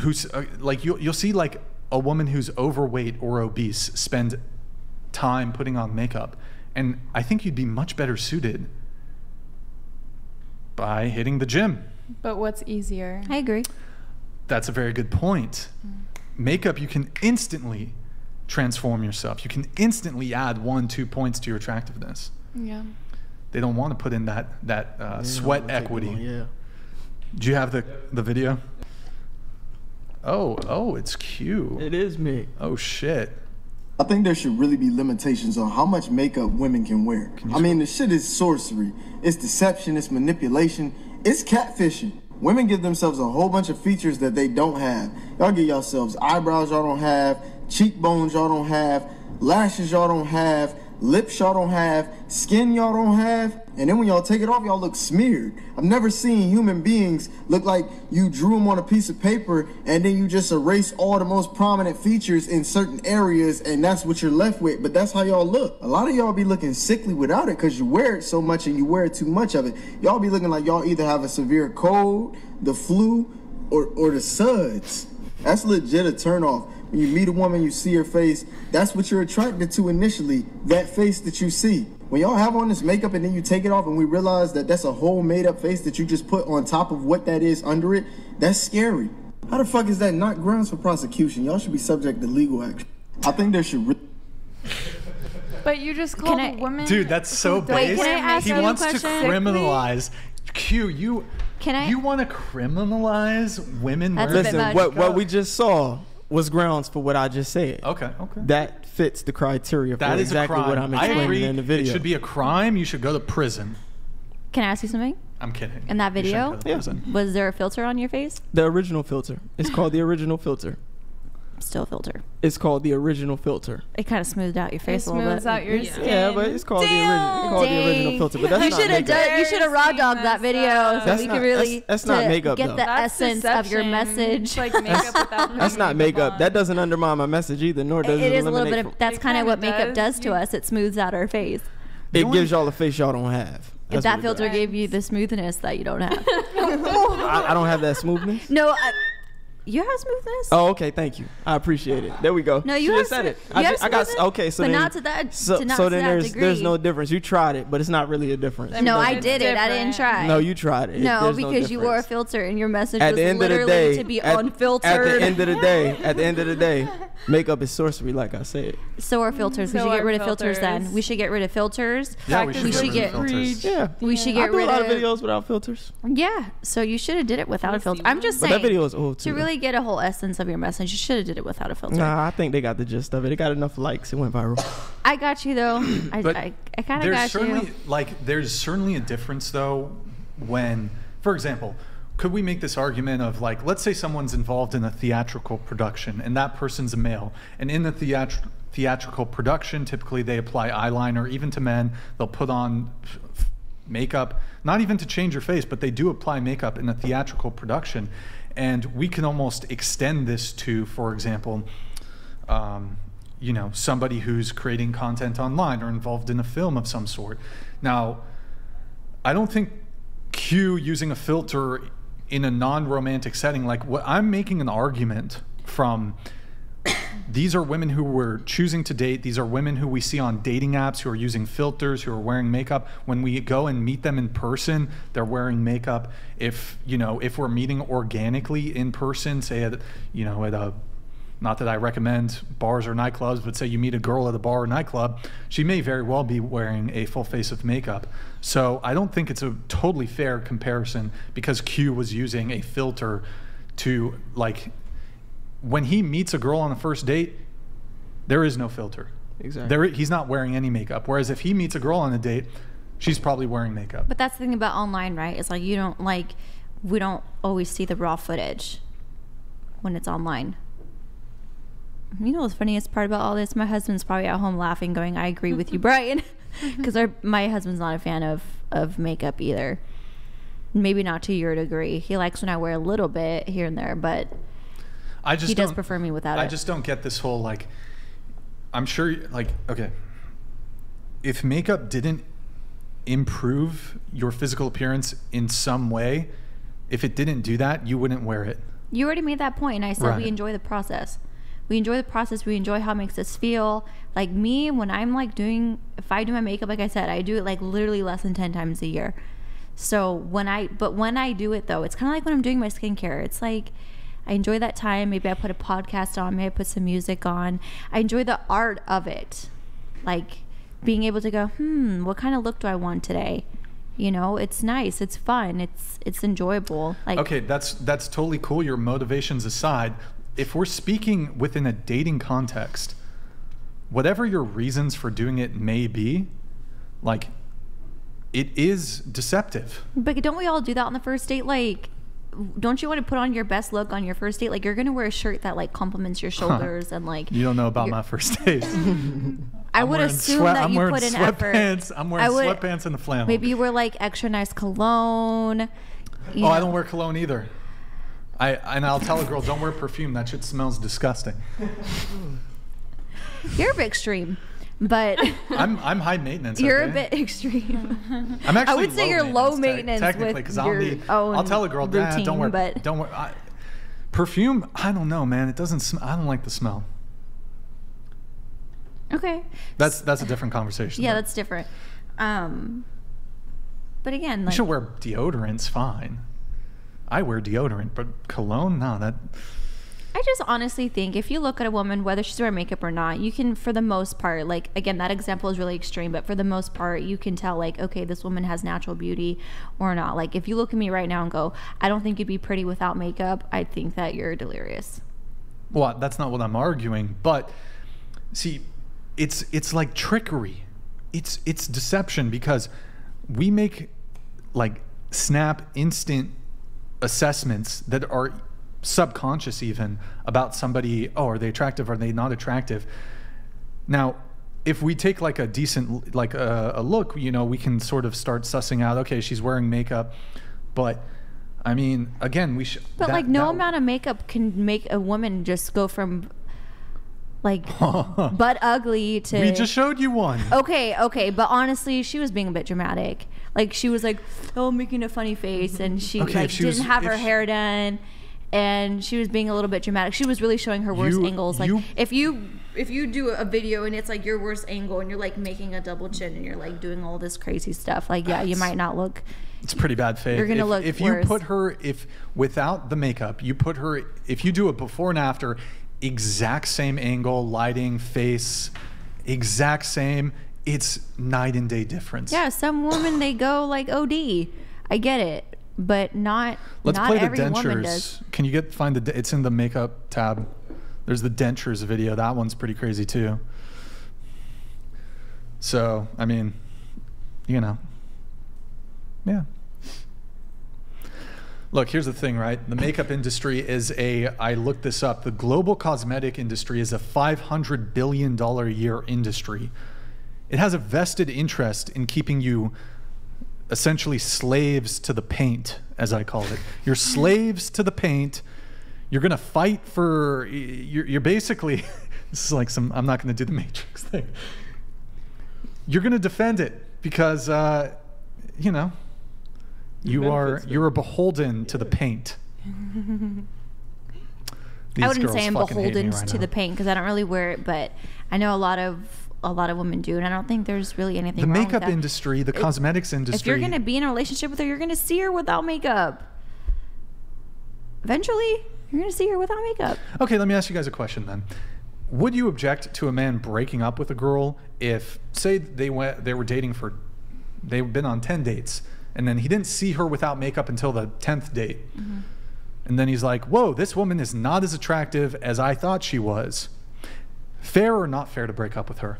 who's uh, like you'll you'll see like a woman who's overweight or obese spend time putting on makeup, and I think you'd be much better suited by hitting the gym. But what's easier? I agree. That's a very good point. Makeup, you can instantly transform yourself. You can instantly add one, two points to your attractiveness. Yeah. They don't want to put in that that uh, sweat I'm gonna take equity. one, Yeah. Do you have the the video? Oh, oh, it's Q. It is me. Oh shit. I think there should really be limitations on how much makeup women can wear. I mean, the shit is sorcery. It's deception, it's manipulation, it's catfishing. Women give themselves a whole bunch of features that they don't have. Y'all give yourselves eyebrows y'all don't have, cheekbones y'all don't have, lashes y'all don't have, lips y'all don't have, skin y'all don't have, and then when y'all take it off, y'all look smeared. I've never seen human beings look like you drew them on a piece of paper and then you just erase all the most prominent features in certain areas and that's what you're left with. But that's how y'all look. A lot of y'all be looking sickly without it because you wear it so much and you wear too much of it. Y'all be looking like y'all either have a severe cold, the flu, or, or the suds. That's legit a turnoff. When you meet a woman, you see her face, that's what you're attracted to initially, that face that you see. When y'all have on this makeup and then you take it off and we realize that that's a whole made up face that you just put on top of what that is under it, that's scary. How the fuck is that not grounds for prosecution? Y'all should be subject to legal action. I think there should. Re- But you just called a woman. Dude, that's so who base. doesn't wear he wants to criminalize. Q, you Can I? you want to criminalize women That's a bit Listen, much. what what we just saw was grounds for what I just said. Okay, okay. That fits the criteria for That is exactly a crime. what I'm I explaining agree. in the video. It should be a crime. You should go to prison. Can I ask you something? I'm kidding. In that video, go to prison. was there a filter on your face? the original filter. It's called the original filter. Still a filter. It's called the original filter. It kind of smoothed out your face a little smooths bit. out your Yeah. skin. Yeah, but it's called the original. It's called the original filter. But that's you not should have makeup. done. You should have raw dogged that video so That's we not- could really that's- that's not makeup, get though. the That's essence of your message. It's like makeup without That's not makeup. That doesn't undermine my message either, nor does it, it is a little bit of. That's kind of what makeup does. does to us. It smooths out our face. It gives y'all a face y'all don't have. If that filter gave you the smoothness that you don't have. I, I don't have that smoothness. no, I, you have smoothness. Oh, okay. Thank you. I appreciate it. There we go. No, She you have said it. you I, have I got okay. So but then, not to that- So, to not so to then that there's there's no difference. You tried it, but it's not really a difference. No, I It's did it. I didn't try. No, you tried it. No, There's because you wore a filter and your message At was the end of the literally day, to be at, unfiltered. at the end of the day, at the end of the day, makeup is sorcery, like I said. so are filters. we So should get are rid of filters then. We should get rid of filters. Yeah, we should get should rid of get- filters. Yeah, We should I get do rid a lot of of videos without filters. Yeah, so you should have did it without a filter. I'm just But saying. that video is old too. to too. Really get a whole essence of your message, you should have did it without a filter. Nah, I think they got the gist of it. It got enough likes. It went viral. I got you though. I, But I, I kind of there's got certainly you. like there's certainly a difference though when for example could we make this argument of like let's say someone's involved in a theatrical production and that person's a male and in the theatr- theatrical production typically they apply eyeliner even to men they'll put on f- f- makeup not even to change your face but they do apply makeup in a theatrical production and we can almost extend this to for example um, you know, somebody who's creating content online or involved in a film of some sort. Now, I don't think Q using a filter in a non-romantic setting, like what I'm making an argument from these are women who were choosing to date. These are women who we see on dating apps who are using filters, who are wearing makeup. When we go and meet them in person, they're wearing makeup. If you know, if we're meeting organically in person, say at you know at a not that I recommend bars or nightclubs, but say you meet a girl at a bar or nightclub, she may very well be wearing a full face of makeup. So I don't think it's a totally fair comparison because Q was using a filter to like when he meets a girl on the first date, there is no filter. Exactly. There, he's not wearing any makeup. Whereas if he meets a girl on a date, she's probably wearing makeup. But that's the thing about online, right? It's like you don't like we don't always see the raw footage when it's online. You know what's funniest part about all this? My husband's probably at home laughing, going, "I agree with you, Brian," because my husband's not a fan of of makeup either. Maybe not to your degree. He likes when I wear a little bit here and there, but I just he does don't- prefer me without I it. just don't get this whole like. I'm sure, like, okay, if makeup didn't improve your physical appearance in some way, if it didn't do that, you wouldn't wear it. You already made that point, and I said Right. we enjoy the process. We enjoy the process. We enjoy how it makes us feel. Like me, when I'm like doing, if I do my makeup, like I said, I do it like literally less than ten times a year. So when I, but when I do it though, it's kind of like when I'm doing my skincare. It's like I enjoy that time. Maybe I put a podcast on. Maybe I put some music on. I enjoy the art of it, like being able to go, hmm, what kind of look do I want today? You know, it's nice. It's fun. It's it's enjoyable. Like okay, that's that's totally cool. Your motivations aside, if we're speaking within a dating context, whatever your reasons for doing it may be, like it is deceptive. But don't we all do that on the first date? Like, don't you want to put on your best look on your first date? Like, you're gonna wear a shirt that like complements your shoulders and like. You don't know about my first date. I would assume that I'm you put in effort. sweatpants. I'm wearing would- sweatpants and a flannel. Maybe you wear like extra nice cologne. oh, I don't wear cologne either. I and I'll tell a girl, don't wear perfume. That shit smells disgusting. You're a bit extreme, but I'm I'm high maintenance. you're okay? a bit extreme. I'm actually I would say you're low maintenance, te- technically because I'll need, own I'll tell a girl, routine, "Nah, don't wear, but don't wear. I, perfume. I don't know, man. It doesn't. Sm- I don't like the smell. okay. That's that's a different conversation. Yeah, though. that's different. Um, but again, you should wear deodorant's fine. I wear deodorant, but cologne, no. That I just honestly think if you look at a woman, whether she's wearing makeup or not, you can, for the most part, like again, that example is really extreme, but for the most part, you can tell, like, okay, this woman has natural beauty or not. Like, if you look at me right now and go, I don't think you'd be pretty without makeup, I think that you're delirious. well, that's not what I'm arguing. But see, it's it's like trickery. It's it's deception because we make like snap instant assessments that are subconscious even about somebody oh are they attractive are they not attractive now if we take like a decent like a, a look you know we can sort of start sussing out okay she's wearing makeup but i mean again we should But like, no amount of makeup can make a woman just go from like but ugly to. we just showed you one Okay, okay, but honestly, she was being a bit dramatic. Like she was like, oh, making a funny face, and she Okay, like she didn't have her she- hair done, and she was being a little bit dramatic. She was really showing her worst You- angles. Like you- if you if you do a video and it's like your worst angle, and you're like making a double chin, and you're like doing all this crazy stuff, like yeah, you might not look. It's pretty bad fake. You're gonna if, look if worse. you put her if without the makeup, you put her if you do a before and after, exact same angle, lighting, face, exact same, it's night and day difference. Yeah, some women they go like OD. I get it, but not Let's not play the dentures. Can you get find the it's in the makeup tab. There's the dentures video. That one's pretty crazy too. So, I mean, you know. Yeah. Look, here's the thing, right? The makeup industry is a, I looked this up, the global cosmetic industry is a $500 billion a year industry. It has a vested interest in keeping you essentially slaves to the paint, as I call it. You're slaves to the paint. You're going to fight for, you're, you're basically this is like some. I'm not going to do the Matrix thing. You're going to defend it because, uh, you know, you are benefits you're a beholden to the paint. I wouldn't say I'm fucking hate me beholden right to now. the paint because I don't really wear it, but I know a lot of a lot of women do, and I don't think there's really anything. The makeup industry, the If- cosmetics industry. If you're gonna be in a relationship with her, you're gonna see her without makeup. Eventually, you're gonna see her without makeup. Okay, let me ask you guys a question then. Would you object to a man breaking up with a girl if, say, they went they were dating for, they've been on ten dates, and then he didn't see her without makeup until the tenth date, mm-hmm. and then he's like, "Whoa, this woman is not as attractive as I thought she was." Fair or not fair to break up with her?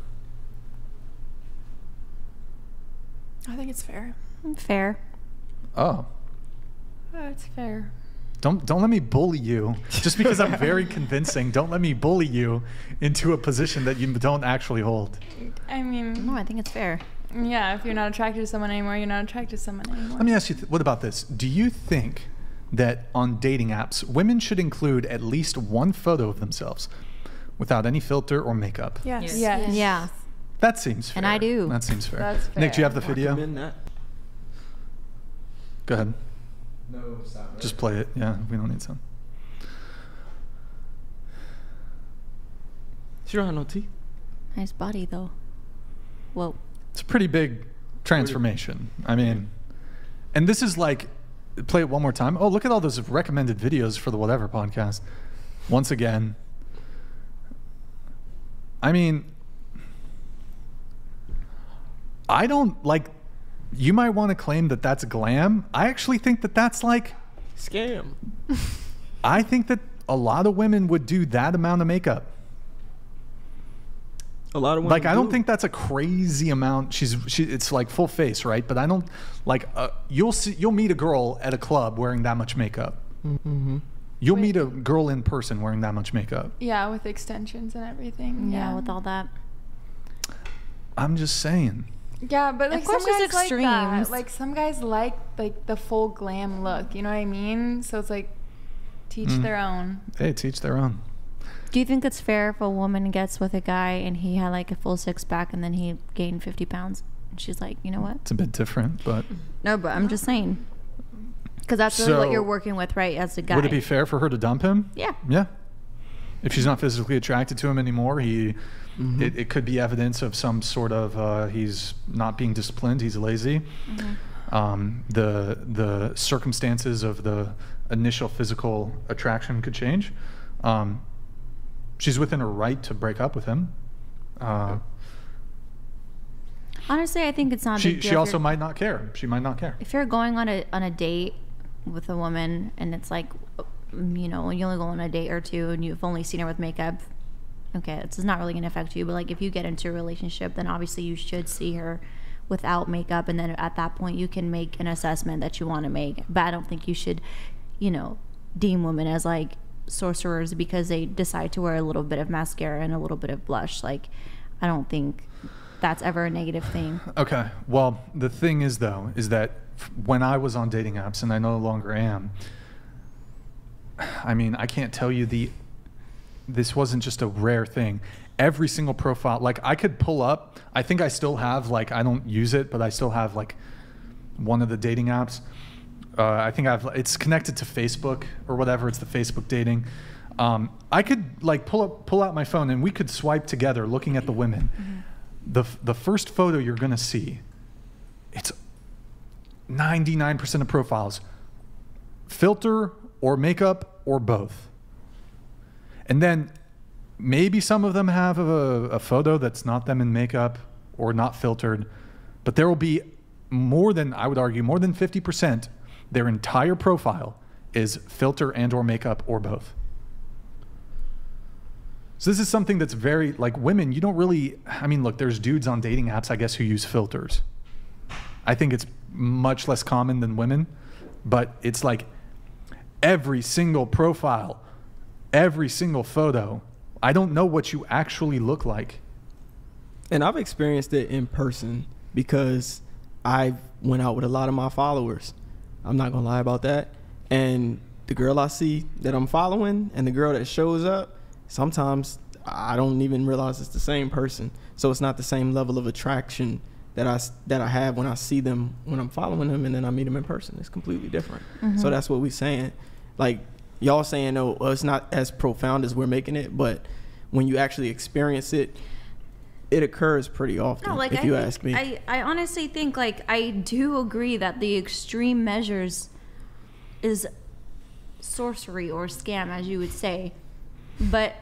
I think it's fair. Fair. Oh, Oh, it's fair. don't don't let me bully you. Just because I'm very convincing, don't let me bully you into a position that you don't actually hold. I mean, no, I think it's fair. Yeah, if you're not attracted to someone anymore, you're not attracted to someone anymore. Let me ask you, th- what about this? Do you think that on dating apps, women should include at least one photo of themselves without any filter or makeup? Yes. Yes. Yeah. That seems fair. And I do. That seems fair. That's Nick, do you have the fair. video? Recommend that. Go ahead. No sound. Just play it. Yeah, we don't need sound. She don't have no teeth. Nice body though. Whoa. It's a pretty big transformation. I mean, and this is like, play it one more time. Oh, look at all those recommended videos for the Whatever podcast. Once again. I mean, I don't like, you might want to claim that that's glam. I actually think that that's like, Scam. I think that a lot of women would do that amount of makeup. A lot of women like I don't do. think that's a crazy amount. She's she it's like full face, right? But I don't like uh, you'll see you'll meet a girl at a club wearing that much makeup. Mm-hmm. You'll meet a girl in person wearing that much makeup. Yeah, with extensions and everything. Yeah, Yeah, with all that. I'm just saying. Yeah, but like Of course some there's guys like that. Like some guys like like the full glam look. You know what I mean? So it's like teach Mm. their own. Hey, teach their own. Do you think it's fair if a woman gets with a guy and he had like a full six pack and then he gained 50 pounds? And she's like, you know what? It's a bit different, but No, but I'm just saying. Because that's really what you're working with, right? As a guy. would it be fair for her to dump him? Yeah. Yeah. If she's not physically attracted to him anymore, he Mhm. it, it could be evidence of some sort of uh, he's not being disciplined. He's lazy. Um, the the circumstances of the initial physical attraction could change. Um, she's within her right to break up with him. Uh, Honestly, I think it's not she she also might not care. She might not care. if you're going on a on a date with a woman and it's like you know you only go on a date or two and you've only seen her with makeup okay this is not really going to affect you but like if you get into a relationship then obviously you should see her without makeup and then at that point you can make an assessment that you want to make but i don't think you should you know deem women as like sorcerers because they decide to wear a little bit of mascara and a little bit of blush like i don't think that's ever a negative thing Okay. Well, the thing is, though, is that when I was on dating apps, and I no longer am, I mean, I can't tell you the. This wasn't just a rare thing. Every single profile, like I could pull up. I think I still have, like, I don't use it, but I still have, like, one of the dating apps. Uh, I think I've. It's connected to Facebook or whatever. It's the Facebook dating. Um, I could like pull up, pull out my phone, and we could swipe together, looking at the women the the first photo you're gonna see, it's 99% of profiles, filter or makeup or both. And then maybe some of them have a, a photo that's not them in makeup or not filtered, but there will be more than I would argue more than 50% their entire profile is filter and or makeup or both. So this is something that's very like women. You don't really. I mean, look, there's dudes on dating apps, I guess, who use filters. I think it's much less common than women, but it's like every single profile, every single photo. I don't know what you actually look like. And I've experienced it in person because I went out with a lot of my followers. I'm not gonna lie about that. And the girl I see that I'm following and the girl that shows up, sometimes I don't even realize it's the same person. So it's not the same level of attraction that I that I have when I see them when I'm following them and then I meet them in person. It's completely different. Mhm. So that's what we're saying. Like y'all saying, oh, well, it's not as profound as we're making it, but when you actually experience it, it occurs pretty often. No, like if I you think, ask me. I, I honestly think like I do agree that the extreme measures is sorcery or scam, as you would say. But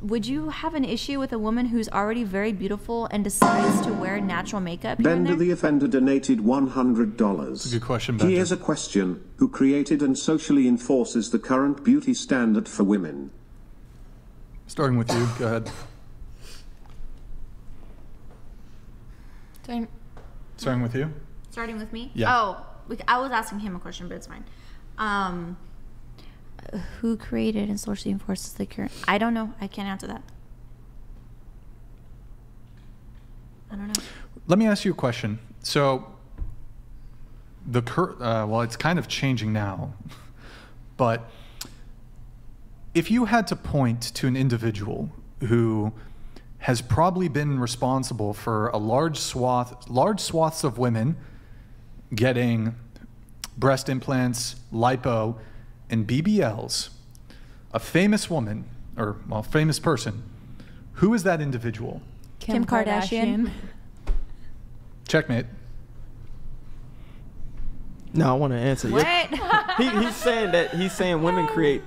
would you have an issue with a woman who's already very beautiful and decides to wear natural makeup? here Bender there? the Offender donated $100. good question, Bender. Here's a question Who created and socially enforces the current beauty standard for women? Starting with you, go ahead. Starting- Starting with you. Starting with me? Yeah. Oh, I was asking him a question, but it's fine. Um, who created and socially enforces the current? I don't know. I can't answer that. I don't know. Let me ask you a question. So, the cur- uh, well, it's kind of changing now, but if you had to point to an individual who has probably been responsible for a large swath, large swaths of women getting breast implants, lipo, and BBLs, a famous woman or well, famous person, who is that individual? Kim Kardashian. Checkmate. No, I want to answer. your- What? he, he's saying that he's saying women create.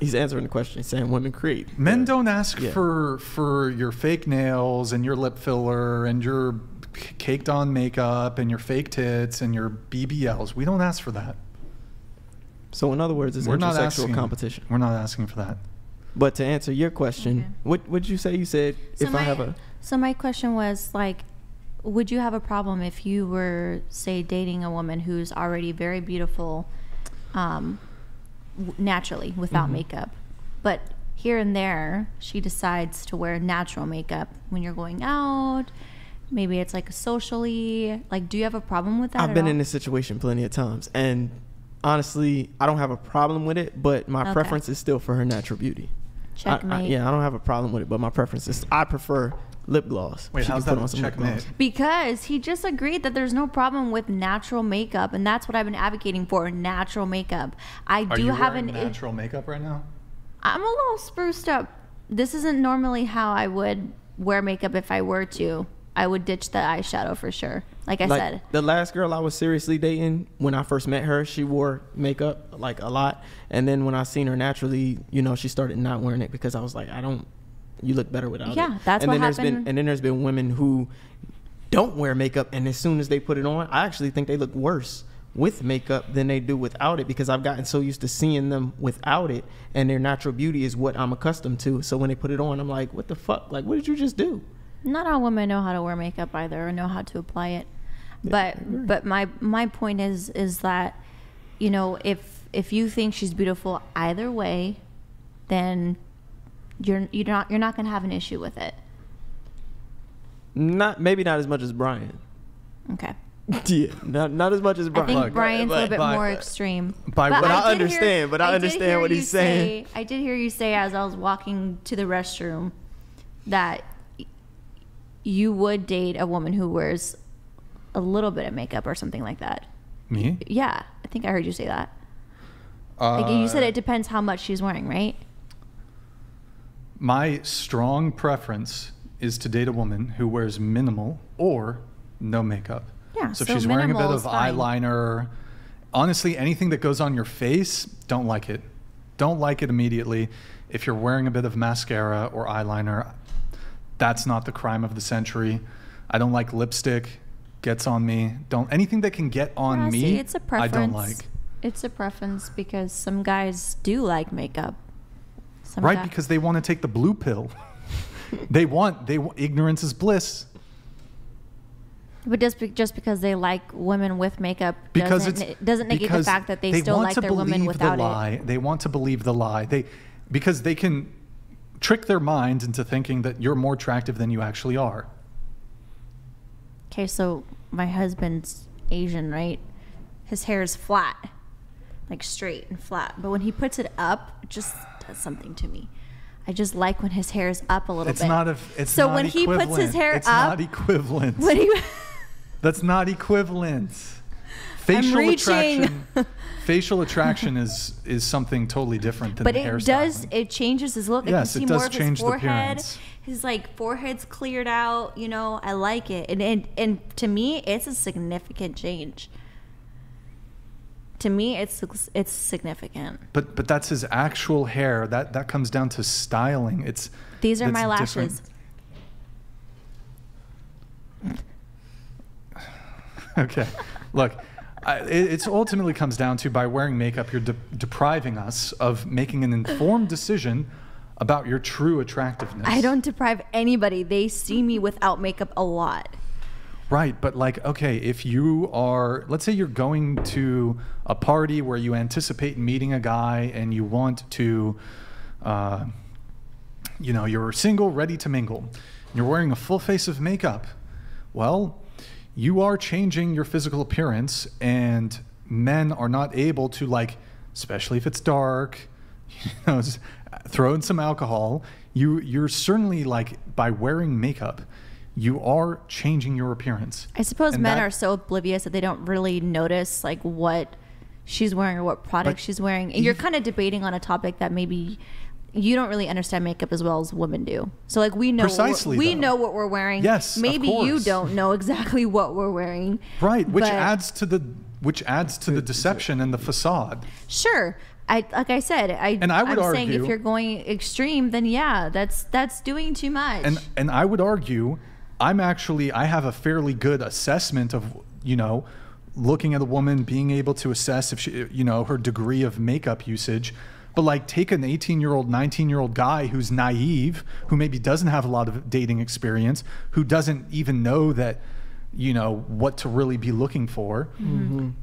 He's answering the question. He's saying women create. Men don't ask Yeah. for for your fake nails and your lip filler and your caked on makeup and your fake tits and your BBLs. We don't ask for that. So in other words, it's We're not intersexual asking- competition. We're not asking for that. But to answer your question, what would you say? You said So if my, I have a so my question was like, would you have a problem if you were, say, dating a woman who's already very beautiful, um, naturally without Mhm. makeup, but here and there she decides to wear natural makeup when you're going out? Maybe it's like a socially. Like, do you have a problem with that? I've been all? in this situation plenty of times, and honestly, I don't have a problem with it. But my Okay. preference is still for her natural beauty. I- I- Checkmate. yeah, I don't have a problem with it, but my preference is I prefer lip gloss. Wait, She how's can put that on some lip checkmate? gloss. Because he just agreed that there's no problem with natural makeup, and that's what I've been advocating for natural makeup. I Are do you have wearing an. natural makeup right now? I'm a little spruced up. This isn't normally how I would wear makeup if I were to. I would ditch the eyeshadow for sure. Like I like, said. the last girl I was seriously dating when I first met her, she wore makeup like a lot, and then when I seen her naturally, you know, she started not wearing it because I was like, I don't. You look better without it. Yeah, that's and what then there's happened- been and then there's been women who don't wear makeup, and as soon as they put it on, I actually think they look worse with makeup than they do without it because I've gotten so used to seeing them without it, and their natural beauty is what I'm accustomed to. So when they put it on, I'm like, what the fuck? Like, what did you just do? Not all women know how to wear makeup either or know how to apply it. But but my my point is is that you know if if you think she's beautiful either way, then you're you're not you're not gonna have an issue with it. Not maybe not as much as Brian. Okay. yeah, not not as much as Brian. I think Brian's a little bit But- more uh, extreme. by what- But I did understand, but I did understand what you he's saying. say- I did hear you say as I was walking to the restroom that y- you would date a woman who wears a little bit of makeup or something like that. Me? Yeah, I think I heard you say that. like you said, Uh, it depends how much she's wearing, right? My strong preference is to date a woman who wears minimal or no makeup. Yeah, So, so if she's wearing a bit of eyeliner, honestly, anything that goes on your face, don't like it. Don't like it immediately. If you're wearing a bit of mascara or eyeliner, that's not the crime of the century. I don't like lipstick. Gets on me. Don't anything that can get on Yeah, me. see, it's a I preference. don't like. It's a preference because some guys do like makeup. Some right, guy- because they want to take the blue pill. they want they ignorance is bliss. But just be, just because they like women with makeup because doesn't, it doesn't negate the fact that they, still like their women believe without the it. lie. They want to believe the lie. They because they can trick their mind into thinking that you're more attractive than you actually are. Okay, so my husband's Asian, right? His hair is flat, like straight and flat. But when he puts it up, it just does something to me. I just like when his hair is up a little bit. It's bit. not a. It's so not when he puts his equivalent. hair it's up, not equivalent. when he That's not equivalent. Facial attraction. facial attraction is is something totally different than but the it hairstyling. does it changes his look. I Yes, can it see does more of change his the forehead. appearance. His like forehead's cleared out. You know, I like it, and and and to me, it's a significant change. To me, it's it's significant. But but that's his actual hair. That that comes down to styling. It's These are my different. lashes. okay, look, I, it it's ultimately comes down to by wearing makeup, you're de- depriving us of making an informed decision about your true attractiveness. I don't deprive anybody. They see me without makeup a lot. Right, but like, okay, if you are, let's say you're going to a party where you anticipate meeting a guy and you want to, uh, you know, you're single, ready to mingle, and you're wearing a full face of makeup, well, you are changing your physical appearance, and men are not able to, like, especially if it's dark, you know, throw in some alcohol. You, you're certainly like, by wearing makeup, you are changing your appearance. I suppose And men that- are so oblivious that they don't really notice like what she's wearing or what product she's wearing. And you're kind of debating on a topic that maybe you don't really understand makeup as well as women do. So like we know Precisely, we though. know what we're wearing. Yes, maybe you don't know exactly what we're wearing. Right, which adds to the which adds to the deception and the facade. Sure. I like I said, I And I would I'm saying if you're going extreme, then yeah, that's that's doing too much. And and I would argue, I'm actually I have a fairly good assessment of you know, looking at a woman, being able to assess if she you know her degree of makeup usage. But like, take an 18 year old, 19 year old guy who's naive, who maybe doesn't have a lot of dating experience, who doesn't even know that, you know, what to really be looking for. Mhm.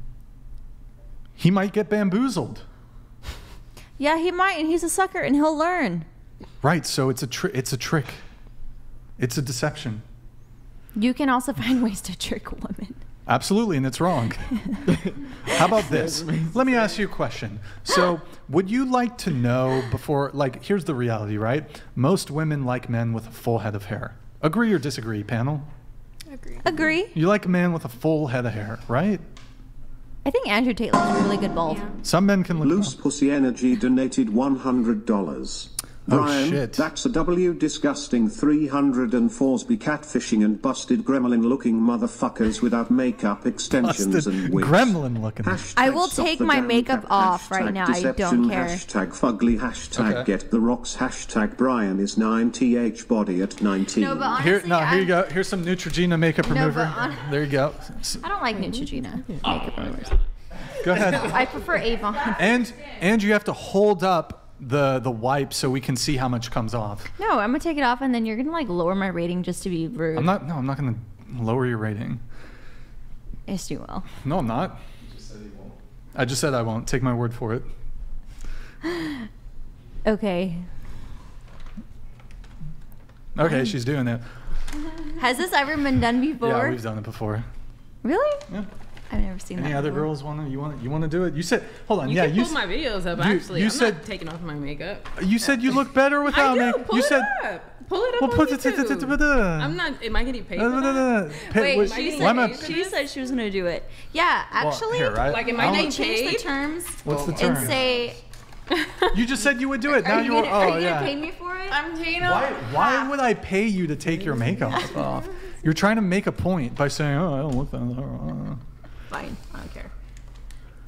He might get bamboozled. yeah, he might, and he's a sucker, and he'll learn. Right. So it's a tri- it's a trick. It's a deception. You can also find ways to trick women. Absolutely, and it's wrong. How about this? Let me ask you a question. So, would you like to know before, like, here's the reality, right? Most women like men with a full head of hair. Agree or disagree, panel? Agree. Agree. You like a man with a full head of hair, right? I think Andrew Tate looks really good bald. Some men can look. Loose Pussy Energy donated $100. Oh, Brian, shit. that's a W disgusting 304s be catfishing and busted gremlin looking motherfuckers without makeup extensions Busted and wigs. gremlin looking. I will take my makeup crap. off right Hashtag now. I deception, don't care. Hashtag fugly. Hashtag Okay. get the rocks. Hashtag Brian is 9th body at 19. No, but Here, honestly, no, here you I'm- go. Here's some Neutrogena makeup No, but remover. hon- there you go. S- I don't like Neutrogena makeup removers. Go ahead. I prefer Avon. And and you have to hold up the the wipe so we can see how much comes off. No, I'm gonna take it off, and then you're gonna like lower my rating just to be rude. I'm not. No, I'm not going to lower your rating. Yes, you will. No, I'm not. I just said I won't. Take my word for it. Okay. Okay, she's doing it. Has this ever been done before? Yeah, we've done it before. Really? Yeah. I've never seen Any that. Any other before. girls want to? You want? You want to do it? You said. Hold on. You yeah, can you. pull my videos up. you- actually, you I'm said- not taking off my makeup. You said you look better without I do. makeup. Pull You it said. up. Pull it up Well, on put it- YouTube. I'm not. Am I getting paid for that? Wait, wait, she why am I- said, she said she was gonna do it. Yeah, Well, actually, here, I- Like, am I I don't- can I getting change the terms What's the and say, You just said you would do it. are Now you you're. gonna, Oh are you yeah. gonna pay me for it? I'm paying Why, why would I pay you to take your makeup off? You're trying to make a point by saying, "Oh, I don't look that." Uh, uh." Fine, I don't care.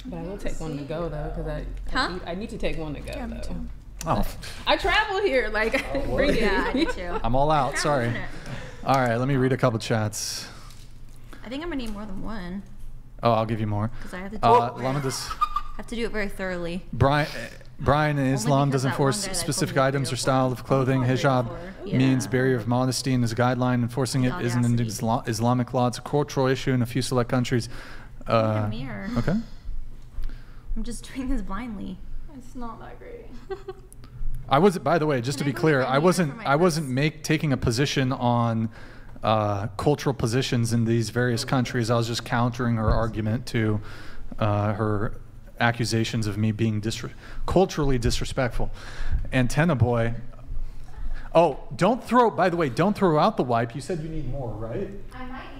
But I will take one to go though, because I, Huh? I, need, I need to take one to go yeah, though. Oh, I travel here, like bring it. Yeah, I too. I'm all out. Sorry. All right, let me read a couple chats. I think I'm gonna need more than one Oh, I'll give you more. because I have to do Uh, it. Lama does. have to do it very thoroughly. Brian, eh, Brian in Islam doesn't force one guy that specific items or style of clothing. Hijab Yeah. means barrier of modesty and is a guideline. Enforcing it isn't an Isla- Islamic law. It's a cultural issue in a few select countries. Uh, mirror. okay. I'm just doing this blindly. It's not that great. I was, by the way, just to be clear, I wasn't, I wasn't make taking a position on uh, cultural positions in these various countries. I was just countering her argument to uh, her accusations of me being disre- culturally disrespectful. Antenna boy, Oh, don't throw. By the way, don't throw out the wipe. You said you need more, right? I might need more.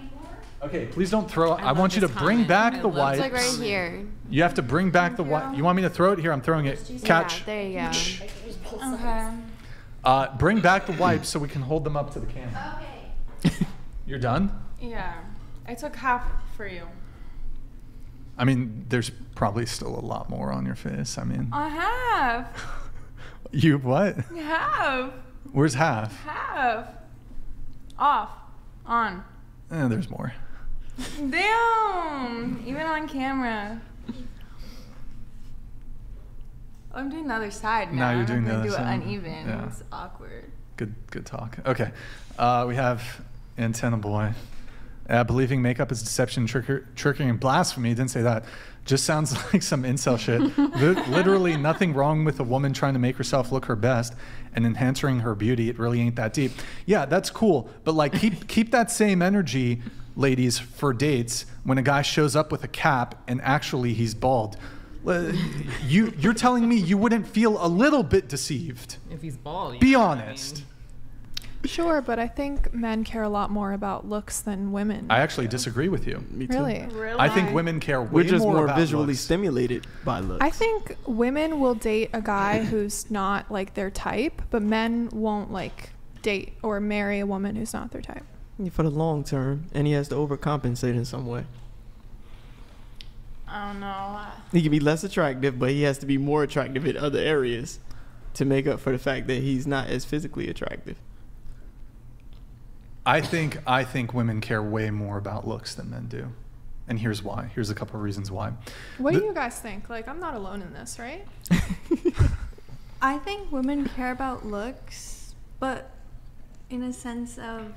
Okay, please don't throw. I, love want you to this bring back I the love wipe. It's like right here. You have to bring back the wipe. You want me to throw it here? I'm throwing it. Catch. Yeah, there you go. Okay. Uh, bring back the wipes so we can hold them up to the camera. Okay. You're done? Yeah. I took half for you. I mean, there's probably still a lot more on your face. I mean, I have. you what? Half. Where's half? Half. Off. On. Eh, there's more. Damn. Even on camera. Oh, I'm doing the other side now. Now you're I'm doing the other do side. it uneven. Yeah. It's awkward. Good, good talk. Okay, uh, we have antenna boy. Uh, believing makeup is deception, tricker, trickery, and blasphemy. Didn't say that. Just sounds like some incel shit. Li- literally nothing wrong with a woman trying to make herself look her best and enhancing her beauty. It really ain't that deep. Yeah, that's cool. But like, keep keep that same energy, ladies, for dates when a guy shows up with a cap and actually he's bald. You you're telling me you wouldn't feel a little bit deceived? If he's bald, Be yeah, I honest. Sure, but I think men care a lot more about looks than women. I actually disagree with you. Me too. Really? I think women care way We're just more, more, about visually looks. stimulated by looks. I think women will date a guy who's not like their type, but men won't like date or marry a woman who's not their type. For the long term, and he has to overcompensate in some way. I don't know. He can be less attractive, but he has to be more attractive in other areas to make up for the fact that he's not as physically attractive. I think I think women care way more about looks than men do. And here's why. Here's a couple of reasons why. What The- do you guys think? Like, I'm not alone in this, right? I think women care about looks, but in a sense of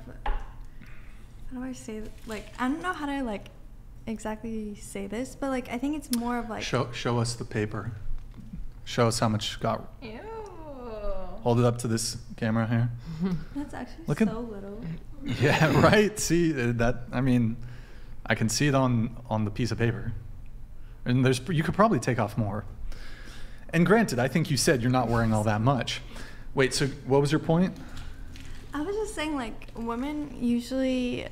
how do I say th- like I don't know how to like exactly say this, but like I think it's more of like Show show us the paper. Show us how much you got. Ew. Hold it up to this camera here. that's actually Look so at- little. Yeah, right. See uh, that? I mean, I can see it on on the piece of paper, and there's you could probably take off more. And granted, I think you said you're not wearing all that much. Wait, so what was your point? I was just saying like women usually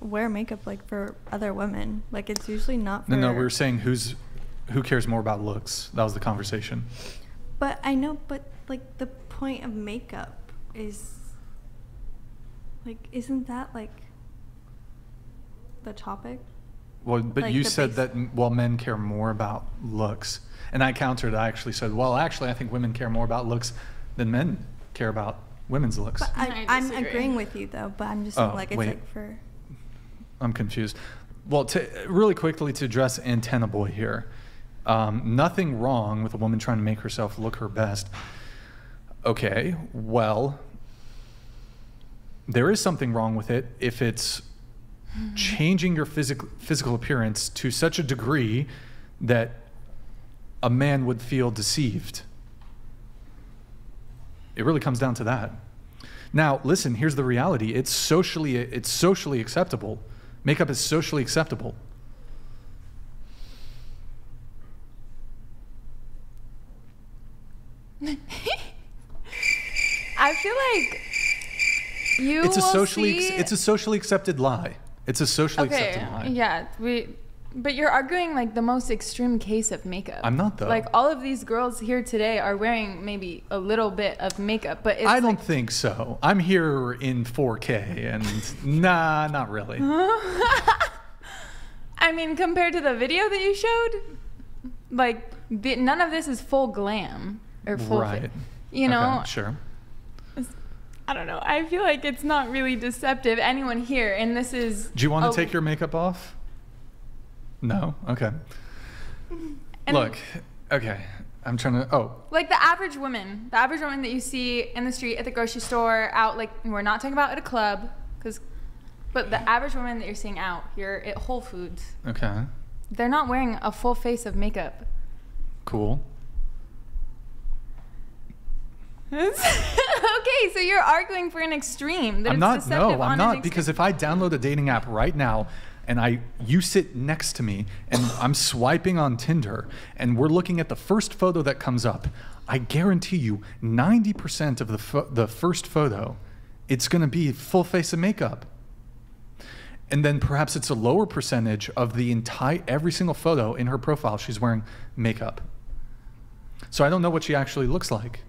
wear makeup like for other women. Like it's usually not for No, no, we were saying who's who cares more about looks. That was the conversation. But I know, but like the point of makeup is like isn't that like the topic? Well, but Like you said that well, men care more about looks, and I countered. I actually said, well, actually, I think women care more about looks than men care about women's looks. But I, I I'm agreeing with you though. But I'm just Oh, like it's wait. like for I'm confused. Well, to, really quickly to address antenna boy here, um, nothing wrong with a woman trying to make herself look her best. Okay, well, there is something wrong with it if it's changing your physical physical appearance to such a degree that a man would feel deceived. It really comes down to that. Now, listen, here's the reality. It's socially it's socially acceptable. Makeup is socially acceptable. I feel like you it's a socially see- it's a socially accepted lie. It's a socially okay, accepted lie. yeah, we. But you're arguing like the most extreme case of makeup. I'm not, though. Like all of these girls here today are wearing maybe a little bit of makeup, but it's I don't think so. I'm here in 4K and nah, not really. I mean, compared to the video that you showed, like the, none of this is full glam or full. right. Fit. You know, Okay, sure. I don't know. I feel like it's not really deceptive. Anyone here, and this is. Do you want to take your makeup off? No. Okay. And- Look. Okay. I'm trying to. Oh, Like the average woman, the average woman that you see in the street, at the grocery store, out like we're not talking about at a club, because, but the average woman that you're seeing out here at Whole Foods, okay. they're not wearing a full face of makeup. Cool. okay, so you're arguing for an extreme. That I'm not. No, I'm not. Because if I download a dating app right now and I you sit next to me and I'm swiping on Tinder and we're looking at the first photo that comes up, I guarantee you, 90% of the the first photo, it's going to be full face of makeup. And then perhaps it's a lower percentage of the entire every single photo in her profile she's wearing makeup. So I don't know what she actually looks like.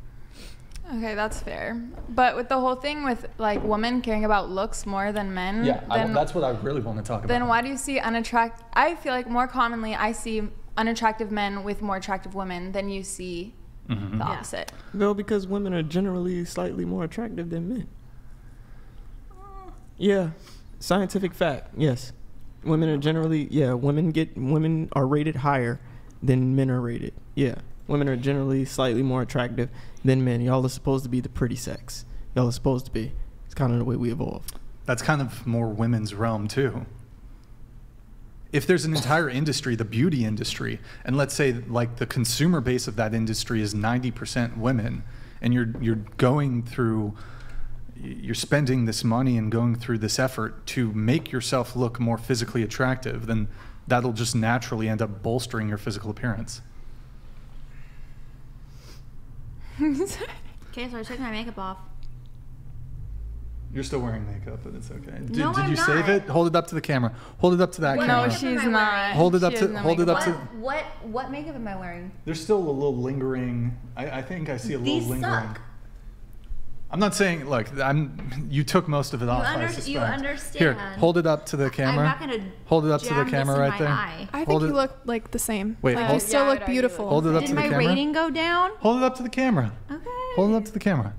Okay, that's fair. But with the whole thing with like women caring about looks more than men, then, that's what I really want to talk about. then why do you see unattractive? I feel like more commonly I see unattractive men with more attractive women than you see Mhm. the opposite. No, because women are generally slightly more attractive than men. Yeah, scientific fact. Yes, women are generally yeah. Women get women are rated higher than men are rated. Yeah, women are generally slightly more attractive than men. Y'all are supposed to be the pretty sex. Y'all are supposed to be. It's kind of the way we evolved. That's kind of more women's realm too. If there's an entire industry, the beauty industry, and let's say like the consumer base of that industry is 90% women, and you're you're going through you're spending this money and going through this effort to make yourself look more physically attractive, then that'll just naturally end up bolstering your physical appearance. Okay, so I took my makeup off. You're still wearing makeup, but it's okay. Did, No, did I'm you save it? Hold it up to the camera. Hold it up to that What camera. makeup am I wearing? Hold it up She to has no hold it up What, to. what what makeup am I wearing? There's still a little lingering. I, I think I see a little These lingering. suck. I'm not saying. Look, I'm. You took most of it off. I under- you suspect. Here, understand. hold it up to the camera. not gonna hold it up to the camera right there. eye. I think hold you it, look like the same. Wait, like, hold- you still Yeah, look beautiful. Hold it up Did to the camera. Did my rating go down? Hold it up to the camera. Okay. Hold it up to the camera.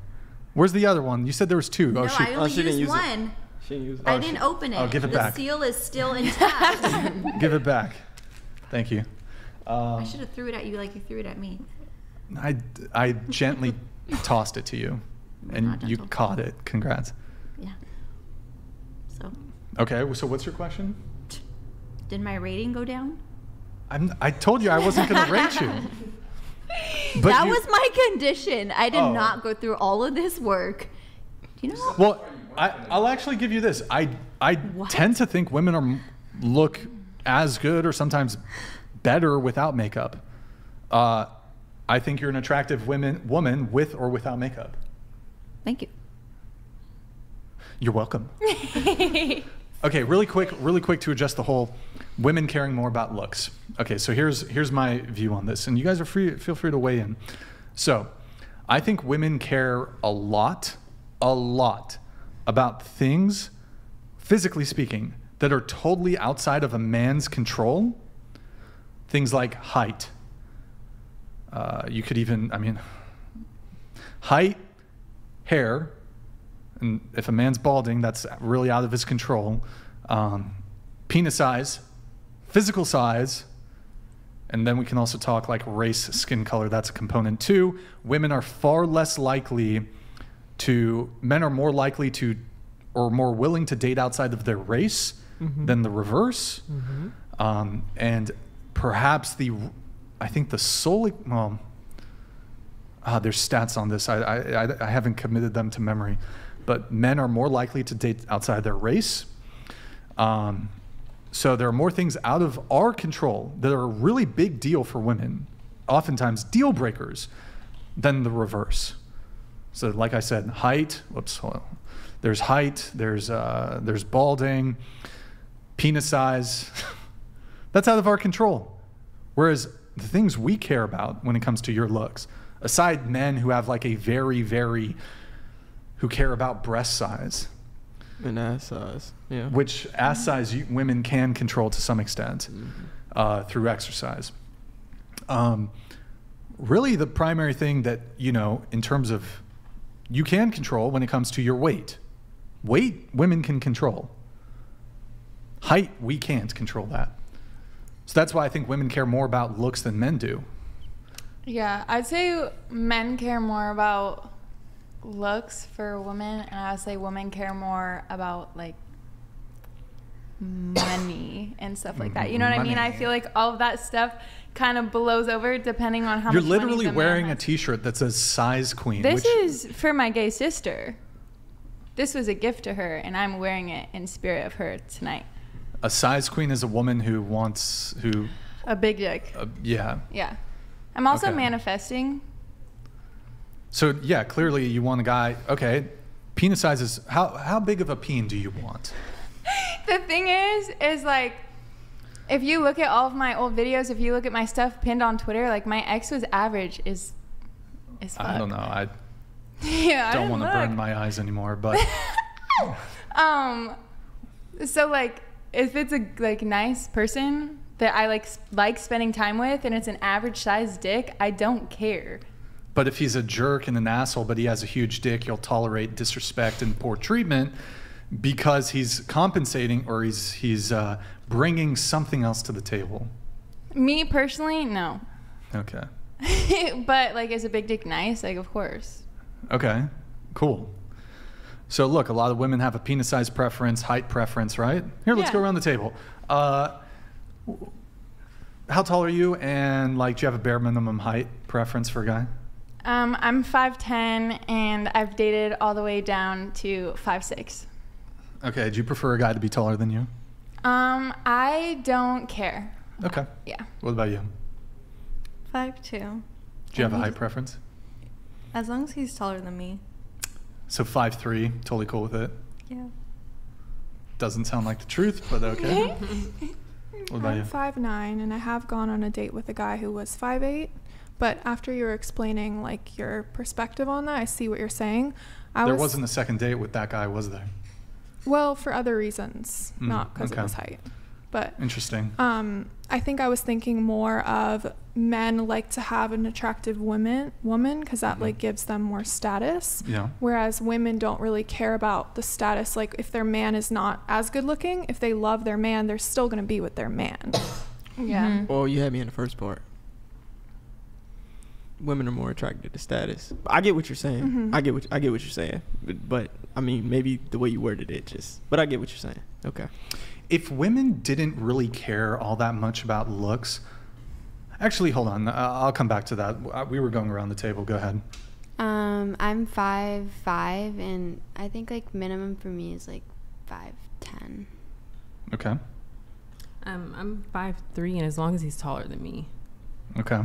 Where's the other one? You said there was two. No, oh shoot. I only used one. She didn't use it. I Oh, didn't she- open it. oh, give it the back. seal is still intact. Give it back. Thank you. I Um, should have threw it at you like you threw it at me. I, I gently tossed it to you, and you caught it. Congrats. Yeah. So, Okay, so what's your question? did my rating go down? I'm, I told you I wasn't going to rate you. But that you- was my condition. I did Oh. not go through all of this work. Do you know? Well, I, I'll actually give you this. I, I tend to think women are look as good or sometimes better without makeup. Uh, I think you're an attractive women, woman with or without makeup. Thank you. You're welcome. Okay, really quick, really quick to adjust the whole women caring more about looks. Okay, so here's here's my view on this, and you guys are free feel free to weigh in. So, I think women care a lot, a lot about things, physically speaking, that are totally outside of a man's control. Things like height. Uh, you could even, I mean, height, hair, and if a man's balding, that's really out of his control. Um, penis size, physical size, and then we can also talk like race, skin color. That's a component too. Women are far less likely to, men are more likely to, or more willing to date outside of their race Mhm. than the reverse. Mhm. Um, and perhaps the, I think the sole, well, uh, there's stats on this. I, I, I, haven't committed them to memory, but men are more likely to date outside their race. Um, so there are more things out of our control that are a really big deal for women, oftentimes deal breakers, than the reverse. So, like I said, height. Whoops. There's height. There's uh, there's balding, penis size. That's out of our control. Whereas the things we care about when it comes to your looks, aside men who have like a very, very, who care about breast size, And ass size. Yeah. which ass size you, women can control to some extent uh, through exercise. Um, really, the primary thing that, you know, in terms of you can control when it comes to your weight, weight women can control. Height, we can't control that. So that's why I think women care more about looks than men do. Yeah, I'd say men care more about looks for women, and I would say women care more about like money and stuff like that. You know what I mean? I feel like all of that stuff kind of blows over depending on how You're much money literally wearing a T-shirt that says "size queen." This is for my gay sister. This was a gift to her, and I'm wearing it in spirit of her tonight. a size queen is a woman who wants who, A big dick. uh, yeah. Yeah. I'm also Okay. manifesting. So yeah, clearly you want a guy. Okay, penis sizes. How how big of a peen do you want? the thing is, is like, if you look at all of my old videos, if you look at my stuff pinned on Twitter, like my ex was average is, is fuck. I don't know. I yeah, don't want to burn my eyes anymore, but Um, so like, if it's a like nice person that I like like spending time with, and it's an average size dick, I don't care. but if he's a jerk and an asshole, but he has a huge dick, you'll tolerate disrespect and poor treatment because he's compensating or he's he's uh, bringing something else to the table. Me personally, no. Okay. but like, is a big dick nice? Like, of course. Okay. Cool. So look, a lot of women have a penis size preference, height preference, right? Here, let's Yeah. go around the table. Uh, how tall are you? And like, do you have a bare minimum height preference for a guy? Um, I'm 5'10 and I've dated all the way down to 5'6. Okay. Do you prefer a guy to be taller than you? Um, I don't care. Okay. Yeah. What about you? Five two. Do you have a height preference? As long as he's taller than me. So five three, totally cool with it. Yeah. Doesn't sound like the truth, but okay. what about? I'm five nine, and I have gone on a date with a guy who was five eight. But after you were explaining like your perspective on that, I see what you're saying. I there was wasn't a second date with that guy, was there? well for other reasons, Mm, not because okay. it was height. But Interesting. um, I think I was thinking more of men like to have an attractive woman, woman, because that like gives them more status. Yeah. Whereas women don't really care about the status. Like if their man is not as good looking, if they love their man, they're still gonna be with their man. Yeah. Well, you had me in the first part. Women are more attracted to status. I get what you're saying. Mhm. I get what I get what you're saying. But, but I mean, maybe the way you worded it just. But I get what you're saying. Okay. If women didn't really care all that much about looks, actually, hold on. uh, I'll come back to that. Uh, We were going around the table. Go ahead. Um, I'm five five, and I think like minimum for me is like five ten. Okay. Um, I'm five three, and as long as he's taller than me. Okay.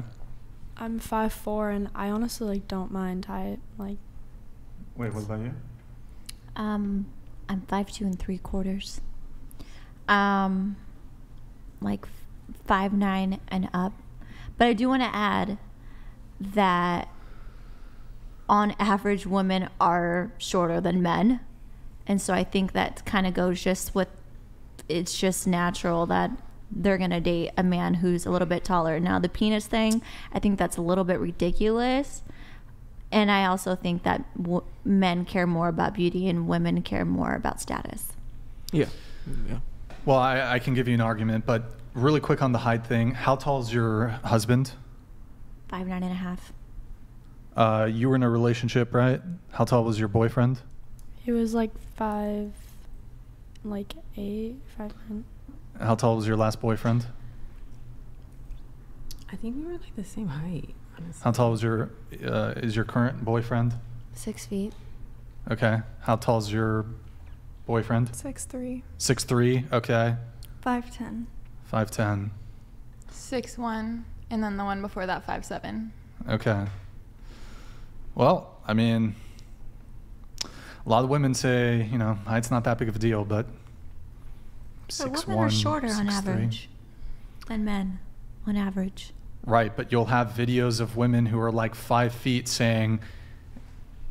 I'm five four, and I honestly like don't mind height. Like Wait, what about you? Um, I'm five two and three quarters. Um, like five nine and up. But I do want to add that on average, women are shorter than men, and so I think that kind of goes just with. It's just natural that they're gonna date a man who's a little bit taller. Now the penis thing, I think that's a little bit ridiculous. And I also think that w- men care more about beauty and women care more about status. Yeah. Yeah. Well, I, I can give you an argument, but really quick on the height thing. How tall is your husband? Five nine and a half. Uh, you were in a relationship, right? How tall was your boyfriend? he was like five, like eight, five nine. How tall was your last boyfriend? I think we were like the same height. Honestly. How tall was your uh, is your current boyfriend? Six feet. Okay. How tall is your boyfriend? Six three. Six three. Okay. Five ten. Five ten. Six one, and then the one before that five seven. Okay. Well, I mean, a lot of women say, you know, height's not that big of a deal, but But women one, are shorter on six three. average than men, on average. Right, but you'll have videos of women who are like five feet saying,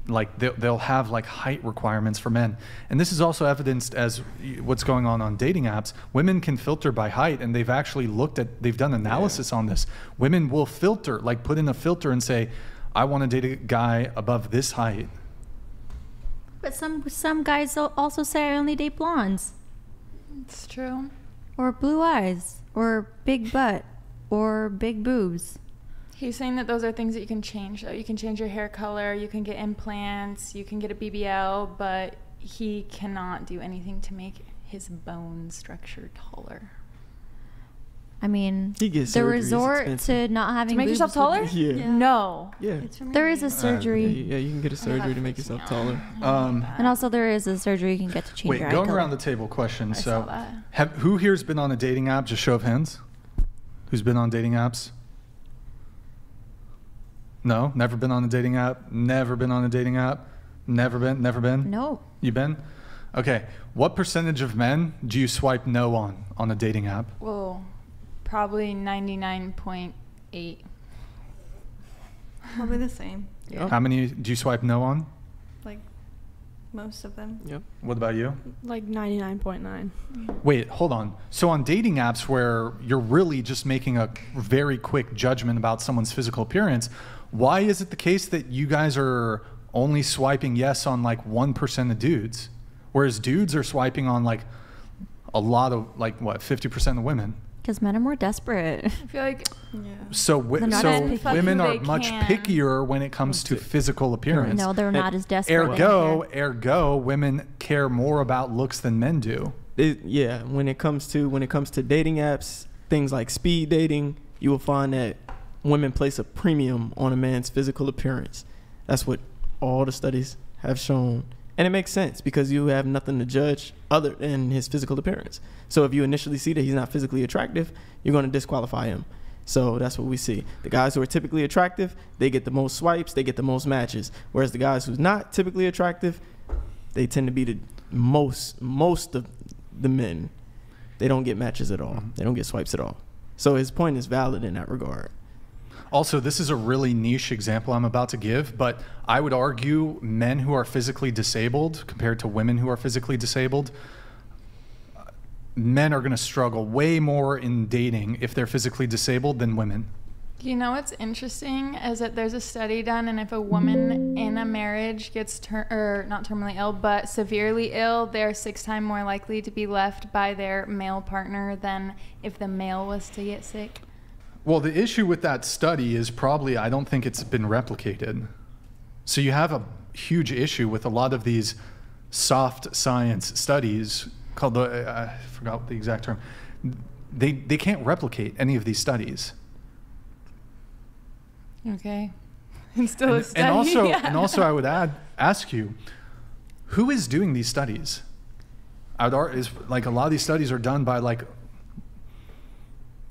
like they'll, they'll have like height requirements for men, and this is also evidenced as what's going on on dating apps. Women can filter by height, and they've actually looked at, they've done analysis on this. Women will filter, like put in a filter and say, I want to date a guy above this height. But some some guys also say I only date blondes. It's true. Or blue eyes, or big butt, or big boobs. He's saying that those are things that you can change. Though you can change your hair color, you can get implants, you can get a BBL, but he cannot do anything to make his bone structure taller. I mean, He gets the surgery, resort to not having To make yourself taller? would- Yeah. No. Yeah. There is a surgery, Yeah, you can get a surgery to make yourself taller. Um, and also there is a surgery you can get to change wait, your going around the table, question. I so, saw that. have who here's been on a dating app? Just show of hands. Who's been on dating apps? No, never been on a dating app. Never been on a dating app. Never been. Never been. No. You been? Okay. What percentage of men do you swipe no on on a dating app? Well, probably 99.8. Probably the same. Yeah. How many do you swipe no on? Like most of them. Yep. What about you? Like 99.9. Wait, hold on. So on dating apps where you're really just making a very quick judgment about someone's physical appearance, why is it the case that you guys are only swiping yes on like 1% of dudes, whereas dudes are swiping on like a lot of like what, 50% of women? Because men are more desperate. I feel like So, wi- so women are much can. pickier when it comes to physical appearance. No, they're not as desperate. Ergo, ergo, women care more about looks than men do. It, yeah, when it comes to when it comes to dating apps, things like speed dating, you will find that women place a premium on a man's physical appearance. That's what all the studies have shown. And it makes sense because you have nothing to judge other than his physical appearance. So if you initially see that he's not physically attractive, you're going to disqualify him. So that's what we see. The guys who are typically attractive, they get the most swipes, they get the most matches. Whereas the guys who's not typically attractive, they tend to be the most most of the men. They don't get matches at all. Mm-hmm. They don't get swipes at all. So his point is valid in that regard. Also, this is a really niche example I'm about to give, but I would argue men who are physically disabled compared to women who are physically disabled, men are going to struggle way more in dating if they're physically disabled than women. You know what's interesting is that there's a study done, and if a woman in a marriage gets ter- or not terminally ill, but severely ill, they're six times more likely to be left by their male partner than if the male was to get sick. Well, the issue with that study is probably I don't think it's been replicated. So you have a huge issue with a lot of these soft science studies called the I forgot the exact term. They they can't replicate any of these studies. Okay. And still a study. and also yeah. and also I would add ask you who is doing these studies? I would is like a lot of these studies are done by like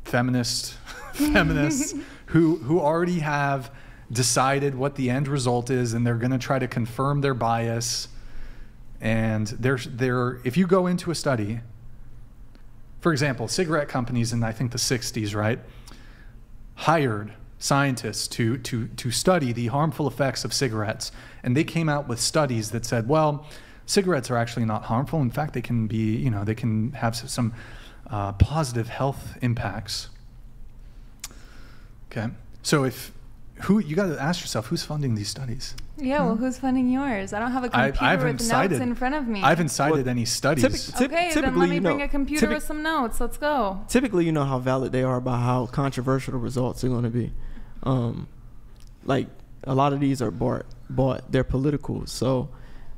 feminist feminists who who already have decided what the end result is and they're going to try to confirm their bias. And there's there if you go into a study for example cigarette companies in i think the 60s right hired scientists to to to study the harmful effects of cigarettes. And they came out with studies that said well cigarettes are actually not harmful. In fact they can be you know they can have some uh, positive health impacts okay so if who you got to ask yourself who's funding these studies yeah, well, who's funding yours? I don't have a computer I haven't with notes in front of me. I haven't cited any studies. typic- typ- okay, then typically, let me you bring know, a computer typic- with some notes. Let's go. typically you know how valid they are by how controversial the results are going to be um like a lot of these are bought bought they're political so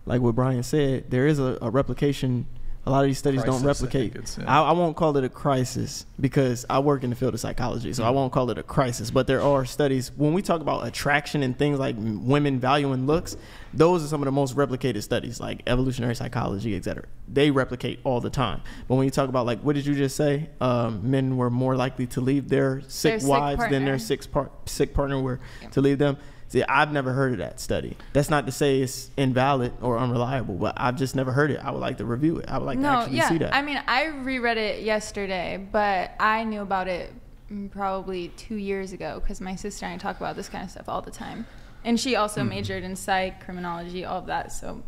like what brian said there is a, a replication a lot of these studies don't Crisis, I replicate. yeah. I, I won't call it a crisis because i work in the field of psychology so i won't call it a crisis. But there are studies when we talk about attraction and things like m- women valuing looks those are some of the most replicated studies like evolutionary psychology etc they replicate all the time. But when you talk about like what did you just say? Um, men were more likely to leave their sick Their sick wives than their sick, par- sick partner were to leave them see i've never heard of that study that's not to say it's invalid or unreliable but i've just never heard it i would like to review it i would like to actually yeah. see that I mean, I reread it yesterday, but I knew about it mm, probably two years ago because my sister and I talk about this kind of stuff all the time. And she also Mhm. majored in psych, criminology, all of that. So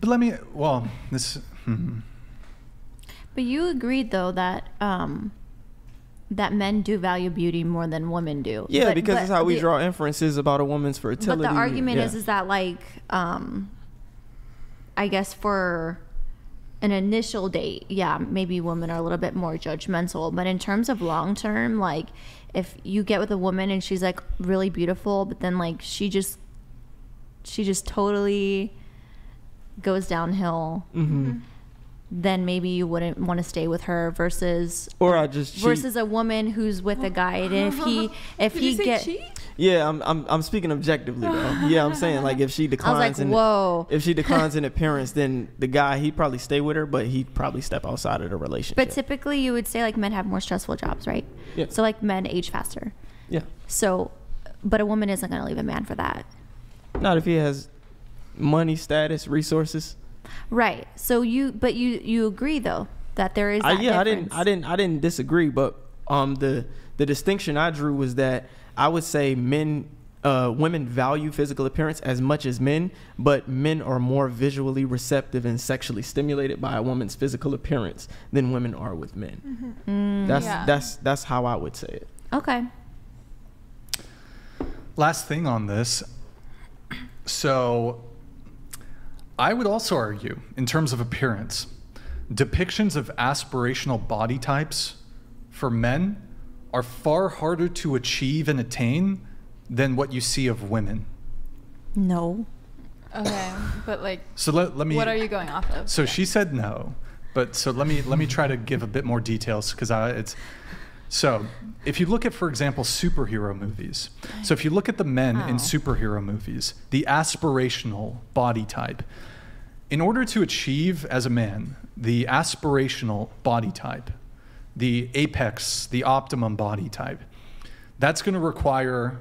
But let me well this hmm. But you agreed though that um, that men do value beauty more than women do. yeah But- because but that's how we the- draw inferences about a woman's fertility But the argument yeah. is is that like um I guess for an initial date, yeah, maybe women are a little bit more judgmental, but in terms of long term, like if you get with a woman and she's like really beautiful, but then like she just she just totally goes downhill, Mhm. Then maybe you wouldn't want to stay with her versus Or I just cheat. versus a woman who's with a guy and if he if Did he you get cheat? Yeah, I'm, I'm I'm speaking objectively though. Yeah, I'm saying like if she declines in whoa. if she declines in appearance, then the guy he'd probably stay with her, but he'd probably step outside of the relationship. But typically, you would say like men have more stressful jobs, right? Yeah. So like men age faster. Yeah. So but a woman isn't going to leave a man for that. Not if he has money, status, resources. Right. So you, but you you agree though that there is. I, That yeah, I didn't, I didn't, I didn't disagree, but um, the the distinction I drew was that I would say men, uh, women value physical appearance as much as men, but men are more visually receptive and sexually stimulated by a woman's physical appearance than women are with men. Mm, That's yeah. that's that's how I would say it. Okay. Last thing on this. So, I would also argue, in terms of appearance, depictions of aspirational body types for men are far harder to achieve and attain than what you see of women. No. Okay, but like, So let, let me. what are you going off of? So she said no, but so let me let me try to give a bit more details because I it's so if you look at for example superhero movies. So if you look at the men in Oh. superhero movies, the aspirational body type. In order to achieve as a man the aspirational body type, the apex, the optimum body type, that's going to require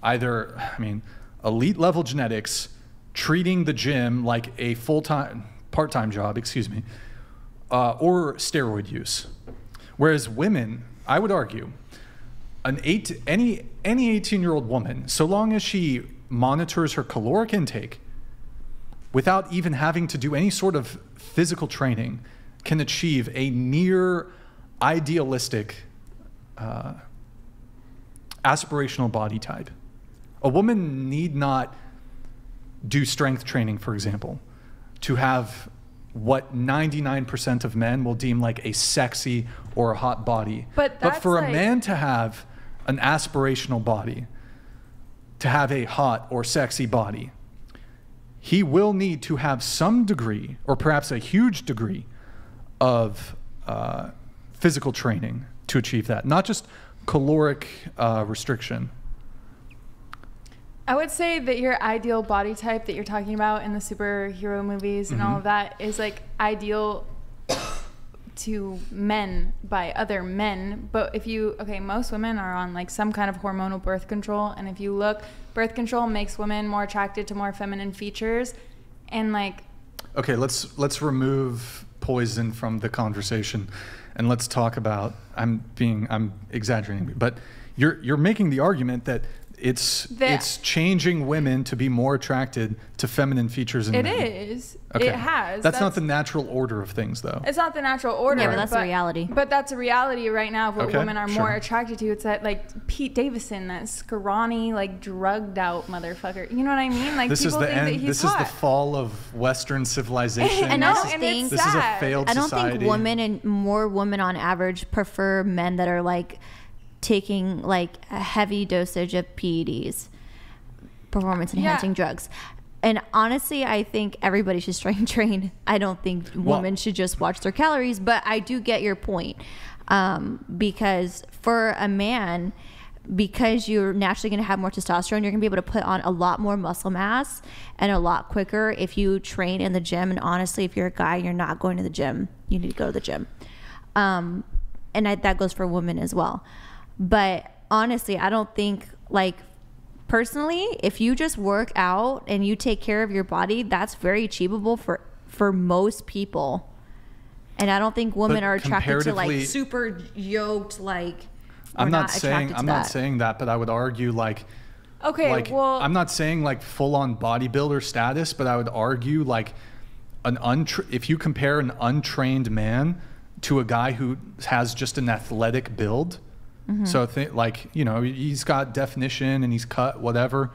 either, I mean, elite level genetics, treating the gym like a full time, part time job, excuse me, uh, or steroid use. Whereas women, I would argue, an eight, any any 18 year old woman, so long as she monitors her caloric intake, without even having to do any sort of physical training, can achieve a near idealistic uh, aspirational body type. A woman need not do strength training, for example, to have what 99% of men will deem like a sexy or a hot body. But but for that's a man to have an aspirational body, to have a hot or sexy body, he will need to have some degree, or perhaps a huge degree, of uh, physical training to achieve that. Not just caloric uh, restriction. I would say that your ideal body type that you're talking about in the superhero movies and all Mhm. of that is like ideal to men by other men. But if you, okay, most women are on like some kind of hormonal birth control. And if you look, birth control makes women more attracted to more feminine features. And like, Okay, let's let's remove poison from the conversation, and let's talk about. I'm being I'm exaggerating, but you're you're making the argument that it's The- it's changing women to be more attracted to feminine features in it men. is. Okay. It has. That's, not the natural order of things, though. It's not the natural order. Yeah, but that's a reality. But that's a reality right now of what Okay, women are sure. more attracted to. It's that like Pete Davidson, that scrawny, like drugged out motherfucker. You know what I mean? Like this is people the think that end. he's This hot. is the fall of Western civilization. And No, I just and think it's this is a sad. failed I don't society. think women and more women on average prefer men that are like taking like a heavy dosage of PEDs, performance enhancing Yeah. drugs. And honestly, I think everybody should strength train. I don't think Well- women should just watch their calories, but I do get your point. Um, because for a man, because you're naturally going to have more testosterone, you're going to be able to put on a lot more muscle mass and a lot quicker if you train in the gym. And honestly, if you're a guy, you're not going to the gym, you need to go to the gym. Um, and I, that goes for women as well. But honestly, I don't think like personally, if you just work out and you take care of your body, that's very achievable for for most people. And I don't think women But are attracted to like super yoked like. I'm we're not, saying I'm not that. saying that, but I would argue like Okay, like well- I'm not saying like full on bodybuilder status, but I would argue like an untra- if you compare an untrained man to a guy who has just an athletic build. Mhm. So th- like, you know, he's got definition and he's cut whatever,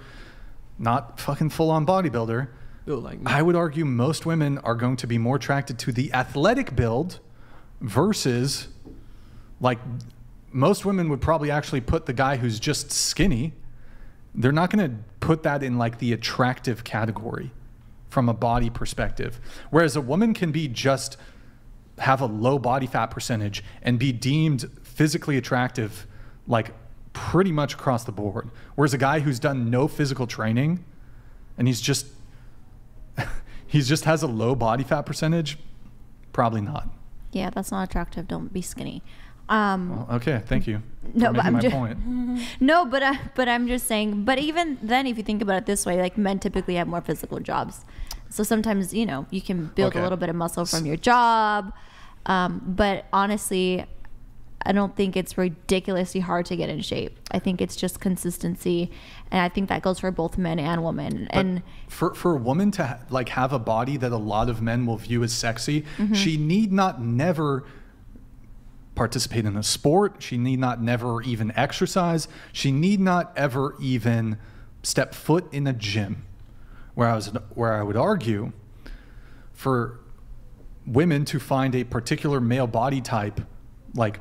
not fucking full on bodybuilder. Built like. I would argue most women are going to be more attracted to the athletic build versus like most women would probably actually put the guy who's just skinny. They're not going to put that in like the attractive category from a body perspective. Whereas a woman can be just have a low body fat percentage and be deemed physically attractive like pretty much across the board. Whereas a guy who's done no physical training and he's just he's just has a low body fat percentage, probably not. Yeah, that's not attractive. Don't be skinny. Um, Well, okay, thank you. no, but I'm just point. no, but I, but I'm just saying. But even then, if you think about it this way, like men typically have more physical jobs, so sometimes you know you can build Okay. a little bit of muscle from your job. Um, but honestly, I don't think it's ridiculously hard to get in shape. I think it's just consistency, and I think that goes for both men and women. But and for for a woman to ha- like have a body that a lot of men will view as sexy, Mhm. she need not never participate in a sport. She need not never even exercise. She need not ever even step foot in a gym. Where I was where I would argue for women to find a particular male body type like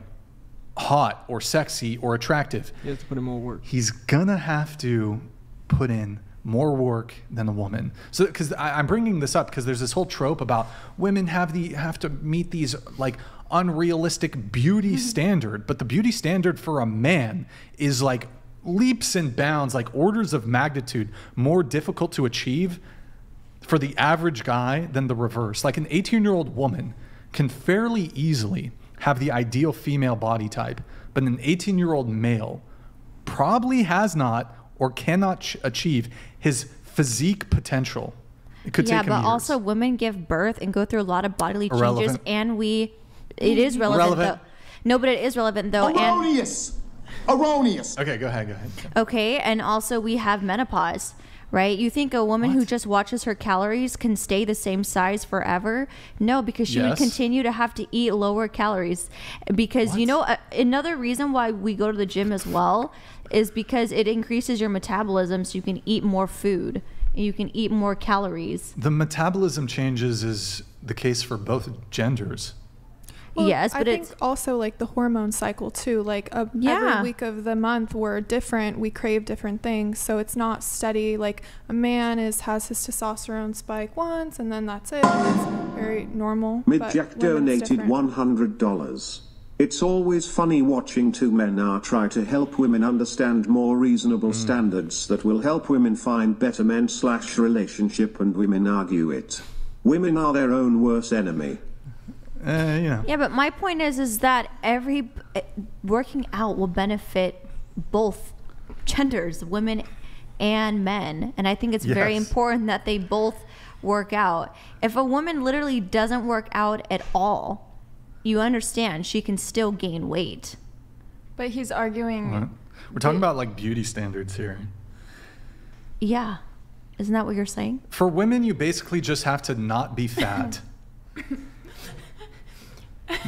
hot or sexy or attractive You have to put in more work. he's gonna have to put in more work than a woman. So, because I'm bringing this up because there's this whole trope about women have the have to meet these like unrealistic beauty mm-hmm. standard, but the beauty standard for a man is like leaps and bounds, like orders of magnitude more difficult to achieve for the average guy than the reverse. Like an 18 year old woman can fairly easily have the ideal female body type, but an 18 year old male probably has not or cannot ch- achieve his physique potential. It could yeah, take him but years. also women give birth and go through a lot of bodily changes, and we it is relevant, Relevant. though. No, but it is relevant though, and Erroneous. Erroneous. Okay, go ahead, go ahead. Okay, and also we have menopause, right? You think a woman who just watches her calories can stay the same size forever? No, because she would continue to have to eat lower calories. Because you know, a, another reason why we go to the gym as well is because it increases your metabolism so you can eat more food and you can eat more calories. The metabolism changes is the case for both genders. Well, yes, I but think it's also like the hormone cycle too. Like uh, Yeah. every week of the month, we're different. We crave different things, so it's not steady. Like a man is has his testosterone spike once, and then that's it. It's very normal. but Midjack donated $100. It's always funny watching two men now try to help women understand more reasonable standards that will help women find better men slash relationship and women argue it. Women are their own worst enemy. Uh, you know. Yeah, but my point is, is that every eh, working out will benefit both genders, women and men, and I think it's very important that they both work out. If a woman literally doesn't work out at all, you understand she can still gain weight. But he's arguing. What? We're talking about like beauty standards here. Yeah, isn't that what you're saying? For women, you basically just have to not be fat.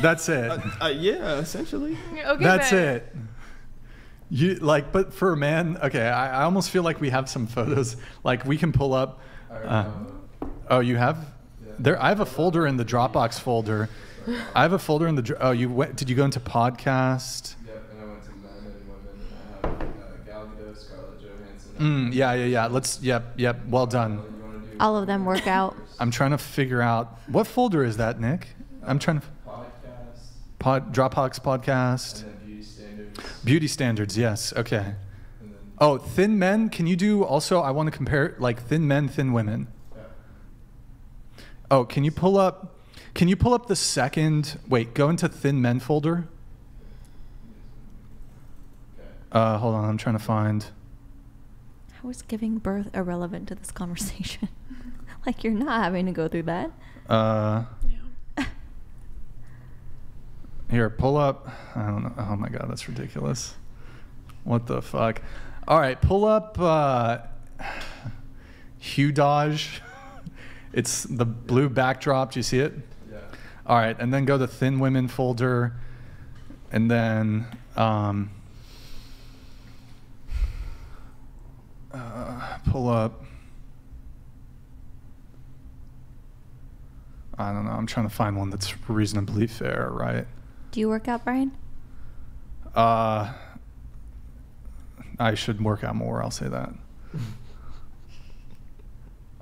That's it. Uh, yeah, essentially. Okay, That's but- it. You like, but for a man, okay. I, I almost feel like we have some photos. Like we can pull up. Uh, oh, you have? There, I have a folder in the Dropbox folder. I have a folder in the. Dro- Oh, you went? Did you go into podcast? Yep, and I went to men and women, I have uh, Gal Gadot, Scarlett Johansson. Mm, yeah, yeah, yeah. Let's. Yep, yep. Well done. All of them work out. I'm trying to figure out what folder is that, Nick? I'm trying to. Podcast. Pod, Dropbox podcast. And then beauty standards. Beauty standards, yes. Okay. Oh, thin men. Can you do also? I want to compare like thin men, thin women. Oh, can you pull up? Can you pull up the second? Wait, go into thin men folder. Uh, hold on, I'm trying to find. How is giving birth irrelevant to this conversation? like you're not having to go through that. Uh, here, pull up. I don't know. Oh my god, that's ridiculous. What the fuck? All right, pull up uh, Hugh Dodge. It's the blue backdrop. Do you see it? Yeah. All right, and then go to Thin Women folder, and then um, uh, pull up. I don't know. I'm trying to find one that's reasonably fair, right? Do you work out, Brian? Uh, I should work out more. I'll say that.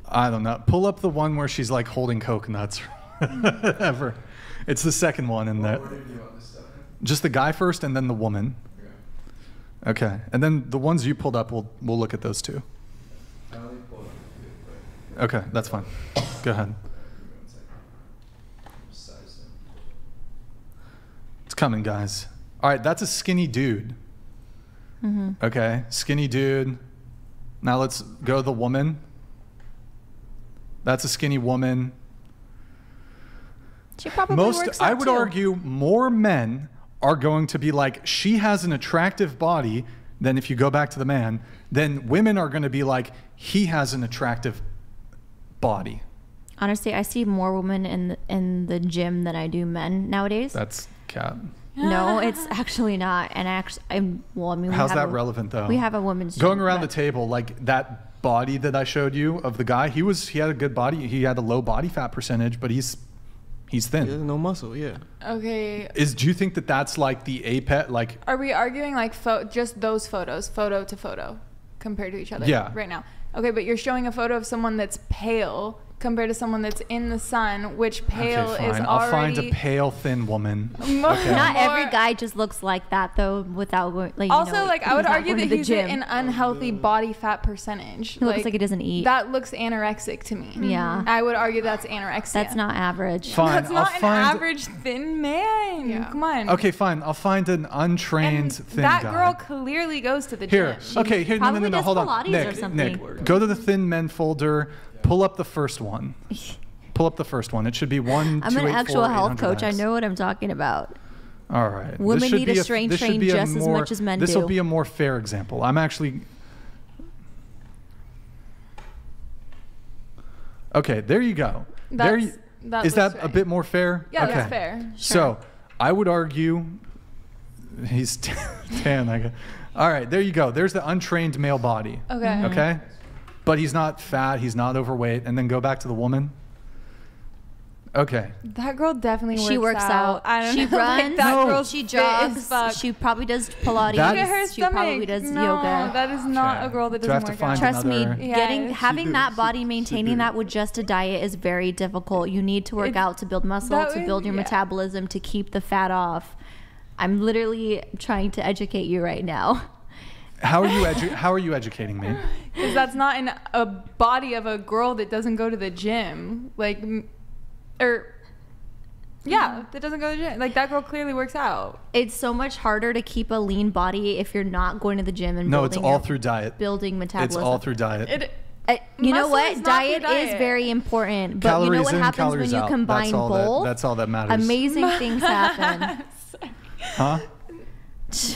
I don't know. Pull up the one where she's like holding coconuts. Ever. It's the second one in there. Just the guy first, and then the woman. Okay, and then the ones you pulled up, we'll we'll look at those two. I only pulled up a few, but Okay, that's fine. Go ahead. size them. It's coming, guys. All right, that's a skinny dude. hmm Okay, skinny dude. Now let's go to the woman. That's a skinny woman. She probably Most, works I would too. argue, more men are going to be like, she has an attractive body. Then if you go back to the man, then women are going to be like, he has an attractive body. Honestly, I see more women in the, in the gym than I do men nowadays. That's cat. no, it's actually not. And actually, I'm well. I mean, we How's have that a- relevant though? We have a women's going gym, around but- the table like that body that I showed you of the guy. He was he had a good body. He had a low body fat percentage, but he's he's thin. There's no muscle. Yeah. Okay. Is do you think that that's like the apex? Like Are we arguing like pho- just those photos, photo to photo, compared to each other? Yeah. Right now. Okay, but you're showing a photo of someone that's pale compared to someone that's in the sun, which pale okay, is fine. I'll find a pale thin woman. Okay. Not every guy just looks like that though. Without going, like you also, know, like I would argue that the he's gym. an unhealthy body fat percentage. He looks like he doesn't eat. That looks anorexic to me. Yeah. I would argue that's anorexia. That's not average. Fine, That's I'll not an find- average thin man. Come on. Okay, fine. I'll find an untrained thin that guy. girl clearly goes to the Here, gym. okay, here, no, no, no, no, hold on. Pilates or Nick, something. Nick, go to the thin men folder, pull up the first one. Pull up the first one. It should be one. I'm an actual health coach. I know what I'm talking about. All right. Women should need be a strength this should train be a just as much as men do. This will be a more fair example. I'm actually. Okay, there you go. there you, that is that looks a bit more fair? Yeah, okay. that's fair. So, I would argue he's tan. I guess. All right, there you go. There's the untrained male body. Okay. Okay. Mm-hmm. But he's not fat. He's not overweight. And then go back to the woman. Okay. That girl definitely works She works out. I don't she know. like, runs. that No. girl's She jogs. She probably does Pilates. That- Look at her she probably stomach. does no, yoga. that is not a girl that Do doesn't to work out. find Trust me, another- getting having that body, maintaining that with just a diet is very difficult. You need to work It- out to build muscle, that to build your yeah. metabolism, to keep the fat off. I'm literally trying to educate you right now. How are you edu- How are you educating me? Because that's not in a body of a girl that doesn't go to the gym. Like, or, yeah, that doesn't go to the gym. Like, that girl clearly works out. It's so much harder to keep a lean body if you're not going to the gym and No, building it's all your- through diet. building metabolism. It's all through diet. It, Uh, you know Muscle what? is not Diet, is very important, but calories you know what in, happens when you out. combine that's all both? That, that's all that matters. Amazing things happen. Huh?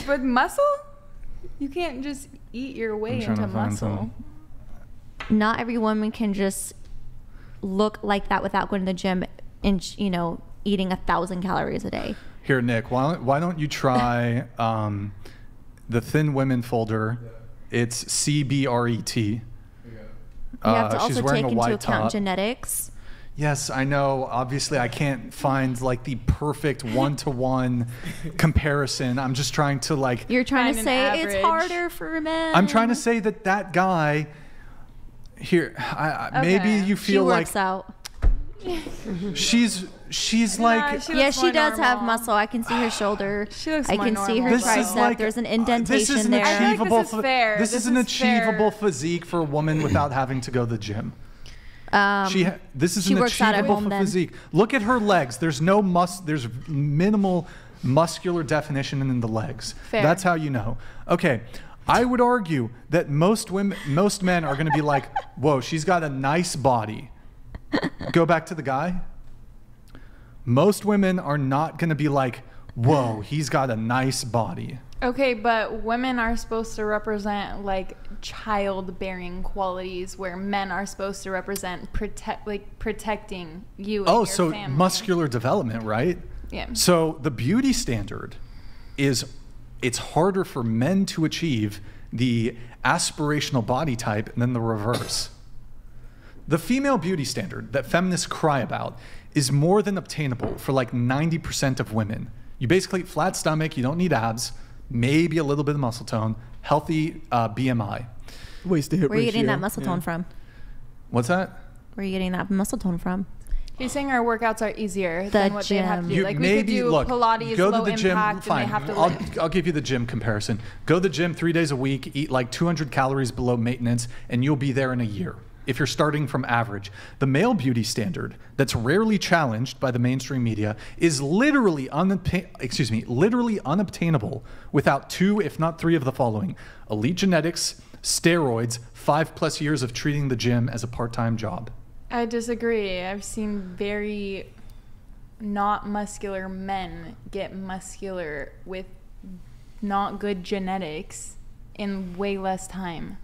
but muscle? You can't just eat your way into muscle. some. Not every woman can just look like that without going to the gym and you know eating a thousand calories a day. Here, Nick. Why don't, why don't you try um, the Thin Women folder? It's CBRET. You have to Uh, she's also wearing take a into white account top. genetics. Yes, I know. Obviously, I can't find like the perfect one-to-one comparison. I'm just trying to like. You're trying to say average. it's harder for men. I'm trying to say that that guy. Here, I, I, maybe Okay. you She feel like works out. she's she's Nah, like. she Yeah, she more does have muscle. I can see her shoulder. She looks I more can see her normal, This is tricep. like- There's an uh, indentation this is an there. I feel like this is fair. This, This is an is achievable fair. physique for a woman without having to go to the gym. Um, She ha- this is she an works out at achievable home ph- then. physique. Look at her legs. There's no mus. There's minimal muscular definition in the legs. Fair. That's how you know. Okay. I would argue that most women, most men are going to be like, "Whoa, she's got a nice body." Go back to the guy. Most women are not going to be like, "Whoa, he's got a nice body." Okay, but women are supposed to represent like childbearing qualities, where men are supposed to represent protect, like protecting you. And Oh, so family. muscular development, right? Yeah. So the beauty standard is it's harder for men to achieve the aspirational body type than the reverse. The female beauty standard that feminists cry about is more than obtainable for like 90% of women. You basically flat stomach, you don't need abs, maybe a little bit of muscle tone, healthy uh, BMI. Waist to hip Where are you getting ratio. that muscle Yeah. tone from? What's that? Where are you getting that muscle tone from? He's saying our workouts are easier The than what they have to do. You like we could do look, Pilates, go low to the gym. impact, Fine, and they have to I'll, lift. I'll give you the gym comparison. Go to the gym three days a week, eat like 200 calories below maintenance, and you'll be there in a year. If you're starting from average. The male beauty standard that's rarely challenged by the mainstream media is literally unobta- excuse me, literally unobtainable without two, if not three of the following: elite genetics, steroids, 5 plus years of treating the gym as a part-time job. I disagree. I've seen very not muscular men get muscular with not good genetics in way less time.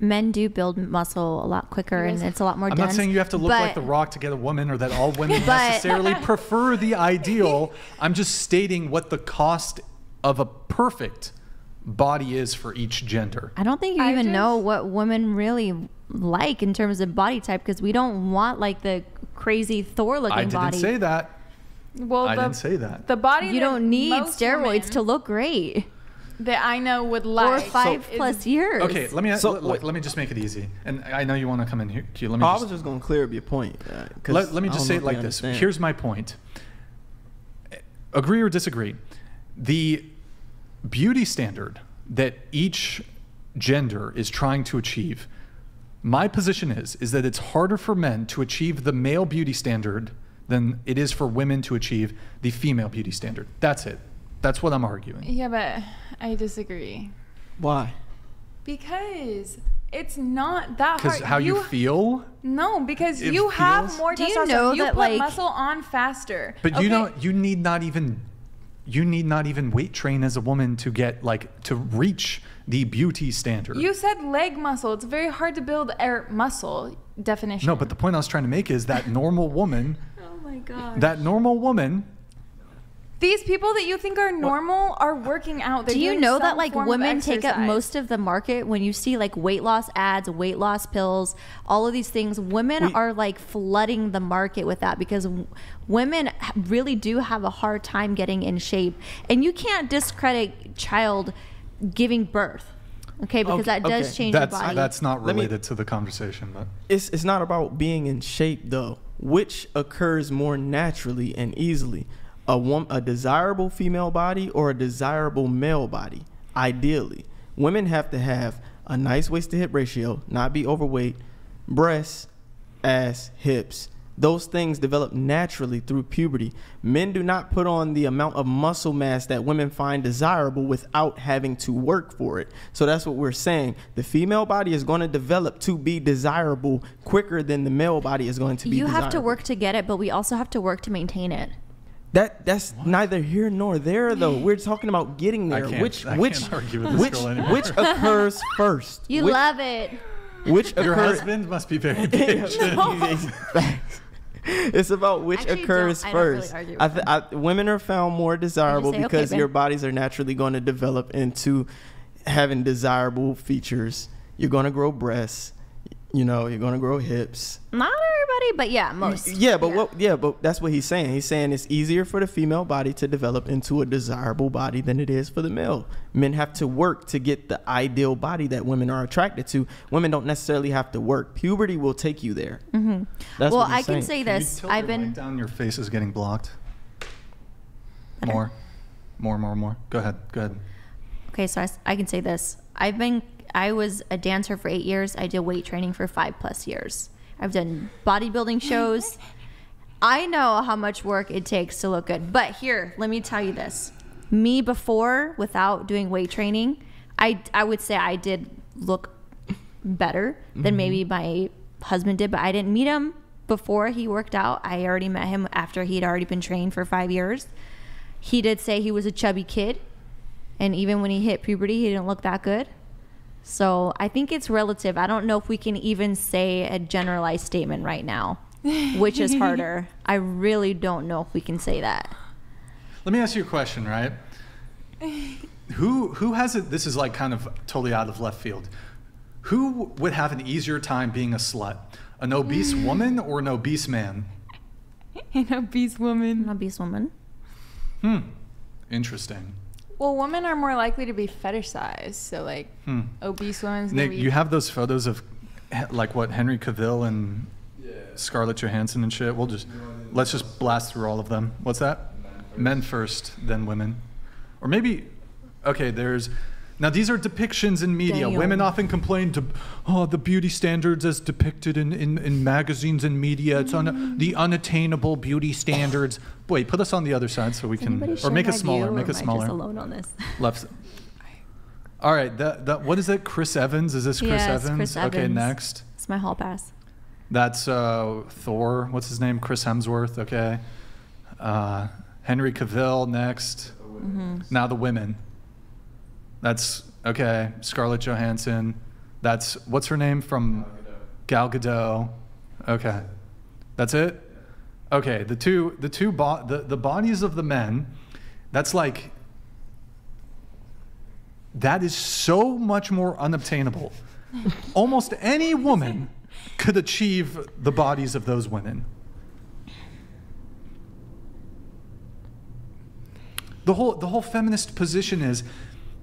Men do build muscle a lot quicker, and it's a lot more I'm dense. not saying you have to look like The Rock to get a woman or that all women But- necessarily prefer the ideal. I'm just stating what the cost of a perfect body is for each gender. I don't think you even know what women really like in terms of body type because we don't want like the crazy Thor looking body. I didn't body. say that. Well, I the, didn't say that. The body You don't need steroids women to look great. That I know would like five is- plus years. Okay, let me So, let, let- let me just make it easy. And I know you want to come in here. Q, Let me Oh, I just, was just gonna clear up your point. uh, 'cause let, let me just say it like this. Here's my point. Agree or disagree? The beauty standard that each gender is trying to achieve. My position is is that it's harder for men to achieve the male beauty standard than it is for women to achieve the female beauty standard. That's it. That's what I'm arguing. Yeah, but I disagree Why? because it's not that hard. Because how you, feel, No, because It you have more Do you testosterone. know you that, put like- muscle on faster. but you Okay? don't. You need not even. You need not even weight train as a woman to get like to reach the beauty standard. You said leg muscle. It's very hard to build air muscle definition. no, but the point I was trying to make is that normal woman, oh my god. that normal woman, These people that you think are normal are working out. They're Do you know that like women take up most of the market when you see like weight loss ads, weight loss pills, all of these things? Women We- are like flooding the market with that because w- women really do have a hard time getting in shape, and you can't discredit child giving birth. Okay, because Okay, that does okay. change that's your body. that's not Let me- related to the conversation. But It's it's not about being in shape though, which occurs more naturally and easily. A wom- a desirable female body or a desirable male body, ideally. Women have to have a nice waist to hip ratio, not be overweight, breasts, ass, hips. Those things develop naturally through puberty. Men do not put on the amount of muscle mass that women find desirable without having to work for it. So that's what we're saying. The female body is going to develop to be desirable quicker than the male body is going to be you have to work to get it, but we also have to work to maintain it. That that's neither here nor there though. We're talking about getting I there. can't- which I which can't argue with this which girl anymore. which occurs first? You which, love it. which your occurs husband must be very patient. it's about which Actually, occurs don't- I don't really first. argue I th- I, women are found more desirable say, because babe." your bodies are naturally going to develop into having desirable features. You're going to grow breasts. You know, you're going to grow hips. Not everybody, but yeah, most. Yeah, but what? Yeah, but that's what he's saying. He's saying it's easier for the female body to develop into a desirable body than it is for the male. Men have to work to get the ideal body that women are attracted to. Women don't necessarily have to work. Puberty will take you there. hmm That's well, what he's I can saying. say Can you this. tilt I've been mic down. Your face is getting blocked. More, more, more, more. Go ahead. Go ahead. Okay, so I can say this. I've been, I was a dancer for eight years. I did weight training for five plus years. I've done bodybuilding shows. I know how much work it takes to look good. But here, let me tell you this. Me before, without doing weight training, I, I would say I did look better than Mhm. maybe my husband did, but I didn't meet him before he worked out. I already met him after he'd already been trained for five years. He did say he was a chubby kid. And even when he hit puberty, he didn't look that good. So I think it's relative. I don't know if we can even say a generalized statement right now, which is harder. I really don't know if we can say that. Let me ask you a question, right? Who who has it? This is like kind of totally out of left field. Who would have an easier time being a slut? An obese woman or an obese man? An obese woman. An obese woman. Hmm. Interesting. Well, women are more likely to be fetishized. So, like, Hmm. obese women's Nick, be. you have those photos of like what Henry Cavill and Scarlett Johansson and shit. We'll just let's just blast through all of them. What's that? Men first, then women, or maybe okay. There's Now, these are depictions in media. Damn. Women often complain to, oh, the beauty standards as depicted in, in, in magazines and media. It's on the unattainable beauty standards. Boy, put us on the other side so we can, or make us smaller. Make us it am I smaller. just alone on this? Left. All right. That, that what is it? Chris Evans? Is this Chris Yeah, Evans? Chris Okay, next. It's my hall pass. That's uh, Thor. What's his name? Chris Hemsworth. Okay. Uh, Henry Cavill next. Mhm. Now the women. That's okay. Scarlett Johansson. That's what's her name from Gal Gadot. Okay. That's it. Okay. The two the two bo- the, the bodies of the men. That's like that is so much more unobtainable. Almost any woman could achieve the bodies of those women. The whole the whole feminist position is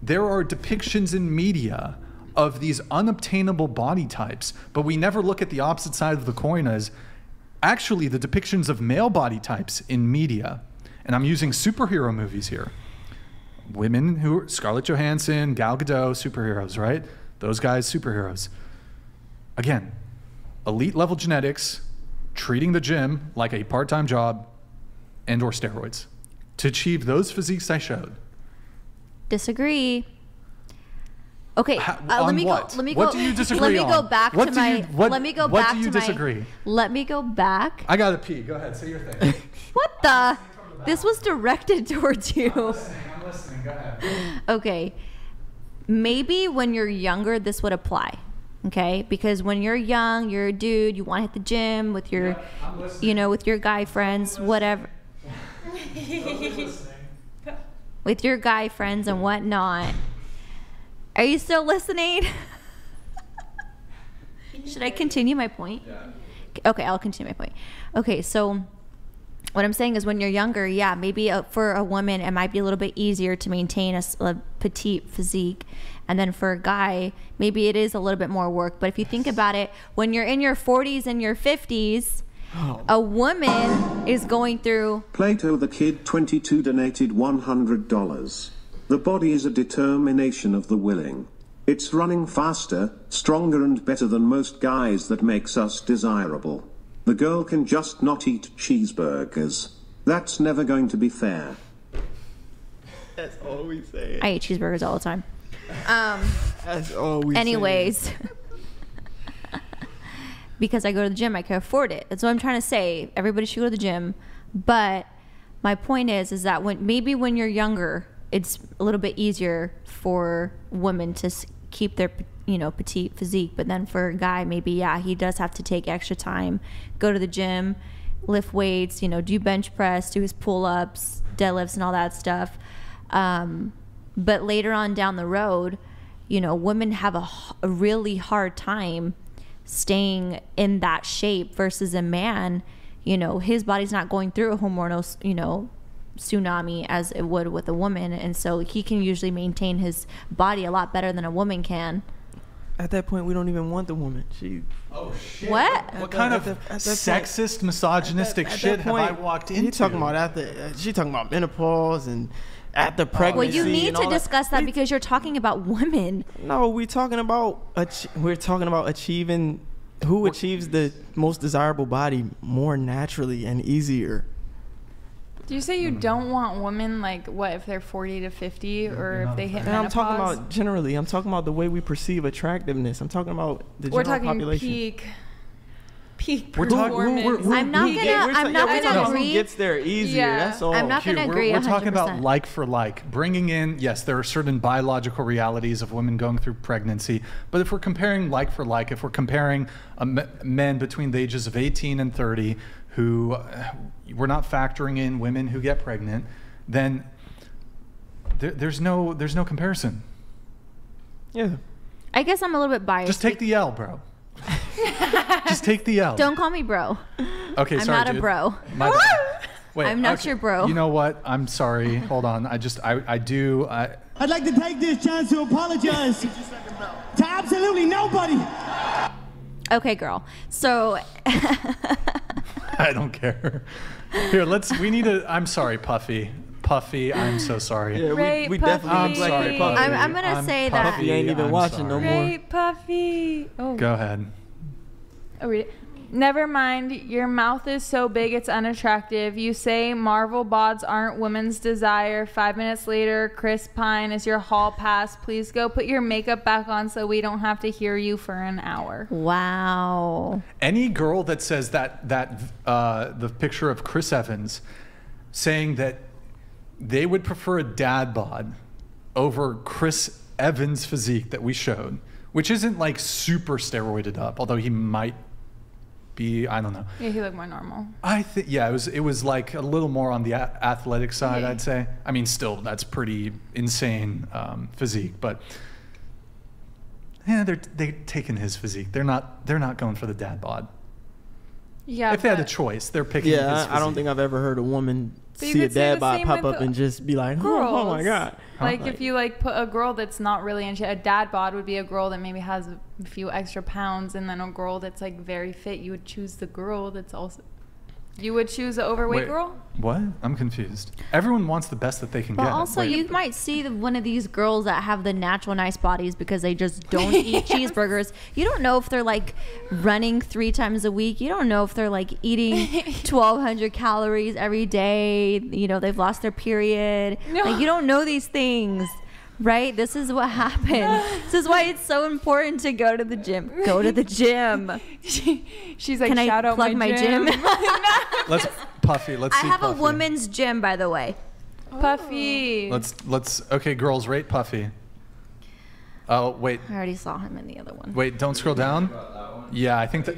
there are depictions in media of these unobtainable body types, but we never look at the opposite side of the coin as actually the depictions of male body types in media. And I'm using superhero movies here women who are Scarlett Johansson, Gal Gadot, superheroes, right? Those guys, superheroes. Again, elite level genetics, treating the gym like a part-time job, and or steroids to achieve those physiques I showed. Disagree. Okay, uh, let me what? go. Let me What go. do you disagree Let me go back What to my. you- what- let me go what back do you to my- disagree? Let me go back. I gotta pee. Go ahead, say your thing. What the? This was directed towards you. I'm listening. Go ahead. Okay. Maybe when you're younger, this would apply. Okay. Because when you're young, you're a dude, you want to hit the gym with your, you know, with your guy friends, whatever, with your guy friends and whatnot. Are you still listening? Should I continue my point? Okay, I'll continue my point. Okay, so what I'm saying is when you're younger, yeah, maybe uh for a woman, it might be a little bit easier to maintain a petite physique. And then for a guy, maybe it is a little bit more work. But if you think about it, when you're in your 40s and your 50s, a woman is going through Plato the Kid 22 donated $100. The body is a determination of the willing. It's running faster, stronger, and better than most guys that makes us desirable. The girl can just not eat cheeseburgers. That's never going to be fair. That's all we say. I eat cheeseburgers all the time. Um, That's all we say. anyways, because I go to the gym, I can afford it. That's what I'm trying to say. Everybody should go to the gym, but my point is, is that when maybe when you're younger, it's a little bit easier for women to keep their you know petite physique, but then for a guy, maybe yeah, he does have to take extra time, go to the gym, lift weights, you know, do bench press, do his pull ups, deadlifts, and all that stuff. Um, but later on down the road, you know, women have a really hard time staying in that shape versus a man. You know, his body's not going through a hormonal, you know, tsunami as it would with a woman, and so he can usually maintain his body a lot better than a woman can. At that point, we don't even want the woman. She. Oh shit. What? What kind of sexist, misogynistic shit have I walked into? You talking about after? Uh, she talking about menopause and after pregnancy. Well, you need to all that. discuss that because you're talking about women. No, we're talking about ach- we're talking about achieving who achieves the most desirable body more naturally and easier. Do you say you mm-hmm. don't want women like what if they're 40 to 50 or if they hit And I'm talking about generally. I'm talking about the way we perceive attractiveness. I'm talking about the We're general talking population. peak peak We're talking- performance. we're- we're- I'm not gonna- get- I'm not yeah, gonna agree. Who gets there easier? Yeah. That's all. I'm not Q, gonna we're, We're talking about like for like, bringing in, yes, there are certain biological realities of women going through pregnancy, but if we're comparing like for like, if we're comparing uh, men between the ages of 18 and 30 who uh, we're not factoring in women who get pregnant, then there, there's no there's no comparison. Yeah. I guess I'm a little bit biased. Just take the L, bro. Just take the L. Don't call me bro. Okay, I'm sorry, not a bro. My bad. Wait, I'm not okay. your bro. You know what? I'm sorry. Hold on. I just I I do I I'd like to take this chance to apologize to absolutely nobody. Okay, girl. So I don't care. Here, let's. We need a. I'm sorry, Puffy. Puffy. I'm so sorry. Yeah, we, Rape we definitely Puffy. neglected Puffy. I'm- I'm gonna say that- Puffy ain't even I'm watching no more. Great Puffy. Oh. Go ahead. Oh, read it. Never mind, your mouth is so big it's unattractive. You say Marvel bods aren't women's desire. Five minutes later, Chris Pine is your hall pass. Please go put your makeup back on so we don't have to hear you for an hour. Wow. Any girl that says that that uh, the picture of Chris Evans saying that they would prefer a dad bod over Chris Evans' physique that we showed, which isn't like super steroided up, although he might be. I don't know. Yeah, he looked more normal. I think yeah, it was it was like a little more on the a- athletic side, Yeah. I'd say. I mean, still that's pretty insane um, physique, but yeah, they're they're taking his physique. They're not they're not going for the dad bod. Yeah. if they had a choice, they're picking. his Yeah, I, I don't think I've ever heard a woman But you see a dad bod pop up and just be like, oh, oh my god. Like Like- if you like put a girl that's not really into a dad bod would be a girl that maybe has a few extra pounds, and then a girl that's like very fit. You would choose the girl that's also. You would choose an overweight Wait, girl. What? I'm confused. Everyone wants the best that they can But get. also, Wait, you might see the, one of these girls that have the natural nice bodies because they just don't eat cheeseburgers. You don't know if they're like running three times a week. You don't know if they're like eating 1,200 calories every day. You know, they've lost their period. No. Like, you don't know these things. Right? This is what happens. this is why it's so important to go to the gym. Go to the gym. She's like, Can I out plug my, my gym? let's Puffy. Let's I see. have a woman's gym, by the way. Oh. Puffy. Let's let's okay, girls, rate Puffy. Oh wait, I already saw him in the other one. wait, don't scroll down. Yeah, I think that.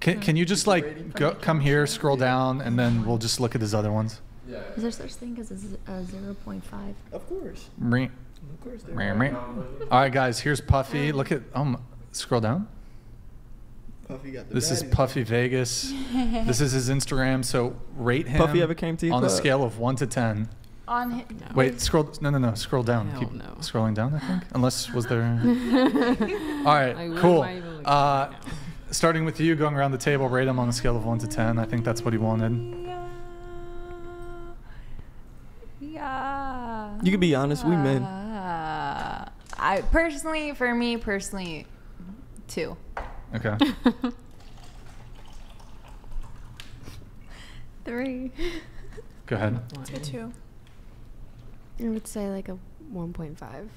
Can, can you just like go come here, scroll down, and then we'll just look at his other ones. Is there such thing as a, z- a 0.5? Of course. Meh. Of course. they Meh, are. meh. All right, guys, here's Puffy. Look at um, scroll down. Puffy got the This is baddies. Puffy Vegas. this is his Instagram. So rate him. Puffy ever came to you on a club? scale of one to ten. On hi- Wait, scroll. No, no, no. Scroll down. Hell Keep no. scrolling down. I think. Unless was there. All right. Like, what cool. am I even looking Uh, starting with you, going around the table, rate him on a scale of one to ten. I think that's what he wanted. Yeah. You can be honest, we men. Uh, I personally, for me personally, two. Okay. Three. Go ahead. Two, two. I would say like a 1.5.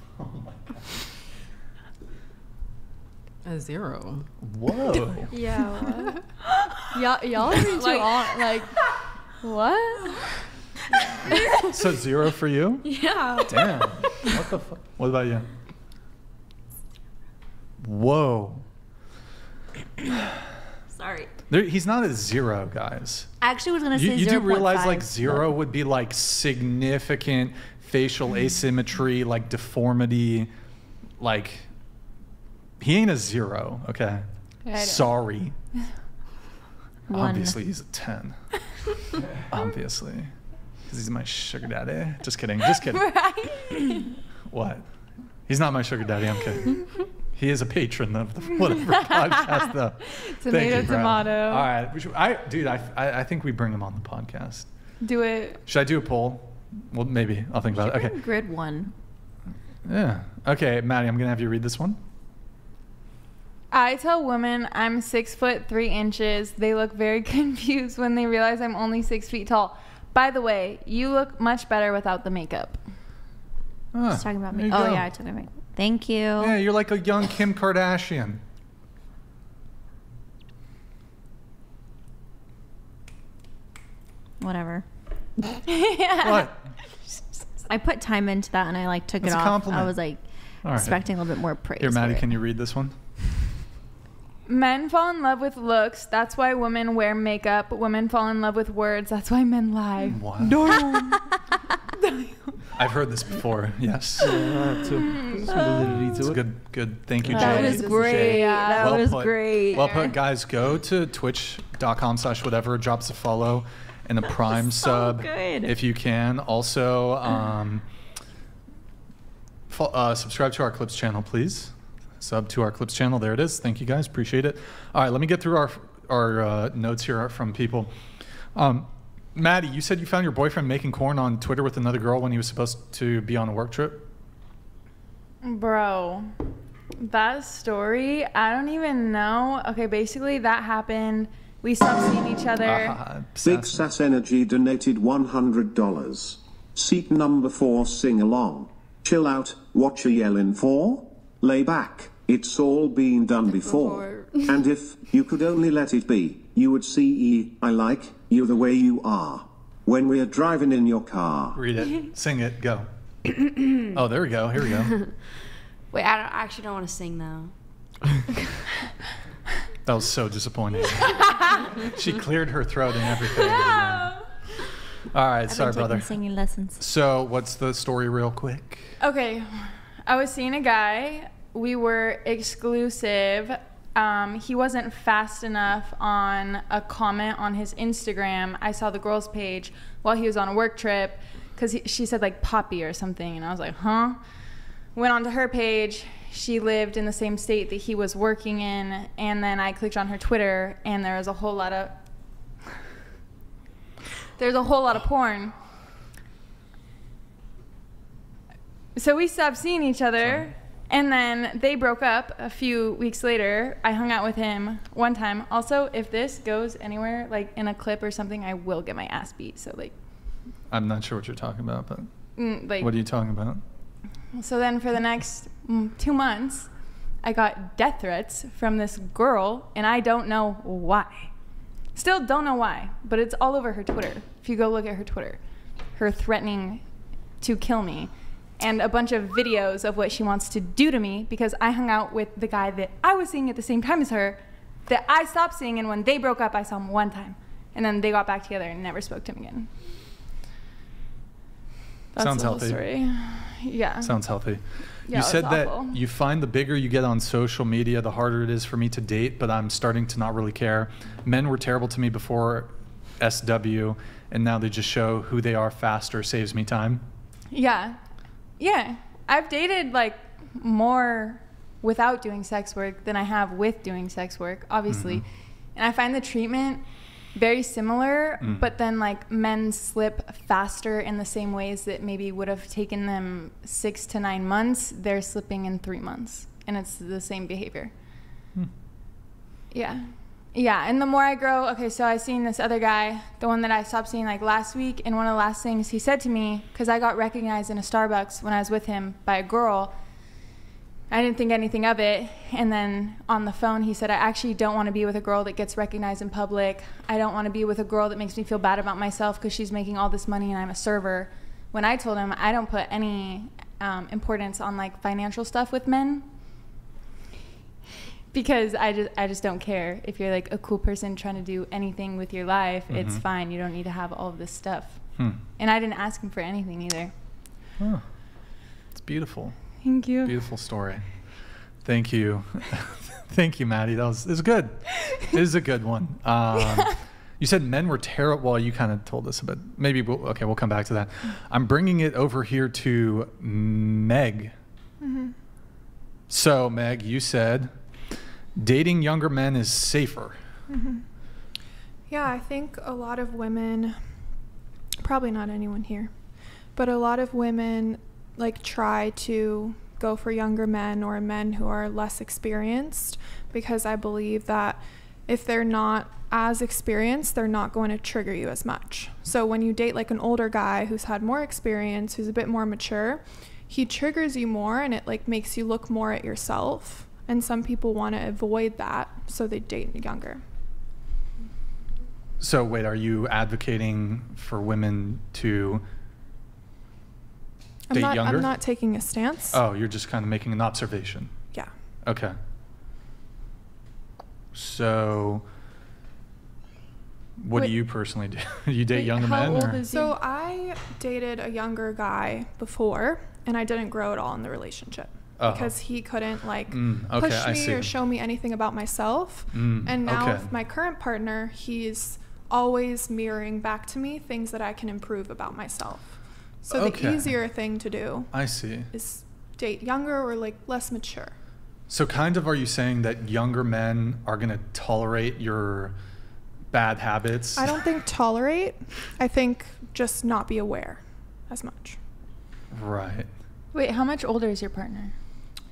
A zero. Whoa. Yeah. What? y'all, y'all are too Like- on. Like, what? So zero for you? Yeah. Damn. What the fuck? What about you? Whoa. Sorry. There, he's not a zero, guys. I actually was gonna You, say you do realize 0.5, like zero would be like significant facial mm-hmm. asymmetry, like deformity, like he ain't a zero, okay? Sorry. One. Obviously he's a ten. Obviously. Because he's my sugar daddy. Just kidding. Just kidding. Right? What? He's not my sugar daddy. I'm kidding. He is a patron of the whatever podcast, though. Tomato, you, tomato. All right, should, I, dude, I, I, I think we bring him on the podcast. Do it. Should I do a poll? Well, maybe I'll think about it. Okay. Grid one. Yeah. Okay, Maddie, I'm gonna have you read this one. I tell women I'm six foot three inches. They look very confused when they realize I'm only six feet tall. By the way, you look much better without the makeup. Ah, He's talking about me. Oh go. yeah, I took it right. Thank you. Yeah, you're like a young Kim Kardashian. Whatever. What? I put time into that and I like took That's it a off. compliment. I was like All right. expecting a little bit more praise. Here, Maddie, can you read this one? Men fall in love with looks. That's why women wear makeup. Women fall in love with words. That's why men lie. What? No. I've heard this before. Yes. Yeah, I have to. Some It's it. good. Good. Thank you, That Jay. was great. That Well was put. great. Well put, guys. Go to twitch.com slash whatever, drops a follow and a prime sub good. if you can. Also, um, fo- uh, subscribe to our Clips channel, please. Sub to our Clips channel. There it is. Thank you, guys. Appreciate it. All right, let me get through our our uh, notes here from people. Um, Maddie, you said you found your boyfriend making corn on Twitter with another girl when he was supposed to be on a work trip. Bro, that story, I don't even know. Okay, basically, that happened. We stopped seeing each other. Uh-huh. Big Sass Energy donated $100. Seat number 4 sing along. Chill out, what you yelling for? Lay back, it's all been done before. and if you could only let it be, you would see E, I like you the way you are. When we're driving in your car. Read it. Sing it. Go. oh, there we go. Here we go. Wait, I, don't, I actually don't want to sing though. That was so disappointing. she cleared her throat and everything. All right, I've sorry, been taking brother. singing lessons. So, what's the story, real quick? Okay, I was seeing a guy. We were exclusive. Um, he wasn't fast enough on a comment on his Instagram. I saw the girl's page while he was on a work trip because she said like Poppy or something, and I was like, huh? Went onto her page. She lived in the same state that he was working in, and then I clicked on her Twitter, and there was a whole lot of there's a whole lot of porn. So we stopped seeing each other, and then they broke up a few weeks later. I hung out with him one time. Also, if this goes anywhere, like in a clip or something, I will get my ass beat. So like, I'm not sure what you're talking about, but Mm, like- what are you talking about? so then for the next mm, two months, I got death threats from this girl, and I don't know why. Still don't know why, but it's all over her Twitter. If you go look at her Twitter, her threatening to kill me, and a bunch of videos of what she wants to do to me because I hung out with the guy that I was seeing at the same time as her, that I stopped seeing, and when they broke up, I saw him one time, and then they got back together and never spoke to him again. That's Sounds the whole healthy. story. Yeah. Sounds healthy. Yeah, you said that you find the bigger you get on social media, the harder it is for me to date, but I'm starting to not really care. Men were terrible to me before SW, and now they just show who they are faster, saves me time. Yeah. Yeah. I've dated like more without doing sex work than I have with doing sex work, obviously. And I find the treatment very similar, Mm. but then like men slip faster in the same ways that maybe would have taken them six to nine months. They're slipping in three months, and it's the same behavior. Yeah. Yeah, and the more I grow, okay, so I seen this other guy, the one that I stopped seeing like last week, and one of the last things he said to me, because I got recognized in a Starbucks when I was with him by a girl, I didn't think anything of it. And then on the phone, he said, I actually don't want to be with a girl that gets recognized in public. I don't want to be with a girl that makes me feel bad about myself because she's making all this money and I'm a server. When I told him I don't put any um, importance on like financial stuff with men, because I just I just don't care if you're like a cool person trying to do anything with your life. It's Mhm. fine. You don't need to have all of this stuff. Hmm. And I didn't ask him for anything either. Oh, it's beautiful. Thank you. Beautiful story. Thank you. Thank you, Maddie. That was, it was good. It is a good one. Um, you said men were terrible. Well, you kind of told us, but maybe we'll, okay, we'll come back to that. I'm bringing it over here to Meg. Mhm. So, Meg, you said dating younger men is safer. Mhm. Yeah, I think a lot of women, probably not anyone here, but a lot of women like try to go for younger men or men who are less experienced because I believe that if they're not as experienced, they're not going to trigger you as much. So when you date like an older guy who's had more experience, who's a bit more mature, he triggers you more and it like makes you look more at yourself. And some people want to avoid that, so they date younger. So, wait, are you advocating for women to I'm date not younger? I'm not taking a stance. Oh, you're just kind of making an observation. Yeah. Okay. So, what Wait. do you personally do? you date Wait, younger how men? old or? is? So I dated a younger guy before, and I didn't grow at all in the relationship Oh. because he couldn't like Mm, okay, push I me see. or show me anything about myself. Mm, and now okay. with my current partner, he's always mirroring back to me things that I can improve about myself. So Okay. the easier thing to do I see. is date younger or like less mature. So, kind of, are you saying that younger men are going to tolerate your bad habits. I don't think tolerate. I think just not be aware as much. Right. Wait, how much older is your partner?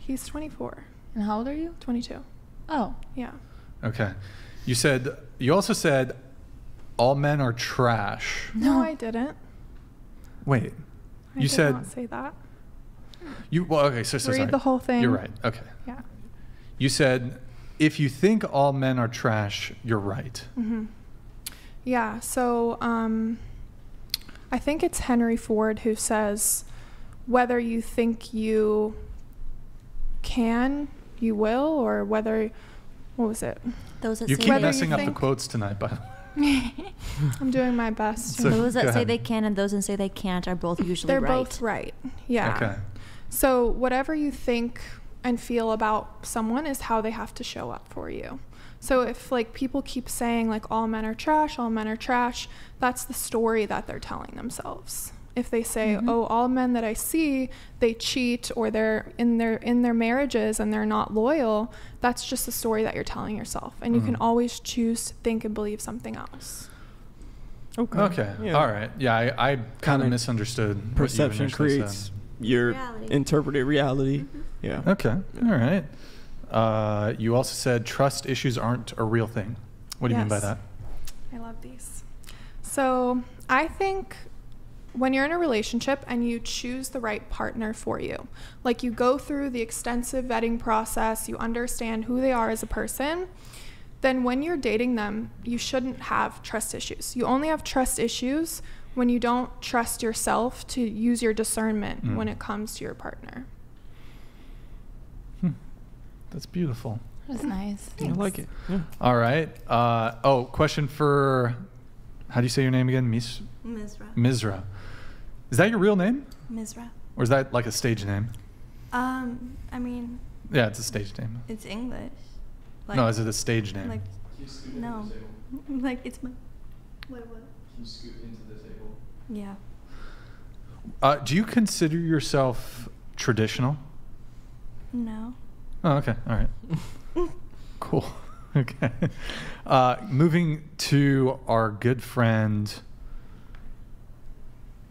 He's 24. And how old are you? 22. Oh. Yeah. Okay. You said you also said all men are trash. No, I didn't. Wait. I you did said not say that. you well okay, so, so Read sorry. the whole thing. You're right. Okay. Yeah. You said if you think all men are trash, you're right. hmm Yeah. So um, I think it's Henry Ford who says whether you think you can, you will, or whether what was it? Those that You say keep they- messing up the think- quotes tonight, by the way. I'm doing my best. So- those go that say ahead. they can and those that say they can't are both usually They're right. both right. Yeah. Okay. So whatever you think and feel about someone is how they have to show up for you. So if like people keep saying like all men are trash, all men are trash, that's the story that they're telling themselves. If they say, Mhm. "Oh, all men that I see, they cheat or they're in their in their marriages and they're not loyal," that's just a story that you're telling yourself. And you can Mhm. always choose to think and believe something else. Okay. Okay. Yeah. All right. Yeah, I, I kind Kinda of misunderstood. what you Perception creates said. your Reality. interpreted reality. Yeah. Okay. All right. Uh, you also said trust issues aren't a real thing. What do you mean by that? I love these. So I think when you're in a relationship and you choose the right partner for you, like you go through the extensive vetting process, you understand who they are as a person, then when you're dating them, you shouldn't have trust issues. You only have trust issues when you don't trust yourself to use your discernment Mm. when it comes to your partner. That's beautiful. That's nice. I like it. Yeah. All right. Uh, oh, question for how do you say your name again? Mis- Misra. Misra. Is that your real name? Misra. Or is that like a stage name? Um, I mean, Yeah, it's a stage name. it's English. no, is it a stage name? Like, no. Like, it's my. What, what? you scoot into the table? Yeah. Uh, do you consider yourself traditional? No. Oh, okay. All right. cool. Okay. Uh, moving to our good friend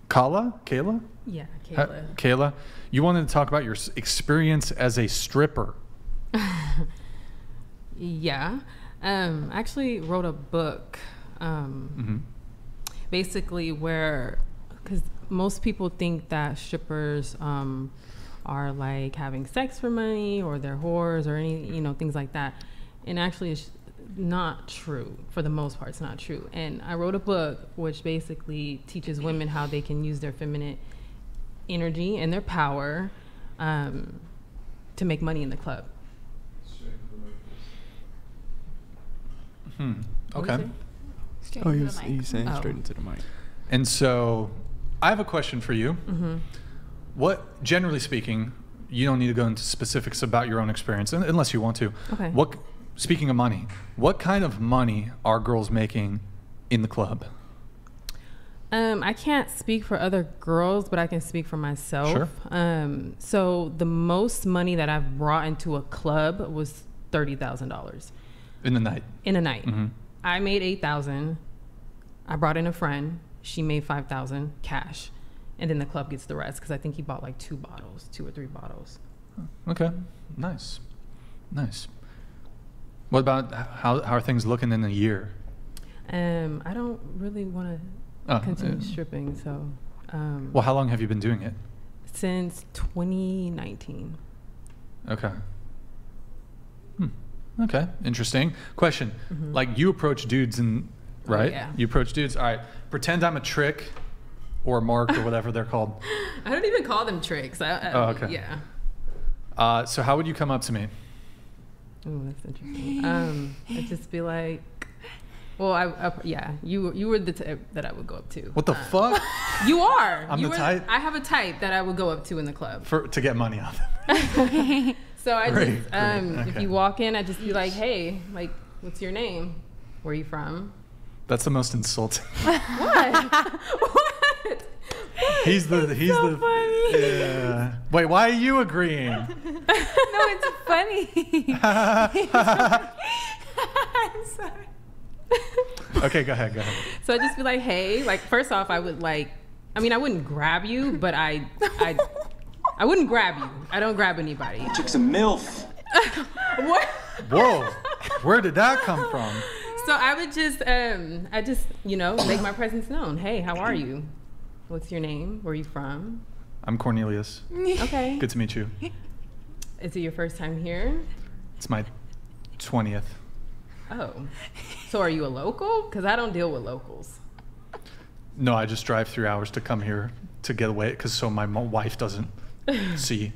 Kala? Kayla? Yeah, Kayla. Kayla, you wanted to talk about your experience as a stripper. Yeah. Um, I actually wrote a book, um, Mhm. basically where, because most people think that strippers um, are like having sex for money or they're whores or any, you know, things like that. And actually, it's not true. For the most part, it's not true. And I wrote a book which basically teaches women how they can use their feminine energy and their power um, to make money in the club. Hmm. What Okay. was it? Oh, he was, he's saying Oh. straight into the mic. And so I have a question for you. Mhm. What, generally speaking, you don't need to go into specifics about your own experience unless you want to. Okay. What, speaking of money, what kind of money are girls making in the club? Um, I can't speak for other girls, but I can speak for myself. Sure. Um, so the most money that I've brought into a club was thirty thousand dollars In the night. in a night. Mhm. I made eight thousand. I brought in a friend. She made five thousand cash, and then the club gets the rest because I think he bought like two bottles, two or three bottles. Okay. Nice. Nice. What about how, how are things looking in a year? Um, I don't really want to Oh, continue uh, stripping, so. Um, Well, how long have you been doing it? Since 2019. Okay. Hmm. Okay. Interesting. Question. Mhm. Like you approach dudes and Oh, right? yeah. You approach dudes. All right. Pretend I'm a trick or mark or whatever they're called. I don't even call them tricks. I, I, Oh, okay. Yeah. Uh, so how would you come up to me? Oh, that's interesting. Um, I'd just be like, well, I, I yeah, you you were the type that I would go up to. What the Uh, fuck? You are. I'm you the were- type? I have a type that I would go up to in the club. For to get money off. So I Great, just, um, if you walk in, I just be like, hey, like, what's your name? Where are you from? That's the most insulting. what? what? He's the he's so the funny. Yeah. Wait, why are you agreeing? no, it's funny. I'm sorry. Okay, go ahead, go ahead. So I just be like, hey, like first off, I would like, I mean, I wouldn't grab you, but I, I, I wouldn't grab you. I don't grab anybody. Chick's a MILF. what? Whoa, where did that come from? So I would just, um, I just, you know, make my presence known. Hey, how are you? What's your name? Where are you from? I'm Cornelius. Okay. Good to meet you. Is it your first time here? It's my 20th. Oh. So are you a local? Because I don't deal with locals. No, I just drive three hours to come here to get away because so my wife doesn't see.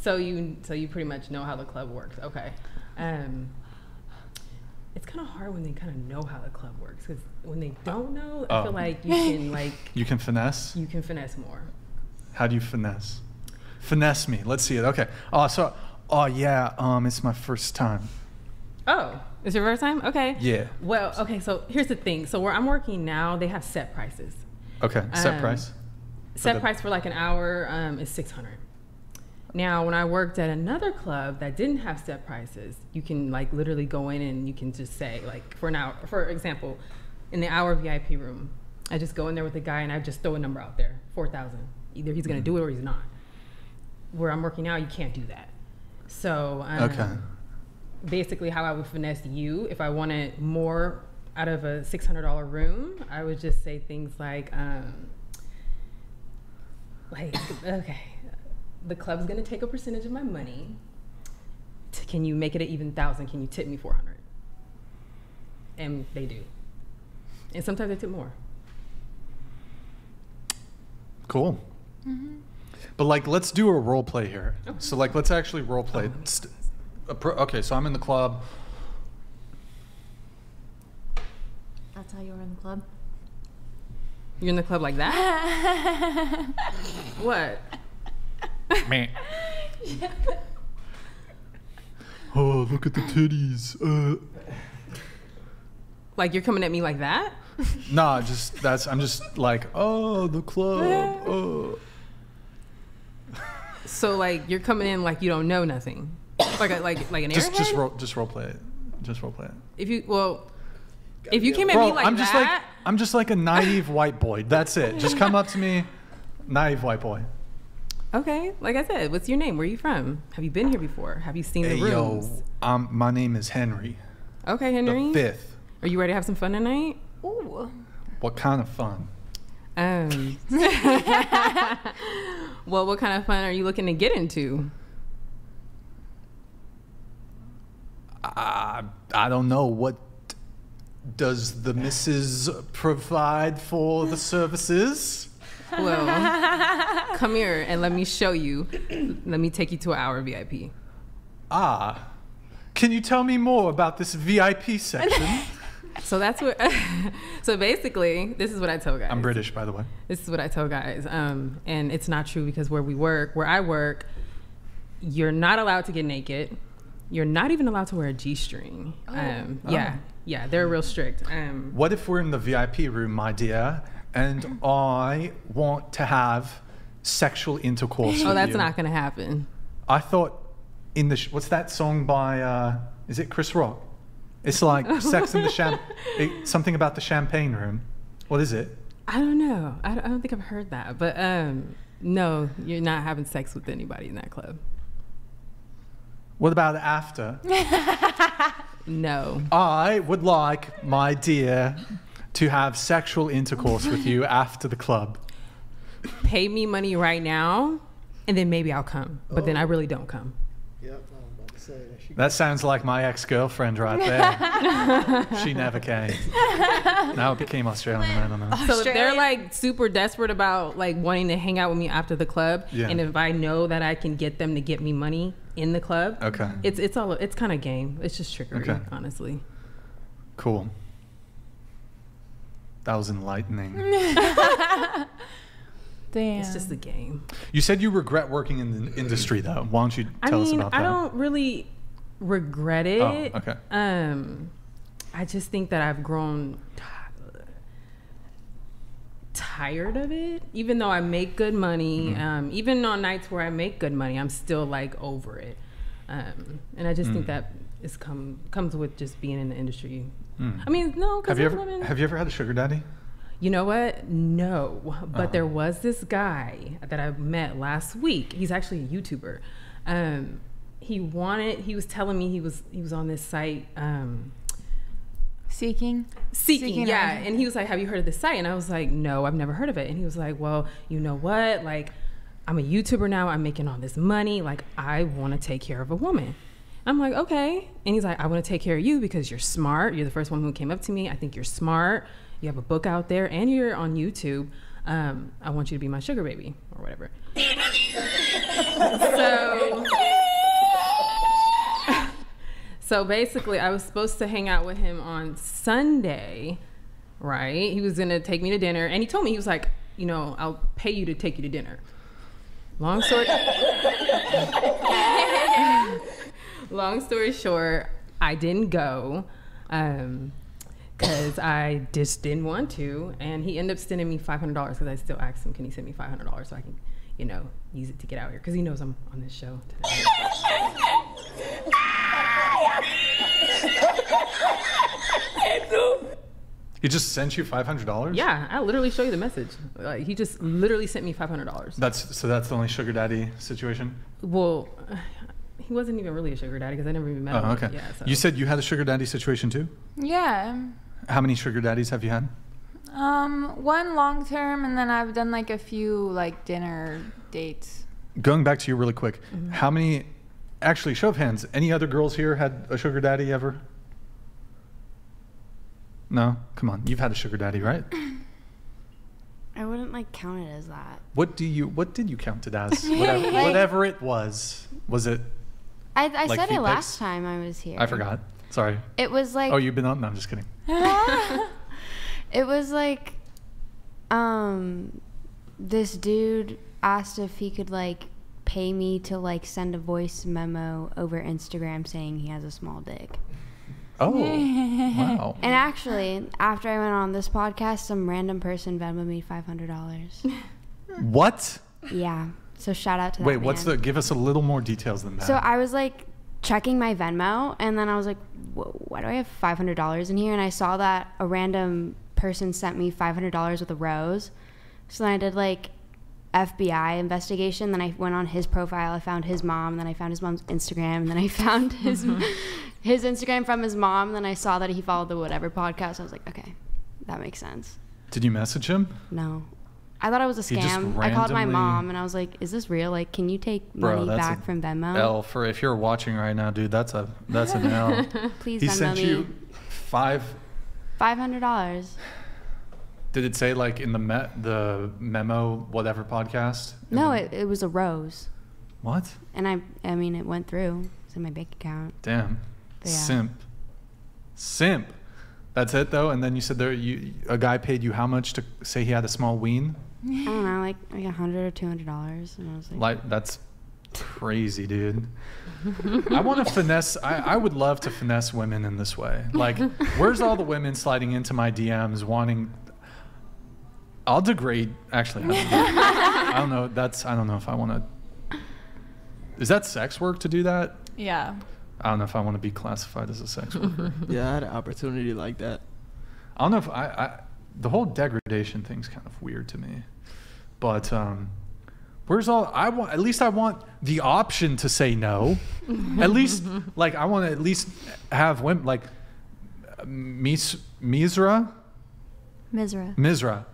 So you, so you pretty much know how the club works. Okay. Um, it's kind of hard when they kind of know how the club works because when they don't know, I Oh. feel like you can like You can finesse? you can finesse more. How do you finesse? Finesse me. Let's see it. Okay. Oh, so, oh yeah, um, it's my first time. Oh, it's your first time? Okay. Yeah. Well, okay. So here's the thing. So where I'm working now, they have set prices. Okay, set Um, price. Set the- price for like an hour um, is 600. Now, when I worked at another club that didn't have set prices, you can like literally go in and you can just say like for an hour, for example, in the hour VIP room, I just go in there with the guy and I just throw a number out there, 4,000. Either he's gonna do it or he's not. Where I'm working now, you can't do that. So um, Okay. basically how I would finesse you if I wanted more out of a six hundred dollar room, I would just say things like, um, like okay, the club's gonna take a percentage of my money. Can you make it an even thousand? Can you tip me four hundred? And they do, and sometimes they tip more. Cool. Mm-hmm. But like, let's do a role play here. Oh. So like, let's actually role play. Oh, st- a pro- okay, so I'm in the club. That's how you were in the club. You're in the club like that? what? Man. Oh, look at the titties. Uh. Like you're coming at me like that? Nah, just that's. I'm just like, oh, the club. Oh. So like you're coming in like you don't know nothing, like a, like like an Just, airhead. just role, just role play it. Just role play it. If you well, if you came at Bro, me like I'm just that, like, I'm just like a naive white boy. That's it. Just come up to me, naive white boy. Okay. Like I said, what's your name? Where are you from? Have you been here before? Have you seen the Hey, rooms? yo, um, my name is Henry. Okay, Henry. The fifth. Are you ready to have some fun tonight? Ooh. What kind of fun? Um. well, what kind of fun are you looking to get into? I, I don't know. What does the missus provide for the services? Well, come here and let me show you. Let me take you to our VIP. Ah, can you tell me more about this VIP section? So that's what. so basically, this is what I tell guys. I'm British, by the way. This is what I tell guys, um, and it's not true because where we work, where I work, you're not allowed to get naked. You're not even allowed to wear a g-string. Um, yeah, Oh. yeah, they're real strict. Um, What if we're in the VIP room, my dear, and I want to have sexual intercourse? oh, that's you? not gonna happen. I thought in the sh- what's that song by? Uh, is it Chris Rock? It's like Sex in the Champ. something about the champagne room. What is it? I don't know. I don't, I don't think I've heard that, but um, no, you're not having sex with anybody in that club. What about after? No. I would like my dear to have sexual intercourse with you after the club. Pay me money right now, and then maybe I'll come. But then I oh. really don't come. Yep, I was about to say that. That sounds like my ex-girlfriend right there. she never came. Now it became Australian. I don't know. So if they're like super desperate about like wanting to hang out with me after the club, Yeah. and if I know that I can get them to get me money in the club, Okay. it's it's all it's kind of game. It's just trickery, Okay. honestly. Cool. That was enlightening. Damn. It's just the game. You said you regret working in the industry, though. Why don't you tell I us about that? I don't really regret it. Oh, okay. Um, I just think that I've grown t- tired of it. Even though I make good money, Mm-hmm. um, even on nights where I make good money, I'm still like over it. Um, and I just think Mm. that is come comes with just being in the industry Hmm. I mean, no, because Have you ever women. have you ever had a sugar daddy? You know what? No. But Uh-huh. there was this guy that I met last week. He's actually a YouTuber. Um, he wanted. He was telling me he was he was on this site. Um, Seeking. Seeking, Seeking yeah. Action. And he was like, "Have you heard of this site?" And I was like, "No, I've never heard of it." And he was like, "Well, you know what? Like, I'm a YouTuber now. I'm making all this money. Like, I want to take care of a woman." I'm like, "Okay." And he's like, "I want to take care of you because you're smart. You're the first one who came up to me. I think you're smart. You have a book out there, and you're on YouTube. Um, I want you to be my sugar baby or whatever." so so basically i was supposed to hang out with him on sunday right he was gonna take me to dinner and he told me he was like you know i'll pay you to take you to dinner long story long story short i didn't go um because I just didn't want to, and he ended up sending me five hundred dollars because I still asked him, "Can he send me five hundred dollars so I can, you know, use it to get out here?" Because he knows I'm on this show today. He just sent you five hundred dollars. Yeah, I'll literally show you the message. Like he just literally sent me five hundred dollars. That's so. That's the only sugar daddy situation. Well, he wasn't even really a sugar daddy because I never even met him. Oh, okay. Yeah. So. You said you had a sugar daddy situation too. Yeah. How many sugar daddies have you had? Um, one long term, and then I've done like a few like dinner dates. Going back to you really quick, Mhm. how many? Actually, show of hands. Any other girls here had a sugar daddy ever? No, come on. You've had a sugar daddy, right? I wouldn't like count it as that. What do you? What did you count it as? Whatever, Like- whatever it was. Was it? I, I Like said feet it last pics? time I was here. I forgot. Sorry. It was like Oh, you've been on? No, I'm just kidding. it was like um this dude asked if he could like pay me to like send a voice memo over Instagram saying he has a small dick. Oh, wow. And actually, after I went on this podcast, some random person Venmo me five hundred dollars. What? yeah. So shout out to that Wait, what's man. the? Give us a little more details than that. So I was like checking my Venmo, and then I was like, Whoa, "Why do I have five hundred dollars in here?" And I saw that a random person sent me five hundred dollars with a rose. So then I did like FBI investigation. Then I went on his profile. I found his mom. Then I found his mom's Instagram. And then I found his his Instagram from his mom. Then I saw that he followed the whatever podcast. I was like, okay, that makes sense. Did you message him? No. I thought it was a scam. I called my mom and I was like, "Is this real? Like, can you take Bro, money back from Venmo?" L for if you're watching right now, dude. That's a that's an L. Please he Venmo sent me. you five. Five hundred dollars. Did it say like in the me- the memo whatever podcast? No, it, it was a rose, What? and I I mean it went through. It's in my bank account. Damn. Yeah. Simp. Simp. That's it though. And then you said there you a guy paid you how much to say he had a small ween? I don't know, like like a hundred or two hundred dollars, and I was like, Like that's crazy, dude. I want to finesse. I, I would love to finesse women in this way. Like, where's all the women sliding into my DMs wanting? I'll degrade. Actually, I don't know. I don't know. That's. I don't know if I want to. Is that sex work to do that? Yeah. I don't know if I want to be classified as a sex worker. Yeah, I had an opportunity like that. I don't know if I, I the whole degradation thing's kind of weird to me. But um where's all I want at least I want the option to say no. at least like I want to at least have women like Mis Misra Misra. Misra.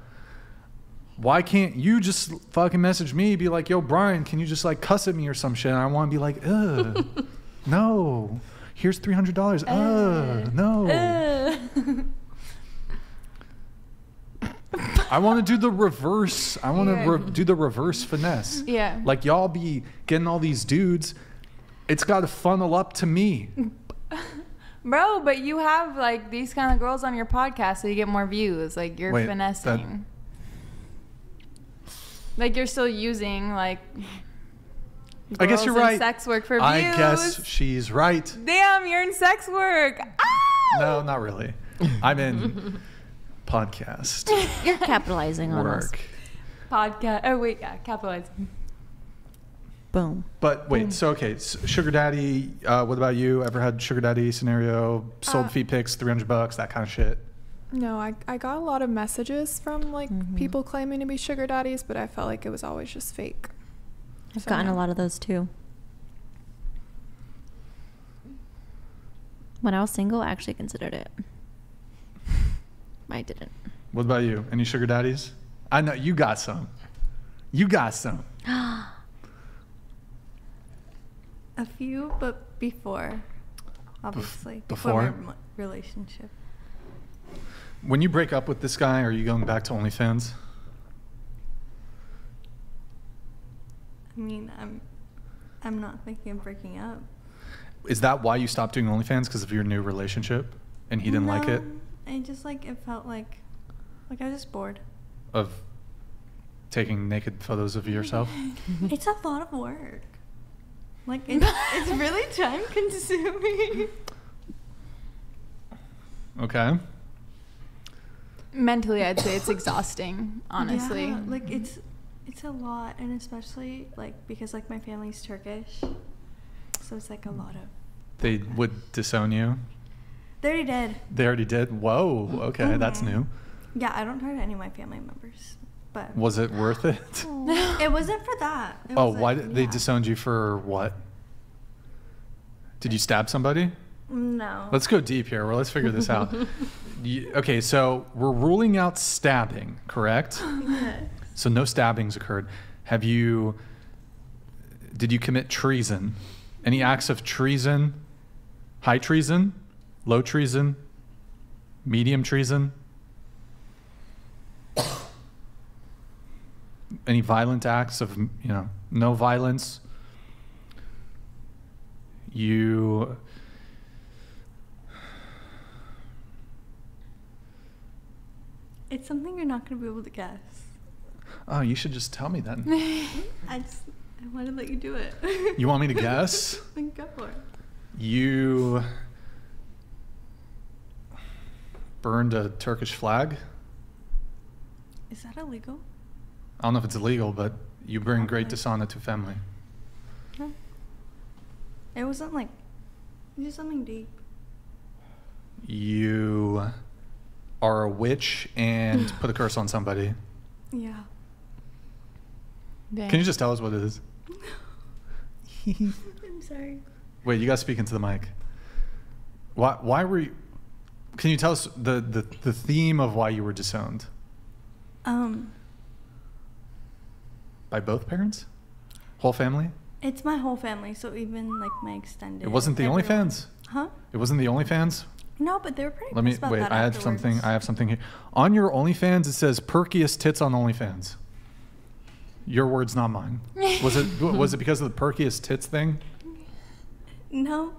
Why can't you just fucking message me be like, "Yo, Brian, can you just like cuss at me or some shit?" And I want to be like, "Ugh. no. Here's $300. Ugh. No." I want to do the reverse. I want to Yeah. re- do the reverse finesse. Yeah. Like y'all be getting all these dudes. It's got to funnel up to me. Bro, but you have like these kind of girls on your podcast, so you get more views. Like you're Wait, finessing. Like you're still using like. I guess you're right. Sex work for views. I guess she's right. Damn, you're in sex work. Ah! No, not really. I'm in podcast You're capitalizing on us. work. Podcast. Oh wait, yeah, capitalize. Boom. But wait, Boom. so okay, s sugar daddy. Uh, what about you? Ever had sugar daddy scenario? Sold Uh, feet pics, three hundred bucks, that kind of shit. No, I, I got a lot of messages from like Mm-hmm. people claiming to be sugar daddies, but I felt like it was always just fake. I've So, gotten a lot of those too. When I was single, I actually considered it. I didn't. What about you? Any sugar daddies? I know you got some. You got some. A few, but before, obviously. before? my relationship. When you break up with this guy, are you going back to OnlyFans? I mean, I'm, I'm not thinking of breaking up. Is that why you stopped doing OnlyFans? Because of your new relationship, and he didn't like it? No, I just like it felt like, like I was just bored. Of taking naked photos of yourself? it's a lot of work. Like it's, it's really time consuming. Okay. Mentally, I'd say it's exhausting, honestly. Yeah, like it's it's a lot, and especially like because like my family's Turkish, so it's like a lot of. They would disown you? They already did. They already did? Whoa, okay, that's Mhm. new. Yeah, I don't talk to any of my family members, but Was it worth it? it wasn't for that. It Oh, why did they yeah. disowned you for what? Did you stab somebody? No. Let's go deep here. Well, let's figure this out. You- okay, so we're ruling out stabbing, correct? Yes. So no stabbings occurred. Have you? Did you commit treason? Any acts of treason? High treason? Low treason? Medium treason? Any violent acts of you know no violence? You It's something you're not gonna be able to guess. oh you should just tell me then. I just I want to let you do it. You want me to guess? Go for it. You burned a Turkish flag. Is that illegal? I don't know if it's illegal, but you bring great dishonor to family. No. It wasn't like it was something deep. You are a witch and put a curse on somebody. Yeah. Can you just tell us what it is? I'm sorry. Wait, you got to speak into the mic. Why? Why were you? Can you tell us the, the the theme of why you were disowned Um, by both parents, whole family? it's my whole family, so even like my extended. It wasn't the everyone. OnlyFans. Huh? It wasn't the OnlyFans. No, but they were pretty. Let me wait. I have afterwards. something. I have something here. On your OnlyFans, it says "perkiest tits on OnlyFans." Your words, not mine. Was it? was it because of the perkiest tits thing? No.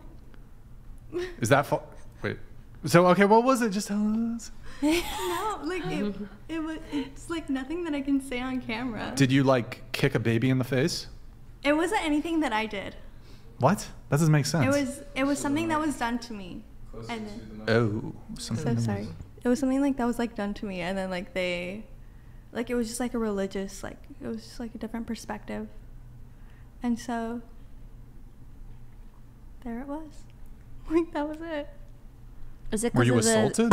Is that? Fa- wait. So okay, what was it? Just tell us. no, like it, it was. It's like nothing that I can say on camera. Did you like kick a baby in the face? It wasn't anything that I did. What? That doesn't make sense. It was. It was something that was done to me. And then, Oh, something. so sorry. It was something like that was like done to me, and then like they, like it was just like a religious, like it was just like a different perspective, and so there it was. Like that was it. Is it Were you assaulted?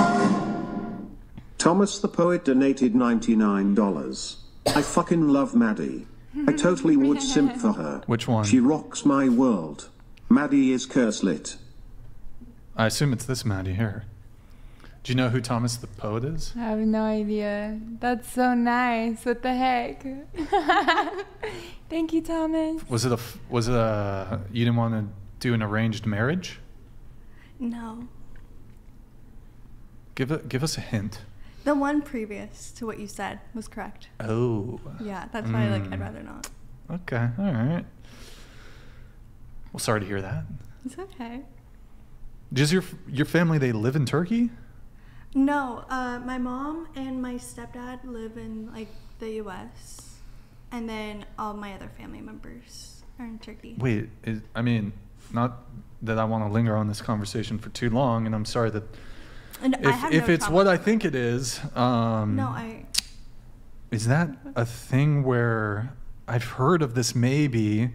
Thomas the Poet donated $99. I fucking love Maddie. I totally would simp for her. Which one? She rocks my world. Maddie is curse lit. I assume it's this Maddie here. Do you know who Thomas the poet is? I have no idea. That's so nice. What the heck? Thank you, Thomas. Was it a? f- Was it a? You didn't want to do an arranged marriage? No, Give it. Give us a hint. the one previous to what you said was correct. Oh. Yeah, that's why like I'd Mm. rather not. Okay. All right. Well, sorry to hear that. It's okay. Does your your family they live in Turkey? No, uh, my mom and my stepdad live in like the U.S., and then all my other family members are in Turkey. Wait. Is, I mean, not that I want to linger on this conversation for too long, and I'm sorry that And if if no it's what I think it is. Um, No, I. Is that a thing where I've heard of this maybe?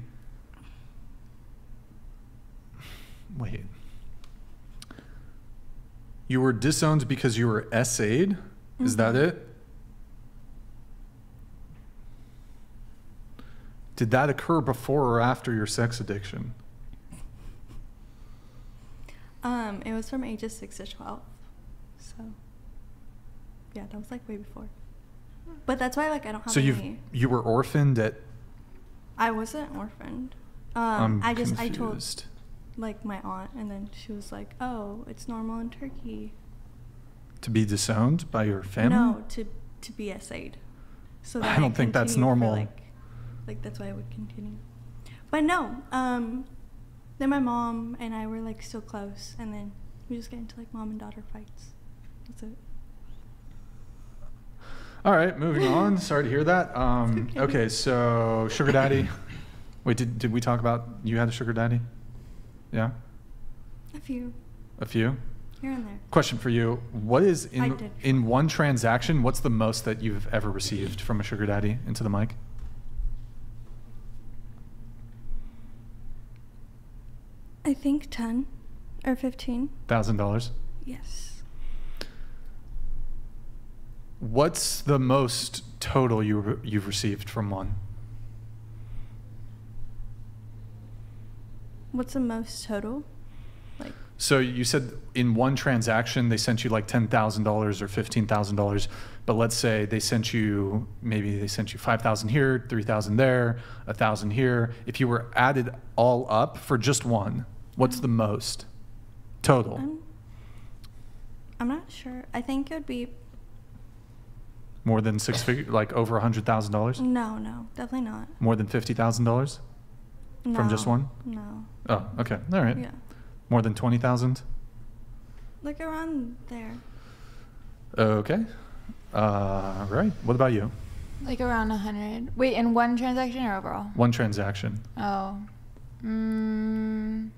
wait. You were disowned because you were essayed? Is that Mhm. it? Did that occur before or after your sex addiction? Um, it was from ages six to twelve. So yeah, that was like way before. But that's why like I don't have So you you were orphaned at I wasn't orphaned. Um, I just I told like my aunt, and then she was like, "Oh, it's normal in Turkey." to be disowned by your family? No, to to be essayed. So I don't think that's normal. like, like that's why I would continue. But no, um, then my mom and I were like still close, and then we just get into like mom and daughter fights. That's it. All right, moving on. Sorry to hear that. Um, okay. okay, so sugar daddy. Wait, did, did we talk about you had a sugar daddy? Yeah, A few a few. here and there. Question for you: What is in in one transaction? What's the most that you've ever received from a sugar daddy? Into the mic. I think ten or fifteen. Thousand dollars. Yes. What's the most total you you've received from one? What's the most total? Like So you said in one transaction they sent you like ten thousand dollars or fifteen thousand dollars, but let's say they sent you maybe they sent you five thousand here, three thousand there, a thousand here. If you were added all up for just one, what's the um, most total? I'm, I'm not sure. I think it would be More than six figure, like over a hundred thousand dollars? no, no, definitely not. More than fifty thousand dollars from just one? No, Oh, okay, all right. Yeah. More than twenty thousand? like around there. Okay. Uh, right. What about you? Like around a hundred. Wait, in one transaction or overall? One transaction. Oh. Mm.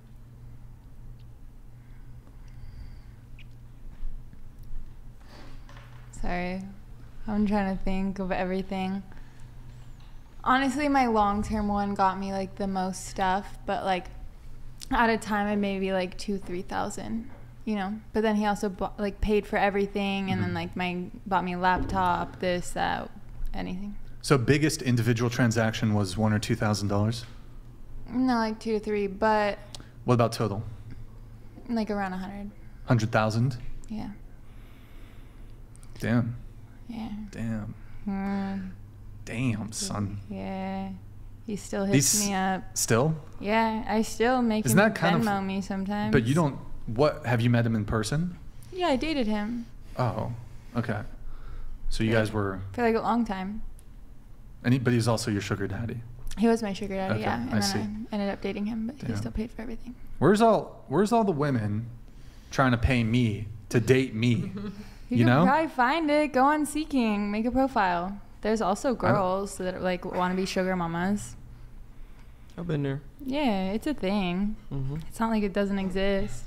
Sorry. I'm trying to think of everything. Honestly, my long term one got me like the most stuff, but like at a time it maybe like two, three thousand, you know. But then he also bought, like paid for everything, and then Mhm. like my bought me a laptop, this, that, anything. So biggest individual transaction was one or two thousand dollars. No, like two to three, but What about total? like around a hundred. Hundred thousand. Yeah. Damn. Yeah. Damn. Mm, Damn, son. yeah. He still hits These me up. still. Yeah, I still make Isn't him that kind of- Venmo me sometimes. But you don't. What have you met him in person? Yeah, I dated him Oh, okay. So you guys were, for like a long time. and he, but he's also your sugar daddy. He was my sugar daddy, Okay, yeah. And I then see. I ended up dating him, but he still paid for everything. Where's all Where's all the women trying to pay me to date me? You, you can know? probably find it. Go on Seeking, make a profile. There's also girls that like want to be sugar mamas. I've been there. Yeah, it's a thing. Mhm. It's not like it doesn't exist.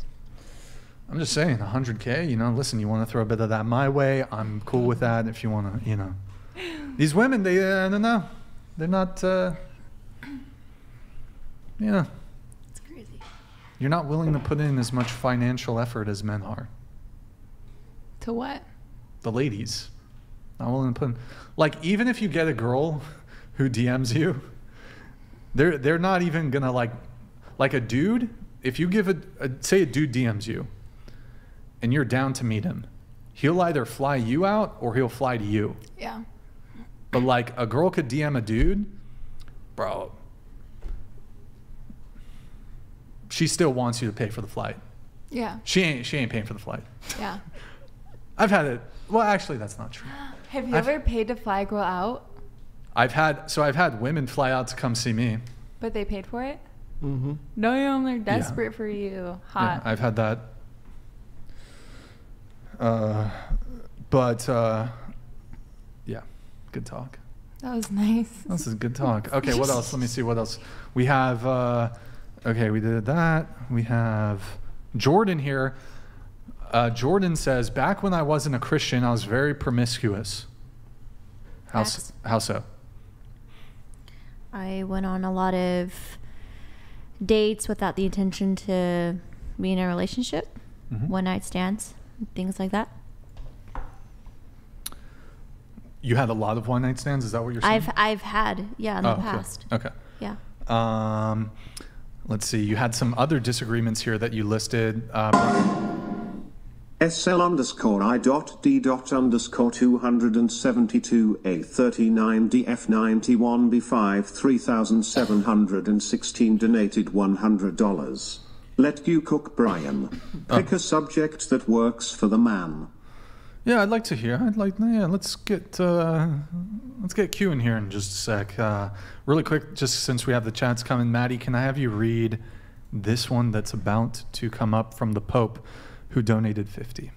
I'm just saying, 100k. You know, listen, you want to throw a bit of that my way? I'm cool with that. If you want to, you know, these women, they, uh, I don't know, they're not. Uh, yeah. It's crazy. You're not willing to put in as much financial effort as men are. To what? The ladies, not willing to put in. Like, even if you get a girl who DMs you, they're they're not even gonna like, like a dude. If you give a, a say a dude DMs you, and you're down to meet him, he'll either fly you out or he'll fly to you. Yeah. But like a girl could DM a dude, bro. She still wants you to pay for the flight. Yeah. She ain't she ain't paying for the flight. Yeah. I've had it. Well, actually, that's not true. Have you I've- ever paid to fly a girl out, I've had so I've had women fly out to come see me. but they paid for it? Mm-hmm. Damn, they're desperate for you. Hot. Yeah, I've had that. Uh, but uh, yeah, good talk. that was nice. This is good talk. Okay, what else? Let me see what else. We have, uh, okay, we did that. We have Jordan here. Uh, Jordan says, back when I wasn't a Christian, I was very promiscuous. How, s- how so? I went on a lot of dates without the intention to be in a relationship, Mhm. one night stands, things like that. You had a lot of one night stands. Is that what you're saying? I've I've had yeah in Oh, the past. Okay. Yeah. Um, let's see. You had some other disagreements here that you listed. Uh, SL underscore I dot D dot underscore 272 A 39 DF 91 B5 3716 donated $100. Let you cook Brian. Pick a subject that works for the man. yeah, I'd like to hear. I'd like. Yeah, let's get uh, let's get Q in here in just a sec. Uh, really quick, just since we have the chats coming, Maddie, can I have you read this one that's about to come up from the Pope, who donated fifty.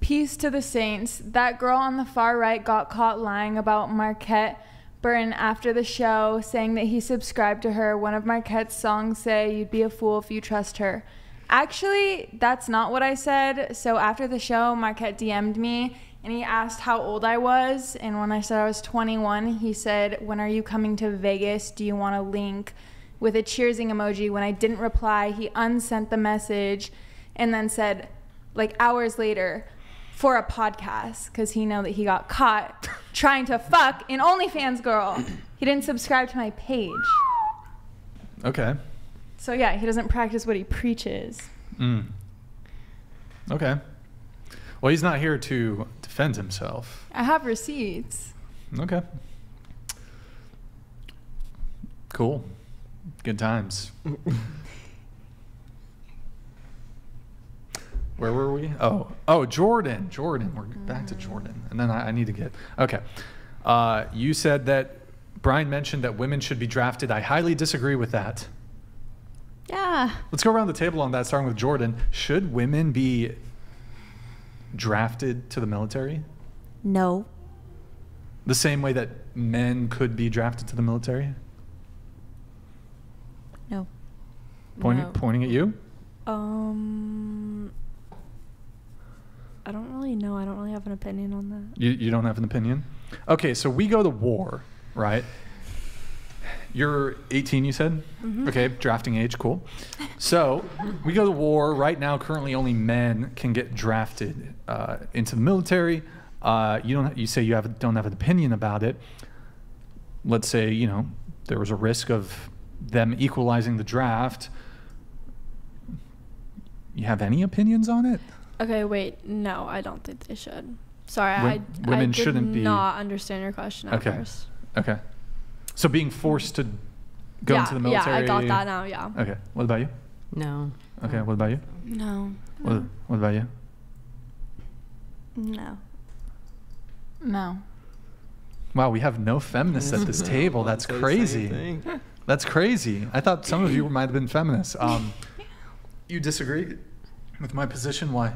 Peace to the saints. That girl on the far right got caught lying about Marquette Burton after the show, saying that he subscribed to her. One of Marquette's songs say, You'd be a fool if you trust her. Actually, that's not what I said. So after the show, Marquette DM'd me and he asked how old I was. And when I said I was 21, he said, When are you coming to Vegas? Do you want a link? With a cheersing emoji. When I didn't reply, he unsent the message and then said, like hours later, for a podcast because he know that he got caught trying to fuck an OnlyFans girl. He didn't subscribe to my page. Okay. So yeah, he doesn't practice what he preaches. Mm. Okay. Well, he's not here to defend himself. I have receipts. Okay. Cool. Good times. Where were we? Oh, oh, Jordan. Jordan. We're back to Jordan. And then I, I need to get. Okay. Uh, you said that Brian mentioned that women should be drafted. I highly disagree with that. Yeah. Let's go around the table on that, starting with Jordan. Should women be drafted to the military No. the same way that men could be drafted to the military? No. Pointing, No. pointing at you? Um, I don't really know. I don't really have an opinion on that. You, you don't have an opinion? Okay, so we go to war, right? You're 18, you said? Mhm. Okay, drafting age, cool. So we go to war. Right now, currently, only men can get drafted uh, into the military. Uh, you don't. You say you have don't have an opinion about it. Let's say you know there was a risk of them equalizing the draft. You have any opinions on it? Okay, wait. No, I don't think they should. Sorry, Wo- I, women I did shouldn't be- not understand your question at Okay. first. Okay. So being forced to go Yeah, into the military. yeah, I got that now, yeah. Okay. What about you? No. Okay. What about you? No. What, what about you? No. No. Wow, we have no feminists at this table. That's Say the crazy. That's crazy. I thought some of you might have been feminists. Um, you disagree with my position? Why?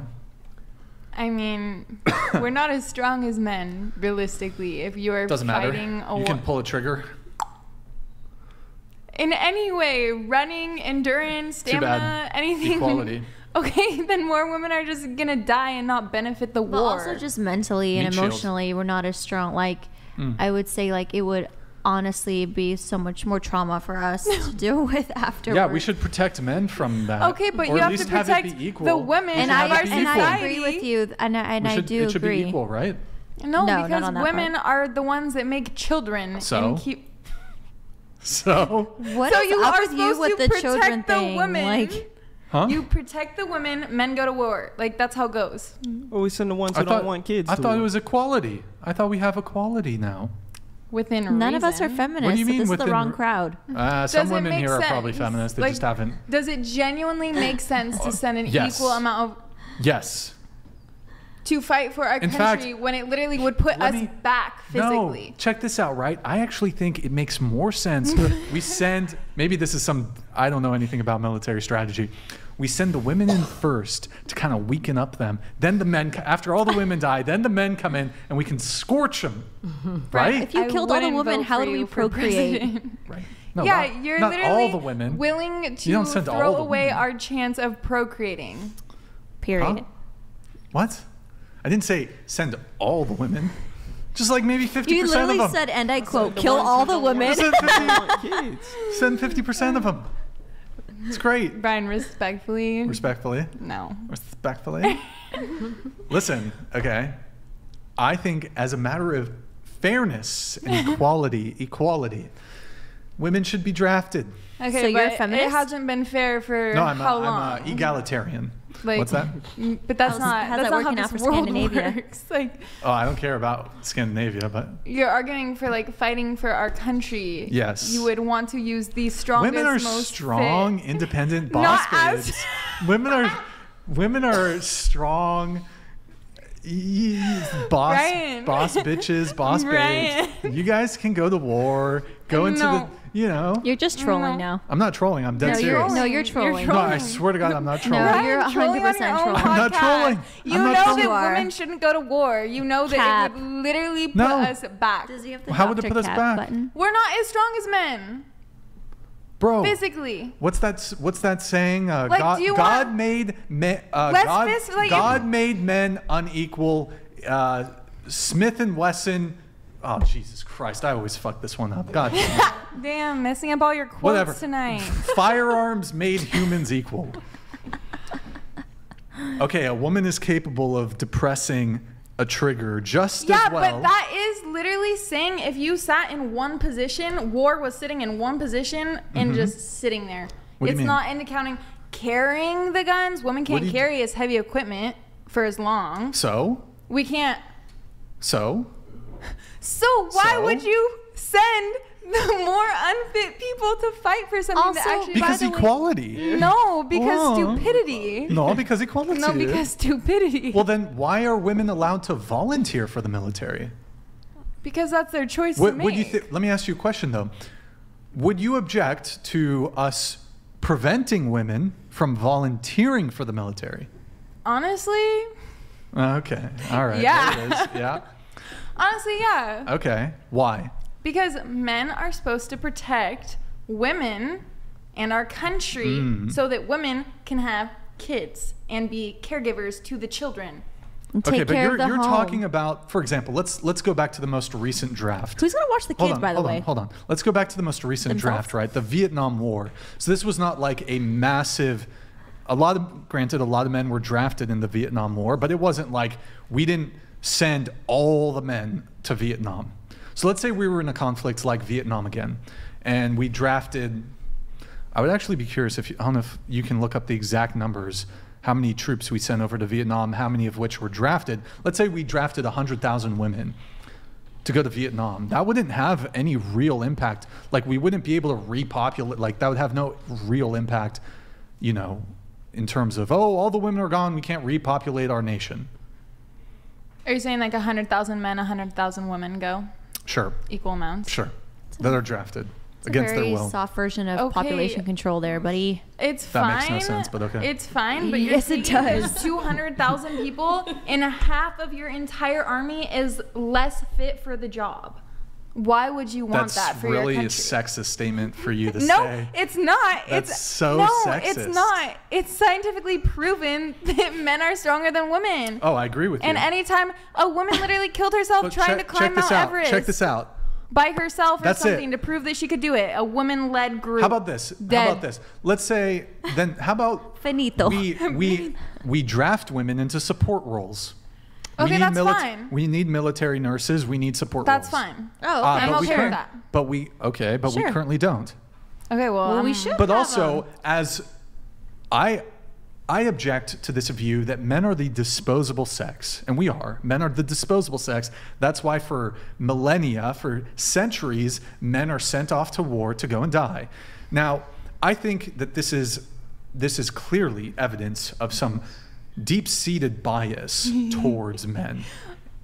I mean, we're not as strong as men, realistically. If you're Doesn't matter. fighting a You can pull a trigger. in any way, running, endurance, Too bad. stamina, anything. Equality. Okay, then more women are just gonna die and not benefit the But war. also just mentally and Meat shield. emotionally, we're not as strong. Like, Mm. I would say, like it would honestly be so much more trauma for us to deal with afterwards. Yeah, we should protect men from that. Okay, but or you at have least to have protect it be equal. the women and I have and. I agree with you, and I, and We I should- do it should agree. be equal, right? no, No, not because on that women part. are the ones that make children So? and keep. So. What so is you up are with you with to the protect children the thing? women. Like- Huh? You protect the women, men go to war. Like that's how it goes. Well, we send the ones I who thought, don't want kids. I to thought it was equality. I thought we have equality now. Within None of us are feminists. What do you so mean this is the wrong re- crowd. Uh, some Does it women make here are probably sense? feminists. They Like, just haven't. Does it genuinely make sense to send an Yes. equal amount of Yes. to fight for our In country fact, when it literally would put us me- back physically? No, check this out, right? I actually think it makes more sense. we send, maybe this is some, I don't know anything about military strategy. We send the women in first to kind of weaken up them. Then the men, after all the women die, then the men come in and we can scorch them. Mm-hmm. Right? If you I killed all the women, how do we procreate? Right. No, yeah, not- you're not literally all the women. willing to don't send throw the away women. our chance of procreating. Period. Huh? What? I didn't say send all the women. Just like maybe 50% of them. You literally said, and I quote, kill all the women. Send 50% of them. It's great. Brian, respectfully. Respectfully. No. Respectfully. Listen, okay. I think as a matter of fairness and equality, equality, women should be drafted. Okay, So you're a but it hasn't been fair for No, I'm, how a, long? I'm a egalitarian. Like- What's that? But that's How's- not how's that's that not how working out for world Scandinavia? works. Like Oh, I don't care about Scandinavia, but you're arguing for like fighting for our country. Yes. You would want to use the strongest, women are most strong, fit. independent Not boss as- babes. women are women are strong. Boss, Ryan. boss bitches, boss Ryan. babes. You guys can go to war, go into No. the, you know. You're just trolling No. now. I'm not trolling. I'm dead No, you're- serious. no, you're trolling. No, I swear to God, I'm not trolling. No, you're 100% on your own trolling. I'm not trolling. You I'm not know trolling. that You women shouldn't go to war. You know that Cap. it would literally put No. us back. Does he have the How would it Dr. put us back? button? We're not as strong as men Bro, physically. what's that? What's that saying? Uh, Like, God, do you God want- made men. Uh, Let's God, fist- like, God if- made men unequal. Uh, Smith and Wesson. Oh Jesus Christ! I always fuck this one up. God. damn. Damn, messing up all your quotes Whatever. tonight. Firearms made humans equal. Okay, a woman is capable of depressing a trigger just Yeah, as well. Yeah, but that is literally saying if you sat in one position, war was sitting in one position and Mhm. just sitting there. What do you it's not into counting carrying the guns. Women can't carry as heavy equipment for as long. so, We can't. so, So why So? would you send the more unfit people to fight for something that Also, actually? because by the way- equality. no, because Oh. stupidity. No, because equality. No, because stupidity. Well, then why are women allowed to volunteer for the military? because that's their choice to Would, make. would you thi- let me ask you a question though. Would you object to us preventing women from volunteering for the military? Honestly, Okay. All right. Yeah. There it is. Yeah. honestly, yeah. Okay. Why? Because men are supposed to protect women and our country Mm. so that women can have kids and be caregivers to the children. And okay, take but care you're of the you're home. talking about, for example, let's let's go back to the most recent draft. Who's gonna watch the kids, on, by the hold way? On, hold on. Let's go back to the most recent Themselves? draft, right? The Vietnam War. So this was not like a massive. A lot of, granted, a lot of men were drafted in the Vietnam War, but it wasn't like we didn't send all the men to Vietnam. So let's say we were in a conflict like Vietnam again, and we drafted. I would actually be curious if you, I don't know if you can look up the exact numbers, how many troops we sent over to Vietnam, how many of which were drafted. Let's say we drafted 100,000 women to go to Vietnam. That wouldn't have any real impact. Like we wouldn't be able to repopulate. Like that would have no real impact, you know, in terms of oh, all the women are gone, we can't repopulate our nation. Are you saying like 100,000 men, 100,000 women go? Sure, Equal amounts? sure, that are drafted It's against very their will. soft version of Okay. population control there, buddy. It's fine. That fine. makes no sense, but okay. It's fine, but you're Yes, it taking does. 200,000 people and a half of your entire army is less fit for the job. Why would you want That's that for really your a sexist statement for you to no, say. No, it's not. That's it's so no, sexist. it's not. It's scientifically proven that men are stronger than women. Oh, I agree with you. And anytime a woman literally killed herself But trying check, to climb check this Mount out. Everest Check this out. by herself or That's it. something to prove that she could do it. A woman-led group. How about this? Dead. How about this? Let's say then how about Finito. we we we draft women into support roles. We Okay, need that's mili- fine. We need military nurses. We need support That's roles. fine. Oh, Uh, I'm but we okay with that. But we okay, but we currently don't. Okay, well, Well, we should. But have also, them. as I I object to this view that men are the disposable sex, and we are. Men are the disposable sex. That's why for millennia, for centuries, men are sent off to war to go and die. Now, I think that this is this is clearly evidence of some deep-seated bias towards men.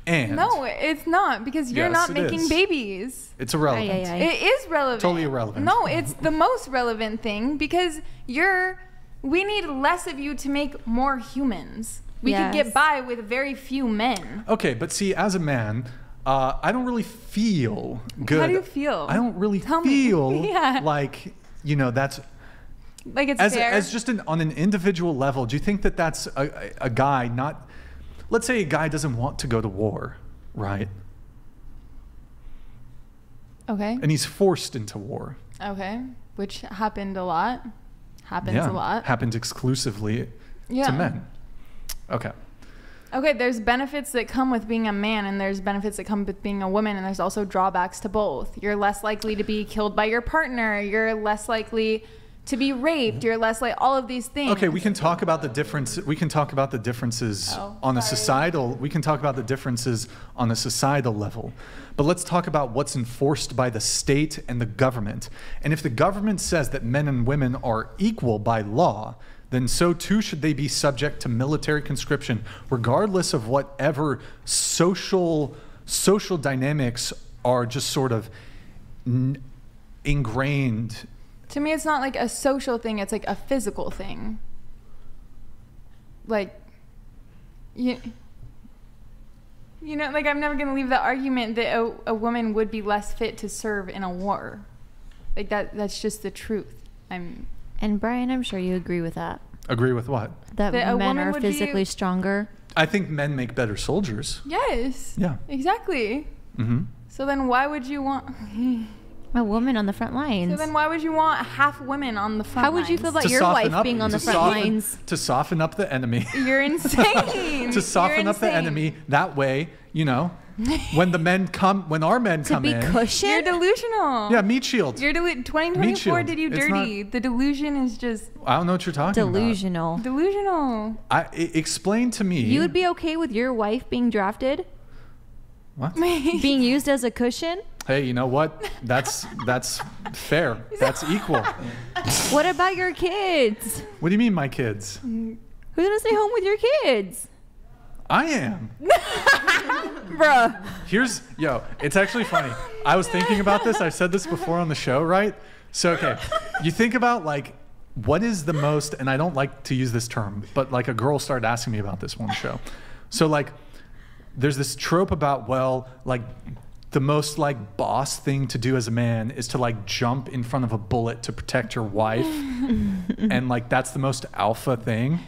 And No, it's not because you're Yes, not making is. babies. it's irrelevant. Ay, ay, ay. It is relevant. Totally irrelevant. No, it's the most relevant thing because you're. We need less of you to make more humans. We could get by with very few men. Okay, but see, as a man, uh, I don't really feel good. How do you feel? I don't really Tell feel Yeah. like you know that's Like it's as fair. as just an, on an individual level. Do you think that that's a, a a guy not? Let's say a guy doesn't want to go to war, right? okay. And he's forced into war. Okay. Which happened a lot. happens yeah, a lot. happens exclusively Yeah. to men. Okay. Okay, there's benefits that come with being a man, and there's benefits that come with being a woman, and there's also drawbacks to both. You're less likely to be killed by your partner. You're less likely to be raped. You're less like all of these things. Okay, we can talk about the difference. We can talk about the differences Oh, on a societal. We can talk about the differences on a societal level, but let's talk about what's enforced by the state and the government. And if the government says that men and women are equal by law, then so too should they be subject to military conscription, regardless of whatever social social dynamics are just sort of n- ingrained To me, it's not like a social thing, it's like a physical thing. Like, you, you know, like I'm never going to leave the argument that a, a woman would be less fit to serve in a war. Like, that that's just the truth. I'm. And Brian, I'm sure you agree with that. Agree with what? That, That men woman are would be- physically stronger. I think men make better soldiers. Yes. Yeah. Exactly. Mm-hmm. So then why would you want. A woman on the front lines. So then why would you want half women on the front lines? How would you feel lines? about your wife up- being on the to front soften- lines? To soften up the enemy. You're insane. to soften You're up the enemy. That way, you know, when the men come, when our men come in. Be cushioned. You're delusional. Yeah, meat shield. You're delu- 2024 shield. did you It's dirty. the delusion is just I don't know what you're talking Delusional. delusional. about. I, I- explain to me. You would be okay with your wife being drafted? What? being used as a cushion? Hey, you know what? That's that's fair. That's equal. What about your kids? What do you mean, my kids? Who's gonna stay home with your kids? I am. Bruh. Here's yo. It's actually funny. I was thinking about this. I've said this before on the show, right? So okay, you think about like what is the most, and I don't like to use this term, but like a girl started asking me about this one show. So like, there's this trope about well, like the most like boss thing to do as a man is to like jump in front of a bullet to protect your wife, and like that's the most alpha thing.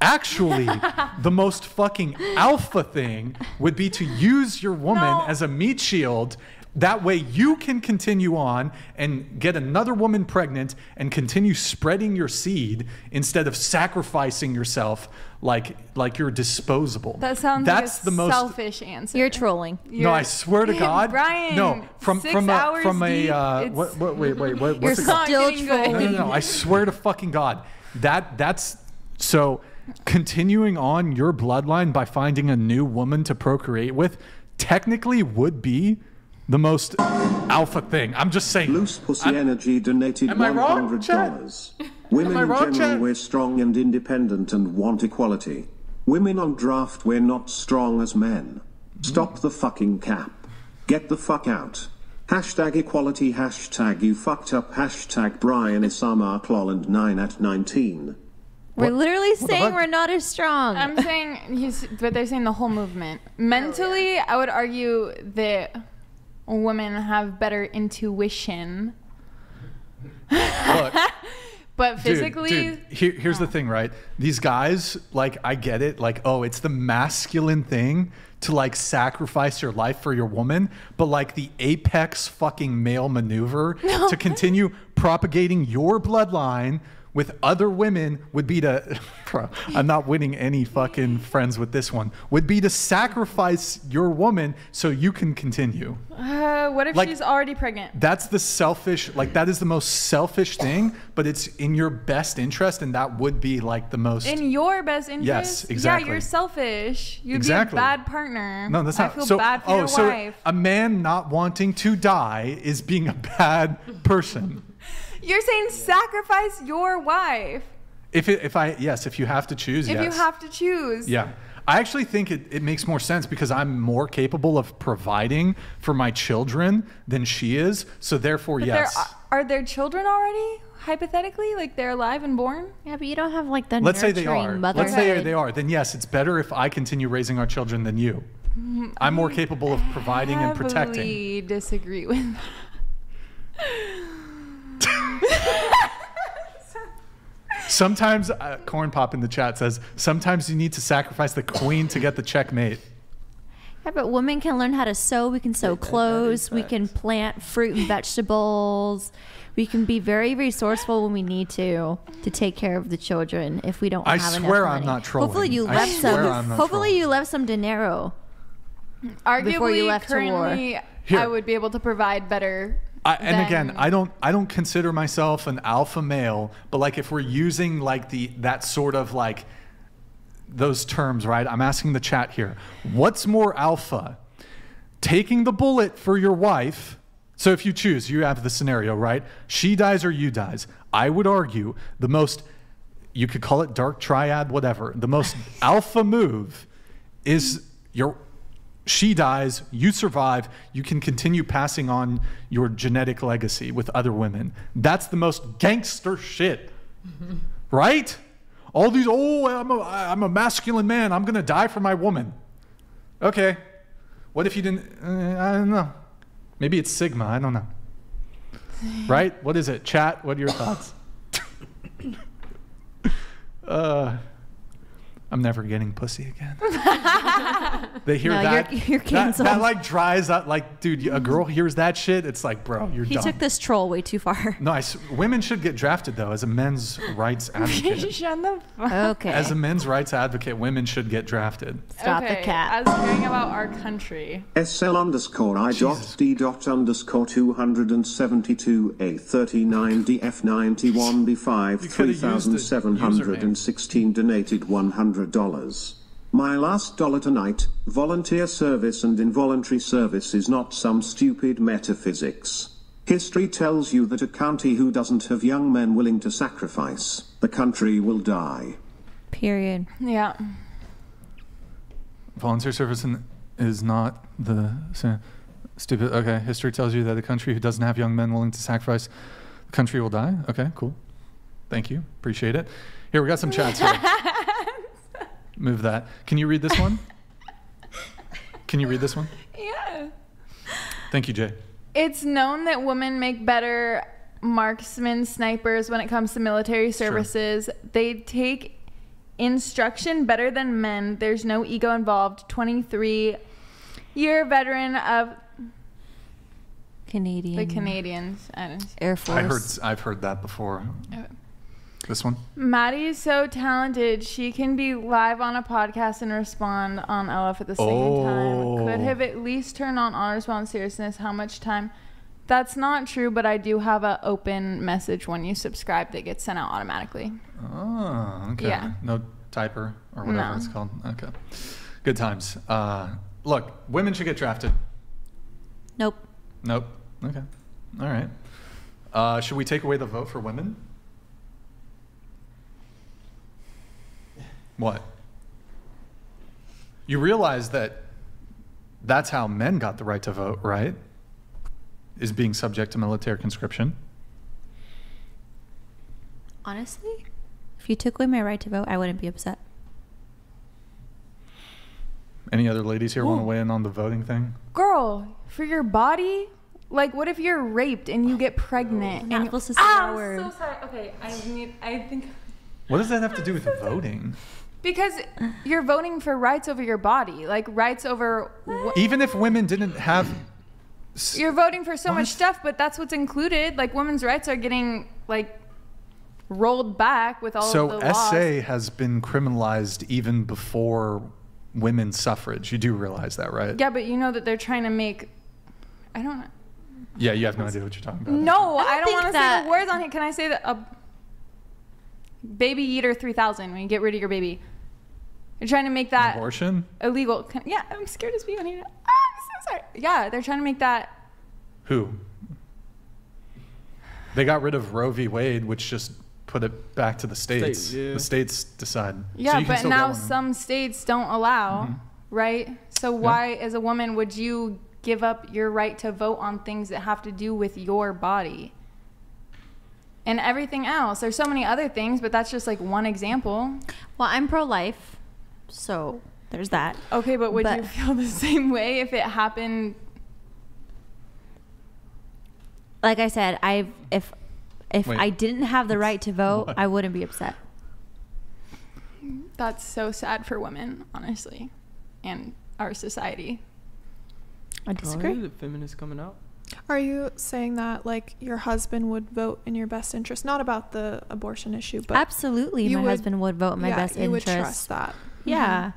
Actually, the most fucking alpha thing would be to use your woman as a meat shield. That way, you can continue on and get another woman pregnant and continue spreading your seed instead of sacrificing yourself like like you're disposable. That sounds That's like a the most. selfish answer. You're trolling. no, I swear to God. Brian, no, from six from a, hours from a uh, it's- what, what wait wait what, You're it still getting good. No, trolling. no, no. I swear to fucking God. That that's so continuing on your bloodline by finding a new woman to procreate with technically would be the most alpha thing. I'm just saying. Loose Pussy Energy donated Am I wrong, $100. Women Am I in general, Chad? we're strong and independent and want equality. Women on draft, we're not strong as men. Stop the fucking cap. Get the fuck out. Hashtag equality, hashtag you fucked up, hashtag Brian Isama Clolland 9 at 19. We're literally the saying we're not as strong. I'm saying he's, but they're saying the whole movement. Mentally, I would argue that women have better intuition, Look, but physically, dude, here, here's the thing, right? These guys, like, I get it. Like, oh, it's the masculine thing to like sacrifice your life for your woman, but like the apex fucking male maneuver to continue propagating your bloodline with other women would be to, bro, I'm not winning any fucking friends with this one, would be to sacrifice your woman so you can continue. uh, what if Like- she's already pregnant? That's the selfish, like that is the most selfish thing, but it's in your best interest, and that would be like the most. In your best interest? Yes, exactly. Yeah, you're selfish. You'd Exactly. be a bad partner. no, that's I not. feel so, bad for oh, your so wife. a man not wanting to die is being a bad person. You're saying sacrifice your wife If it, if I yes, if you have to choose, if yes. you have to choose. Yeah. I actually think it, it makes more sense because I'm more capable of providing for my children than she is. So therefore, But yes. there are, are there children already? Hypothetically, like they're alive and born. Yeah, but you don't have like the Let's say they nurturing are. motherhood. Let's say they are. Then yes, it's better if I continue raising our children than you. I'm more capable of providing and protecting. Heavily disagree with. Sometimes, uh, Corn Pop in the chat says, sometimes you need to sacrifice the queen to get the checkmate. Yeah, but women can learn how to sew. We can sew clothes. We can plant fruit and vegetables. We can be very resourceful when we need to to take care of the children if we don't I have swear enough I'm money. not trolling. Hopefully you left swear some. I'm not hopefully you left some dinero. Arguably, Before you left to war. currently, I would be able to provide better. I, and again, I don't I don't consider myself an alpha male, but like if we're using like the that sort of like those terms, right? I'm asking the chat here. What's more alpha? Taking the bullet for your wife. So if you choose, you have the scenario, right? She dies or you dies. I would argue the most you could call it dark triad, whatever. The most alpha move is your she dies, you survive, you can continue passing on your genetic legacy with other women. That's the most gangster shit. Right? All these, oh, I'm a, I'm a masculine man. I'm going to die for my woman. Okay. What if you didn't? Uh, I don't know. Maybe it's Sigma. I don't know. Right? What is it? Chat, what are your thoughts? uh, I'm never getting pussy again. They hear No, you're- that. you're that- canceled. That, like dries up. Like, dude, a girl hears that shit. It's like, bro, you're He dumb. took this troll way too far. Nice. Women should get drafted though, as a men's rights advocate. Shut the fuck. Okay. As a men's rights advocate, women should get drafted. Stop the okay, cat. As hearing about our country. SL underscore I dot D dot underscore 272 A 39 DF 91 B 5 You coulda used a 3716 donated $100. My last dollar tonight, volunteer service and involuntary service is not some stupid metaphysics. History tells you that a country who doesn't have young men willing to sacrifice, the country will die. Period. Yeah. Volunteer service in- is not the sa- stupid. Okay, history tells you that a country who doesn't have young men willing to sacrifice, the country will die. Okay, cool. Thank you. Appreciate it. Here, we got some chats here. Move that. Can you read this one? Can you read this one? Yeah. Thank you, Jay. It's known that women make better marksmen, snipers when it comes to military services. They take instruction better than men. There's no ego involved. 23 year veteran of Canadian. the Canadians. I Air Force. I heard. I've heard that before. Oh. This one. Maddie is so talented. She can be live on a podcast and respond on OF at the same time. Could Oh. have at least turned on honor response seriousness. How much time? That's not true, but I do have an open message when you subscribe that gets sent out automatically. Oh, okay. Yeah. No typer or whatever No. it's called. Okay. Good times. Uh, look, women should get drafted. Nope. Nope. Okay. All right. Uh, should we take away the vote for women? What? You realize that that's how men got the right to vote, right? Is being subject to military conscription. Honestly, if you took away my right to vote, I wouldn't be upset. Any other ladies here want to weigh in on the voting thing? Girl, for your body? Like, what if you're raped and you get pregnant? Not and supposed to say ah, that I'm word. so sorry. Okay, I need. I think What does that have to do with the voting? Because you're voting for rights over your body, like rights over. Wh- Even if women didn't have. s- you're voting for so What? much stuff, but that's what's included. Like women's rights are getting like rolled back with all So of the laws. SA has been criminalized even before women's suffrage. You do realize that, right? Yeah, but you know that they're trying to make. I don't know. Yeah, you have no idea what you're talking about. No, I don't, think want to say the words on here. Can I say that? A baby eater 3000 when you get rid of your baby. They're trying to make that Abortion? illegal. Can, yeah, I'm scared to speak on here. Ah, I'm so sorry. Yeah, they're trying to make that. Who? They got rid of Roe v. Wade, which just put it back to the states. States, yeah. The states decide. Yeah, you can but now go on them. some states don't allow, Mm-hmm. right? So why, as a woman, would you give up your right to vote on things that have to do with your body? And everything else. There's so many other things, but that's just like one example. Well, I'm pro-life, so there's that. Okay, but would But- you feel the same way if it happened? Like I said, I if if Wait. I didn't have the right to vote, What? I wouldn't be upset. That's so sad for women, honestly, and our society. I disagree. Oh, the feminist coming out. Are you saying that like your husband would vote in your best interest? Not about the abortion issue, but Absolutely, my would- husband would vote in my yeah, best you interest. would trust that. Mm-hmm. Yeah.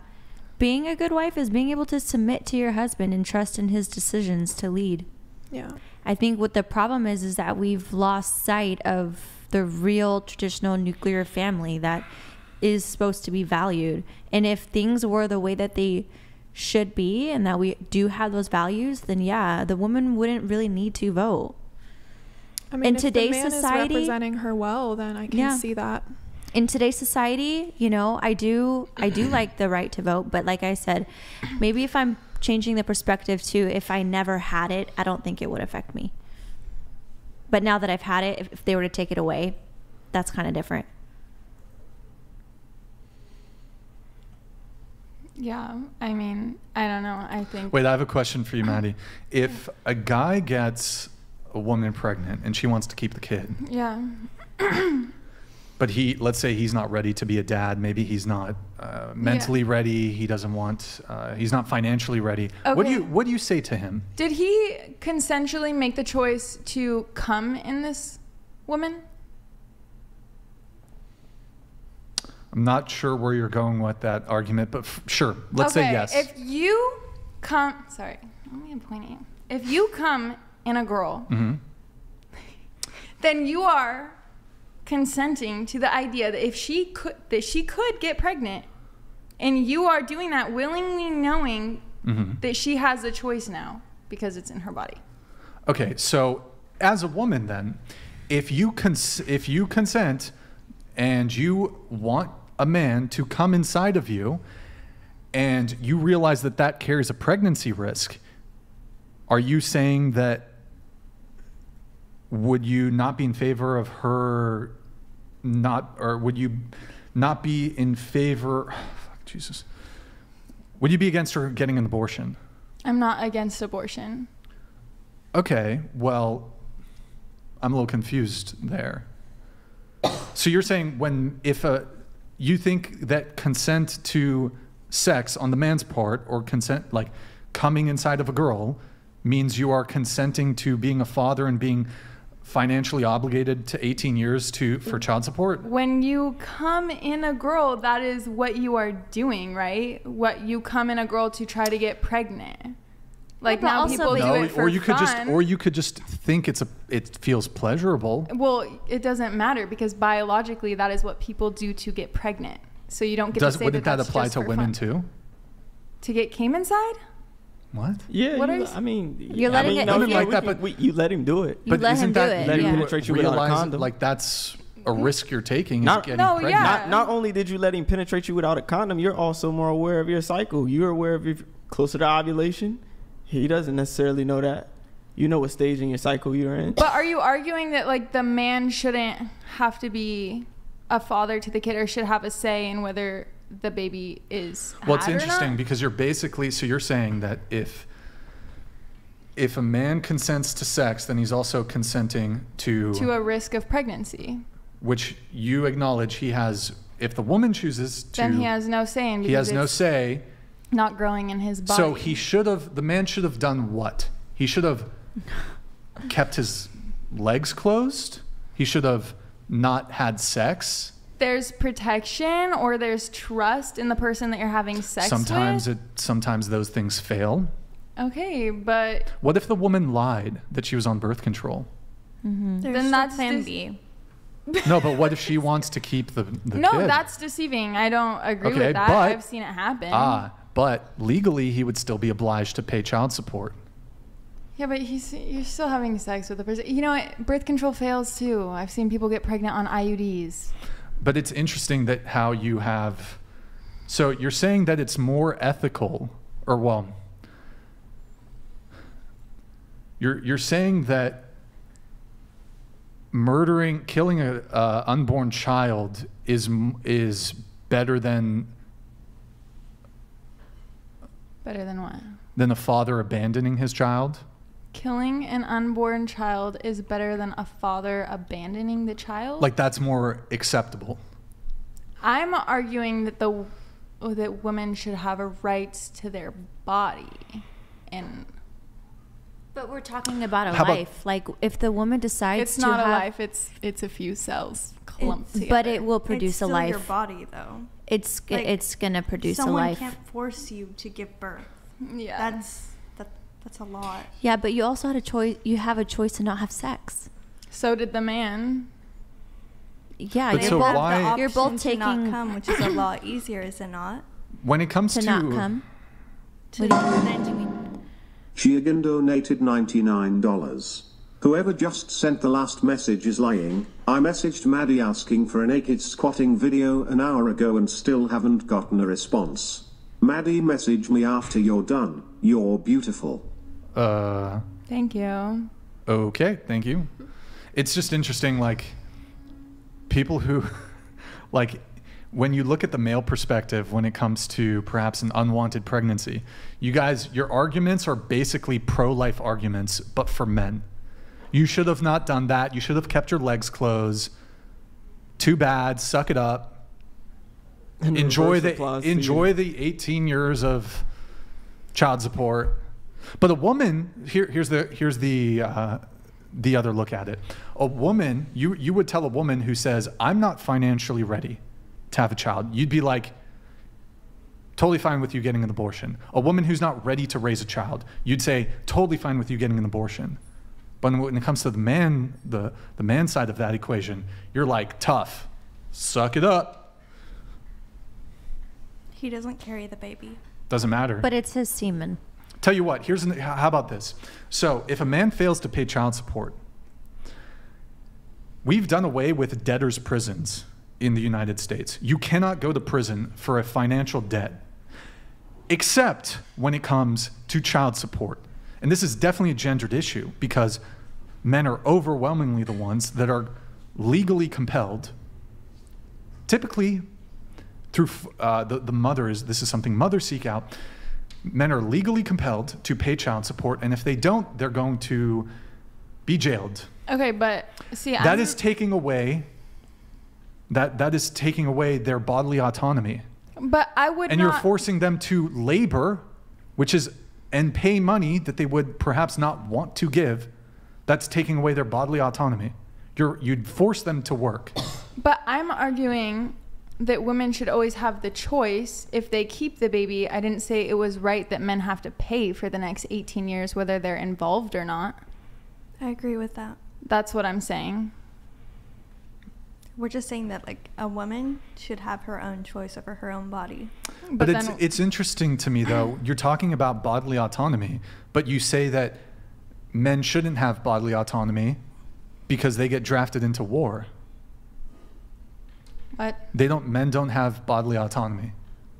Being a good wife is being able to submit to your husband and trust in his decisions to lead. Yeah. I think what the problem is is that we've lost sight of the real traditional nuclear family that is supposed to be valued. And if things were the way that they should be and that we do have those values, then yeah, the woman wouldn't really need to vote. I mean, in if today's the man society, is representing her well, then I can Yeah. see that. In today's society, you know, I do I do like the right to vote, but like I said, maybe if I'm changing the perspective to if I never had it, I don't think it would affect me. But now that I've had it, if, if they were to take it away, that's kind of different. Yeah, I mean, I don't know. I think. Wait, I have a question for you, Maddie. If a guy gets a woman pregnant and she wants to keep the kid, Yeah. but he, let's say he's not ready to be a dad, maybe he's not uh, mentally ready, he doesn't want, uh, he's not financially ready. What do you What do you say to him? Did he consensually make the choice to come in this woman? I'm not sure where you're going with that argument, but f- sure, let's say Okay, yes. If you come, sorry, let me point at you. If you come in a girl, hmm then you are consenting to the idea that if she could, that she could get pregnant, and you are doing that willingly, knowing hmm that she has a choice now because it's in her body. Okay, so as a woman, then, if you cons- if you consent and you want a man to come inside of you, and you realize that that carries a pregnancy risk, are you saying that would you not be in favor of her not, or would you not be in favor? Fuck, Jesus. Would you be against her getting an abortion? I'm not against abortion. Okay, well, I'm a little confused there. So you're saying when if a you think that consent to sex on the man's part or consent like coming inside of a girl means you are consenting to being a father and being financially obligated to 18 years to for child support? When you come in a girl, that is what you are doing, right? What you come in a girl to try to get pregnant. Like but now also people do it for or you could just or you could just think it's a it feels pleasurable. well, it doesn't matter because biologically that is what people do to get pregnant. So you don't get Does to say wouldn't that, that, apply to women fun. too? To get came inside? What? Yeah, What you, are you I s- mean, You're I letting mean, it- no, if you- like we that, but- we, you let him do it. You let him isn't do that it, Let him yeah. penetrate you without a realize condom. like that's a mm-hmm. risk you're taking is Not- getting No, pregnant. yeah. Not not only did you let him penetrate you without a condom, you're also more aware of your cycle. You're aware of your closer to ovulation. He doesn't necessarily know that. You know what stage in your cycle you're in. But are you arguing that like the man shouldn't have to be a father to the kid or should have a say in whether the baby is Well, it's interesting because you're basically so you're saying that if if a man consents to sex, then he's also consenting to, to a risk of pregnancy. which you acknowledge he has. If the woman chooses to, then he has no say in he has no say. not growing in his body. So he should have. The man should have done what? He should have kept his legs closed. He should have not had sex. There's protection or there's trust in the person that you're having sex sometimes with. it. Sometimes those things fail. okay, but What if the woman lied that she was on birth control? Mm-hmm. Then that's plan dis- B. No, but what if she wants to keep the, the no, kid? that's deceiving. I don't agree Okay, with that. but- I've seen it happen. Ah, but legally he would still be obliged to pay child support. Yeah, but he's you're still having sex with the person. You know what? Birth control fails too. I've seen people get pregnant on IUDs. But it's interesting that how you have. So you're saying that it's more ethical, or well, you're you're saying that murdering, killing a uh, unborn child is is better than Better than what? than a father abandoning his child. Killing an unborn child is better than a father abandoning the child. Like that's more acceptable. I'm arguing that the that women should have a rights to their body, and But we're talking about a How about- life. like if the woman decides It's to not a have- life. It's it's a few cells clumped together. but it will produce it's a still life. your body though. It's Like, it's gonna produce a someone life. can't force you to give birth. Yeah. That's that that's a lot. Yeah, but you also had a choice. You have a choice to not have sex. So did the man. Yeah, But you're so both, why- you're both to not taking come, which is a lot easier, is it not? When it comes to to, not come. To then do we- She again donated $99. Whoever just sent the last message is lying. I messaged Maddie asking for a naked squatting video an hour ago and still haven't gotten a response. Maddie, message me after you're done. You're beautiful. Uh, Thank you. Okay, thank you. It's just interesting, like people who, like, when you look at the male perspective when it comes to perhaps an unwanted pregnancy, you guys, your arguments are basically pro life arguments, but for men. You should have not done that. You should have kept your legs closed. Too bad. Suck it up. And enjoy reverse the enjoy the 18 years of child support. But a woman here here's the here's the uh, the other look at it. A woman you you would tell a woman who says I'm not financially ready to have a child. You'd be like totally fine with you getting an abortion. A woman who's not ready to raise a child, you'd say totally fine with you getting an abortion. But when it comes to the man the the man side of that equation, you're like tough. Suck it up. He doesn't carry the baby. Doesn't matter. But it's his semen. Tell you what, here's an, how about this? So, if a man fails to pay child support, we've done away with debtors' prisons in the United States. You cannot go to prison for a financial debt, except when it comes to child support. And this is definitely a gendered issue because men are overwhelmingly the ones that are legally compelled, typically through uh, the, the mothers, this is something mothers seek out. Men are legally compelled to pay child support, and if they don't, they're going to be jailed. Okay, but see, That I'm, is taking away that that is taking away their bodily autonomy, But I would and not. you're forcing them to labor, which is and pay money that they would perhaps not want to give. That's taking away their bodily autonomy. You're you'd force them to work. But I'm arguing that women should always have the choice if they keep the baby. I didn't say it was right that men have to pay for the next 18 years, whether they're involved or not. I agree with that. That's what I'm saying. We're just saying that like a woman should have her own choice over her own body. But, it's it's interesting to me though. You're talking about bodily autonomy, but you say that men shouldn't have bodily autonomy because they get drafted into war. What? They don't. Men don't have bodily autonomy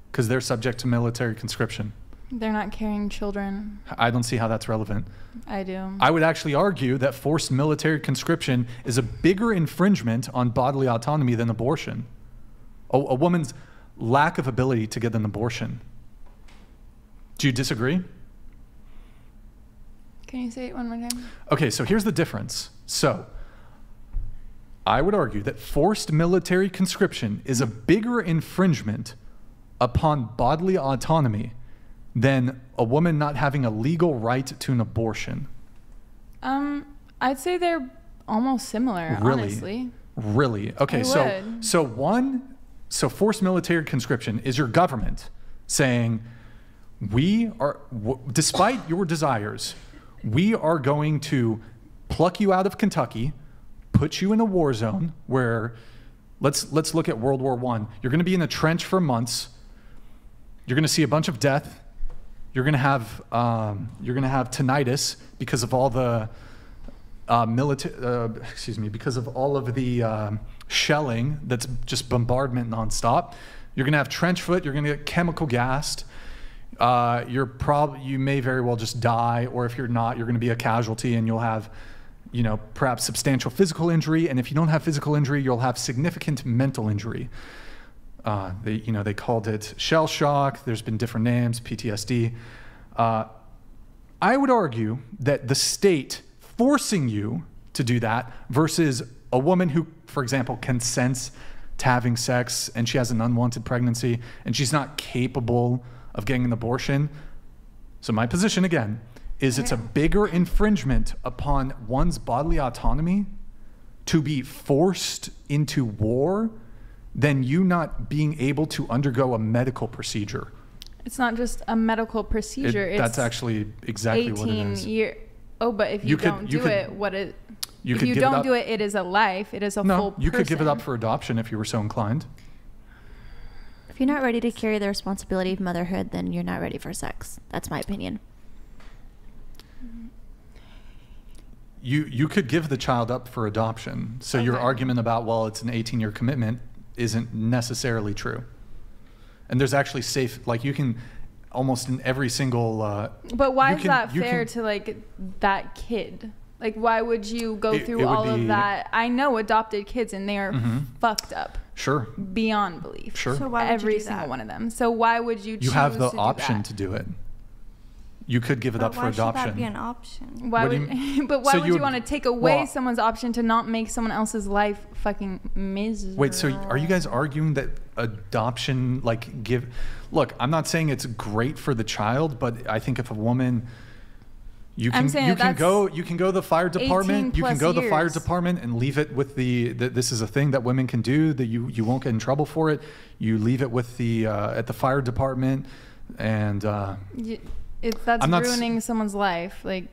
because they're subject to military conscription. They're not carrying children. I don't see how that's relevant. I do. I would actually argue that forced military conscription is a bigger infringement on bodily autonomy than abortion. A, a woman's lack of ability to get an abortion. Do you disagree? Can you say it one more time? Okay, so here's the difference. So, I would argue that forced military conscription is a bigger infringement upon bodily autonomy than a woman not having a legal right to an abortion. Um, I'd say they're almost similar, Really? honestly. Really? Okay, I so would. so one so forced military conscription is your government saying we are w- despite your desires, we are going to pluck you out of Kentucky, put you in a war zone where let's let's look at World War 1. You're going to be in a trench for months. You're going to see a bunch of death. You're going to have um, you're going to have tinnitus because of all the uh, military, uh, excuse me, because of all of the um, shelling that's just bombardment nonstop. You're going to have trench foot. You're going to get chemical gassed. Uh, you're prob- you may very well just die, or if you're not, you're going to be a casualty, and you'll have, you know, perhaps substantial physical injury. And if you don't have physical injury, you'll have significant mental injury. Uh, they, you know, they called it shell shock. There's been different names, PTSD. Uh, I would argue that the state forcing you to do that versus a woman who, for example, consents to having sex and she has an unwanted pregnancy and she's not capable of getting an abortion. So, my position again is it's a bigger infringement upon one's bodily autonomy to be forced into war than you not being able to undergo a medical procedure. It's not just a medical It- procedure. it's that's actually exactly 18 what it is. Year, oh, but if you, You could- don't you do could- it, what it? you if you don't up- do it, it is a life. It is a no, full. you could give it up for adoption if you were so inclined. If you're not ready to carry the responsibility of motherhood, then you're not ready for sex. That's my opinion. You you could give the child up for adoption. So your argument about well, it's an 18 year commitment isn't necessarily true. And there's actually safe like you can almost in every single. Uh, But why is can- that fair can- to like that kid? Like, why would you go It- through it all be- of that? I know adopted kids, and they are Mhm. fucked up Sure. beyond belief. Sure. So why would you Every do single that? one of them. So why would you? You have the to option that? to do it. You could give it But up for adoption. why should adoption. that be an option? Why What would? you- but why So would you you, would- want to take away well- someone's option to not make someone else's life fucking miserable? Wait, so are you guys arguing that adoption, like, give? Look, I'm not saying it's great for the child, but I think if a woman, you can you can go you can go to the fire department, you can go to the fire department and leave it with the that this is a thing that women can do that you you won't get in trouble for it. You leave it with the uh, at the fire department, and uh, Y- It, that's I'm not s- ruining someone's life. Like,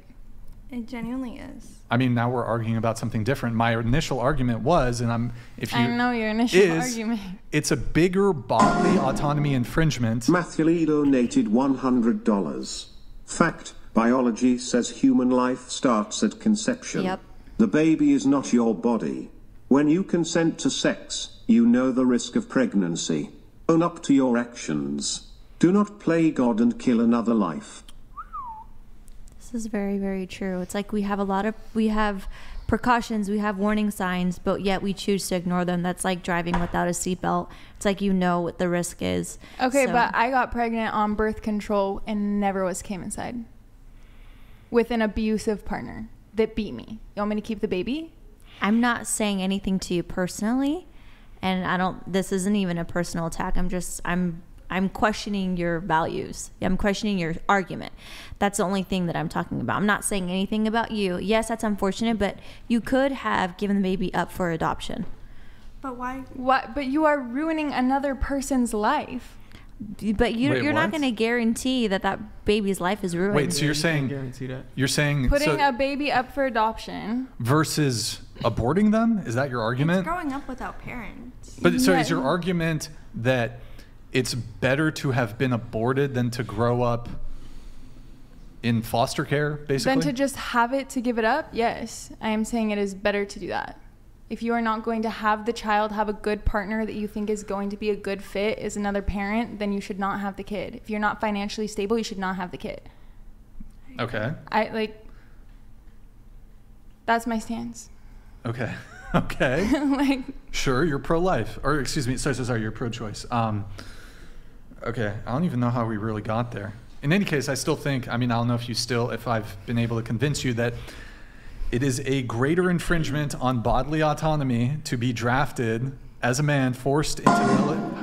It genuinely is. I mean now we're arguing about something different. My initial argument was, and I'm if you I know your initial is, argument. It's a bigger bodily autonomy infringement. Matthew Lee donated $100. Fact Biology says human life starts at conception. Yep. The baby is not your body. When you consent to sex, you know the risk of pregnancy. Own up to your actions. Do not play God and kill another life. This is very, very true. It's like we have a lot of we have precautions, we have warning signs, but yet we choose to ignore them. That's like driving without a seatbelt. It's like you know what the risk is. Okay, So- but I got pregnant on birth control and never was came inside with an abusive partner that beat me. You want me to keep the baby? I'm not saying anything to you personally, and I don't. This isn't even a personal attack. I'm just. I'm. I'm questioning your values. I'm questioning your argument. That's the only thing that I'm talking about. I'm not saying anything about you. Yes, that's unfortunate, but you could have given the baby up for adoption. But why? What? But you are ruining another person's life. But you, Wait, you're not going to guarantee that that baby's life is ruined. Wait, so you're saying guarantee that. you're saying Putting so a baby up for adoption. versus aborting them? Is that your argument? Growing up without parents. But so is your argument that it's better to have been aborted than to grow up in foster care, basically? Then to just have it to give it up? Yes. I am saying it is better to do that. If you are not going to have the child have a good partner that you think is going to be a good fit as another parent, then you should not have the kid. If you're not financially stable, you should not have the kid. okay. I like that's my stance. Okay. Okay. like Sure, you're pro-life, or excuse me, sorry, sorry, sorry, you're pro-choice. Um, okay, I don't even know how we really got there. In any case, I still think. I mean, I don't know if you still, if I've been able to convince you that it is a greater infringement on bodily autonomy to be drafted as a man, forced into military.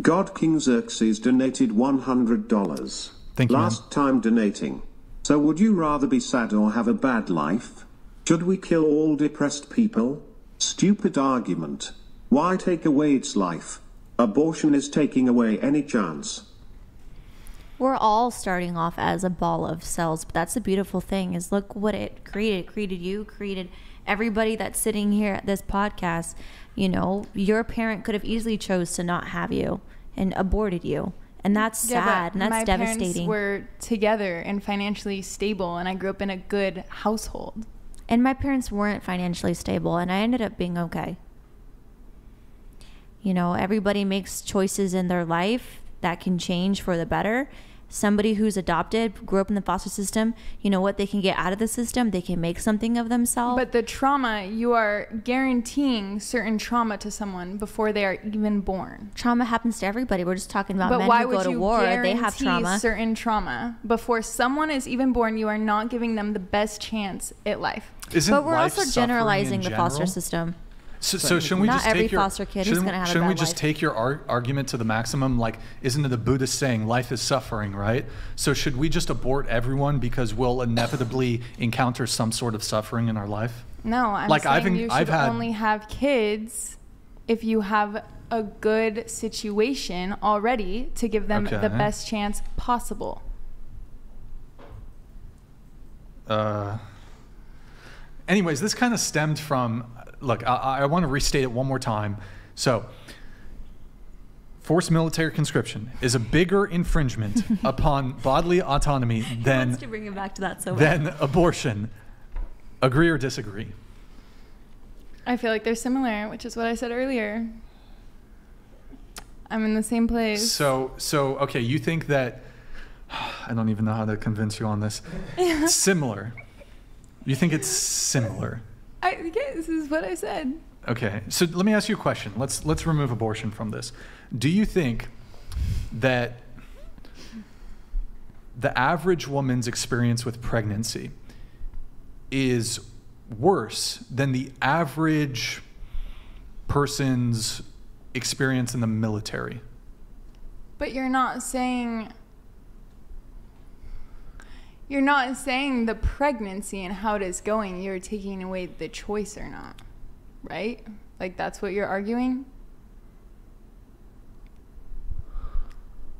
God King Xerxes donated $100. Thank you, Last time donating. So would you rather be sad or have a bad life? Should we kill all depressed people? Stupid argument. Why take away its life? Abortion is taking away any chance. We're all starting off as a ball of cells, but that's the beautiful thing is look what it created. It created you, created everybody that's sitting here at this podcast. You know, your parent could have easily chose to not have you and aborted you. And that's Yeah, sad and that's my devastating. Parents were together and financially stable, and I grew up in a good household. And my parents weren't financially stable, and I ended up being okay. You know, everybody makes choices in their life that can change for the better. Somebody who's adopted, grew up in the foster system, you know what? They can get out of the system, they can make something of themselves. But the trauma, you are guaranteeing certain trauma to someone before they are even born. trauma happens to everybody. We're just talking about but men why who would go to war, they have trauma. certain trauma before someone is even born? You are not giving them the best chance at life. Isn't but we're life also generalizing the foster system. So, so shouldn't we Not just every take your, foster kid is shouldn't- gonna have Shouldn't we just life. take your ar- argument to the maximum? Like, isn't it the Buddhist saying life is suffering, right? So should we just abort everyone because we'll inevitably encounter some sort of suffering in our life? No, I'm Like, saying I've you should I've had- only have kids if you have a good situation already to give them the best chance possible. Uh, anyways, this kind of stemmed from. Look, I, I want to restate it one more time. So, forced military conscription is a bigger infringement upon bodily autonomy than wants to bring it back to that so than bad. abortion. Agree or disagree? I feel like they're similar, which is what I said earlier. I'm in the same place. So, so okay, you think that I don't even know how to convince you on this. similar. You think it's similar? I yeah, this is what I said. Okay, so let me ask you a question. Let's let's remove abortion from this. Do you think that the average woman's experience with pregnancy is worse than the average person's experience in the military? But you're not saying you're not saying the pregnancy and how it is going. You're taking away the choice or not, right? Like that's what you're arguing.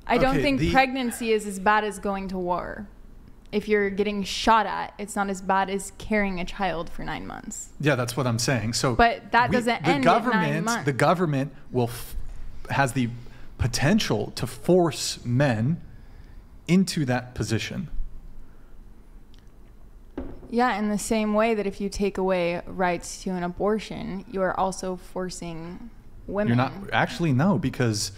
I don't Okay, think the- pregnancy is as bad as going to war. If you're getting shot at, it's not as bad as carrying a child for nine months. Yeah, that's what I'm saying. So, But that doesn't the end at nine government, months. The government will f- has the potential to force men into that position. Yeah, in the same way that if you take away rights to an abortion, you are also forcing women. You're not actually no, because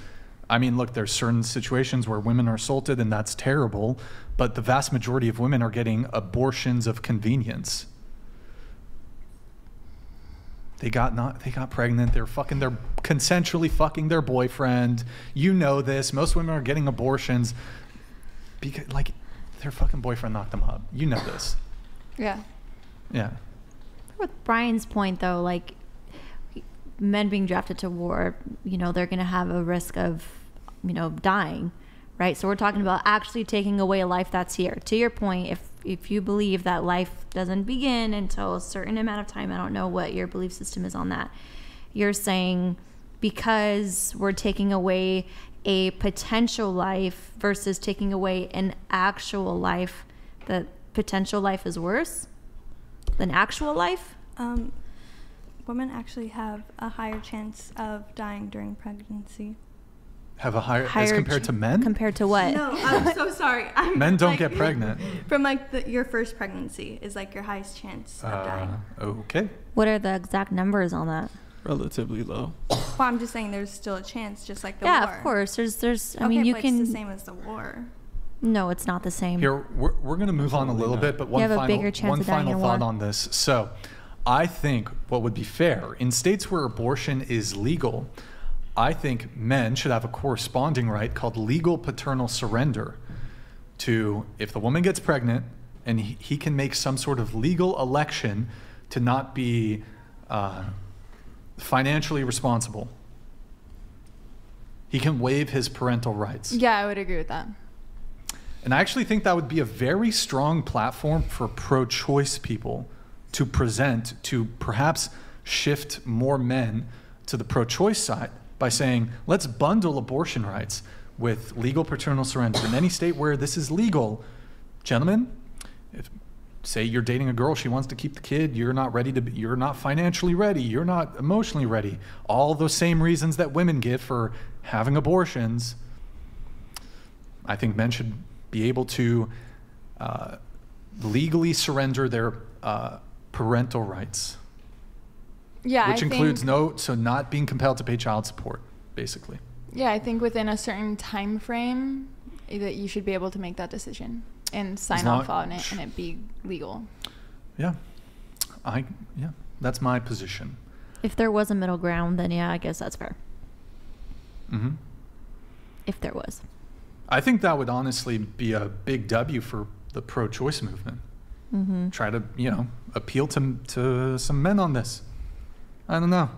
I mean, look, there's certain situations where women are assaulted, and that's terrible. But the vast majority of women are getting abortions of convenience. They got not they got pregnant. They're fucking they're consensually fucking their boyfriend. You know this. Most women are getting abortions because like their fucking boyfriend knocked them up. You know this. Yeah. Yeah. With Brian's point, though, like men being drafted to war, you know, they're going to have a risk of, you know, dying, right? So we're talking about actually taking away a life that's here. To your point, if if you believe that life doesn't begin until a certain amount of time, I don't know what your belief system is on that. You're saying because we're taking away a potential life versus taking away an actual life, that potential life is worse than actual life? Um, women actually have a higher chance of dying during pregnancy. Have a higher, as compared ch- to men? Compared to what? No, I'm so sorry. I'm Men don't like- get pregnant. From like the, your first pregnancy is like your highest chance of dying. Uh, okay. What are the exact numbers on that? Relatively low. Well, I'm just saying there's still a chance, just like the yeah, war. of course. There's, there's. I Okay, mean, you but can. It's the same as the war. No, it's not the same. Here, we're, we're going to move on a little bit, but You one have a final, bigger chance one of dying final thought war. on this. So, I think what would be fair in states where abortion is legal, I think men should have a corresponding right called legal paternal surrender to if the woman gets pregnant and he, he can make some sort of legal election to not be uh, financially responsible. He can waive his parental rights. Yeah, I would agree with that. And I actually think that would be a very strong platform for pro choice people to present to perhaps shift more men to the pro choice side by saying, let's bundle abortion rights with legal paternal surrender. In any state where this is legal, gentlemen, if say you're dating a girl, she wants to keep the kid, you're not ready to be, you're not financially ready, you're not emotionally ready. All those same reasons that women give for having abortions. I think men should be able to uh, legally surrender their uh, parental rights, Yeah, which I includes think, no, so not being compelled to pay child support, basically. Yeah, I think within a certain time frame eh, that you should be able to make that decision and sign long- off on it and it be legal. Yeah, I yeah, that's my position. If there was a middle ground, then yeah, I guess that's fair. hmm If there was. I think that would honestly be a big W for the pro-choice movement. Mm-hmm. Try to you know appeal to to some men on this. I don't know.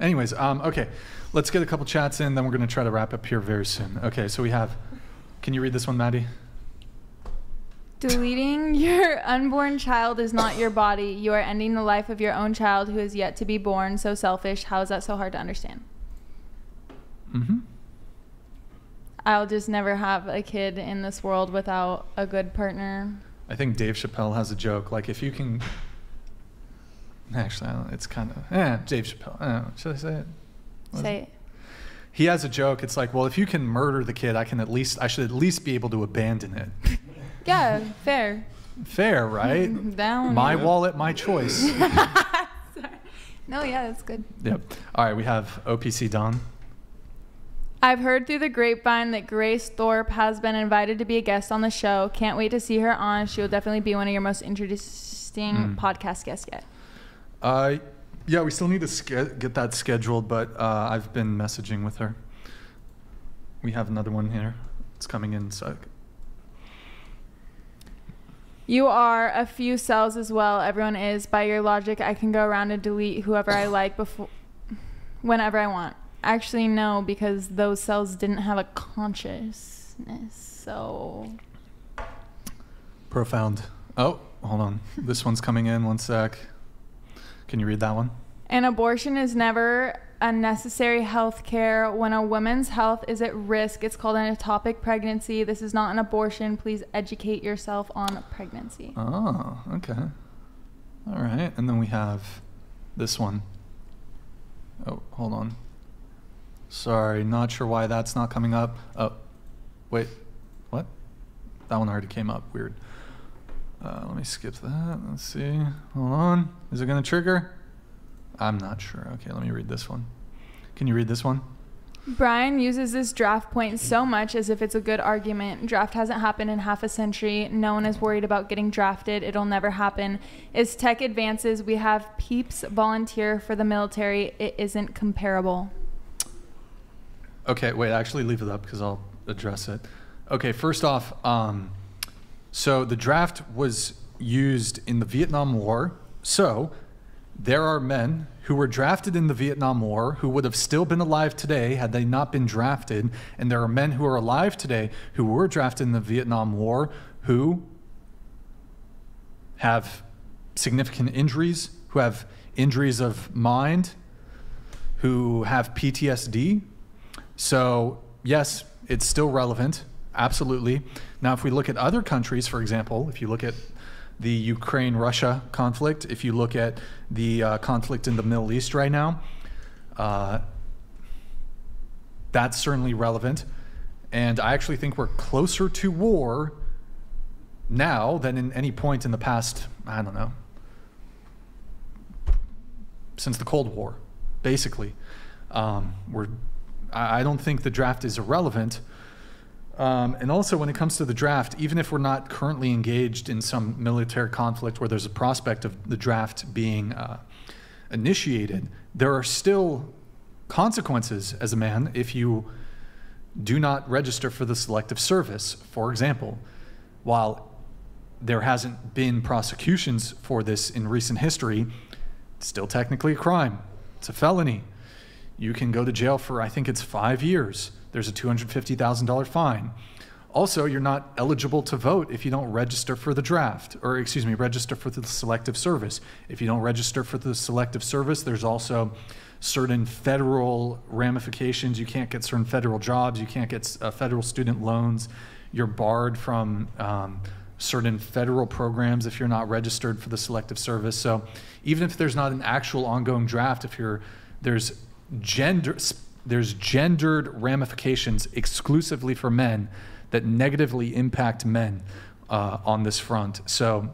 Anyways, um, okay, let's get a couple chats in, then we're going to try to wrap up here very soon. Okay, so we have. Can you read this one, Maddie? Deleting your unborn child is not your body. You are ending the life of your own child who is yet to be born. So selfish. How is that so hard to understand? Mm-hmm. I'll just never have a kid in this world without a good partner. I think Dave Chappelle has a joke. Like, if you can. Actually, I don't, it's kind of. Yeah, Dave Chappelle. I don't know. Should I say it? What Say it. He has a joke. It's like, well, if you can murder the kid, I can at least, I should at least be able to abandon it. Yeah, fair. Fair, right? Down. My wallet, my choice. No, yeah, that's good. yep. All right, we have OPC Don. I've heard through the grapevine that Grace Thorpe has been invited to be a guest on the show. Can't wait to see her on. She will definitely be one of your most interesting Mm. podcast guests yet. Uh, yeah, we still need to ske- get that scheduled, but uh, I've been messaging with her. We have another one here. It's coming in. So You are a few cells as well. Everyone is. By your logic, I can go around and delete whoever I like before, whenever I want. Actually, no, because those cells didn't have a consciousness. So profound. Oh, hold on. this one's coming in. One sec. Can you read that one? An abortion is never unnecessary health care. When a woman's health is at risk, it's called an ectopic pregnancy. This is not an abortion. Please educate yourself on pregnancy. Oh, okay. All right. And then we have this one. Oh, hold on. Sorry, not sure why that's not coming up. Oh, wait. What? That one already came up. Weird. Uh, let me skip that. Let's see. Hold on. Is it to trigger? I'm not sure. Okay, let me read this one. Can you read this one? Brian uses this draft point so much as if it's a good argument. Draft hasn't happened in half a century. No one is worried about getting drafted. It'll never happen. As tech advances, we have peeps volunteer for the military. It isn't comparable. Okay, wait, actually leave it up because I'll address it. Okay, first off, um, so the draft was used in the Vietnam War. So there are men who were drafted in the Vietnam War who would have still been alive today had they not been drafted. And there are men who are alive today who were drafted in the Vietnam War who have significant injuries, who have injuries of mind, who have PTSD. So, yes, it's still relevant, absolutely. Now, if we look at other countries, for example, if you look at the Ukraine Russia conflict, if you look at the uh, conflict in the Middle East right now, uh, that's certainly relevant. And I actually think we're closer to war now than in any point in the past, I don't know, since the Cold War, basically. Um, we're, I don't think the draft is irrelevant. Um, and also, when it comes to the draft, even if we're not currently engaged in some military conflict where there's a prospect of the draft being uh, initiated, there are still consequences as a man if you do not register for the selective service. For example, while there hasn't been prosecutions for this in recent history, it's still technically a crime. It's a felony. You can go to jail for, I think it's five years. There's a $250,000 fine. Also, you're not eligible to vote if you don't register for the draft, or excuse me, register for the selective service. If you don't register for the selective service, there's also certain federal ramifications. You can't get certain federal jobs, you can't get uh, federal student loans. You're barred from um, certain federal programs if you're not registered for the selective service. So, even if there's not an actual ongoing draft, if you're there's gender there's gendered ramifications exclusively for men that negatively impact men uh, on this front. So,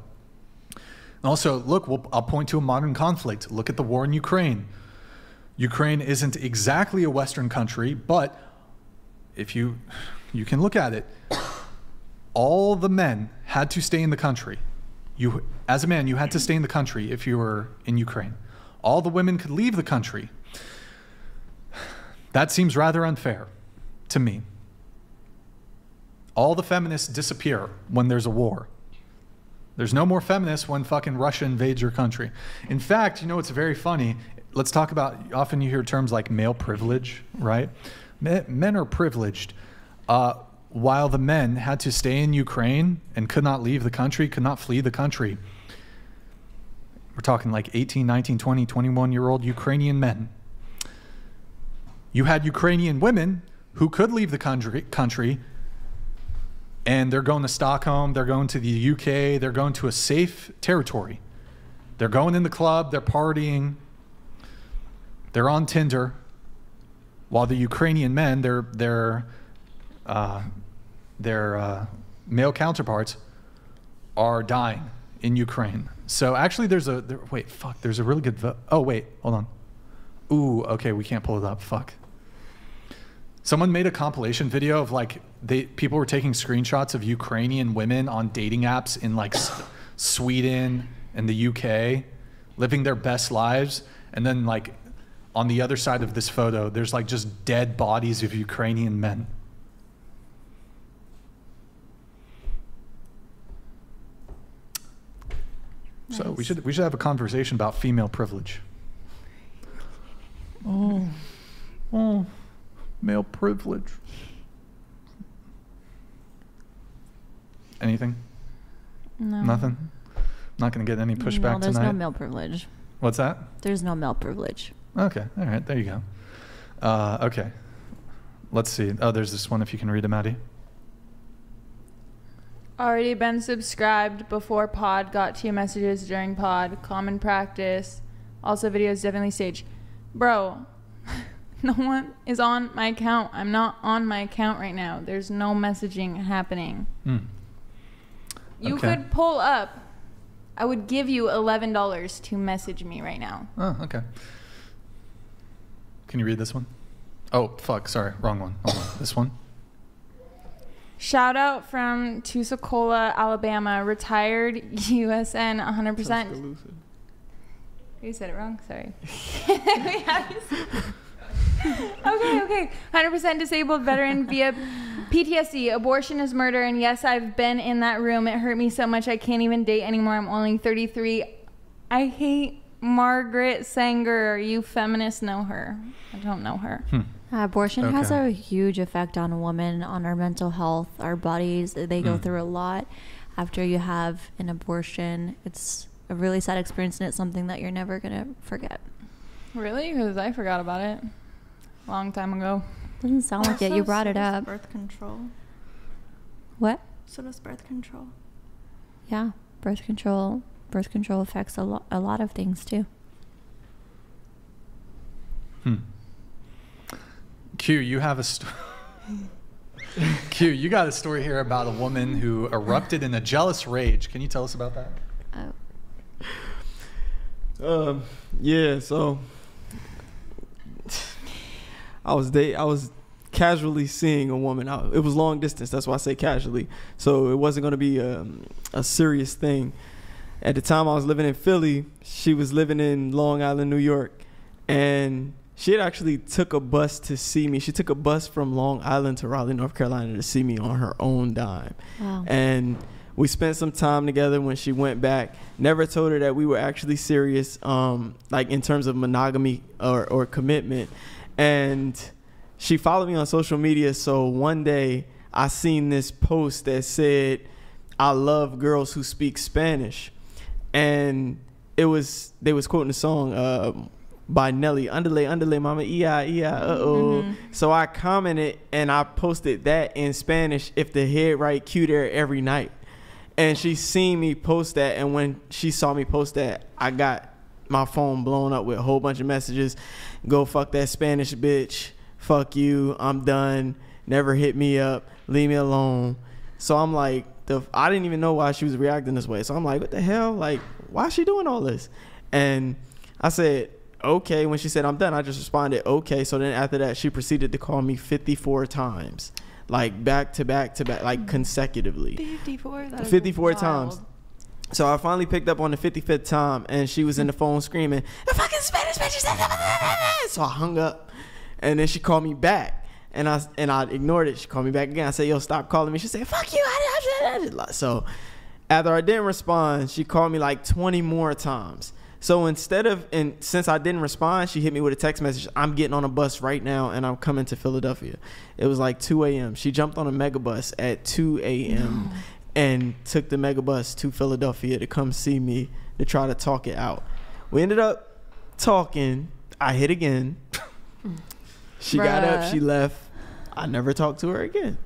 also, look, we'll, I'll point to a modern conflict. Look at the war in Ukraine. Ukraine isn't exactly a Western country, but if you you can look at it, all the men had to stay in the country. You, as a man, you had to stay in the country if you were in Ukraine. All the women could leave the country. That seems rather unfair to me. All the feminists disappear when there's a war. There's no more feminists when fucking Russia invades your country. In fact, you know what's very funny? let's talk about. Often you hear terms like male privilege, right? Men, are privileged. Uh, while the men had to stay in Ukraine and could not leave the country, could not flee the country. We're talking like 18, 19, 20, 21 year old Ukrainian men. You had Ukrainian women who could leave the country, country and they're going to Stockholm, they're going to the UK, they're going to a safe territory. They're going in the club, they're partying, they're on Tinder, while the Ukrainian men, their their uh, their uh, male counterparts, are dying in Ukraine. So actually, there's a there, wait, fuck, there's a really good. Oh wait, hold on. Ooh, okay, we can't pull it up. Fuck. Someone made a compilation video of like they people were taking screenshots of Ukrainian women on dating apps in like S- Sweden and the UK, living their best lives, and then like on the other side of this photo, there's like just dead bodies of Ukrainian men. So we should we should have a conversation about female privilege. Oh, oh, male privilege. Anything? No. Nothing. Not going to get any pushback no, there's tonight. no male privilege. What's that? There's no male privilege. Okay. All right. There you go. Uh, okay. Let's see. Oh, there's this one. If you can read it, Maddie. Already been subscribed before pod, got to your messages during pod, common practice. Also, videos definitely stage. Bro, no one is on my account. I'm not on my account right now. There's no messaging happening. Hmm. You Okay. could pull up. I would give you $11 to message me right now. Oh, okay. Can you read this one? Oh, fuck. Sorry. Wrong one. Hold on. This one. Shout out from Tusacola, Alabama, retired USN 100%. You said it wrong. Sorry. okay, okay. 100% disabled veteran via PTSD. Abortion is murder. And yes, I've been in that room. It hurt me so much I can't even date anymore. I'm only 33. I hate Margaret Sanger. You feminists know her. I don't know her. Hmm. Uh, abortion has a huge effect on a woman, on our mental health, our bodies. They go. Mm. through a lot after you have an abortion. It's a really sad experience, and it's something that you're never gonna forget. Really? Because I forgot about it. Long time ago. Doesn't sound like it. You brought it up. Birth control. What? So does birth control. Yeah, birth control. Birth control affects a lot, a lot of things too. Hmm. Q, you have a story. Q, you got a story here about a woman who erupted in a jealous rage. Can you tell us about that? Um, yeah. So I was date. I was casually seeing a woman. I, it was long distance. That's why I say casually. So it wasn't going to be um, a serious thing. At the time, I was living in Philly. She was living in Long Island, New York, and she had actually took a bus to see me. She took a bus from Long Island to Raleigh, North Carolina, to see me on her own dime. Wow. And we spent some time together when she went back. Never told her that we were actually serious, um, like in terms of monogamy or, or commitment. And she followed me on social media. So one day I seen this post that said, I love girls who speak Spanish. And it was, they was quoting a song um, by Nelly, Underlay, Underlay, Mama, yeah, yeah, uh oh. Mhm. So I commented and I posted that in Spanish if the head right cue there every night. And she seen me post that and when she saw me post that, I got my phone blown up with a whole bunch of messages. Go fuck that Spanish bitch. Fuck you. I'm done. Never hit me up. Leave me alone. So I'm like, the I didn't even know why she was reacting this way. So I'm like, what the hell? Like, why is she doing all this? And I said, okay. When she said I'm done, I just responded, okay. So then after that, she proceeded to call me 54 times, like back to back to back, like consecutively. 54? That is 54 wild. times. So I finally picked up on the 55th time, and she was in the phone screaming, "The fucking Spanish bitch!" So I hung up, and then she called me back, and I and I ignored it. She called me back again. I said, "Yo, stop calling me." She said, "Fuck you!" So after I didn't respond, she called me like 20 more times. So instead of and since I didn't respond, she hit me with a text message. I'm getting on a bus right now and I'm coming to Philadelphia. It was like 2 a.m. She jumped on a mega bus at 2 a.m. and took the mega bus to Philadelphia to come see me to try to talk it out. We ended up talking. I hit again. She got up, she left. I never talked to her again.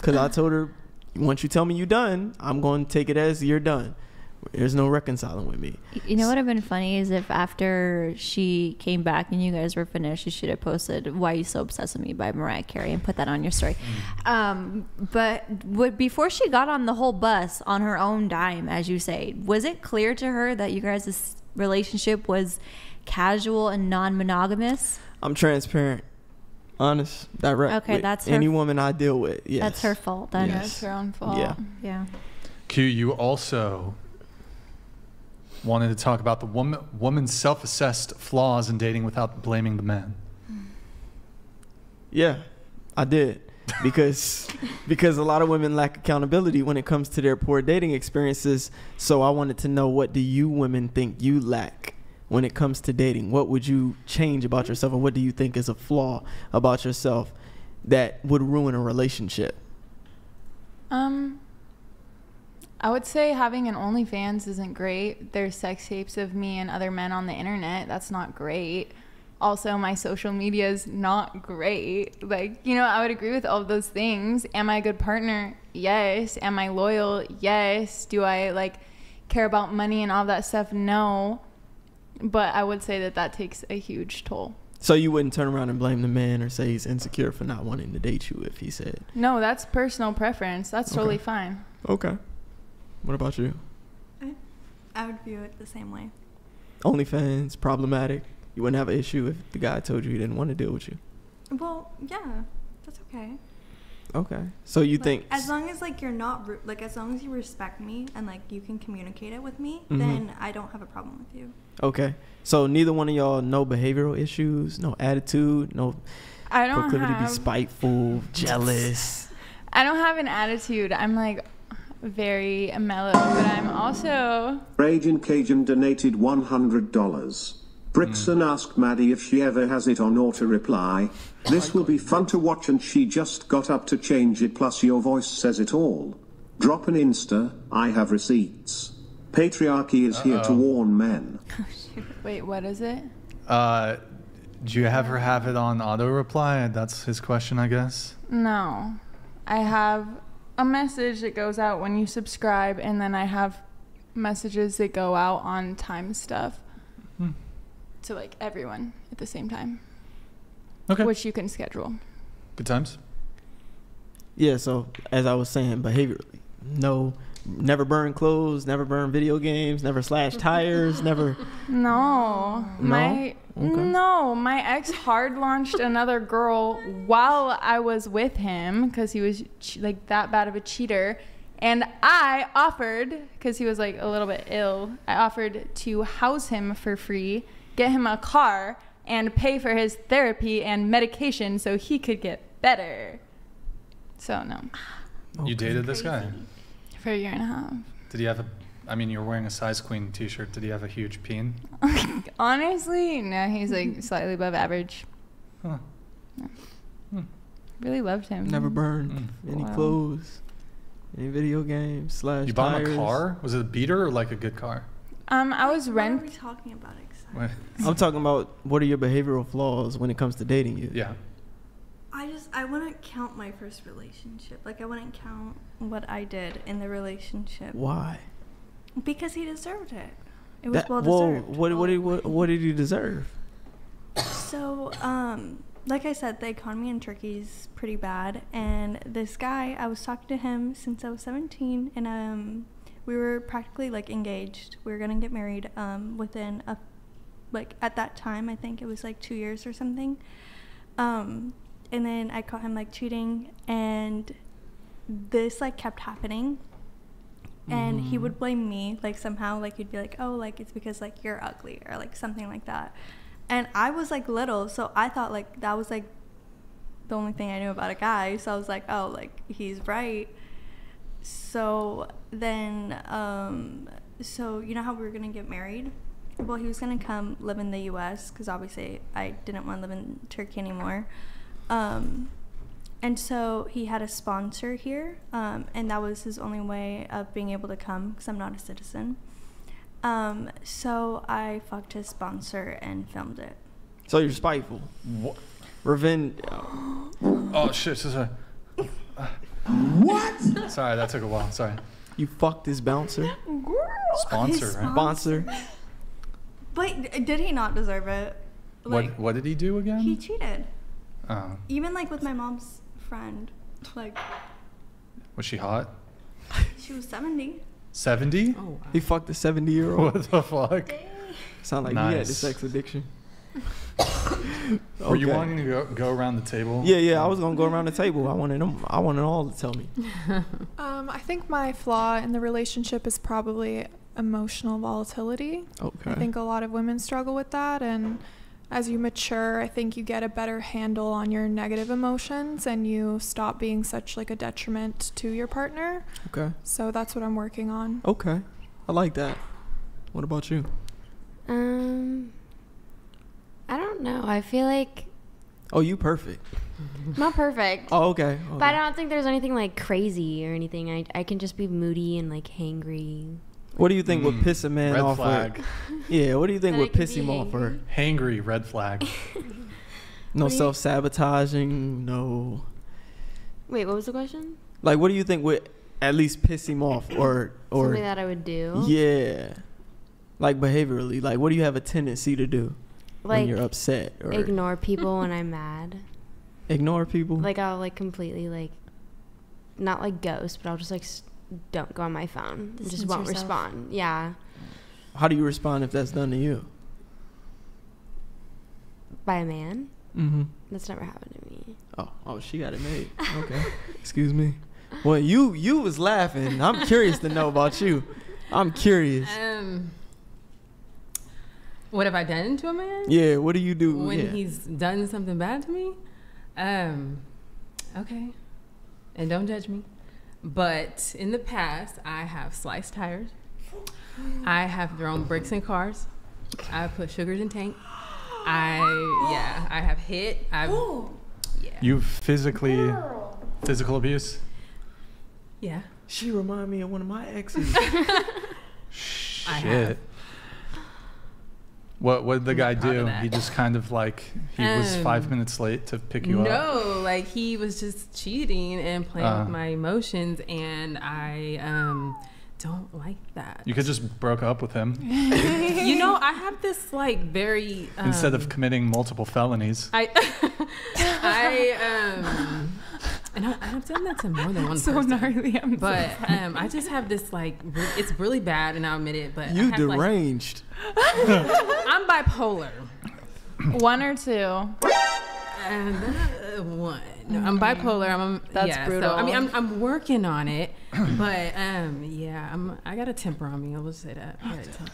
Cause I told her, once you tell me you're done, I'm going to take it as you're done. There's no reconciling with me. You know what would have been funny is if after she came back and you guys were finished, you should have posted "Why You So Obsessed with Me" by Mariah Carey and put that on your story. Um, but what, before she got on the whole bus on her own dime, as you say, was it clear to her that you guys' relationship was casual and non-monogamous? I'm transparent, honest, direct. Okay, with that's her- any woman I deal with. Yes. That's her fault. Then Yes. It's her own fault. Yeah. Yeah. Q, you also wanted to talk about the woman woman's self-assessed flaws in dating without blaming the man. Yeah, I did. Because because a lot of women lack accountability when it comes to their poor dating experiences. So I wanted to know what do you women think you lack when it comes to dating? What would you change about yourself or what do you think is a flaw about yourself that would ruin a relationship? Um, I would say having an OnlyFans isn't great. There's sex tapes of me and other men on the internet. That's not great. Also, my social media is not great. Like, you know, I would agree with all of those things. Am I a good partner? Yes. Am I loyal? Yes. Do I like care about money and all that stuff? No. But I would say that that takes a huge toll. So you wouldn't turn around and blame the man or say he's insecure for not wanting to date you if he said, No, that's personal preference. That's totally Okay. fine. "Okay." What about you? I I would view it the same way. OnlyFans problematic. You wouldn't have an issue if the guy told you he didn't want to deal with you. Well, yeah, that's okay. Okay. So you Like, think as long as like you're not ru- like as long as you respect me and like you can communicate it with me, Mhm. then I don't have a problem with you. Okay. So neither one of y'all no behavioral issues, no attitude, no I don't proclivity to be spiteful, jealous. I don't have an attitude. I'm like very mellow, but I'm also Raging Cajun donated $100. Brixton asked Maddie if she ever has it on auto reply. This will be fun to watch and she just got up to change it plus your voice says it all. Drop an Insta, I have receipts. Patriarchy is here to warn men. wait. What is it? Uh, do you ever have it on auto reply? That's his question, I guess. No, I have a message that goes out when you subscribe, and then I have messages that go out on time stuff Hmm. to like everyone at the same time. Okay. Which you can schedule. Good times. Yeah, so as I was saying, behaviorally. No never burn clothes, never burn video games, never slash tires, never No, my Okay. no, my ex hard launched another girl while I was with him because he was ch- like that bad of a cheater, and I offered because he was like a little bit ill. I offered to house him for free, get him a car, and pay for his therapy and medication so he could get better. So no, You dated this guy. for a year and a half. Did he have a? I mean, you're wearing a size queen T-shirt. Did he have a huge peen? Honestly, no, he's like slightly above average. Huh. Yeah. Hmm. Really loved him. never burned any Wow. clothes, any video games, slash You bought him a car? Was it a beater or like a good car? Um, I was What are we talking about exactly? What? I'm talking about what are your behavioral flaws when it comes to dating you? Yeah. I just I wouldn't count my first relationship. Like I wouldn't count what I did in the relationship. Why? Because he deserved it. It was That- well deserved. what, what, did, what, what did you deserve? So, um, like I said, the economy in Turkey is pretty bad, and this guy, I was talking to him since I was 17, and um, we were practically like engaged. We were gonna get married um, within a, like at that time, I think it was like two years or something. Um, and then I caught him like cheating, and this like kept happening. And he Mhm. would blame me, like somehow, like he'd be like, "Oh, like it's because like you're ugly," or like something like that. And I was like little, so I thought like that was like the only thing I knew about a guy. So I was like, oh, like he's right. So then, um, so you know how we were gonna get married? well, he was gonna come live in the U.S. because obviously I didn't want to live in Turkey anymore. Um, and so he had a sponsor here, um, and that was his only way of being able to come because I'm not a citizen. Um, so I fucked his sponsor and filmed it. So you're spiteful. What? Revenge. Oh shit! so- Sorry. What? Sorry, that took a while. Sorry. You fucked his bouncer. Sponsor, His right? Sponsor. But did he not deserve it? Like what What did he do again? he cheated. oh, Even like with my mom's friend, like was she hot? she was 70. Seventy? Oh, He fucked a 70 year old. What the fuck? Sound like he had a sex addiction. Were you Okay. wanting to go, go around the table? Yeah, yeah. I was gonna go around the table. I wanted them. I wanted all to tell me. Um, I think my flaw in the relationship is probably emotional volatility. Okay. I think a lot of women struggle with that, and as you mature, I think you get a better handle on your negative emotions, and you stop being such like a detriment to your partner. Okay. So that's what I'm working on. Okay. I like that. What about you? Um, I don't know. I feel like Oh, you perfect. not perfect. Oh, okay. But I don't think there's anything like crazy or anything. I I can just be moody and like hangry. What do you think would Mm, piss a man red off? or- flag. yeah. What do you think would piss be him off? Or Hangry, red flag. no What do you- self sabotaging. No. Wait, what was the question? Like, what do you think would at least piss him off? Or or Something that I would do. yeah. Like behaviorally, like what do you have a tendency to do when you're upset or Ignore people when I'm mad. ignore people? Like I'll like completely like, not like ghost, but I'll just like s- don't go on my phone. and just won't yourself. respond. Yeah, How do you respond if that's done to you? by a man. Mm-hmm. That's never happened to me. Oh, oh, she got it made. Okay. Excuse me. Well, you you was laughing. I'm curious to know about you. I'm curious. Um, what have I done to a man? Yeah. What do you do? when yeah. he's done something bad to me. Um, okay, and don't judge me. But in the past, I have sliced tires. I have thrown bricks in cars. I put sugars in tank. I yeah, I have hit. I've yeah. You physically, physical abuse. Yeah. She remind me of one of my exes. I Shit. What what did the guy do? He just kind of like he was Um, five minutes late to pick you up. No, like he was just cheating and playing Uh. with my emotions, and I um don't like that. You could just broke up with him you know, I have this like very um, instead of committing multiple felonies. I I um and I, I've done that to more than one person. So person. gnarly, I'm but sorry. um, I just have this like re- it's really bad, and I'll admit it. But I you have, like- deranged. I'm bipolar. One or two. And uh, one. No, I'm bipolar. I'm. That's yeah, brutal. So, I mean, I'm, I'm working on it, but um, yeah, I'm. I got a temper on me. I will say that. I got a temper.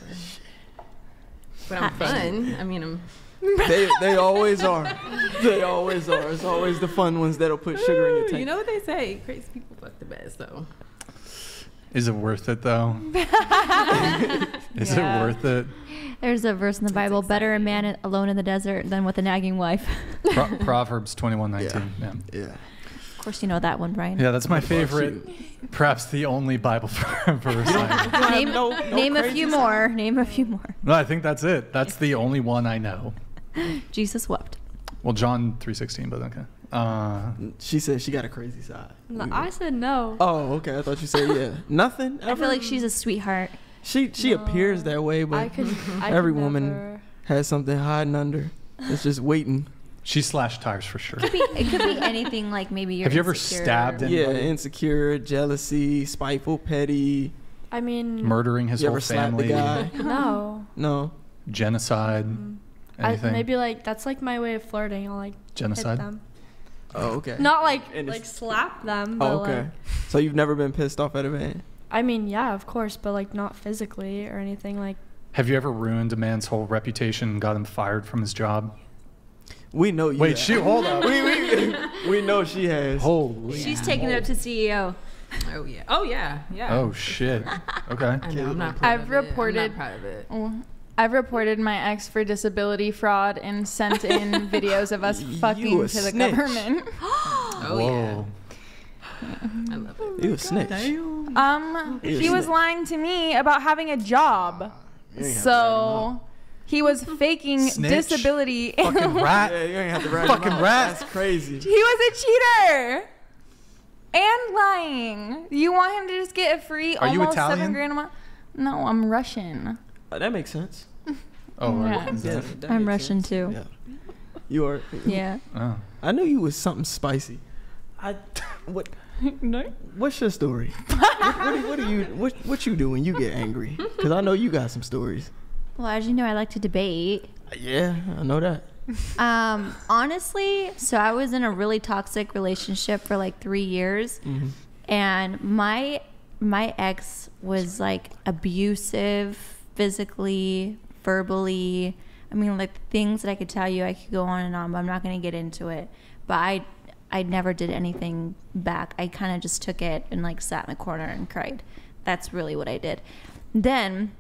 But I'm fun. I mean, I'm. they they always are. They always are. It's always the fun ones that'll put sugar in your tank. You know what they say? Crazy people fuck the best. So. Is it worth it though? Is Yeah. it worth it? There's a verse in the Bible: "Better a man alone in the desert than with a nagging wife." Pro- Proverbs twenty one nineteen. Yeah. Yeah. Of course, you know that one, Brian. Yeah, that's my favorite. Perhaps the only Bible verse. I. Name, no- no name a few side. more. Name a few more. No, I think that's it. That's the only one I know. Jesus wept. Well, John three sixteen, but okay. Uh, She said she got a crazy side. No, I said no. Oh, okay. I thought you said yeah. Nothing. I feel like she's a sweetheart. She she appears that way, but I could. Every could woman never- has something hiding under. It's just waiting. she slashed tires for sure. Could be, it could be anything like maybe you're. Have you ever insecure. stabbed Yeah, insecure, jealousy, spiteful, petty. I mean, Murdering his you whole ever slapped the family. guy? no. No. Genocide. I, Anything. maybe like that's like my way of flirting. I'll like Genocide? hit them. Oh, okay. Not like And like slap them, oh, but Oh, okay. like So you've never been pissed off at a man? I mean, yeah, of course, but like not physically or anything. Like Have you ever ruined a man's whole reputation and got him fired from his job? We know you. Wait, have. shoot, hold up. we, we, we know she has. Holy. She's taking it up to CEO. Oh yeah. Oh yeah. Yeah. Oh shit. Okay. I know. I'm not proud I've of it. I'm reported. not proud of it. Oh, I've reported my ex for disability fraud and sent in videos of us fucking a to the government. Oh yeah. I love it. You a snitch. Um, You're a he was snitch. lying to me about having a job. You ain't have to So he was faking Snitch. disability. Fucking rat. Yeah, you ain't have to rat Fucking out. rat. That's crazy. He was a cheater and lying. You want him to just get a free Are you almost Italian? seven grand a month? No, I'm Russian. Uh, that makes sense. Oh, Yeah. right. Yeah, that- that I'm Russian sense. too. Yeah. You are. Yeah. oh. I knew you was something spicy. I what? no. What's your story? what, what, what do you what what you do when you get angry? Because I know you got some stories. Well, as you know, I like to debate. Yeah, I know that. Um, honestly, so I was in a really toxic relationship for like three years, Mhm. and my my ex was like abusive, physically, verbally. I mean, like things that I could tell you, I could go on and on, but I'm not going to get into it. But I I never did anything back. I kind of just took it and like sat in the corner and cried. That's really what I did. Then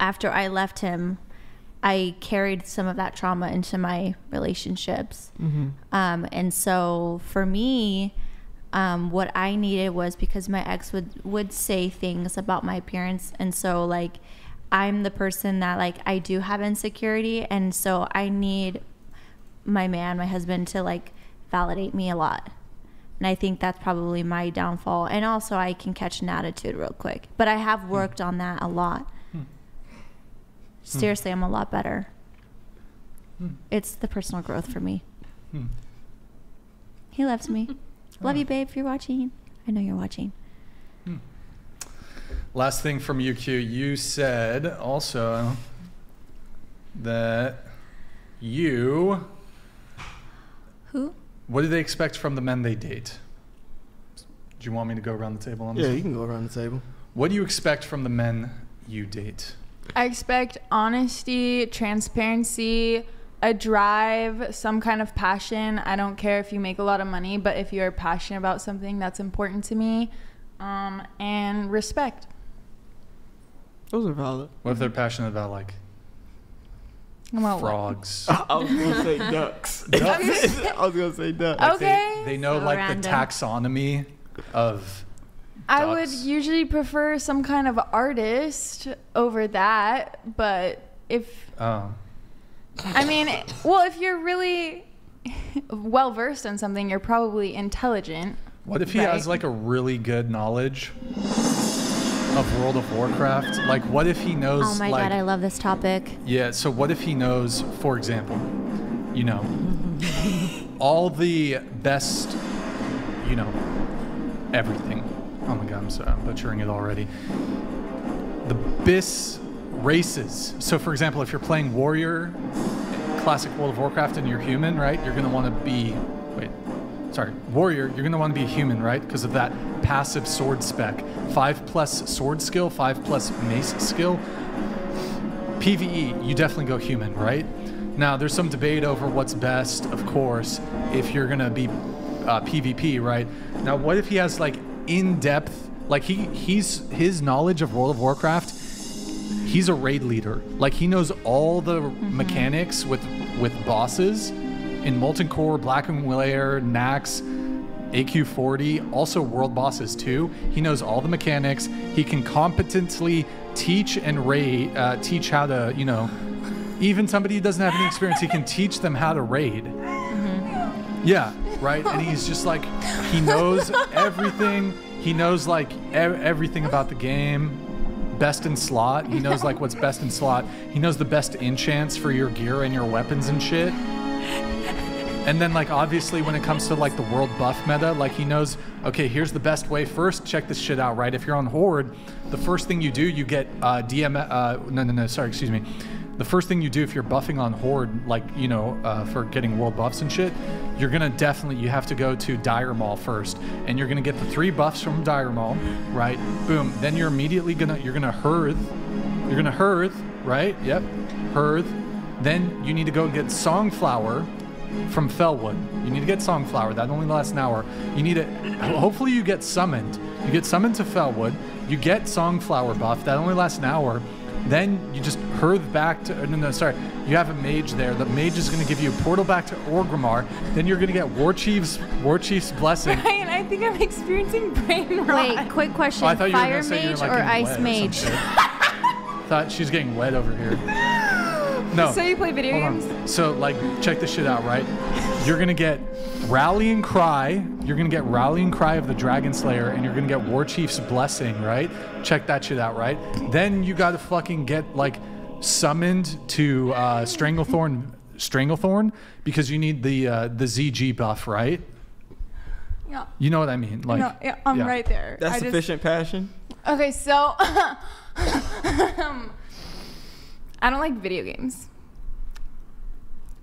after I left him, I carried some of that trauma into my relationships. Mhm. Um, and so for me, um, what I needed was because my ex would, would say things about my appearance. And so, like, I'm the person that, like, I do have insecurity. And so I need my man, my husband, to, like, validate me a lot. And I think that's probably my downfall. And also, I can catch an attitude real quick. But I have worked on that a lot. Seriously, I'm a lot better. Hmm. It's the personal growth for me. Hmm. He loves me. Love you, babe, if you're watching. I know you're watching. Last thing from UQ, You said also that you. Who? What do they expect from the men they date? Do you want me to go around the table on this? Yeah, you can go around the table. What do you expect from the men you date? I expect honesty, transparency, a drive, some kind of passion. I don't care if you make a lot of money, but if you're passionate about something that's important to me, um, and respect. Those are valid. What if they're passionate about like About frogs? I was gonna say ducks. Ducks? I was gonna say ducks. Like, they- Okay. They, know So like random. the taxonomy of. I would usually prefer some kind of artist over that, but if Oh. I mean, well, if you're really well versed in something, you're probably intelligent. What if he right? has like a really good knowledge of World of Warcraft? Like, what if he knows? Oh my like, god, I love this topic. Yeah, so what if he knows, for example, you know, all the best, you know, everything. Oh my god, I'm sorry, I'm butchering it already. The BIS races. So, for example, if you're playing Warrior, classic World of Warcraft, and you're human, right? You're gonna want to be, sorry, Warrior. You're gonna want to be a human, right? Because of that passive sword spec. Five plus sword skill, five plus mace skill. PVE, you definitely go human, right? Now, there's some debate over what's best, of course, if you're gonna be uh, PvP, right? Now, what if he has like in-depth, like he he's his knowledge of World of Warcraft, he's a raid leader. Like he knows all the mechanics with with bosses in Molten Core, Blackwing Lair, Nax, AQ40, also world bosses too. He knows all the mechanics. He can competently teach and raid, uh, teach how to, you know, even somebody who doesn't have any experience, he can teach them how to raid. Yeah, right. And he's just like, he knows everything. He knows like e- everything about the game. Best in slot. He knows like what's best in slot. He knows the best enchants for your gear and your weapons and shit. And then like obviously when it comes to like the world buff meta, like he knows, okay, here's the best way. First, check this shit out, right? If you're on Horde, the first thing you do, you get uh, DM. Uh, no, no, no. Sorry, excuse me. The first thing you do if you're buffing on Horde, like you know, uh, for getting world buffs and shit, you're gonna definitely you have to go to Dire Maul first, and you're gonna get the three buffs from Dire Maul, right? Boom. Then you're immediately gonna you're gonna Hearth, you're gonna Hearth, right? Yep, Hearth. Then you need to go get Songflower from Felwood. You need to get Songflower. That only lasts an hour. You need it. Hopefully, you get summoned. You get summoned to Felwood. You get Songflower buff. That only lasts an hour. Then you just hearth back to. No, no, sorry. You have a mage there. The mage is going to give you a portal back to Orgrimmar. Then you're going to get War Chief's War Chief's blessing. Ryan, I think I'm experiencing brain rot. Wait, quick question. Oh, I thought you were Fire gonna say you were, mage like, or ice wet or mage? Thought she's getting wet over here. No. So you play video Hold on. games? So like, check this shit out, right? You're gonna get rallying cry. You're gonna get rallying cry of the Dragon Slayer, and you're gonna get War Chief's blessing, right? Check that shit out, right? Then you gotta fucking get like summoned to uh, Stranglethorn, Stranglethorn, because you need the uh, the ZG buff, right? Yeah. You know what I mean? Like, no, yeah, I'm yeah. right there. That's I just- passion. Okay, so um, I don't like video games.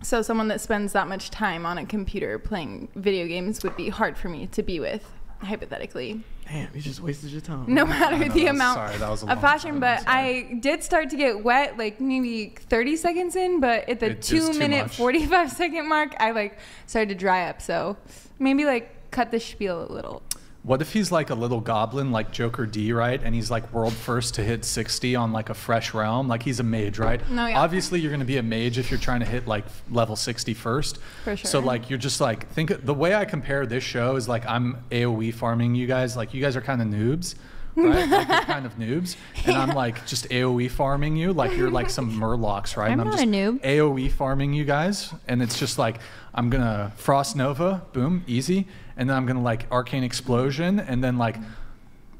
So someone that spends that much time on a computer playing video games would be hard for me to be with, hypothetically. Damn, you just wasted your time. No matter know, the amount sorry, that was a of passion, but I did start to get wet like maybe 30 seconds in, but at the It two minute, 45 second mark, I like started to dry up. So maybe like cut the spiel a little. What if he's like a little goblin, like Jokerd, right? And he's like world first to hit 60 on like a fresh realm. Like he's a mage, right? No, yeah. Obviously, you're going to be a mage if you're trying to hit like level 60 first. For So like you're just like think the way I compare this show is like I'm AOE farming you guys. Like you guys are kind of noobs. Right? like you're kind of noobs, and I'm like just AOE farming you, like you're like some murlocs, right? I'm and I'm not just a noob. AOE farming you guys, and it's just like I'm gonna Frost Nova, boom, easy, and then I'm gonna like Arcane Explosion, and then like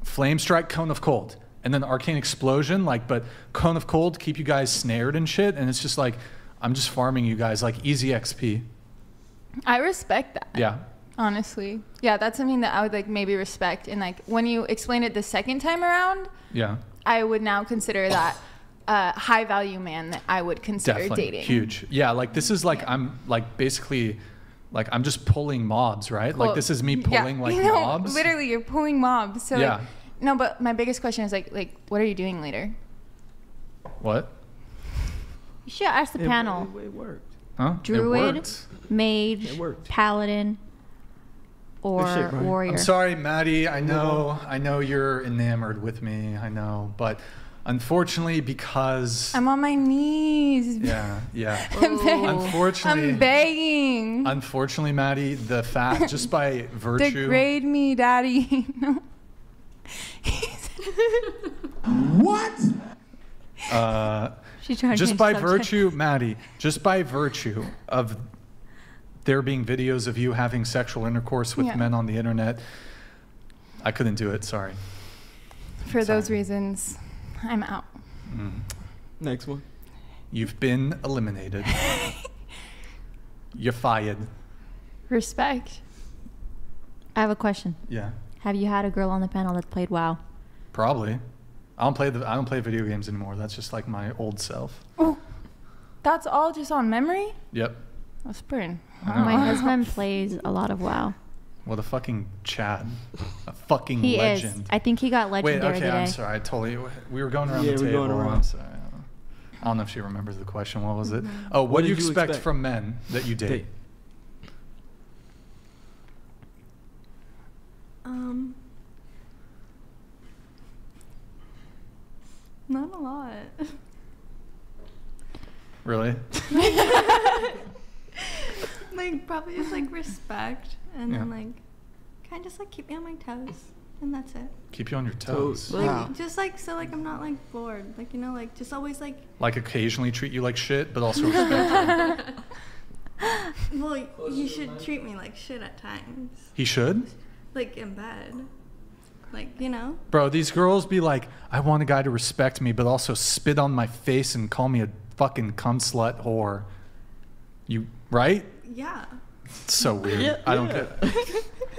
Flame Strike, Cone of Cold, and then Arcane Explosion, like but Cone of Cold keep you guys snared and shit, and it's just like I'm just farming you guys like easy XP. I respect that. Yeah, Honestly. Yeah, that's something that I would like maybe respect. And like when you explain it the second time around, yeah, I would now consider that a high value man that I would consider definitely dating. huge. Yeah, like this is like I'm like basically like I'm just pulling mobs, right? like this is me yeah, pulling like you know, mobs. Literally, you're pulling mobs. So Yeah. like, no, but my biggest question is like, like, what are you doing later? What? You should ask the It- panel. It, it worked. Huh? It Druid, worked. mage, It worked. paladin, or Good shit, warrior. I'm sorry, Maddie. I know, I know you're enamored with me. I know, but unfortunately, because I'm on my knees. yeah, yeah. I'm, begging. Unfortunately, I'm begging. unfortunately, Maddie, the fact just by virtue, Degrade me, daddy. no. What? uh, She's trying to just change by subject. virtue, Maddie, just by virtue of there being videos of you having sexual intercourse with Yeah. men on the internet, I couldn't do it. Sorry. For those reasons, I'm out. Mm. Next one. You've been eliminated. You're fired. Respect. I have a question. Yeah. Have you had a girl on the panel that played WoW? Probably. I don't play the I don't play video games anymore. That's just like my old self. Oh, that's all just on memory? Yep. That's pretty. I. My husband plays a lot of WoW. What a fucking Chad. A fucking He legend. is. I think he got legendary Wait, okay, today. I'm sorry. I totally we were going around Yeah, the we're table. going around. I'm sorry. I don't know if she remembers the question. What was it? Mm-hmm. Oh, what, What do you did you expect, expect? from men that you date? Date. Um, not a lot. Really? like probably just like respect, and then like kind of just like keep me on my toes, and that's it. Keep you on your toes. Like Wow. just like so like I'm not like bored. Like you know like just always like Like occasionally treat you like shit, but also respect you. well you should treat me like shit at times. He should? Like in bed. Like you know. Bro, these girls be like, I want a guy to respect me, but also spit on my face and call me a fucking cum slut whore. You right? Yeah. It's so weird. Yeah, I don't yeah. get.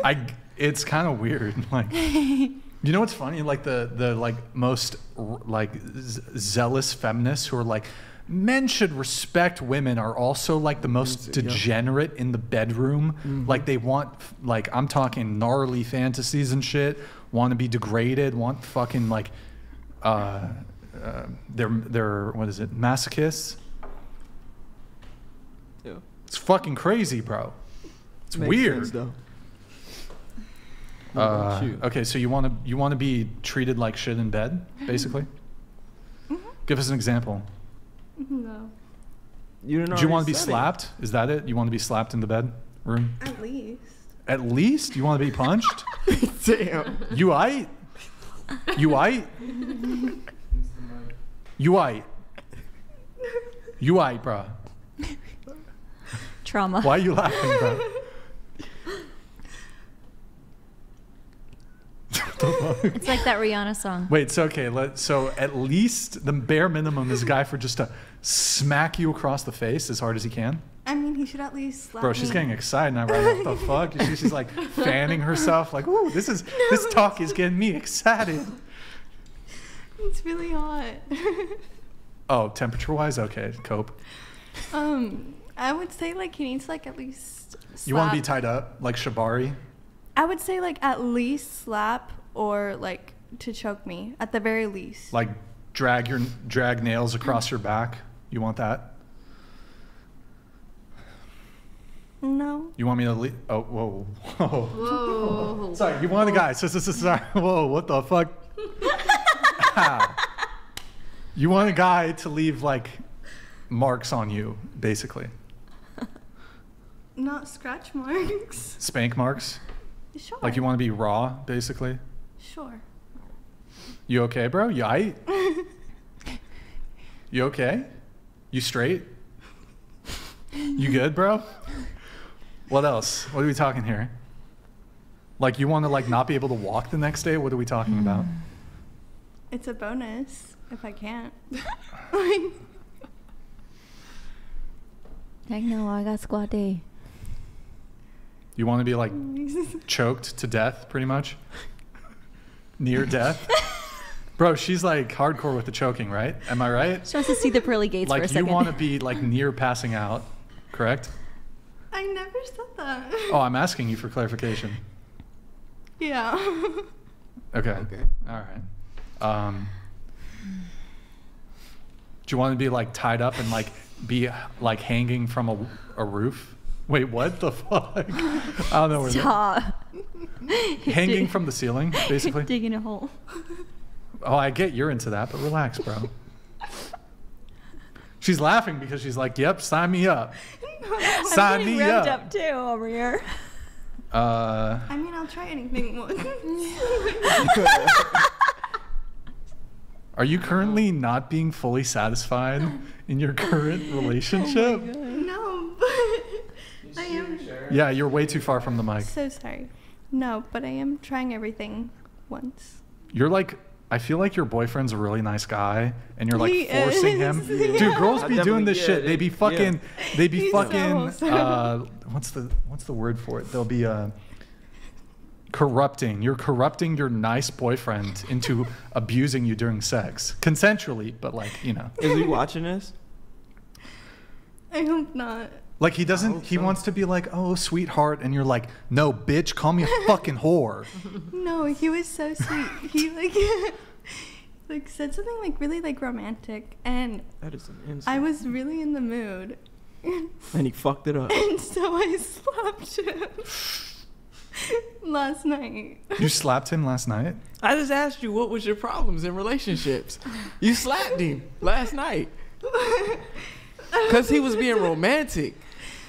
I. It's kind of weird. Like, you know what's funny? Like the the like most like z- zealous feminists who are like, men should respect women are also like the most degenerate in the bedroom. Like they want like I'm talking gnarly fantasies and shit. Want to be degraded. Want fucking like, uh, uh, they're they're what is it? Masochists. Yeah. It's fucking crazy, bro. It's Makes weird. sense, though. Uh, okay, so you want to you want to be treated like shit in bed, mm-hmm. basically. Mm-hmm. Give us an example. Mm-hmm, no. You didn't Do you want to be slapped? Is that it? You want to be slapped in the bed room? At least. At least you want to be punched? Damn. You aight? You aight? You aight? You aight, bro? Trauma. Why are you laughing, bro? It's like that Rihanna song. Wait, so okay, let so at least the bare minimum is a guy for just to smack you across the face as hard as he can. I mean, he should at least slap Bro, she's me. getting excited now, right? What the fuck? You see, she's like fanning herself, like, ooh, this is this talk is getting me excited. It's really hot. Oh, temperature wise, okay, cope. um, I would say like he needs like at least. You want to be tied up like Shibari? I would say like at least slap or like to choke me at the very least. Like drag your drag nails across your back? You want that? No. You want me to leave? Oh, whoa, whoa. Whoa. Sorry, you want a guy. So, so, so, sorry. Whoa, what the fuck? How? Ah. You want a guy to leave like marks on you, basically. Not scratch marks. Spank marks? Sure. Like you want to be raw, basically? Sure. You okay, bro? You aight? You okay? You straight? You good, bro? What else? What are we talking here? Like you want to like not be able to walk the next day? What are we talking hmm. about? It's a bonus if I can't. Heck no, I got squad day. You want to be like choked to death, pretty much? Near death? Bro, she's like hardcore with the choking, right? Am I right? She wants to see the pearly gates for a Like you want to be like near passing out, correct? I never said that. Oh, I'm asking you for clarification. Yeah. Okay. Okay. All right. Um, do you want to be like tied up and like be like hanging from a, a roof? Wait, what the fuck? I don't know where. that- Stop. Hanging from the ceiling, basically. Digging a hole. Oh, I get you're into that, but relax, bro. She's laughing because she's like, "Yep, sign me up." Sign I'm getting me up. up too over here. Uh, I mean, I'll try anything once. are you currently not being fully satisfied in your current relationship? no, but I am. Sure. Yeah, you're way too far from the mic. So sorry. No, but I am trying everything once. You're like, I feel like your boyfriend's a really nice guy, and you're like He forcing him. is, Dude, girls be doing this yeah, shit. They they- be yeah. fucking. They be He's fucking. wholesome. uh, what's the What's the word for it? They'll be uh, corrupting. You're corrupting your nice boyfriend into abusing you during sex, consensually, but like you know. Is he watching this? I hope not. Like he doesn't. He wants to be like, oh, sweetheart, and you're like, no, bitch, call me a fucking whore. No, he was so sweet. He like like said something like really like romantic, and That is an insult. I was really in the mood, And he fucked it up. and so I slapped him last night. You slapped him last night. I just asked you what was your problems in relationships. You slapped him last night because he was being romantic.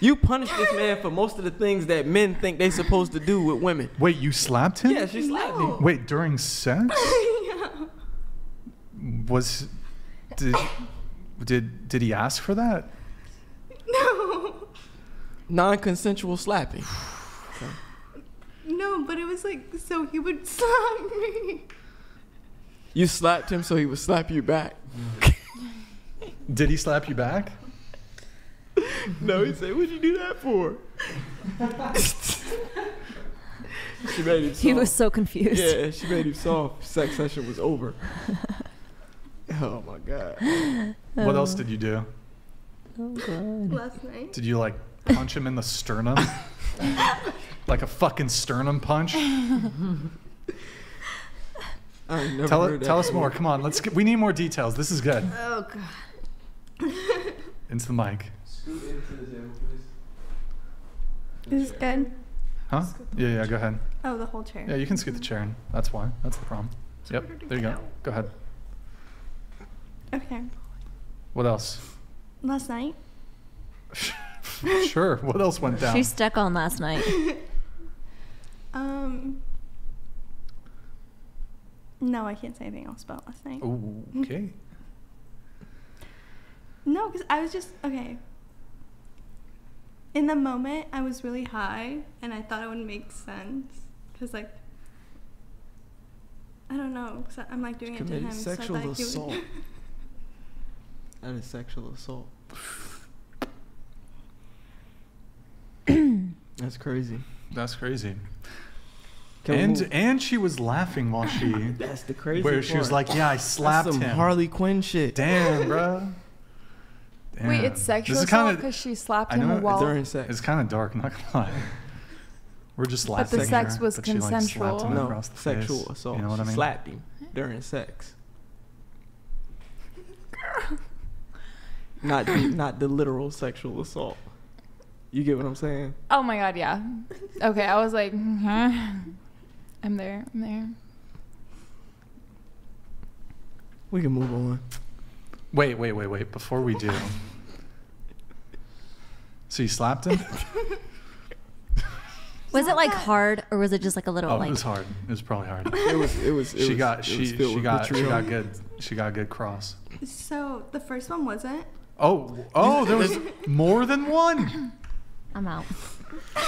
You punished this man for most of the things that men think they're supposed to do with women. Wait, you slapped him? Yeah, she slapped me. Wait, during sex? yeah. Was did did did he ask for that? No. Non-consensual slapping. No, but it was like so he would slap me. You slapped him so he would slap you back. Did he slap you back? no, he said, "What'd you do that for?" she made him. Soft. He was so confused. Yeah, she made him soft. Sex session was over. oh my god. What else oh. did you do? Oh god. Last night. Did you like punch him in the sternum? like a fucking sternum punch? I never Tell heard it, tell us more. Come on, let's get, we need more details. This is good. Oh god. Into the mic. Is this good? Huh? Yeah, yeah, go ahead. Oh, the whole chair. Yeah, you can scoot the chair in. That's why. That's the problem. Yep. There you go. Go ahead. Okay. What else? Last night. sure. What else went down? She stuck on last night. Um. No, I can't say anything else about last night. Ooh, okay. No, because I was just okay. In the moment, I was really high, and I thought it would make sense. Cause like, I don't know. Cause I'm like doing it to Committed him. sexual so I assault. would. That is sexual assault. That's crazy. That's crazy. Can we and and she was laughing while she. That's the crazy Where she was like, "Yeah, I That's slapped some him." Harley Quinn shit. Damn, bro. Wait, it's sexual This is assault because she slapped I him know while. During sex. It's kind of dark, not gonna lie. We're just laughing. But laughing. the sex here, was but she, like, slapped consensual. No, the sexual face. assault. You know what I mean? slapped him during sex. Girl. Not the, not the literal sexual assault. You get what I'm saying? Oh my god, yeah. Okay, I was like, huh? I'm there. I'm there. We can move on. Wait, wait, wait, wait. Before we do. So you slapped him? Was it like hard or was it just like a little Oh, like? it was hard. It was probably hard. It was. It was. It she was, got it she was filled she with got she vitriol. got good she got good cross. So the first one wasn't. Oh oh, there was more than one. I'm out.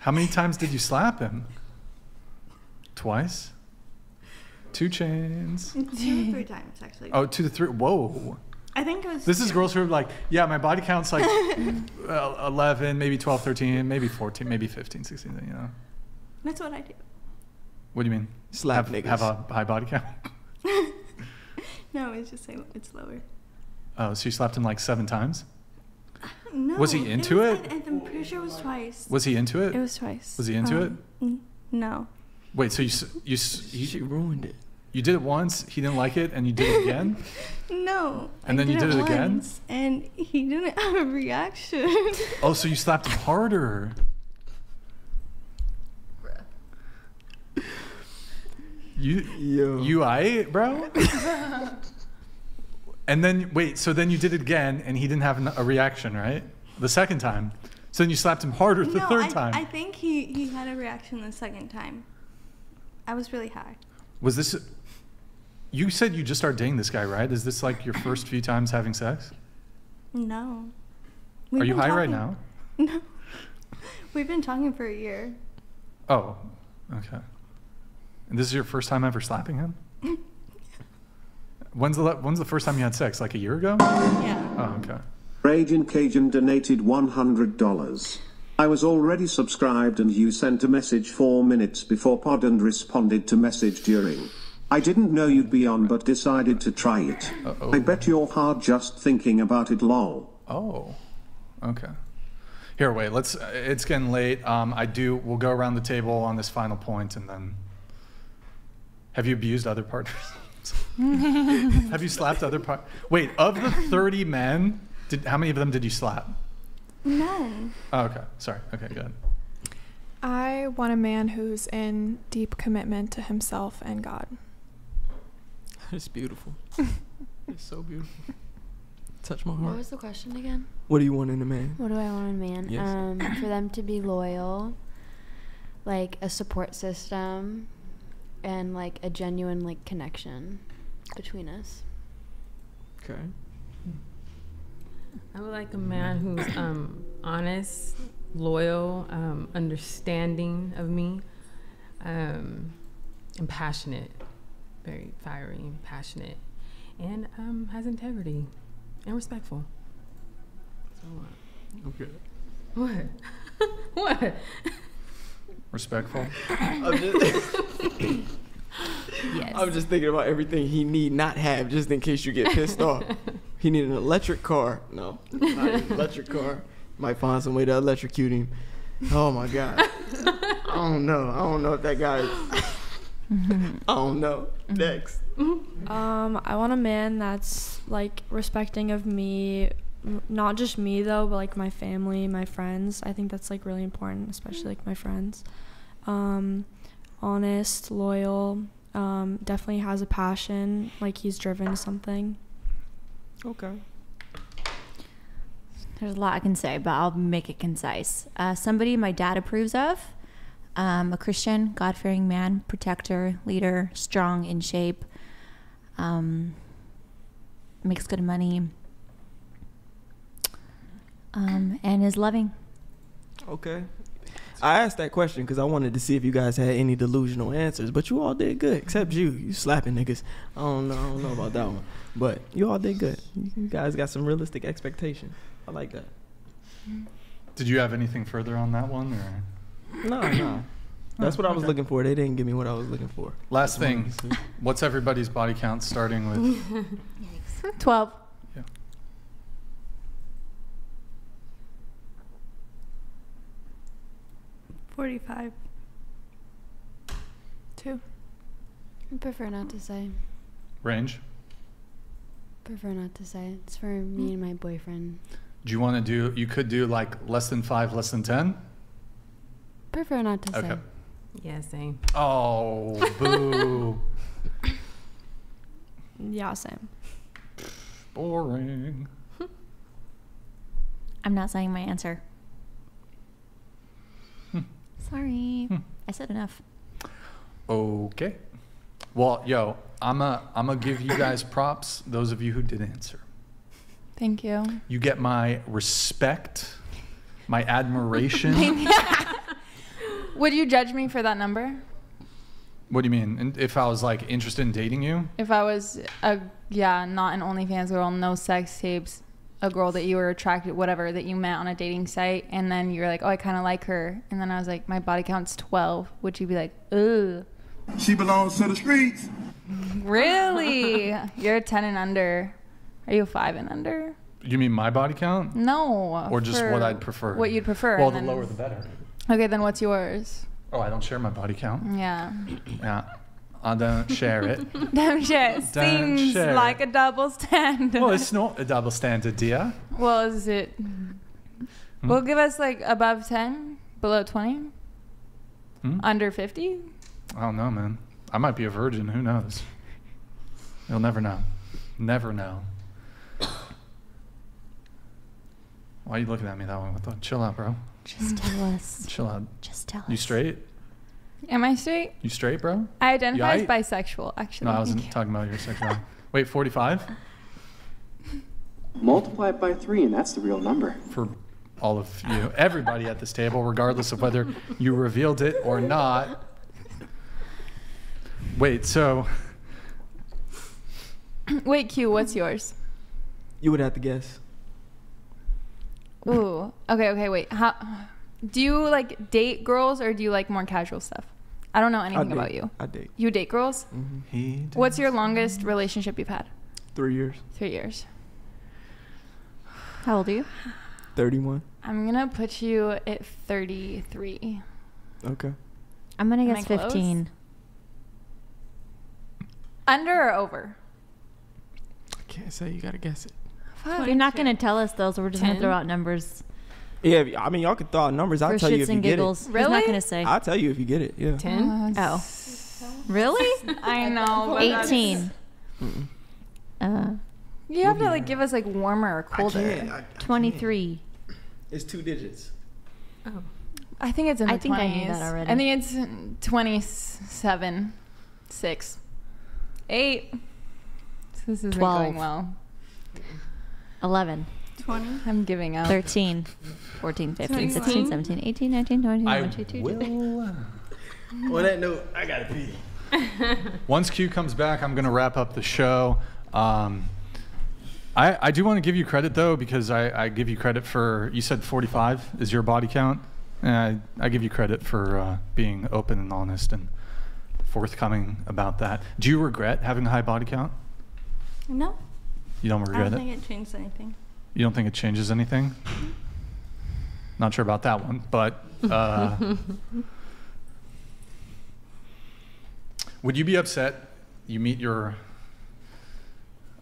How many times did you slap him? Twice. Two chains. Two or three times actually. Oh, two to three. Whoa. I think it was. This is girls who are like, yeah, my body count's like uh, 11, maybe 12, 13, maybe 14, maybe 15, 16, you know. That's what I do. What do you mean? Slap have, niggas. have a high body count? No, it's just say it's lower. Oh, so you slapped him like seven times? No. Was he into was- it? I, I'm pretty sure it was twice. Was he into it? It was twice. Was he into Um, n- No. Wait, so you s- you s- you, She ruined it. You did it once, he didn't like it, and you did it again? No. And then you did it again? once, And he didn't have a reaction. oh, so you slapped him harder. You Yo. you I bro? and then wait, so then you did it again, and he didn't have an- a reaction, right? The second time. So then you slapped him harder the no, third I, time. I think he, he had a reaction the second time. I was really high. Was this? You said you just started dating this guy, right? Is this like your first few times having sex? No. Are you been high right now? No. We've been talking for a year. Oh, okay. And this is your first time ever slapping him? When's the when's the first time you had sex? Like a year ago? Yeah. Oh, okay. Raging Cajun donated $100. I was already subscribed and you sent a message four minutes before pod and responded to message during. I didn't know you'd be on but decided to try it. Uh-oh. I bet you're hard just thinking about it lol. Oh, okay. Here, wait. Let's. It's getting late. Um, I do. We'll go around the table on this final point, and then. Have you abused other partners? Have you slapped other part? Wait, of the thirty men, did how many of them did you slap? None. Oh, okay. Sorry. Okay, good. I want a man who's in deep commitment to himself and God. It's beautiful. it's so beautiful. Touch my heart. What was the question again? What do you want in a man? What do I want in a man? Yes. Um, for them to be loyal, like a support system, and like a genuine like connection between us. Okay. I would like a man who's um, honest, loyal, um, understanding of me, um, and passionate, very fiery and passionate, and um, has integrity and respectful. So, uh, Okay. what? what? Respectful. I'm just, Yes. I'm just thinking about everything he need not have just in case you get pissed off. He need an electric car. No, not an electric car. Might find some way to electrocute him. Oh my god. I don't know. I don't know if that guy. I don't know. Next. Um, I want a man that's like respecting of me, m- not just me though, but like my family, my friends. I think that's like really important, especially like my friends. Um, honest, loyal, Um, definitely has a passion, like he's driven to something. Okay. There's a lot I can say, but I'll make it concise. Uh, somebody my dad approves of, um, a Christian, God fearing man, protector, leader, strong, in shape, um, makes good money, um, and is loving. Okay. I asked that question because I wanted to see if you guys had any delusional answers, but you all did good, except you. You slapping niggas. I don't know. I don't know about that one, but you all did good. You guys got some realistic expectation. I like that. Did you have anything further on that one, or? No, no. That's what I was okay. looking for. They didn't give me what I was looking for. Last thing, what's everybody's body count starting with? 12. Yeah. Forty-five. Two. I prefer not to say. Range? Prefer not to say. It's for me and my boyfriend. Do you want to do? You could do like less than five, less than ten. Prefer not to Okay. say. Yeah, same. Oh, boo! Yeah, same. Boring. I'm not saying my answer. Hmm. Sorry. I said enough. Okay. Well, yo, I'm a I'm gonna give you guys props. Those of you who did answer, Thank you. you get my respect, my admiration. Would you judge me for that number? what do you mean? And If I was like interested in dating you? If I was a yeah, not an OnlyFans girl, no sex tapes, a girl that you were attracted, whatever that you met on a dating site, and then you're like, oh, I kind of like her, and then I was like, my body count's twelve. Would you be like, ugh? She belongs to the streets. Really? you're a ten and under. Are you a five and under? You mean my body count? No. Or just for what I'd prefer? What you'd prefer. Well, the lower the better. Okay, then what's yours? Oh, I don't share my body count. Yeah. Yeah, I don't share it. Don't share. Don't Seems share. like a double standard. well, it's not a double standard, dear. Well, is it? Hmm? Well, give us like above 10, below 20, Hmm? under 50. I don't know, man. I might be a virgin. Who knows? You'll never know. Never know. Why are you looking at me that way? What the? Chill out, bro. Just tell mm-hmm. us. Chill out. Just tell You us. straight? Am I straight? You straight, bro? I identify as bisexual, actually. No, I wasn't talking about your sexuality. Wait, 45? Multiply it by three, and that's the real number. For all of you, everybody at this table, regardless of whether you revealed it or not. Wait, so Wait, Q, what's yours? You would have to guess. Ooh. Okay, okay, wait. How do you like date girls or do you like more casual stuff? I don't know anything date. about you. I date. You date girls? Mm-hmm. He What's your longest relationship you've had? Three years. Three years. How old are you? 31. I'm gonna put you at 33. Okay. I'm gonna guess 15. Under or over? I can't say. You got to guess it. You're not gonna tell us those. So we're just gonna throw out numbers. Yeah, I mean, y'all could throw out numbers. I'll For tell you if you get giggles. it. He's Really? not gonna say. I'll tell you if you get it. Yeah. 10? Oh. Really? I know. 18. Uh, You have to like give us like warmer or colder. 23. It's two digits. Oh. I think it's in the I think I knew that already. I think it's 27, 6, 8. This isn't 12. going well. 11. 20. I'm giving up. 13. 14, 15, 16, 17, 18, 19, 20, I 21, 22, will. On that note, I got to pee. Once Q comes back, I'm going to wrap up the show. Um, I, I do want to give you credit, though, because I, I give you credit for, you said 45 is your body count. And I, I give you credit for uh, being open and honest and forthcoming about that. Do you regret having a high body count? No. You don't I regret don't it? think it changed anything. You don't think it changes anything? Not sure about that one, but uh, would you be upset you meet your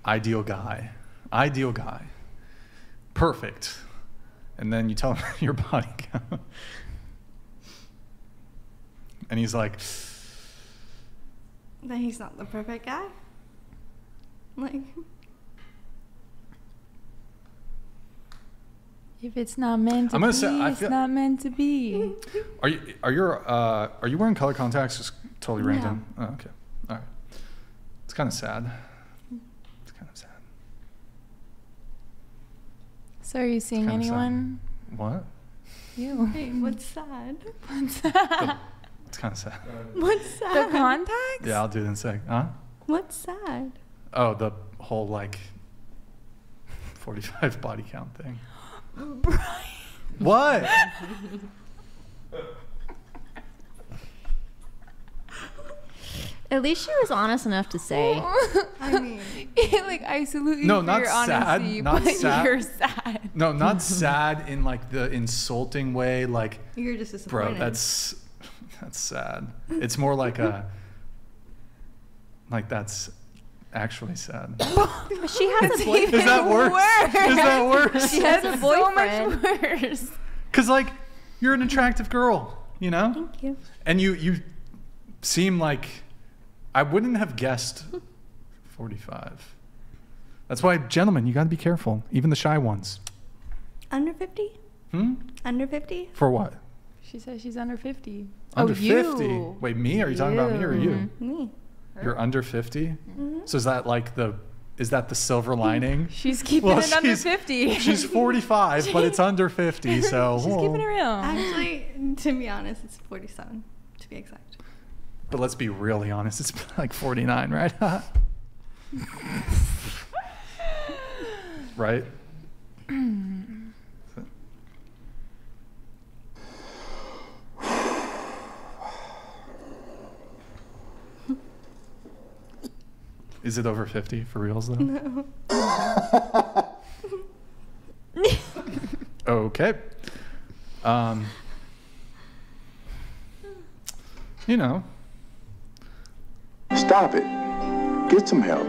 ideal guy, ideal guy, perfect, and then you tell him your body count, and he's like, "Then he's not the perfect guy. Like, If it's not meant to I'm gonna be, say, I it's feel- not meant to be. Are you are you uh are you wearing color contacts? Just totally No. random. Oh, okay. All right. It's kind of sad. It's kind of sad. So are you seeing Kinda sad. anyone? What? You. Hey, what's sad? What's sad? It's kind of sad. What's sad? The contacts? Yeah, I'll do it in a sec. Huh? What's sad? Oh, the whole like 45 body count thing. Brian. What? At least she was honest enough to say. I mean, like I salute you No, for not your sad. honesty, Not but sad. you're sad. No, not sad in like the insulting way. Like, You're just bro, disappointed. that's that's sad. It's more like a like that's actually sad. she has It's a boyfriend. Is that worse? Is that worse? She has a That's so boyfriend. much worse. Cause like you're an attractive girl, you know, Thank you. and you you seem like I wouldn't have guessed 45. That's why, gentlemen, you got to be careful, even the shy ones. Under 50? Hmm? Under 50? For what? She says she's under 50. Under oh, 50. You. Wait, me? Are you talking about me or you? Me. You're under 50? Mm-hmm. So is that like the is that the silver lining? She's keeping Well, it under she's- 50. She's 45, but it's under 50, so She's keeping it real. Actually, to be honest, it's 47, to be exact. But let's be really honest, it's like 49, right? right? Is it over 50 for reals though? No. Okay. Um, you know, Stop it. Get some help.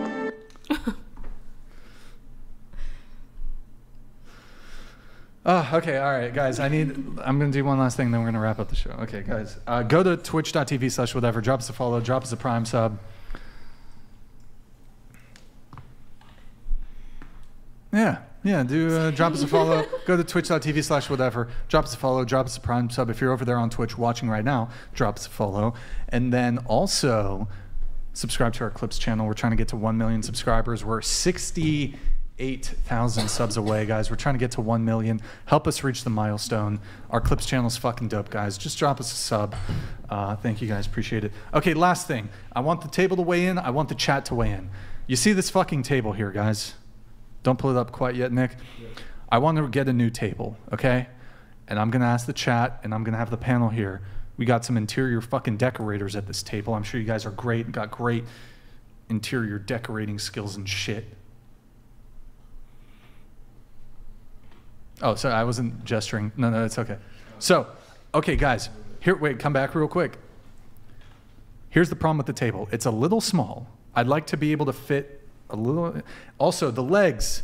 Oh, okay, all right, guys. I need. I'm gonna do one last thing, then we're gonna wrap up the show. Okay, guys, uh, go to twitch.tv slash whatever. Drop us a follow. Drop us a prime sub. Yeah, yeah. Do uh, drop us a follow. Go to twitch.tv slash whatever. Drop us a follow. Drop us a prime sub. If you're over there on Twitch watching right now, drop us a follow. And then also subscribe to our Clips channel. We're trying to get to 1 million subscribers. We're 68,000 subs away, guys. We're trying to get to 1 million. Help us reach the milestone. Our Clips channel's fucking dope, guys. Just drop us a sub. Uh, thank you, guys. Appreciate it. Okay, last thing. I want the table to weigh in. I want the chat to weigh in. You see this fucking table here, guys? Don't pull it up quite yet, Nick. I want to get a new table, okay? And I'm going to ask the chat, and I'm going to have the panel here. We got some interior fucking decorators at this table. I'm sure you guys are great and got great interior decorating skills and shit. Oh, sorry, I wasn't gesturing. No, no, it's okay. So, okay, guys, here, wait, come back real quick. Here's the problem with the table it's a little small. I'd like to be able to fit a little. Also, the legs,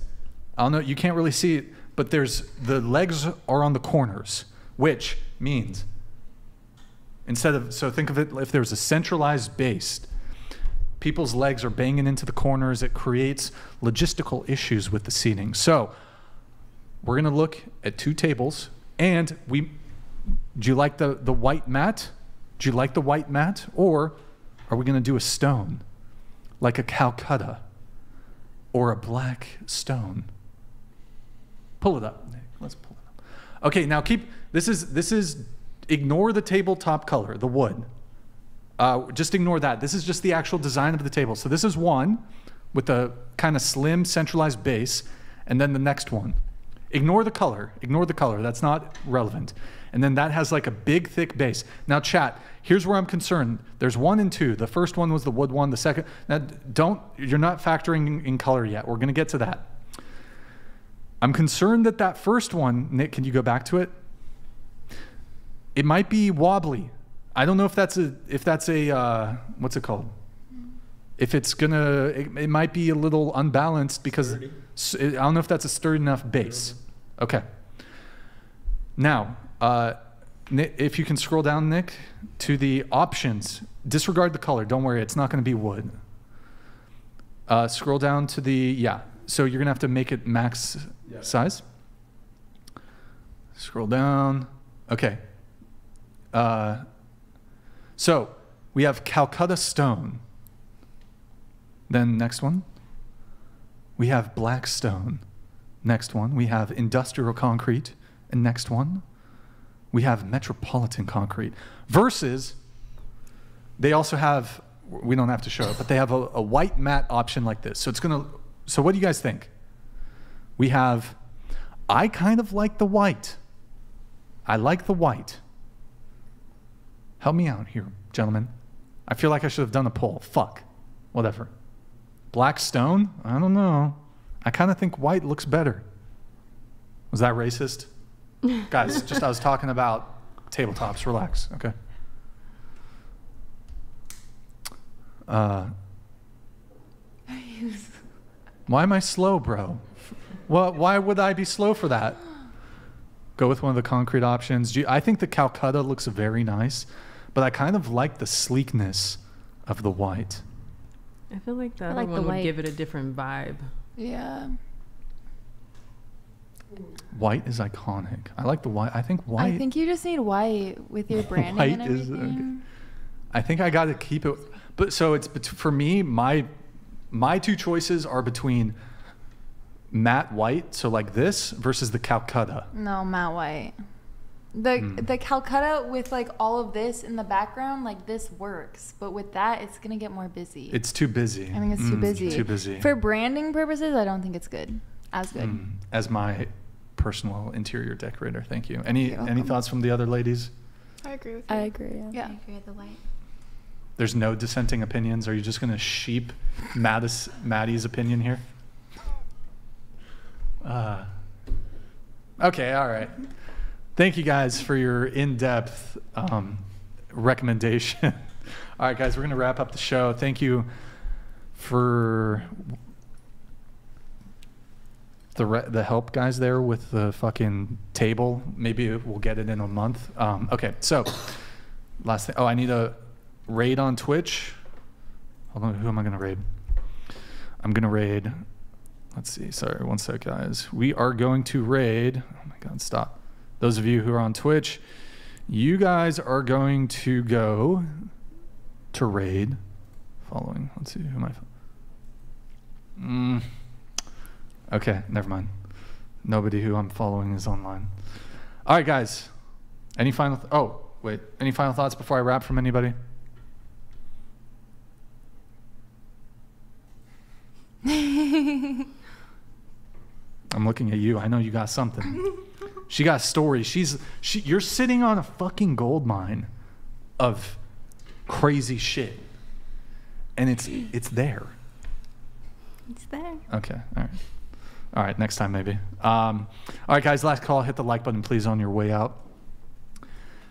I don't know, you can't really see it, but there's the legs are on the corners, which means instead of, so think of it if there's a centralized base, people's legs are banging into the corners. It creates logistical issues with the seating. So, we're going to look at two tables and we do you like the the white matte do you like the white matte or are we going to do a stone like a calcutta or a black stone pull it up let's pull it up okay now keep this is this is ignore the tabletop color the wood uh, just ignore that this is just the actual design of the table so this is one with a kind of slim centralized base and then the next one Ignore the color. Ignore the color. That's not relevant. And then that has like a big, thick base. Now, chat. Here's where I'm concerned. There's one and two. The first one was the wood one. The second. Now, don't. You're not factoring in, color yet. We're gonna get to that. I'm concerned that that first one, Nick. Can you go back to it? It might be wobbly. I don't know if that's a if that's a uh, what's it called. If it's gonna, it, it might be a little unbalanced because I don't know if that's a sturdy enough base. Okay. Now, uh, if you can scroll down, Nick, to the options. Disregard the color. Don't worry, it's not going to be wood. Uh, scroll down to the yeah. So you're gonna have to make it max size. Scroll down. Okay. Uh, so we have Calcutta stone. Then next one. We have black stone. Next one. We have industrial concrete. And next one. We have metropolitan concrete. Versus, they also have, we don't have to show it, but they have a, a white matte option like this. So it's going to, so what do you guys think? We have, I kind of like the white. I like the white. Help me out here, gentlemen. I feel like I should have done a poll. Fuck. Whatever. Black stone? I don't know. I kind of think white looks better. Was that racist? Guys, just I was talking about tabletops. Relax, okay? Uh, why am I slow, bro? Well, why would I be slow for that? Go with one of the concrete options. Do you- I think the Calcutta looks very nice, but I kind of like the sleekness of the white. I feel like the I other like the would white. give it a different vibe. Yeah. White is iconic. I like the white. I think white. I think you just need white with your branding White and is, uh, everything. I think I got to keep it. But so it's for me. My my two choices are between matte white, so like this, versus the Calcutta. No, matte white. The Hmm. the Calcutta with like all of this in the background, like this works, but with that, it's gonna get more busy. It's too busy. I think it's too Mm, busy. Too busy. For branding purposes, I don't think it's good. As good. Mm, as my personal interior decorator. Thank you. Any You're any welcome. thoughts from the other ladies? I agree with you. I agree. Yeah. I agree with the white. There's no dissenting opinions. Are you just going to sheep Mattis, Maddie's opinion here? Uh, okay, all right. Thank you guys for your in-depth um, recommendation. all right, guys, we're going to wrap up the show. Thank you for the re- the help guys there with the fucking table. Maybe we'll get it in a month. Um, okay, so last thing. Oh, I need a raid on Twitch. Hold on, who am I gonna raid? I'm gonna raid. Let's see. Sorry, one sec, guys. We are going to raid. Oh my God, stop. Those of you who are on Twitch, you guys are going to go to raid. Following. Let's see. Who am I? Mm. Okay, never mind. Nobody who I'm following is online. All right, guys. Any final? Th- oh, wait. Any final thoughts before I wrap from anybody? I'm looking at you. I know you got something. she got stories. She's she. You're sitting on a fucking gold mine of crazy shit, and it's it's there. It's there. Okay. All right. All right. Next time, maybe. Um, all right, guys. Last call. Hit the like button, please, on your way out.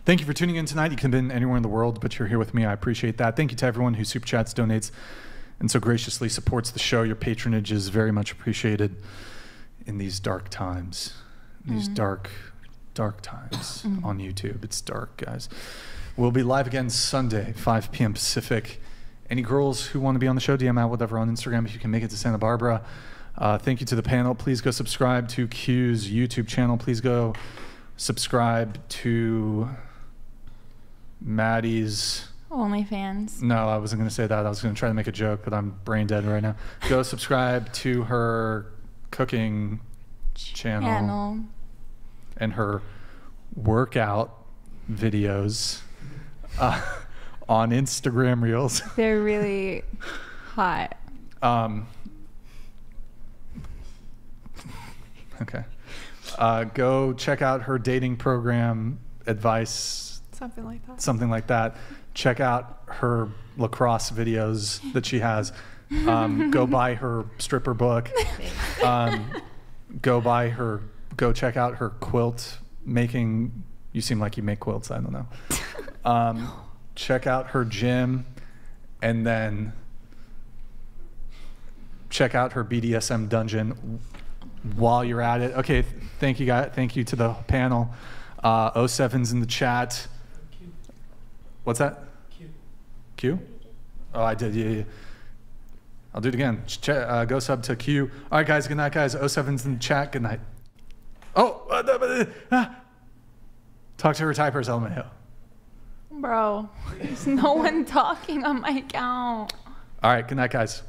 Thank you for tuning in tonight. You can have been anywhere in the world, but you're here with me. I appreciate that. Thank you to everyone who super chats, donates, and so graciously supports the show. Your patronage is very much appreciated in these dark times. These Mhm. dark, dark times Mhm. on YouTube. It's dark, guys. We'll be live again Sunday, 5 p.m. Pacific. Any girls who want to be on the show, DM out whatever on Instagram if you can make it to Santa Barbara. Uh, thank you to the panel. Please go subscribe to Q's YouTube channel. Please go subscribe to Maddie's. OnlyFans. No, I wasn't going to say that. I was going to try to make a joke, but I'm brain dead right now. Go subscribe to her cooking channel, Channel. and her workout videos uh, on Instagram Reels. They're really hot. Um, okay. Uh, go check out her dating program advice, Something like that. something like that. Check out her lacrosse videos that she has. Um, go buy her stripper book. Um, go buy her. Go check out her quilt making. You seem like you make quilts. I don't know. Um, check out her gym, and then check out her BDSM dungeon while you're at it. Okay, thank you guys. Thank you to the panel. Uh, 07's in the chat. What's that? Q. Q? Oh, I did. Yeah, yeah. I'll do it again. Ch- uh, go sub to Q. All right, guys. Good night, guys. 07's in the chat. Good night. Oh, uh, uh, talk to her typers, LMAO. Bro, there's no one talking on my account. All right. Good night, guys.